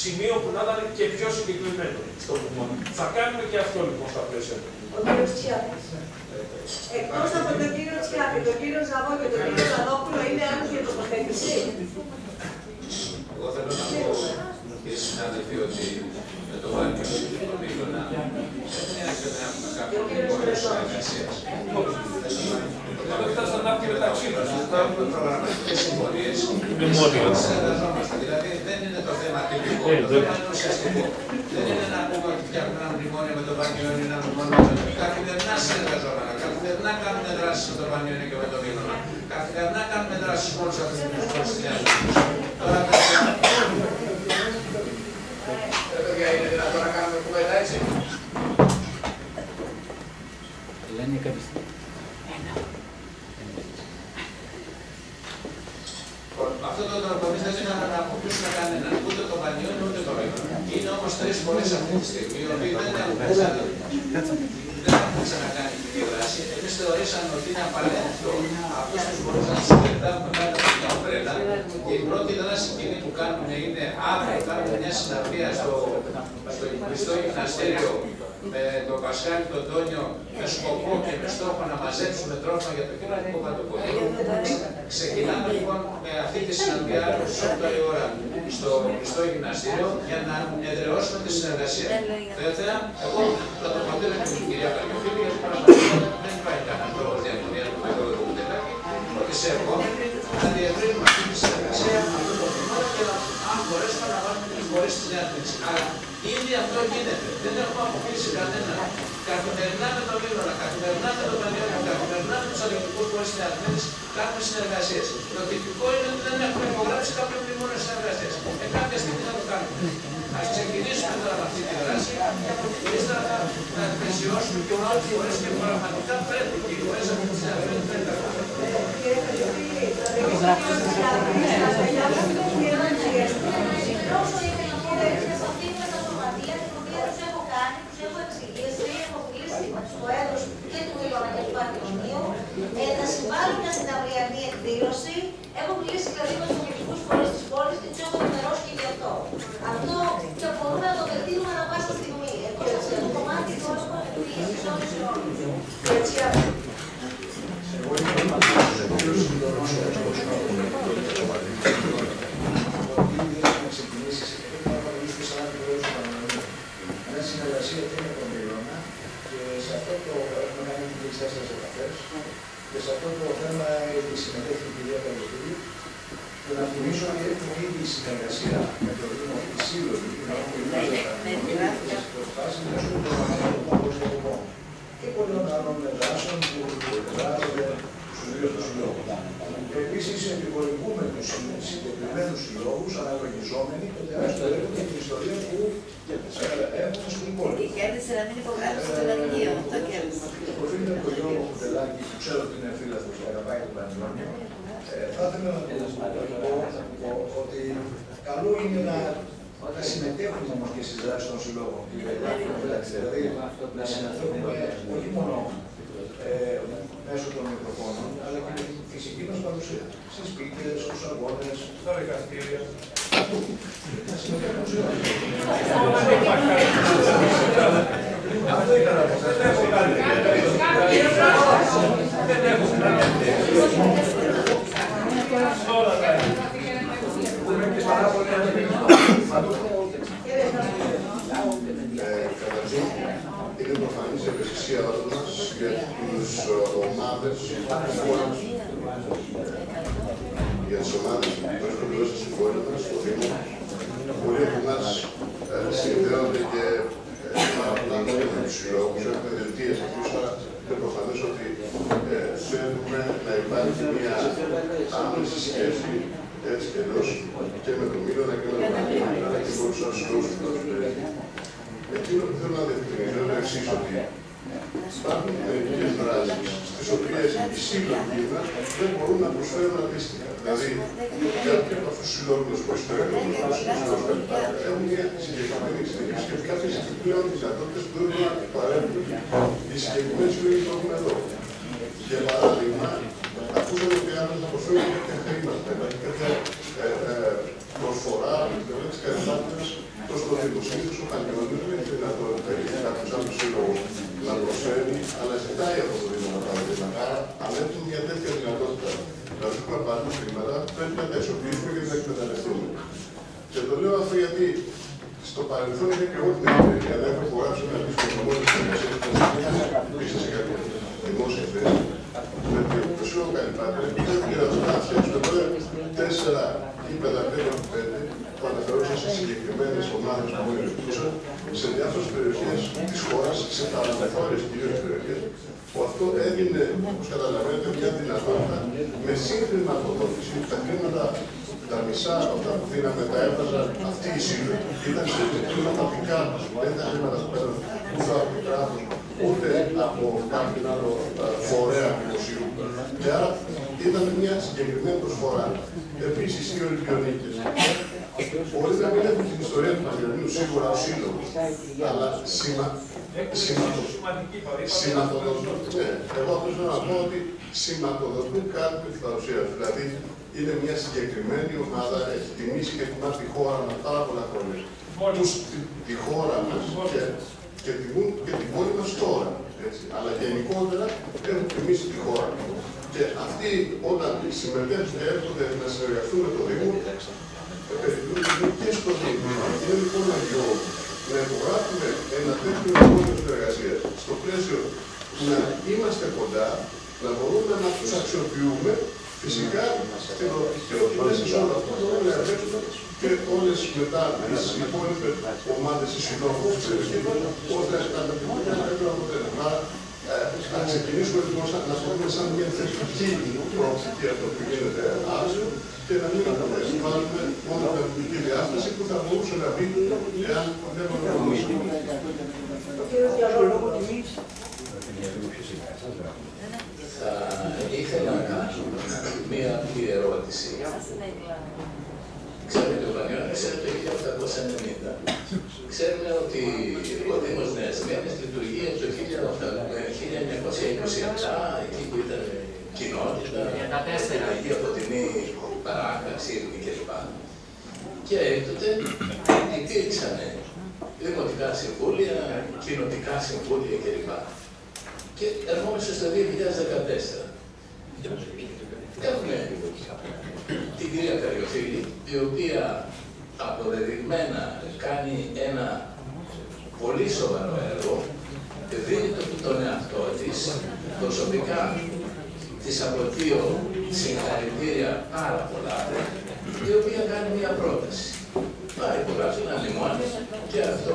σημείο που να ήταν και πιο συγκεκριμένο στο μνημόνιο. Θα κάνουμε και αυτό λοιπόν στα πλαίσια του. Ο κύριο Τσιάπη. Εκτό από τον κύριο Τσιάπη, τον κύριο Ζαβό και τον κύριο Ζανόπουλο είναι άλλοι για τοποθέτηση. Εγώ θέλω να πω, κύριε συνάδελφοι, ότι με το Βάνιο και το Μήλωνα δεν έχουμε να κάνουμε λοιπόν συνεργασία. Αυτά στα ναύπια μεταξύ μας. Έχουμε προγραμματικές συμφωνίες. Μνημόνιο. Συνεργαζόμαστε. Δηλαδή δεν είναι το θέμα τυπικό, το θέμα είναι ουσιαστικό. Δεν είναι να πούμε ότι φτιάχνουμε ένα μνημόνιο με το Πανιόνιο ή ένα μνημόνιο με το Καθημερινά συνεργαζόμαστε. Καθημερινά κάνουμε δράσεις με το Πανιόνιο και με το Μήλωνα. Καθημερινά κάνουμε δράσεις με όλους αυτούς τους χώρους της Νέας Τώρα παιδιά, είναι δυνατόν να κάνουμε κουβέντα έτσι; Λένε κάποια στιγμή. Αυτό το τρόπο εμεί δεν είχαμε να αποκλείσουμε κανέναν, ούτε το Πανιόνιο ούτε το Ρήνο. Είναι όμως τρεις φορές αυτή τη στιγμή, οι οποίοι δεν έχουν ξανακάνει δεν έχουν ξανακάνει την δράση. Εμείς θεωρήσαμε ότι είναι απαραίτητο αυτούς τους φορείς να του συμπεριλάβουμε κάτω από την ομπρέλα. Και η πρώτη δράση εκείνη που κάνουμε είναι αύριο κάνουμε μια συναυλία στο, στο κλειστό γυμναστήριο με τον Πασχάλη τον Τόνιο με σκοπό και με στόχο να μαζέψουμε τρόφιμα για το κοινωνικό παντοπολείο. Ξεκινάμε λοιπόν με αυτή τη συναντία στις 8 η ώρα στο κλειστό γυμναστήριο για να εδραιώσουμε τη συνεργασία. Βέβαια, εγώ θα το προτείνω και την κυρία Καλιοφίλη, γιατί πραγματικά δεν υπάρχει κανένα λόγο διαφωνία του μεγάλου Κουτελάκη, ότι σε επόμενη να διευρύνουμε αυτή τη συνεργασία με αυτό το χρόνο και να αν μπορέσουμε να βάλουμε τις φορές της διάθεσης. Ήδη αυτό γίνεται. Δεν έχουμε αποκλείσει κανένα. Καθημερινά με τον Ήρωα, καθημερινά με τον Πανιόνιο, καθημερινά με τους αλληλεγγύους που είμαστε αρμένε, κάνουμε συνεργασίες. Το τυπικό είναι ότι δεν έχουμε υπογράψει κάποιο μνημόνιο συνεργασίας. Ε, κάποια στιγμή θα το κάνουμε. Α ξεκινήσουμε τώρα με αυτή τη δράση και από και θα, θα πλησιώσουμε και όλε τι φορές και πραγματικά πρέπει και οι φορές από τις πρέπει να κάνουμε άνοιξου έχω εξηγήσει, έχω κλείσει με τους Προέδρους και του Ήλωνα και του Πανεπιστημίου. Ε, θα συμβάλλω μια στην αυριανή εκδήλωση. Έχω κλείσει δηλαδή με του πολιτικούς φορείς της πόλης και τους έχω ενημερώσει και γι' αυτό. Αυτό και μπορούμε να το πετύχουμε ανά πάσα στιγμή. Εγώ σας έχω κομμάτι του όρου που έχει όλους τους όρους. Υπόλοιπε ομάδε ή συλλόγου τη περιοχή, ώστε να καταπληκτούν ένα καλύτερο αποτέλεσμα. Άρα, ε, να ξεκινήσουμε λοιπόν σαν- να πούμε σαν μια θετική προοπτική αυτό που γίνεται άσο και να μην βάλουμε μόνο την αρνητική διάσταση που θα μπορούσε να μπει εάν δεν ολοκληρώσουμε. Θα ήθελα να κάνω μία απλή ερώτηση. Ξέρετε, ο Πανιώνας ξέρετε το 1890. Ξέρουμε ότι ο Δήμος Νέας Μήνες λειτουργεί από το 1927, εκεί που ήταν κοινότητα, εκεί από την παράκταξη, ειρηνή κλπ. Και έκτοτε υπήρξαν δημοτικά συμβούλια, κοινοτικά συμβούλια κλπ. Και ερχόμαστε στο 2014. Έχουμε την κυρία Καριοφίλη, η οποία αποδεδειγμένα κάνει ένα πολύ σοβαρό έργο, δίνει το, τον εαυτό της, προσωπικά της αποτείω συγχαρητήρια πάρα πολλά, η οποία κάνει μια πρόταση. Πάει υπογράψει ένα λιμόνι και αυτό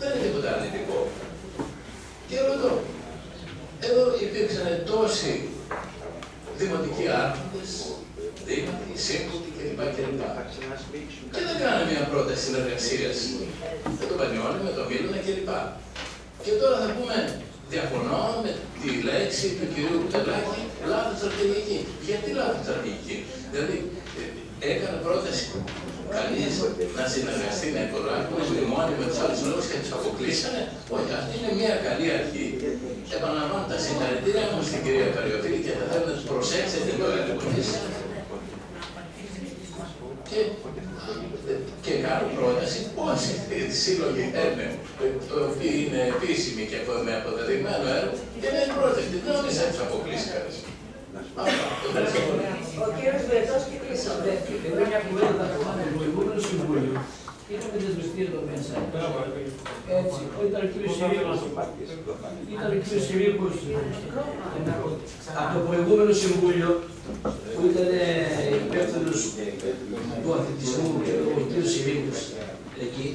δεν είναι τίποτα αρνητικό. Και ρωτώ, εδώ υπήρξαν τόσοι δημοτικοί άρχοντες, δήμαρχοι, σύμβουλοι κλπ. κλπ. Και δεν κάνανε μια πρόταση συνεργασίας με τον Πανιόνι, με τον Μίλωνα κλπ. Και τώρα θα πούμε, διαφωνώ με τη λέξη του κυρίου Κουτελάκη, λάθος στρατηγική. Γιατί λάθος στρατηγική; Δηλαδή, ε, έκανε πρόταση κανείς να συνεργαστεί, να υπογράψει με μνημόνιο με τους άλλους λόγους και τους αποκλείσανε; Όχι, αυτή είναι μια καλή αρχή. Επαναλαμβάνω τα συγχαρητήρια μου στην κυρία Καριοφίλη και θα θέλω να τους προσέξετε το έργο της. Και, και κάνω πρόταση πόσοι σύλλογοι έρνε, το οποίο είναι επίσημη και με αποδεδειγμένο έργο, και δεν είναι πρόταση. Δεν νομίζω να τους αποκλείσει κανείς. Αυτά. Ευχαριστώ πολύ. Ο κύριος Βρετός και κλείσαμε. Εγώ μια κουβέντα θα πω το προηγούμενο συμβούλιο. Είχαμε δεσμευτεί εδώ μέσα. Έτσι, ήταν ο κύριος Συρίκος. Ήταν ο κύριος Συρίκος από το προηγούμενο συμβούλιο που ήταν υπεύθυνος του αθλητισμού και ο κύριος Συρίκος εκεί.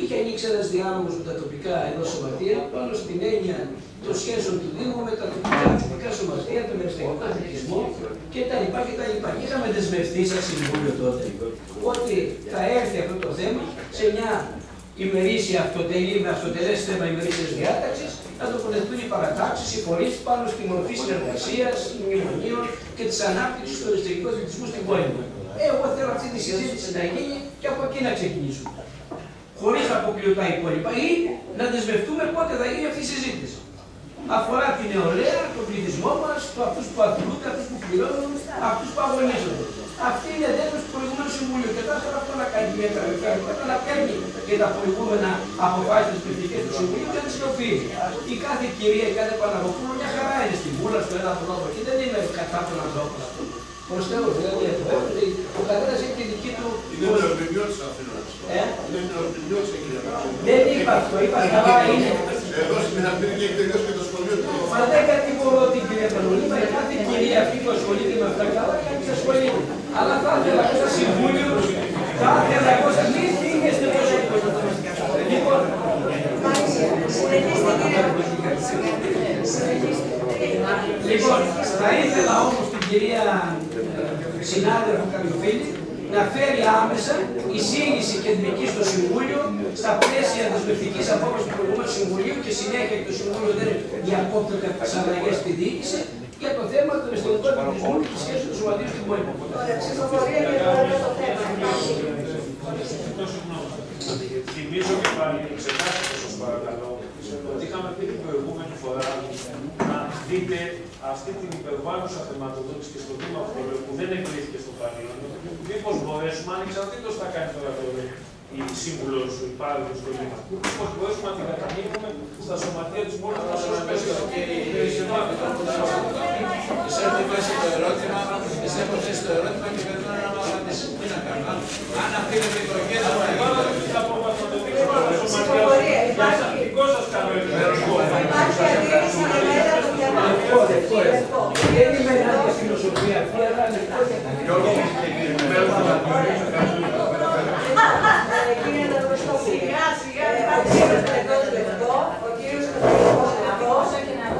Είχε ανοίξει ένας διάλογο με τα τοπικά εδώ σωματεία πάνω στην έννοια των σχέσεων του Δήμου με τα τοπικά αθλητικά σωματεία, τον εξωτερικό αθλητισμό κτλ. κτλ. Είχαμε δεσμευτεί σαν συμβούλιο τότε ότι θα έρθει αυτό το θέμα σε μια ημερήσια αυτοτελή, με αυτοτελές θέμα ημερήσιας διάταξης, να τοποθετηθούν οι παρατάξεις, οι φορείς πάνω στη μορφή συνεργασίας, μνημονίων και της ανάπτυξης του αριστερικού αθλητισμού στην πόλη μα. Ε, εγώ θέλω αυτή τη συζήτηση να γίνει και από εκεί να ξεκινήσουμε. Χωρίς να αποκλείω τα υπόλοιπα ή να δεσμευτούμε πότε θα γίνει αυτή η συζήτηση. Αφορά την νεολαία, τον πληθυσμό μας, αυτούς που αθλούνται, αυτούς που πληρώνουν, αυτούς που αγωνίζονται. Αυτή είναι δέσμευση του προηγούμενου συμβουλίου. Και θα ήθελα αυτό να κάνει μια τραγουδία, να παίρνει και τα προηγούμενα αποφάσεις της πληθυντική του συμβουλίου και να τις υλοποιεί. Η κάθε κυρία, η κάθε Παναγωπούλου μια χαρά είναι στην βούλα, στο ένα από εδώ και δεν είναι κατά των ανθρώπων αυτών. Προς Θεού, δηλαδή εδώ, ο καθένας έχει τη δική του. Είναι νεοπλημιώτης αφήνω. Ε; Είναι νεοπλημιώτης εκεί. Δεν είπα αυτό, είπα καλά είναι. Εδώ στην Αθήνα έχει τελειώσει και το σχολείο του. Μα δεν κατηγορώ την κυρία Πανολίβα, η κάθε κυρία αυτή που ασχολείται με αυτά καλά κάνει και ασχολείται. Αλλά θα ήθελα εγώ σαν συμβούλιο, θα ήθελα εγώ σαν μην φύγεστε τόσο Λοιπόν, Λοιπόν, θα ήθελα όμως την κυρία ε, συνάδελφο Καλιοφίλη να φέρει άμεσα εισήγηση κεντρική στο Συμβούλιο στα πλαίσια δεσμευτική απόφασης του προηγούμενου Συμβουλίου και συνέχεια και το Συμβούλιο δεν διακόπτεται από τι αλλαγές στη διοίκηση για το θέμα του αισθητικού πολιτισμού και τη σχέση τους σωματείου στην πόλη. Ωραία, ψηφοφορία και το άλλο το θέμα. Θυμίζω και πάλι, ξεχάσετε σας παρακαλώ, ότι είχαμε πει την προηγούμενη φορά να δείτε αυτή την υπερβάλλουσα χρηματοδότηση και στο Δήμα Αυτοβουλίου που δεν εγκρίθηκε στο Πανιόνιο, μήπως μπορέσουμε, ανεξαρτήτως θα κάνει τώρα το η σύμβουλος, ο υπάλληλος του Δήμα, μήπως μπορέσουμε να την καταμείνουμε στα σωματεία της πόλης μας ως μέσος Εσένα θέσει το ερώτημα, εσένα έχω θέσει το ερώτημα και πρέπει να μας απαντήσει. Τι να κάνω. Αν αυτή είναι η οικογένεια του Ψηφοφορία, υπάρχει. Δικό σας καλό Υπάρχει αντίρρηση για μένα του Λευκό, λευκό, λευκό. Δεν είμαι ενάντια στη φιλοσοφία αυτή, αλλά λευκό και τα Κύριε Ναυροστό, σιγά σιγά ο κύριος Πετός λεπτό, ο κύριος Πετός λεπτό,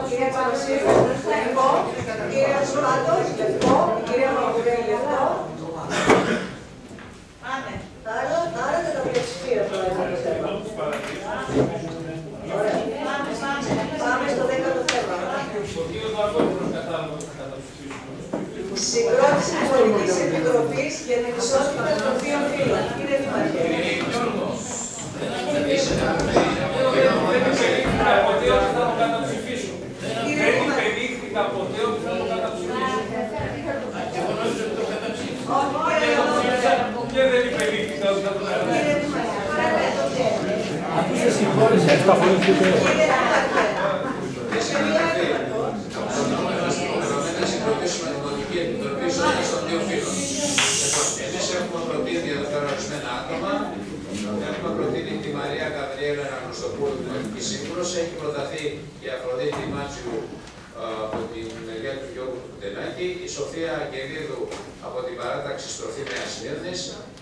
κύριε Πανασίου λεπτό, κύριε Ασφάλτος λεπτό, κυρία Μαγουδέλη λεπτό. Άρα, άρα δεν τα πλειοψηφία τώρα είναι το θέμα. Ωραία. Πάμε στο δέκατο θέμα. Συγκρότηση πολιτικής επιτροπής για την ισότητα των δύο φύλων. Κύριε Δημαρχέ. ποτέ ότι θα το καταψηφίσω. Δεν υπεδείχθηκα ποτέ ότι θα το καταψηφίσω. Και δεν υπεδείχθηκα ότι θα το καταψηφίσω. Αφού σε συγχώρησε, αυτά φορές Εμείς έχουμε προτείνει εδώ πέρα ορισμένα άτομα. Έχουμε προτείνει τη Μαρία Γαβριέλα Αναγνωστοπούλου, την Ελληνική Σύμβουλος. Έχει προταθεί η Αφροδίτη Μάτσιου από την μεριά του Γιώργου Κουτενάκη, η Σοφία Αγγελίδου από την παράταξη Στροφή Νέα Σμύρνη,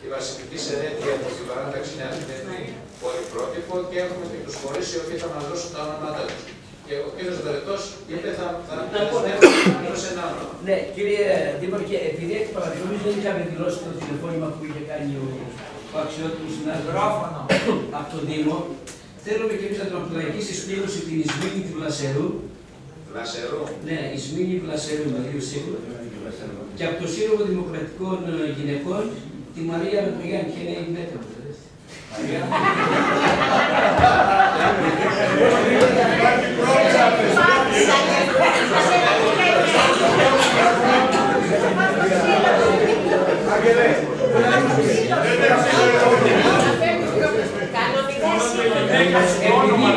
η Βασιλική Σερέτη από την παράταξη Νέα Σμύρνη Πολυπρότυπο και έχουμε και τους φορείς οι οποίοι θα μας δώσουν τα ονόματά τους. Και ο κύριος Βερετός είπε θα, θα δώσει ένα όνομα. Ναι, κύριε Δήμαρχε, επειδή εκ παραδείγματο δεν είχαμε δηλώσει το τηλεφώνημα που είχε κάνει ο, ο αξιότιμος συνάδελφος από τον Δήμο, θέλουμε και εμείς να τον απλαγεί στη σκλήρωση την Ισμήνη του Βλασερού. Βλασερού. Ναι, Ισμήνη Βλασερού με δύο σίγουρα. Και από το Σύλλογο Δημοκρατικών Γυναικών τη Μαρία Ρεπριγιάννη, και είναι η Μέτα μου. Επειδή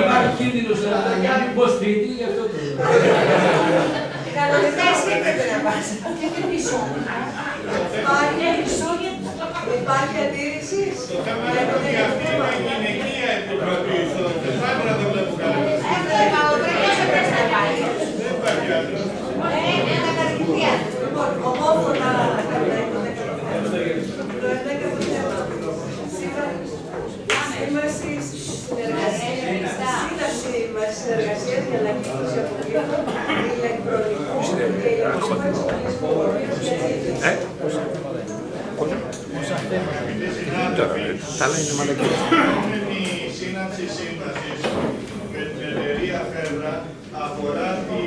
υπάρχει κίνδυνος να γίνει πω σπίτι, γι' αυτό το λέω. Κανονικά εσύ έπρεπε να πας. Και δεν πίσω. Υπάρχει αντίρρηση; Το θέμα είναι ότι αυτή είναι η γυναικεία επιτροπή. Στο άντρα δεν βλέπω κανένα. Δεν υπάρχει άντρα. Λοιπόν, ομόφωνα Σύμβαση συνεργασία για ανακοίνωση αποβλήτων ηλεκτρονικού και ηλεκτρονικού εξοπλισμού Τα άλλα είναι μαλακίες. Η σύναψη σύμβαση με την εταιρεία Φεύρα αφορά το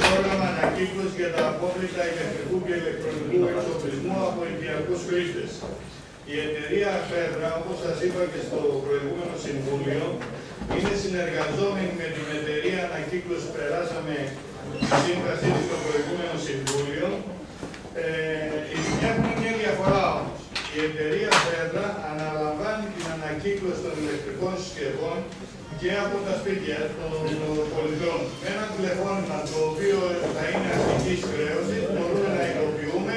πρόγραμμα ανακύκλωση για τα απόβλητα ηλεκτρικού και ηλεκτρονικού εξοπλισμού από οικιακού χρήστε. Η εταιρεία Φεύρα, όπως σας είπα και στο προηγούμενο συμβούλιο, είναι συνεργαζόμενη με την εταιρεία ανακύκλωση που περάσαμε στη σύμβαση στο προηγούμενο συμβούλιο. Ε, υπάρχουν μια διαφορά όμως. Η εταιρεία Φεύρα αναλαμβάνει την ανακύκλωση των ηλεκτρικών συσκευών και από τα σπίτια των πολιτών. Με ένα τηλεφώνημα το οποίο θα είναι αστική χρέωση, μπορούμε να υλοποιούμε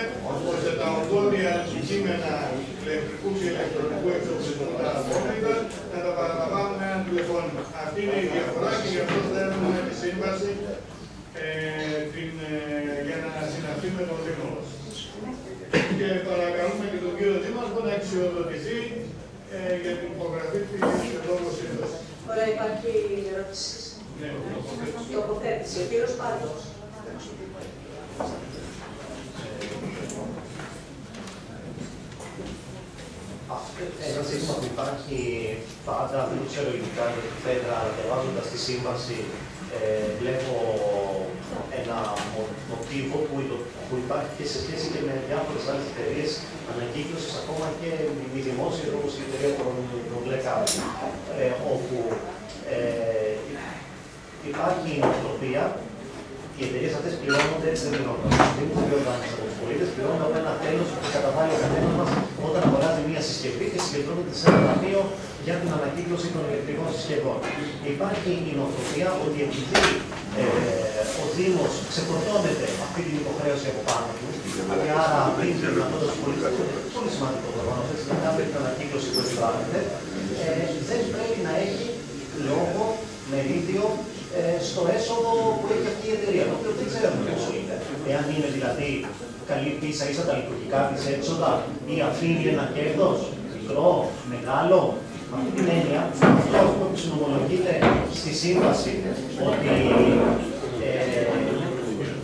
ώστε τα ογκώδια αντικείμενα ηλεκτρικού και ηλεκτρονικού εξοπλισμού τα απόβλητα να τα παραλαμβάνουμε με ένα τηλεφώνημα. Αυτή είναι η διαφορά και γι' αυτό θέλουμε τη σύμβαση ε, την, ε, για να συναυθεί με τον Δήμο μας. Και παρακαλούμε και τον κύριο Δήμαρχο να αξιοδοτηθεί ε, για την υπογραφή της λόγω σύμβασης. Ωραία, υπάρχει ερώτηση. Ναι, Τοποθέτηση. Ο κύριος Πάντος. Ένα σύστημα που υπάρχει πάντα, δεν το ξέρω ειδικά για την Πέτρα, αλλά διαβάζοντα τη σύμβαση, ε, βλέπω ένα μο- μοτίβο που, το- που υπάρχει και σε σχέση και με διάφορες άλλες εταιρείες ανακύκλωσης, ακόμα και μη δημόσιε όπω η εταιρεία των, των Black Out, ε, όπου ε, υπάρχει η νοοτροπία. Οι εταιρείες αυτές πληρώνονται, δεν πληρώνονται. Από του Δήμου, δεν πληρώνονται από τους πολίτες, πληρώνονται από ένα τέλος που καταβάλει ο καθένας μας όταν αγοράζει μια συσκευή και συγκεντρώνεται σε ένα ταμείο για την ανακύκλωση των ηλεκτρικών συσκευών. Υπάρχει η νοοτροπία ότι επειδή ε, ο Δήμος ξεκορτώνεται αυτή την υποχρέωση από πάνω του, και άρα δίνει τη δυνατότητα στου πολίτε, πολύ σημαντικό προφανώς, έτσι να κάνει την ανακύκλωση που επιβάλλεται, ε, δεν πρέπει να έχει λόγο, μερίδιο, ε, στο έσοδο που έχει αυτή εάν είναι δηλαδή καλύπτει ίσα ίσα τα λειτουργικά της έξοδα ή αφήνει ένα κέρδος, μικρό, μεγάλο. Με αυτή την έννοια, αυτό που συνομολογείται στη σύμβαση, ότι ε,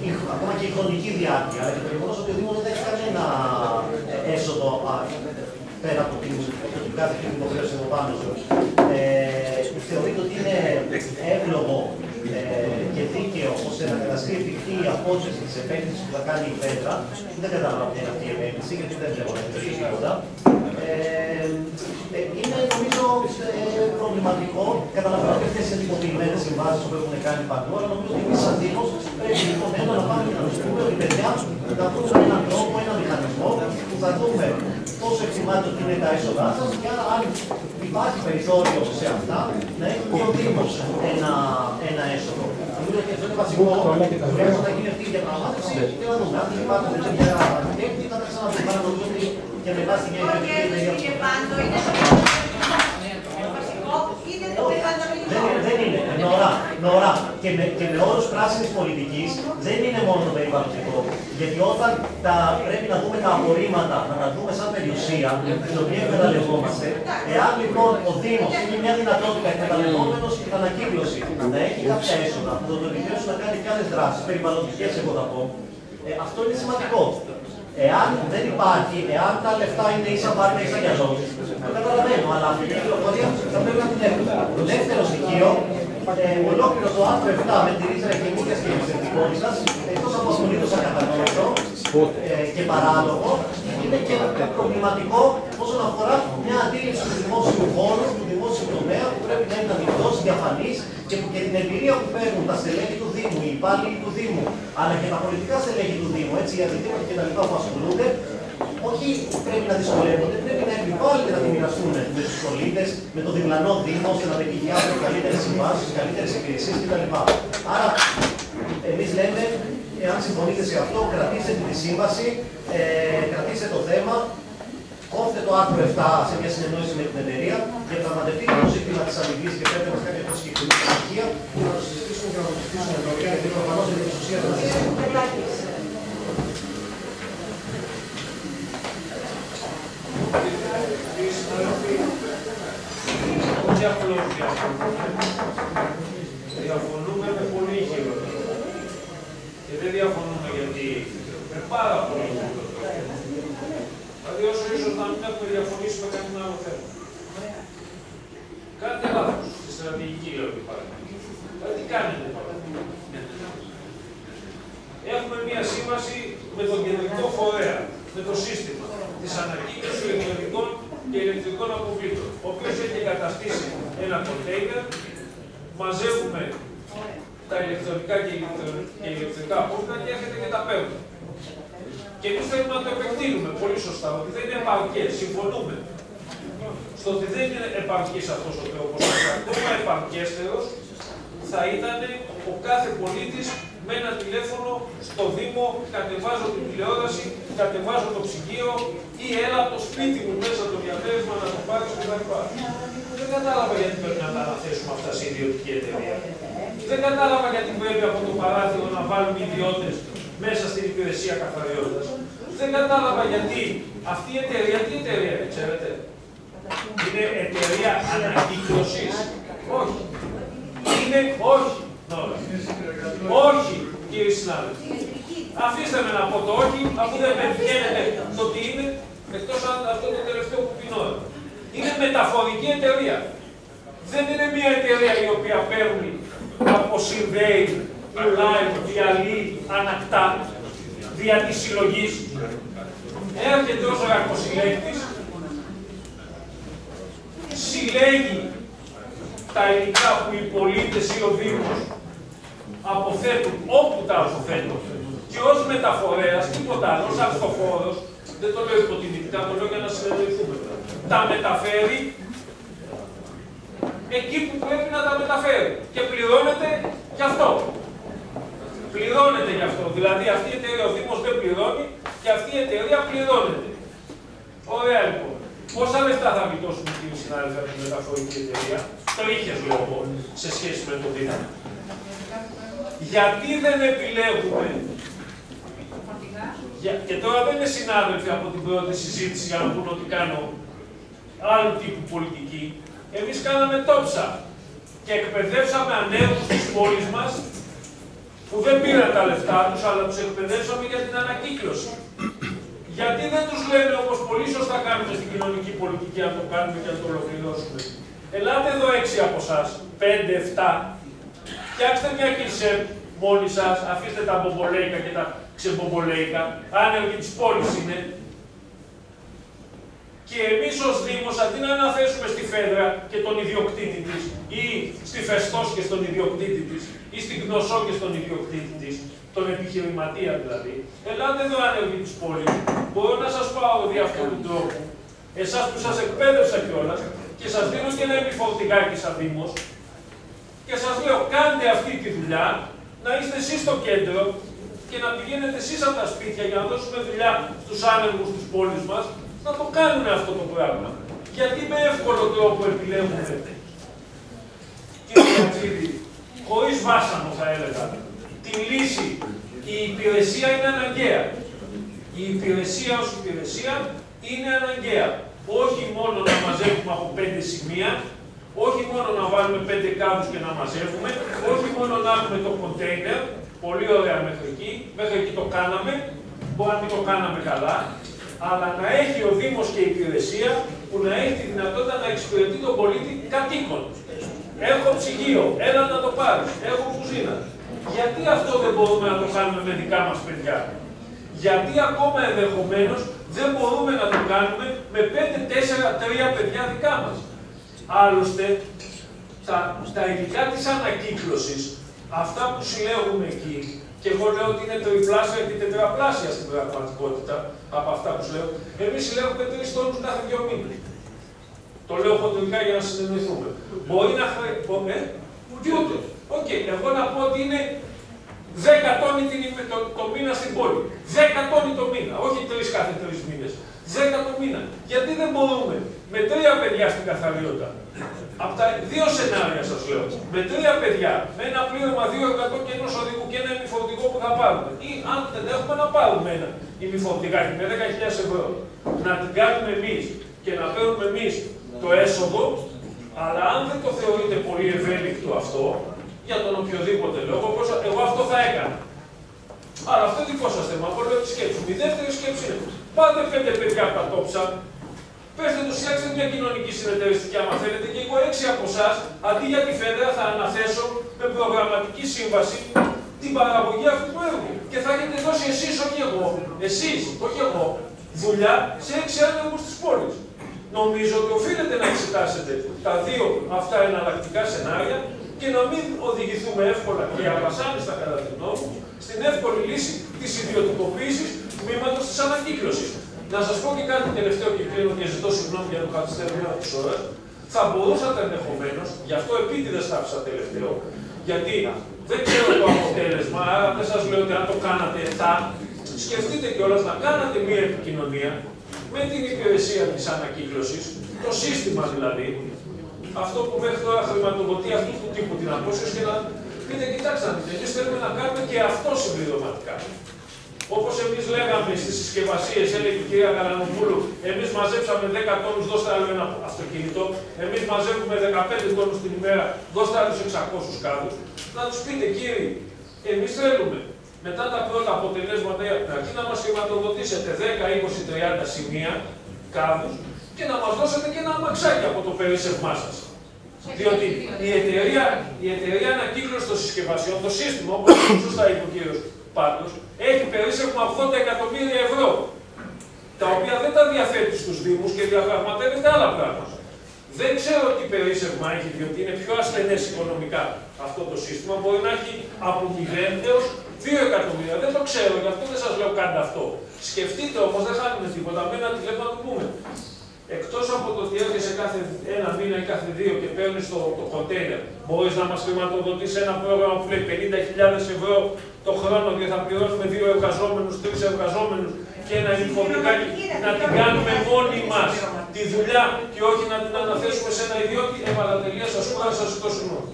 η- ακόμα και η χρονική διάρκεια, αλλά και το γεγονός ότι ο Δήμος δεν έχει κανένα ε, έσοδο α, πέρα από την, από την κάθε την υποχρέωση από πάνω του. Ε, θεωρείται ότι είναι εύλογο ε, και δίκαιο ώστε να καταστεί εφικτή η απόσταση της επένδυση που θα κάνει η Πέτρα. Δεν κατάλαβα ποια είναι αυτή η επένδυση, γιατί δεν βλέπω να έχει τίποτα. Ε, ε, είναι νομίζω ε, προβληματικό. Καταλαβαίνω ότι αυτές είναι τυποποιημένε συμβάσεις που έχουν κάνει παντού, αλλά νομίζω ότι εμείς σαν Δήμο πρέπει λοιπόν ένα να πάμε και να του πούμε ότι παιδιά θα βρούμε έναν τρόπο, έναν μηχανισμό που θα δούμε πόσο εκτιμάται ότι είναι τα έσοδά σας και αν υπάρχει περιθώριο σε αυτά να έχει και ο Δήμο ένα, ένα έσοδο. Νομίζω ότι αυτό είναι βασικό. Τουλάχιστον να γίνει αυτή η διαπραγμάτευση και να δούμε. Αν δεν υπάρχουν τέτοια τέτοια, θα τα ξαναδούμε. Αλλά νομίζω ότι και μετά στην Το και πάντο είναι το βασικό, είναι το δεν είναι, δεν είναι. Νωρά, νωρά. Και με, και με όρους πράσινης πολιτικής δεν είναι μόνο το περιβαλλοντικό. Γιατί όταν τα, πρέπει να δούμε τα απορρίμματα, να τα δούμε σαν περιουσία, την οποία εκμεταλλευόμαστε, εάν λοιπόν ο Δήμος έχει μια δυνατότητα εκμεταλλευόμενος την ανακύκλωση να έχει κάποια έσοδα, που θα το επιτρέψουν να κάνει και άλλες δράσεις, περιβαλλοντικές εγώ θα πω, ε, αυτό είναι σημαντικό. Εάν δεν υπάρχει, εάν τα λεφτά είναι ίσα πάρκα ίσα για ζώη, το καταλαβαίνω, αλλά αυτή η πληροφορία θα πρέπει να την έχουμε. Το δεύτερο στοιχείο, ε, ολόκληρο το άρθρο 7 με τη ρίζα ευθυνία και εμπιστευτικότητα, εκτός από απολύτως ακατανόητο ε, και παράλογο, είναι και προβληματικό όσον αφορά μια αντίληψη του δημόσιου χώρου, του δημόσιου τομέα που πρέπει να είναι ανοιχτός, διαφανής και, που- και την εμπειρία που παίρνουν τα στελέχη του Δήμου, οι υπάλληλοι του Δήμου, αλλά και τα πολιτικά στελέχη του Δήμου, έτσι οι αντιδήμοι και τα λοιπά που ασχολούνται, όχι πρέπει να δυσκολεύονται, πρέπει να επιβάλλονται να τη μοιραστούν με τους πολίτες, με το διπλανό Δήμο, ώστε να πετυχιάσουν καλύτερες συμβάσεις, καλύτερες υπηρεσίες κτλ. Άρα, εμείς λέμε, εάν συμφωνείτε σε αυτό, κρατήστε τη σύμβαση, ε, κρατήστε το θέμα, κόφτε το άρθρο 7 σε μια συνεννόηση με την εταιρεία και πραγματευτείτε το ζήτημα της αμοιβή και πρέπει να μας κάποια πιο συγκεκριμένα στοιχεία που να το συζητήσουμε και να το συζητήσουμε εδώ πέρα, γιατί προφανώς είναι η ουσία των Όχι απλώς διαφωνούμε, διαφωνούμε με πολύ χειρότερο. Και δεν διαφωνούμε γιατί με πάρα πολύ χειρότερο. Δηλαδή όσο ίσως να μην έχουμε διαφωνήσει με κανένα άλλο θέμα. Κάντε λάθος στη στρατηγική λέω ότι υπάρχει. Δηλαδή τι κάνετε τώρα; Έχουμε μία σύμβαση με τον κεντρικό φορέα, με το σύστημα της ανακύκλωσης ηλεκτρονικών και ηλεκτρικών αποβλήτων, ο οποίος έχει εγκαταστήσει ένα κοντέινερ, μαζεύουμε τα ηλεκτρονικά και ηλεκτρο- και ηλεκτρικά απόβλητα και έρχεται και τα παίρνουμε. Και εμείς θέλουμε να το επεκτείνουμε πολύ σωστά, ότι δεν είναι επαρκές, συμφωνούμε. Στο ότι δεν είναι επαρκής αυτός ο τρόπος, αλλά ακόμα επαρκέστερος θα ήταν ο κάθε πολίτης με ένα τηλέφωνο στο Δήμο, κατεβάζω την τηλεόραση, κατεβάζω το ψυγείο ή έλα από το σπίτι μου μέσα το διαθέσμα να το πάρεις κτλ. Δεν κατάλαβα γιατί πρέπει να τα αναθέσουμε αυτά σε ιδιωτική εταιρεία. Δεν κατάλαβα γιατί πρέπει από το παράθυρο να βάλουμε ιδιώτες μέσα στην υπηρεσία καθαριότητας. Δεν κατάλαβα γιατί αυτή η εταιρεία, τι εταιρεία είναι, ξέρετε; Είναι εταιρεία ανακύκλωσης. Όχι. Είναι όχι. Νόρα. Όχι, κύριε συνάδελφε. Αφήστε με να πω το όχι, αφού δεν με βγαίνετε το τι είναι, εκτός αν αυτό το τελευταίο που πει Νόρα. Είναι μεταφορική εταιρεία. Δεν είναι μια εταιρεία η οποία παίρνει, αποσυνδέει, πουλάει, διαλύει, ανακτά, δια της συλλογής. Έρχεται ως ρακοσυλλέκτης, συλλέγει τα υλικά που οι πολίτες ή ο Δήμος αποθέτουν όπου τα αποθέτουν και ως μεταφορέας, τίποτα άλλο, ως αυτοφόρος, δεν το λέω υποτιμητικά, το λέω για να συνεννοηθούμε. Τα μεταφέρει εκεί που πρέπει να τα μεταφέρει και πληρώνεται γι' αυτό. Πληρώνεται γι' αυτό. Δηλαδή αυτή η εταιρεία, ο Δήμος δεν πληρώνει και αυτή η εταιρεία πληρώνεται. Ωραία λοιπόν. Πόσα λεφτά θα γλιτώσουμε κύριε συνάδελφε από τη μεταφορική εταιρεία, το είχε λόγο σε σχέση με το Δήμο. Γιατί δεν επιλέγουμε; Για- Και τώρα δεν είναι συνάδελφοι από την πρώτη συζήτηση για να πούνε ότι κάνω άλλου τύπου πολιτική. Εμείς κάναμε τόψα και εκπαιδεύσαμε ανέργους της πόλης μας που δεν πήραν τα λεφτά τους, αλλά τους εκπαιδεύσαμε για την ανακύκλωση. Γιατί δεν τους λέμε όπως πολύ σωστά κάνουμε στην κοινωνική πολιτική, αν το κάνουμε και αν το ολοκληρώσουμε. Ελάτε εδώ έξι από εσά, πέντε, εφτά. Φτιάξτε μια κυρσέ μόνοι σας, αφήστε τα μπομπολέικα και τα ξεμπομπολέικα. Άνεργοι της πόλης είναι. Και εμείς ως Δήμος, αντί να αναθέσουμε στη Φέδρα και τον ιδιοκτήτη της, ή στη Φεστός και στον ιδιοκτήτη της, ή στην Γνωσό και στον ιδιοκτήτη της, τον επιχειρηματία δηλαδή, ελάτε εδώ άνεργοι της πόλης. Μπορώ να σας πάω δι' αυτού του τρόπου, εσάς που σας εκπαίδευσα κιόλας, και σας δίνω και ένα επιφορτηγάκι σαν Δήμος, και σας λέω, κάντε αυτή τη δουλειά, να είστε εσείς στο κέντρο και να πηγαίνετε εσείς από τα σπίτια για να δώσουμε δουλειά στους άνεργους της πόλης μας, να το κάνουν αυτό το πράγμα. Γιατί με εύκολο τρόπο επιλέγουμε, κύριε Κατσίδη, χωρίς βάσανο θα έλεγα, τη λύση. Η υπηρεσία είναι αναγκαία. Η υπηρεσία ως υπηρεσία είναι αναγκαία. Όχι μόνο να μαζεύουμε από πέντε σημεία, όχι μόνο να βάλουμε πέντε κάδους και να μαζεύουμε, όχι μόνο να έχουμε το κοντέινερ, πολύ ωραία μέχρι εκεί, μέχρι εκεί το κάναμε, μπορεί να μην το κάναμε καλά, αλλά να έχει ο Δήμος και η υπηρεσία που να έχει τη δυνατότητα να εξυπηρετεί τον πολίτη κατοίκον. Έχω ψυγείο, έλα να το πάρεις, έχω κουζίνα. Γιατί αυτό δεν μπορούμε να το κάνουμε με δικά μας παιδιά; Γιατί ακόμα ενδεχομένως δεν μπορούμε να το κάνουμε με 5-4-3 παιδιά δικά μας; Άλλωστε, τα, τα υλικά της ανακύκλωσης, αυτά που συλλέγουμε εκεί, και εγώ λέω ότι είναι τριπλάσια και τετραπλάσια στην πραγματικότητα από αυτά που σου λέω. Εμείς συλλέγουμε τρεις τόνους κάθε δύο μήνες. Το λέω χοντρικά για να συνεννοηθούμε. Μπορεί να χρειάζεται. Ούτε. ΟΚ, εγώ να πω ότι είναι 10 τόνοι το, το μήνα στην πόλη. 10 τόνοι το μήνα, όχι τρεις κάθε τρεις μήνες. 10 το μήνα. Γιατί δεν μπορούμε; Με τρία παιδιά στην καθαριότητα. Από τα δύο σενάρια σας λέω. Με τρία παιδιά, με ένα πλήρωμα 2% και ενός οδηγού και ένα ημιφορτηγό που θα πάρουμε. Ή αν δεν έχουμε να πάρουμε ένα ημιφορτηγάκι με 10.000 ευρώ. Να την κάνουμε εμείς και να παίρνουμε εμείς το έσοδο, αλλά αν δεν το θεωρείτε πολύ ευέλικτο αυτό, για τον οποιοδήποτε λόγο, πώς, εγώ αυτό θα έκανα. Αλλά αυτό δικό σας θέμα, από λέω τη σκέψη μου. Η δεύτερη σκέψη είναι, πάτε πέντε παιδιά από τα τόψα, πέστε τους φτιάξτε μια κοινωνική συνεταιριστική, άμα θέλετε, και εγώ έξι από εσάς, αντί για τη φέδρα, θα αναθέσω με προγραμματική σύμβαση την παραγωγή αυτού του έργου. Και θα έχετε δώσει εσείς, όχι εγώ, εσείς, όχι εγώ, δουλειά σε έξι άνεργους της πόλης. Νομίζω ότι οφείλετε να εξετάσετε τα δύο αυτά εναλλακτικά σενάρια και να μην οδηγηθούμε εύκολα και απασάνιστα κατά την γνώμη μου στην εύκολη λύση της ιδιωτικοποίησης τμήματο της ανακύκλωσης. Να σας πω και κάτι τελευταίο και κλείνω και ζητώ συγγνώμη για το καθυστέρημα ένα τη ώρα. Θα μπορούσατε ενδεχομένως, γι' αυτό επίτηδε τα άφησα τελευταίο, γιατί δεν ξέρω το αποτέλεσμα, άρα δεν σας λέω ότι αν το κάνατε θα σκεφτείτε κιόλας να κάνατε μία επικοινωνία με την υπηρεσία της ανακύκλωσης, το σύστημα δηλαδή, αυτό που μέχρι τώρα χρηματοδοτεί αυτού του τύπου την απόσυρση και να πείτε, κοιτάξτε, εμείς θέλουμε να κάνουμε και αυτό συμπληρωματικά. Όπως εμείς λέγαμε στις συσκευασίες, έλεγε η κυρία Καλανοπούλου, εμείς μαζέψαμε 10 τόνους, δώστε άλλο ένα αυτοκίνητο. Εμείς μαζεύουμε 15 τόνους την ημέρα, δώστε άλλους 600 κάδου. Να τους πείτε, κύριοι, εμείς θέλουμε μετά τα πρώτα αποτελέσματα αρχή να μας χρηματοδοτήσετε 10, 20, 30 σημεία κάδου και να μας δώσετε και ένα αμαξάκι από το περίσσευμά σας. Διότι η εταιρεία, η εταιρεία ανακύκλωση των συσκευασιών, το σύστημα, όπως σωστά είπε ο κύριος Πάτο, έχει περίσσευμα 80 εκατομμύρια ευρώ. Τα οποία δεν τα διαθέτει στους Δήμους και διαπραγματεύεται άλλα πράγματα. Δεν ξέρω τι περίσσευμα έχει, διότι είναι πιο ασθενές οικονομικά αυτό το σύστημα. Μπορεί να έχει από 0 έω 2 εκατομμύρια. Δεν το ξέρω, γι' αυτό δεν σας λέω κάντε αυτό. Σκεφτείτε όμως, δεν χάνουμε τίποτα. Με ένα τηλέφωνο να το πούμε. Εκτός από το ότι έρχεσαι κάθε ένα μήνα ή κάθε δύο και παίρνεις το, το κοντέινερ, μπορείς να μα χρηματοδοτήσει ένα πρόγραμμα που λέει 50.000 ευρώ το χρόνο και θα πληρώσουμε δύο εργαζόμενους, τρεις εργαζόμενους και ένα υποδικάκι να την κάνουμε μόνοι μας τη δουλειά και όχι να την αναθέσουμε σε ένα ιδιώτη. Έβαλα τελεία, σας πω να σας ζητώ συγγνώμη.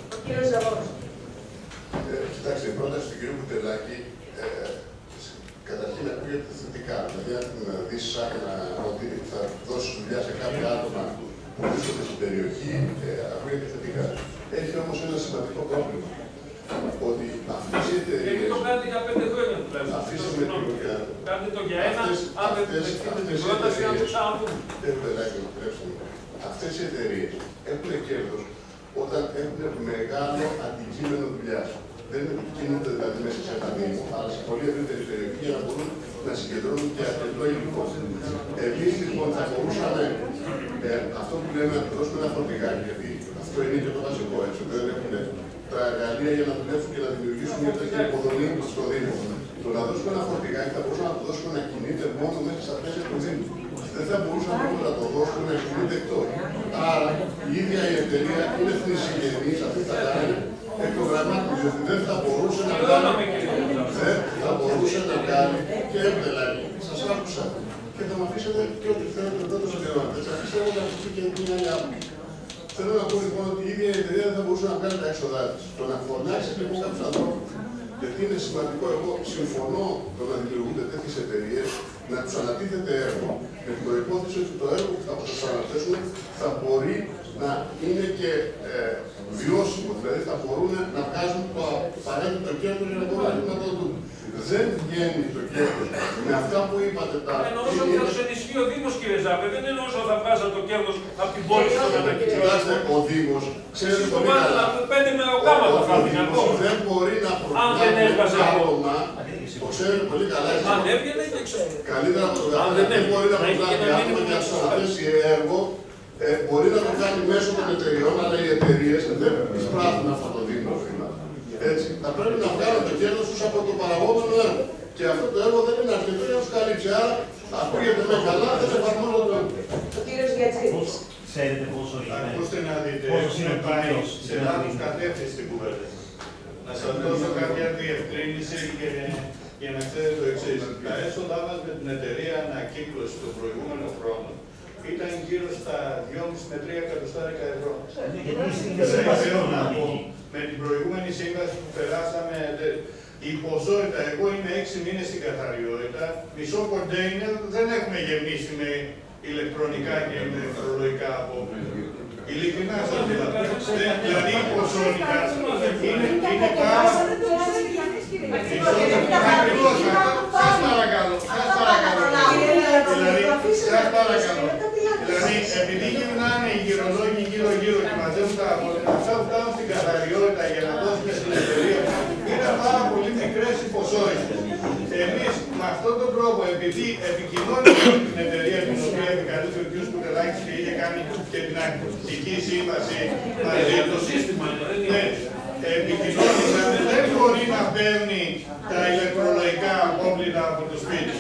Ε, κοιτάξτε, η πρόταση του κ. Κουτελάκη ε, καταρχήν ακούγεται διαφορετικά. Δηλαδή, αν δεις σαν να ότι θα δώσεις δουλειά σε κάποια άτομα που βρίσκονται στην περιοχή, ε, ακούγεται θετικά. Έχει όμως ένα σημαντικό πρόβλημα. Ότι αυτέ οι εταιρείε. Γιατί το κάνετε για πέντε χρόνια τουλάχιστον. Αφήστε με την Κάντε το για ένα, αν δεν δεχτείτε την πρόταση, να το ξαναπούμε. Αυτές οι εταιρείες έχουν κέρδος όταν έχουν μεγάλο αντικείμενο δουλειάς. Δεν κινούνται δηλαδή μέσα σε ένα δήμο, αλλά σε πολύ ευρύτερη περιοχή για να μπορούν να συγκεντρώνουν και αρκετό υλικό. Εμείς λοιπόν θα μπορούσαμε ε, αυτό που λέμε να του δώσουμε ένα φορτηγάκι, γιατί αυτό είναι και το βασικό έτσι, δεν έχουν τα εργαλεία για να δουλέψουν και να δημιουργήσουν μια τέτοια υποδομή στο Δήμο. Το να δώσουμε ένα φορτηγάκι θα μπορούσαμε να το δώσουμε να κινείται μόνο μέσα στα πλαίσια του Δήμου. Δεν θα μπορούσαμε όμως να το δώσουμε να κινείται εκτός. Άρα η ίδια η εταιρεία είναι θνησιγενής σε αυτή τα κάνει εκ των γραμμάτων, διότι δεν θα μπορούσε να κάνει, δεν θα μπορούσε να κάνει και έμπελάκι. Σας άκουσα. Και θα μου αφήσετε και ό,τι θέλετε εδώ το σωτηρώνετε. Έτσι αφήστε μου να ακουστεί και μια άλλη άποψη. Θέλω να πω λοιπόν ότι η ίδια η εταιρεία δεν θα μπορούσε να κάνει τα έξοδά της. Το να φωνάξει λοιπόν κάποιου ανθρώπους, γιατί είναι σημαντικό, εγώ συμφωνώ το να δημιουργούνται τέτοιες εταιρείες, να τους ανατίθεται έργο, με την προπόθεση ότι το έργο που θα τους αναθέσουν θα μπορεί να είναι και ε, βιώσιμο. Δηλαδή θα μπορούν να βγάζουν το απαραίτητο κέρδο για να μπορούν να χρηματοδοτούν. Δεν βγαίνει το κέρδο με αυτά που είπατε τα. Εννοούσα ότι θα του ενισχύει ο Δήμος, κύριε Ζάπε. Δεν εννοούσα ότι θα βγάζα το κέρδο από την πόλη στο κατακίνητο. Κοιτάξτε, ο Δήμος ξέρει Εσείς το πολύ βάλετε καλά. από πέντε με ογάμα το Ο φάβει Δήμος ακόμα. δεν μπορεί να Αν δεν έβγαζε από- άτομα, το ξέρει πολύ καλά. εσείς. Αν έβγαινε και ξέρω. Καλύτερα από το Αν καθένα. δεν Δεν έβγαινε, μπορεί να θα είχε προσλάβει και ένα άτομα μήνυμα για να στο του αναθέσει έργο. Ε, μπορεί να το κάνει μέσω των εταιριών, αλλά οι εταιρείες δεν εισπράττουν αυτό το δίνο χρήμα. Έτσι. Θα πρέπει να βγάλουν το κέρδος τους από το παραγόμενο έργο. Και αυτό το έργο δεν είναι αρκετό για να τους καλύψει. Άρα ακούγεται με καλά, δεν εφαρμόζεται. Ο κύριος Γιατζίδης. Ξέρετε πόσο είναι. Ακούστε να δείτε, Πόσο είναι έχουμε ο πάει κύκλος σε λάθος κατεύθυνση στην κουβέντα. Να σας δώσω κάποια διευκρίνηση και για να ξέρετε το εξής. Τα έσοδά μας με την εταιρεία ανακύκλωση τον προηγούμενο χρόνο ήταν γύρω στα 2,5 με 3 εκατοστάρικα ευρώ. είναι σύμβαση Θέλω να οργανική. πω, με την προηγούμενη σύμβαση που περάσαμε, δε- η ποσότητα, εγώ είμαι 6 μήνες στην καθαριότητα, μισό κοντέινερ δεν έχουμε γεμίσει με ηλεκτρονικά και με ηλεκτρολογικά απόβλητα. Ειλικρινά σας μιλάω. Δεν- Δηλαδή η ποσότητα είναι, είναι πάρα Ακριβώς, σας παρακαλώ, σας παρακαλώ. Δηλαδή, σας παρακαλώ. Δηλαδή, επειδή γυρνάνε οι γυρολόγοι γύρω-γύρω και μαζεύουν τα απόβλητα, αυτά που κάνουν στην καθαριότητα για να δώσουν στην εταιρεία, είναι πάρα πολύ μικρές οι ποσότητες. Εμείς με αυτόν τον τρόπο, επειδή επικοινώνουμε με την εταιρεία την οποία επικαλείται ο κ. Κουτελάκης και είχε κάνει και την αρχική σύμβαση μαζί του, ναι, επικοινώνησαν, δεν μπορεί να παίρνει τα ηλεκτρολογικά απόβλητα από το σπίτι.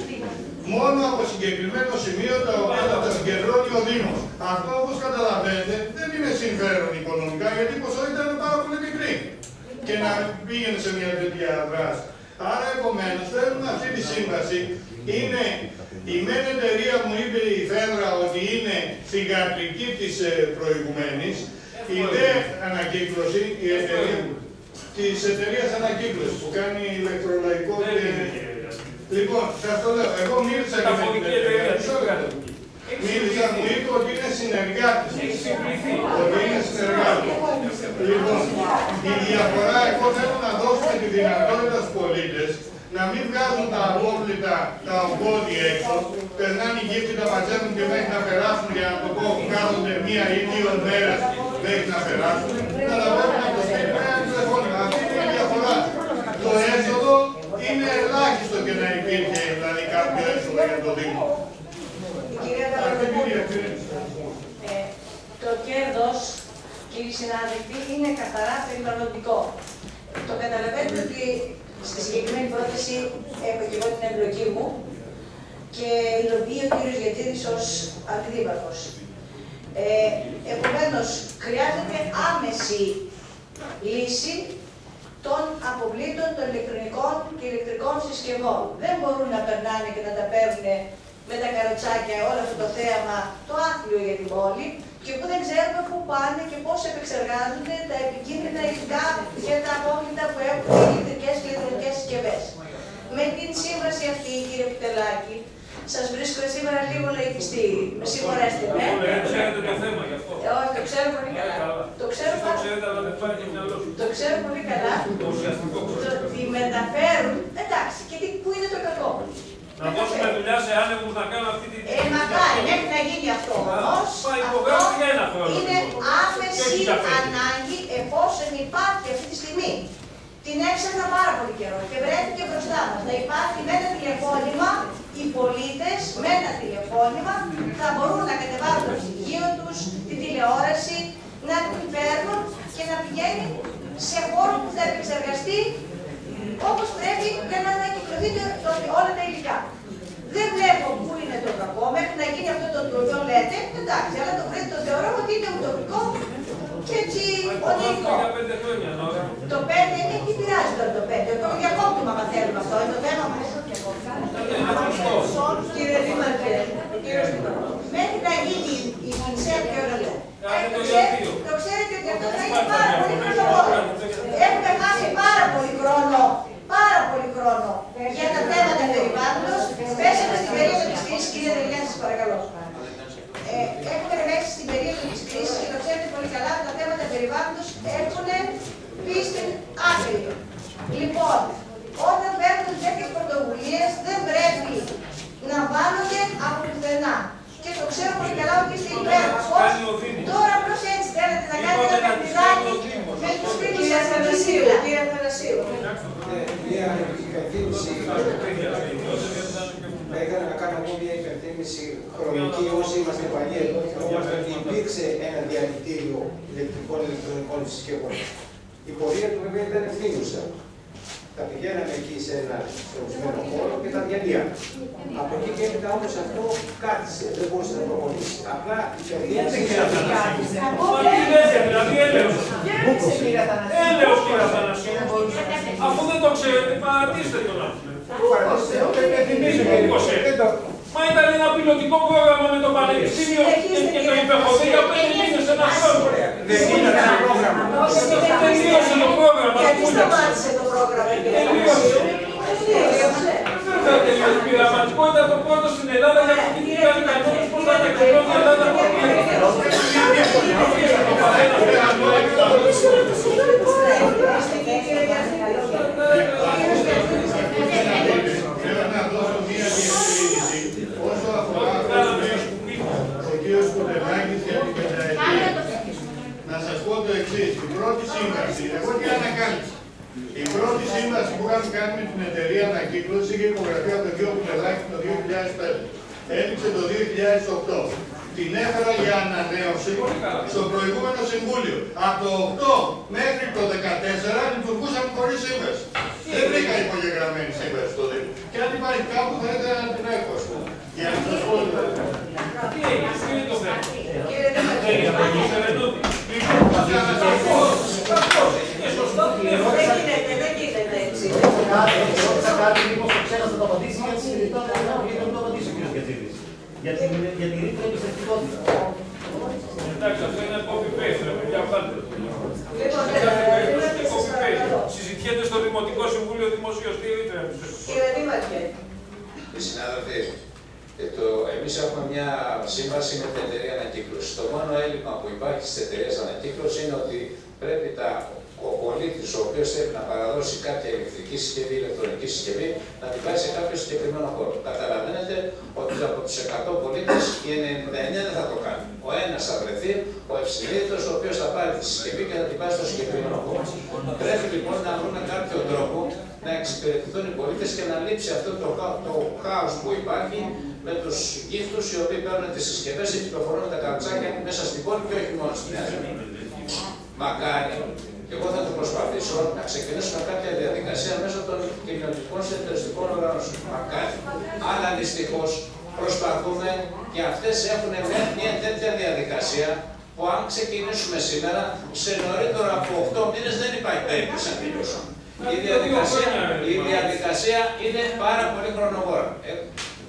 Μόνο από συγκεκριμένο σημείο τα οποία θα τα συγκεντρώνει ο Δήμος. Αυτό όπως καταλαβαίνετε δεν είναι συμφέρον οικονομικά γιατί η ποσότητα είναι πάρα πολύ μικρή και να πήγαινε σε μια τέτοια δράση. Άρα επομένως θέλουμε αυτή τη σύμβαση. Είναι η μεν εταιρεία μου είπε η Φέδρα ότι είναι θηγατρική της ε, προηγουμένης. Η δε ανακύκλωση, η εταιρεία της εταιρείας ανακύκλωση που κάνει ηλεκτρολογικό και... Λοιπόν, σας το λέω, εγώ μίλησα και με την εταιρεία. Μίλησα, μου είπε ότι είναι συνεργάτης. Ότι είναι συνεργάτης. Λοιπόν, η διαφορά, εγώ θέλω να δώσουμε τη δυνατότητα στους πολίτες να μην βγάζουν τα απόβλητα, τα ογκώδη έξω, περνάνε οι γύφτοι, τα μαζεύουν και μέχρι να περάσουν για να το πω, κάθονται μία ή δύο μέρες μέχρι να περάσουν, να τα βγάλουν από το σπίτι με ένα τηλεφώνημα. Αυτή είναι η διαφορά. Το έσοδο είναι ελάχιστο και να υπήρχε δηλαδή κάποιο έσοδο για το Δήμο. Η κυρία Αυτή είναι η Δαρδοπούλου. διευκρίνηση. Ε, το κέρδος, κύριοι συνάδελφοι, είναι καθαρά περιβαλλοντικό. Το καταλαβαίνετε ότι στη συγκεκριμένη πρόταση έχω και εγώ την εμπλοκή μου και υλοποιεί ο κύριος Γιατζίδης ως αντιδήμαρχος. Ε, επομένως, χρειάζεται άμεση λύση των αποβλήτων των ηλεκτρονικών και ηλεκτρικών συσκευών. Δεν μπορούν να περνάνε και να τα παίρνουν με τα καροτσάκια όλο αυτό το θέαμα, το άθλιο για την πόλη και που δεν ξέρουμε πού πάνε και πώς επεξεργάζονται τα επικίνδυνα υλικά και τα απόβλητα που έχουν οι ηλεκτρικές και ηλεκτρονικές συσκευές. Με την σύμβαση αυτή, κύριε Πιτελάκη, Σας βρίσκω σήμερα λίγο λαϊκιστή. Με συγχωρέστε με. Δεν ξέρετε το θέμα γι' αυτό. Ε, Όχι, το ξέρω πολύ καλά. Το ξέρω Το πάρα ξέρετε, αλλά δεν πάει και μυαλό σου. Το ξέρω πολύ καλά. Το ουσιαστικό Το ξέρετε. ότι μεταφέρουν. Εντάξει, και τι, πού είναι το κακό; Να δώσουμε δουλειά σε άνεμους να κάνουν αυτή την... Ε, μακάρι, μέχρι να γίνει αυτό όμως, Θα αυτό υπογράψει για ένα χρόνο. είναι λοιπόν. Και άμεση όχι για πέντε. ανάγκη εφόσον υπάρχει αυτή τη στιγμή. Την έψαχνα πάρα πολύ καιρό και βρέθηκε μπροστά μας. Να υπάρχει με ένα τηλεφώνημα, οι πολίτες με ένα τηλεφώνημα θα μπορούν να κατεβάλουν το στοιχείο τους, τη τηλεόραση, να την παίρνουν και να πηγαίνει σε χώρο που θα επεξεργαστεί όπως πρέπει για να ανακυκλωθεί το, το- όλα τα υλικά. Δεν βλέπω πού είναι το κακό, μέχρι να γίνει αυτό το τουρνό λέτε, εντάξει, αλλά το, βρε- το θεωρώ ότι είναι ουτοπικό και έτσι ονειρικό. Για πέντε χρόνια, Νόρα. Το 5 έχει τι πειράζει τώρα το 5, το διακόπτουμε άμα θέλουμε αυτό, είναι το θέμα μας. Κύριε Δήμαρχε, κύριε Δήμαρχε, μέχρι να γίνει η Φινσέπ και όλα αυτά. Κάντε το Το για ξέρετε- δύο. Το ξέρετε ότι αυτό θα είναι πάρα πολύ χρονοβόρο. Έχουμε χάσει πάρα πολύ χρόνο, πάρα πολύ χρόνο για τα θέματα περιβάλλοντος. Πέσαμε στην περίοδο της κρίσης, κύριε Δελιάνη, σας παρακαλώ. Ε, έχουμε ρεμέξει στην περίοδο της κρίσης και το ξέρετε πολύ καλά, τα θέματα περιβάλλοντος έχουν πει στην άκρη. Λοιπόν, όταν παίρνουν τέτοιες πρωτοβουλίες δεν πρέπει να βάλονται από πουθενά. Και το ξέρω πολύ καλά ότι είστε υπέρ. Πώς τώρα απλώς έτσι θέλετε να κάνετε ένα παιχνιδάκι με τους φίλους Κύριε σας με τη Αθανασίου, Θα ήθελα να κάνω εγώ μια υπενθύμηση χρονική όσοι είμαστε παλιοί εδώ. Θυμόμαστε ότι υπήρξε ένα διαλυτήριο ηλεκτρικών ηλεκτρονικών συσκευών. Η πορεία του βέβαια ήταν ευθύνουσα. Τα πηγαίναμε εκεί σε ένα στρογγισμένο χώρο και τα διαλύαμε. Από εκεί και έπειτα όμως αυτό κάθισε, δεν μπορούσε να προχωρήσει. Απλά η Δεν παιδεία κάθισε. Μα τι λέτε, δηλαδή έλεος. Έλεος, κύριε Αθανασίου. Αφού δεν το ξέρετε, παρατήστε τον άνθρωπο. Ούκοσε. Μα ήταν ένα πιλωτικό πρόγραμμα με το Πανεπιστήμιο και και το υπερχωρεί για πέντε μήνες ένας χρόνος. Δεν είναι ένα πρόγραμμα. Τελείωσε το πρόγραμμα. Γιατί σταμάτησε το πρόγραμμα, κύριε Τελείωσε. Αθανασίου. Δεν τελείωσε. Πειραματικό ήταν το πρώτο στην Ελλάδα για αυτή την κάνει κανόνες πώς θα τεχνολογεί η Ελλάδα από Θέλω να δώσω μία διευκρίνηση όσο αφορά αυτό που λέει ο κ. Σκοτελάκης για την πενταετία. Να σας πω το εξής. Η πρώτη σύμβαση, εγώ τι ανακάλυψα. Η πρώτη σύμβαση που είχαμε κάνει με την εταιρεία ανακύκλωση είχε υπογραφεί από τον κ. Κουτελάκη το 2005. Έληξε το 2008. Την έφερα για ανανέωση στο προηγούμενο συμβούλιο. Από το 8 μέχρι το 14 λειτουργούσαμε χωρίς σύμβαση. Δεν βρήκα υπογεγραμμένη σύμβαση στο Δήμο. Και αν υπάρχει κάπου θα ήθελα να την έχω, ας πούμε. Για να σας πω δηλαδή. Τι έγινε, τι είναι το θέμα. Κύριε Δήμαρχε, Δεν είναι το Σερενούτη. Για να σας πω, κακώς, είναι σωστό τι Δεν λέω. γίνεται, δεν γίνεται έτσι. Κάτι, ρώτησα κάτι, μήπως το ξέρατε να το απαντήσει, γιατί συζητάω να μην το απαντήσει ο κ. Γιατζίδης. Για την, για την ρήτρα εμπιστευτικότητα. Εντάξει, αυτό είναι copy-paste, ρε παιδιά, βάλτε. Λοιπόν, Κάθε ε, περίπτωση Δήμαρχε, είναι σας copy-paste. παρακαλώ. Συζητιέται στο Δημοτικό Συμβούλιο Δημοσίως τι ρήτρα εμπιστευτικότητας. Κύριε Δήμαρχε, Συνάδελφοι, ε, το, εμείς έχουμε μια σύμβαση με την εταιρεία ανακύκλωσης. Το μόνο έλλειμμα που υπάρχει στις εταιρείες ανακύκλωσης είναι ότι πρέπει τα, ο πολίτης ο οποίος θέλει να παραδώσει κάποια ηλεκτρική συσκευή, ηλεκτρονική συσκευή, να την πάει σε κάποιο συγκεκριμένο χώρο. Καταλαβαίνετε ότι από τους 100 πολίτες οι 99 δεν θα το κάνουν. Ο ένας θα βρεθεί, ο ευσυνείδητος, ο οποίος θα πάρει τη συσκευή και θα την πάει στο συγκεκριμένο χώρο. Πρέπει λοιπόν να βρούμε κάποιο τρόπο να εξυπηρετηθούν οι πολίτες και να λείψει αυτό το, χα- το χάος που υπάρχει με τους γύφτους οι οποίοι παίρνουν τις συσκευές και κυκλοφορούν με τα καρτσάκια μέσα στην πόλη και όχι μόνο στην Νέα Υόρκη. Μακάρι, και εγώ θα το προσπαθήσω, να ξεκινήσουμε κάποια διαδικασία μέσω των κοινωνικών συνεταιριστικών οργανώσεων. Μακάρι. Αλλά δυστυχώς προσπαθούμε και αυτές έχουν μια, μια τέτοια διαδικασία που αν ξεκινήσουμε σήμερα, σε νωρίτερο από 8 μήνες δεν υπάρχει περίπτωση να τελειώσουμε. Η διαδικασία, η διαδικασία είναι πάρα πολύ χρονοβόρα. Ε,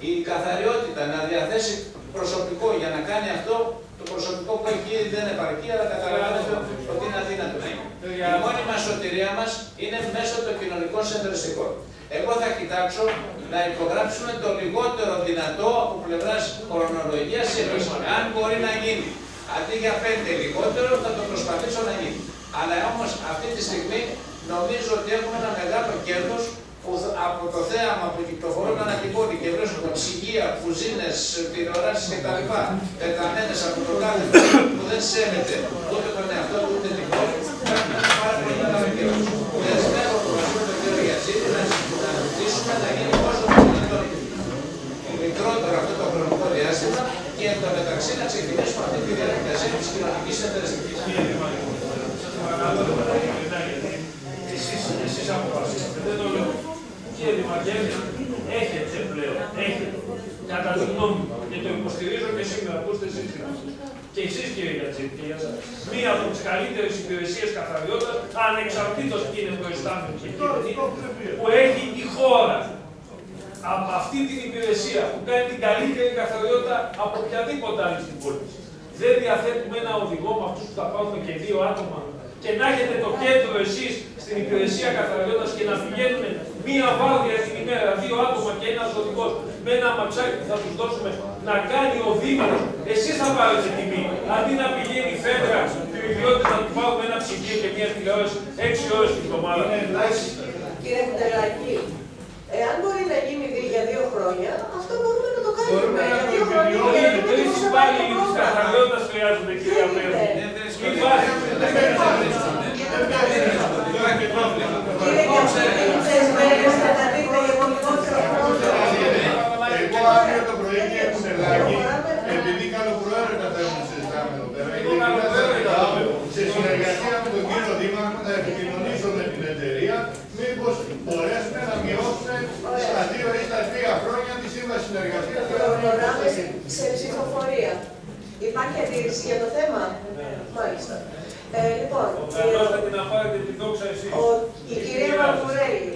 Η καθαριότητα να διαθέσει προσωπικό για να κάνει αυτό, το προσωπικό που έχει ήδη δεν επαρκεί, αλλά καταλαβαίνετε ότι είναι αδύνατο να είναι. Η μόνη μας σωτηρία μας είναι μέσω των κοινωνικών συντελεστικών. Εγώ θα κοιτάξω να υπογράψουμε το λιγότερο δυνατό από πλευράς χρονολογίας σύμβασης. Αν μπορεί να γίνει αντί για πέντε λιγότερο, θα το προσπαθήσω να γίνει. Αλλά όμως αυτή τη στιγμή νομίζω ότι έχουμε ένα μεγάλο κέρδος που από το θέαμα που κυκλοφορούν ανατυπώνει και βρίσκονται ψυγεία, κουζίνες, τηλεοράσεις κτλ. Πεταμένες από το κάθε που δεν σέβεται ούτε τον εαυτό του ούτε την πόλη, πρέπει να είναι πάρα πολύ μεγάλο κέρδος. Δεσμεύω το μαζί με τον κύριο Γιατζίδη να ζητήσουμε να γίνει όσο το δυνατόν μικρότερο αυτό το χρονικό διάστημα και εν τω μεταξύ να ξεκινήσουμε αυτή τη διαδικασία της κοινωνικής εντελεστική. Εσείς, εσείς αποφασίσατε, δεν το λέω. Κύριε Δημαρχέλη, έχετε πλέον, έχετε. Κατά τη γνώμη μου, και το υποστηρίζω και σήμερα, ακούστε εσείς και εσείς κύριε Γιατζίδη και για εσάς, μία από τις καλύτερες υπηρεσίες καθαριότητας, ανεξαρτήτως ποιοι είναι προϊστάμενοι και ποιοι που έχει η χώρα. Από αυτή την υπηρεσία που κάνει την καλύτερη καθαριότητα από οποιαδήποτε άλλη στην πόλη. Δεν διαθέτουμε ένα οδηγό με αυτούς που θα πάρουμε και δύο άτομα και να έχετε το κέντρο εσείς στην υπηρεσία καθαριότητας και να πηγαίνουν μία βάρδια την ημέρα, δύο άτομα και ένας οδηγός με ένα ματσάκι που θα τους δώσουμε να κάνει ο Δήμος, εσείς θα πάρετε τιμή. Αντί να πηγαίνει η φέντρα την ιδιότητα να του πάρουμε ένα ψυγείο και μία τηλεόραση έξι ώρες την εβδομάδα. Κύριε Κουτελάκη, εάν μπορεί να γίνει για δύο χρόνια, αυτό μπορούμε να το κάνουμε. Για δύο χρόνια. Όχι, τρεις υπάλληλοι της καθαριότητας χρειάζονται, κυρία Πέμπτη. Μην βάζετε. Εγώ αύριο το πρωί και κουτελάκι, επειδή καλοπροαίρετα θέλουμε να συζητάμε εδώ πέρα, σε συνεργασία με τον κύριο Δήμαρχο θα επικοινωνήσω με την εταιρεία μήπως μπορέσουμε να μειώσουμε στα δύο ή στα τρία χρόνια τη σύμβαση συνεργασίας. Προχωράμε σε ψηφοφορία. Υπάρχει αντίρρηση για το θέμα; Μάλιστα. Ε, λοιπόν, Οργανώστε να πάρετε τη δόξα εσείς. ο, η κυρία Μαμπουρέλη.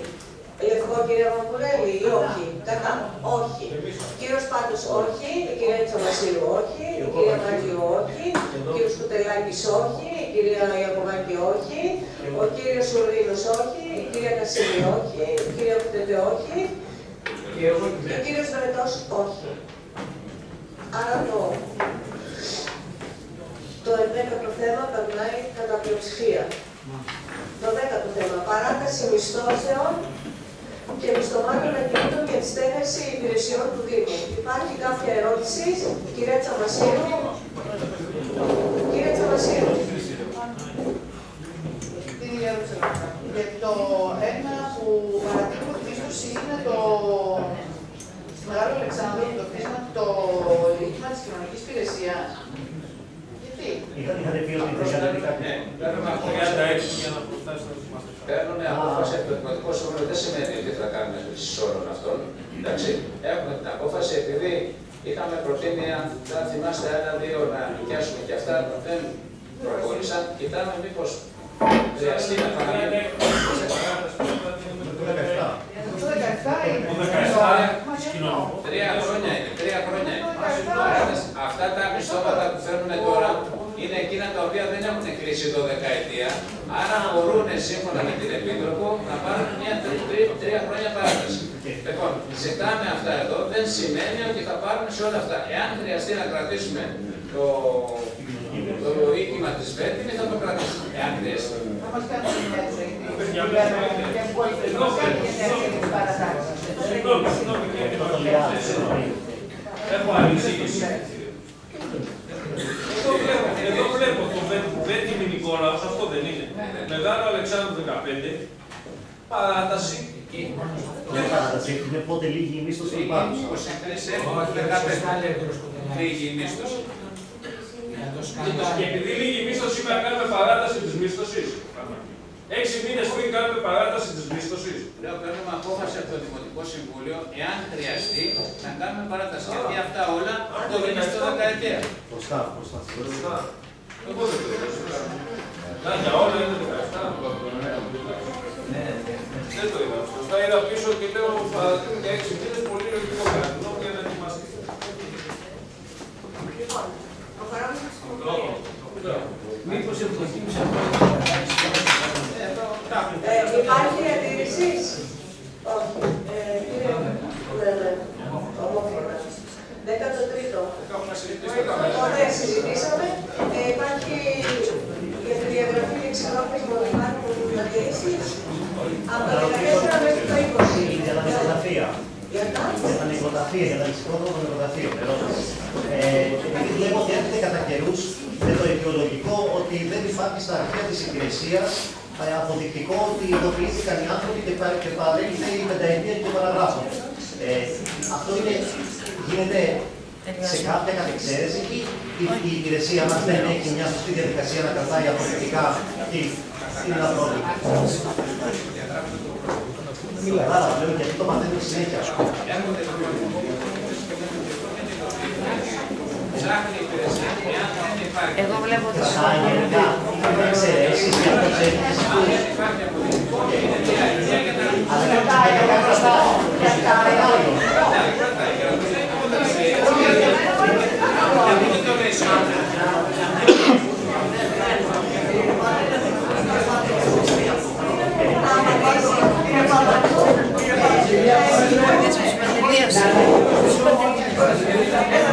Λευκό κυρία Μαμπουρέλη ή όχι; Κατά. Όχι. Ο κύριος Πάτος όχι. Η κυρία Τσαμασίου όχι. Η κυρία Μάγιου όχι. Ο κύριος Κουτελάκης όχι. Η κυρία Ιακωβάκη όχι. Ο κύριος Ουρλίνος όχι. Η κυρία Κασίλη όχι. Η κυρία Κουτετέ όχι. Και ο κύριος Βερετός όχι. Άρα το, το 11ο θέμα περνάει κατά πλειοψηφία. Το 10ο θέμα, παράταση μισθώσεων και μισθωμάτων ακινήτων για τη στέγαση υπηρεσιών του Δήμου. Υπάρχει κάποια ερώτηση, κυρία Τσαμασίου. Κυρία Τσαμασίου. Τι ερώτηση Για το ένα που παρατηρούμε τη μίσθωση είναι το στη Μεγάλο Αλεξάνδρου το θέμα το λύγημα της κοινωνικής υπηρεσίας. Γιατί; Είχατε πει ότι δεν κάνετε κάτι. Παίρνουμε Παίρνουμε απόφαση από το Δημοτικό Συμβούλιο. Δεν σημαίνει ότι θα κάνουμε χρήση όλων αυτών. Εντάξει, έχουμε την απόφαση επειδή είχαμε προτείνει, αν θα θυμάστε, ένα-δύο να νοικιάσουμε και αυτά δεν προχώρησαν. Κοιτάμε μήπως χρειαστεί να παραμείνει. Το 17 είναι. Τρία χρόνια είναι. Τρία χρόνια είναι. Αυτά τα μισθώματα που φέρνουν τώρα είναι εκείνα τα οποία δεν έχουν κλείσει το δεκαετία. Άρα μπορούν σύμφωνα με την Επίτροπο να πάρουν μια τρι- τρία χρόνια παράταση. Λοιπόν, ζητάμε αυτά εδώ, δεν σημαίνει ότι θα πάρουν σε όλα αυτά. Εάν χρειαστεί να κρατήσουμε το, το οίκημα της Βέτινη, θα το κρατήσουμε. Εάν χρειαστεί. Θα μας κάνουν μια έτσι, δεν μπορείτε να κάνετε τέτοιες παρατάξεις. Συγγνώμη, συγγνώμη κύριε Δημαρχέλη. Έχω ανησυχήσει. Εδώ βλέπω, εδώ βλέπω το Βέτιμι Νικόλαος, αυτό δεν είναι. Μεγάλο Αλεξάνδρου 15, παράταση. Δεν παράταση, είναι πότε λίγη η μίσθωση του πάντως. Λίγη η μίσθωση. Και επειδή λίγη η μίσθωση σήμερα κάνουμε παράταση της μίσθωσης. Έξι μήνες πριν κάνουμε παράταση της μίσθωσης. Λέω, παίρνουμε απόφαση από το Δημοτικό Συμβούλιο, εάν χρειαστεί, να κάνουμε παράταση. Γιατί αυτά όλα το δίνεις στο δεκαετία. Μπροστά, μπροστά. Μπροστά. Εγώ δεν το λέω. Να, για όλα είναι 17. Δεν το είδα. Σωστά είδα πίσω και λέω παρατηρούν για έξι μήνες πολύ λογικό κανονό για να ετοιμαστεί. Λοιπόν, προχωράμε στη ψηφοφορία. Μήπως ευδοκίμησε αυτό Υπάρχει αντίρρηση; Όχι. Ε, κύριε, ναι, ναι. Ομόφωνα. Δέκατο τρίτο. Ωραία, συζητήσαμε. Ε, υπάρχει για τη διαγραφή και εξυγχρόνιση των υπάρχουν αντιρρήσεις. Από το 14 μέχρι το 20. Για τα νοικοταφεία. Για τα; Για τα νοικοταφεία, για τα εξυγχρόνιση των νοικοταφείων. Ερώτηση. Ε, επειδή βλέπω ότι έρχεται κατά καιρούς με το αιτιολογικό ότι δεν υπάρχει στα αρχεία της υπηρεσία ε, αποδεικτικό ότι ειδοποιήθηκαν οι άνθρωποι και, πα- και παρέχεται η πενταετία των παραγράφων. Ε, αυτό είναι, γίνεται σε κάποια κατεξαίρεση ή η, η υπηρεσία μας δεν έχει μια σωστή διαδικασία να κρατάει αποδεικτικά τι είναι ένα πρόβλημα. Άρα λέω γιατί το μαθαίνουμε συνέχεια εξάχρονη υπηρεσία εάν δεν υπάρχει. Εγώ βλέπω ότι δεν εξαιρέσει, δεν Αν δεν υπάρχει αποδεικτικό, είναι μια ιδέα για τα Αυτό τα έλεγα μπροστά για τα μεγάλη. Gracias.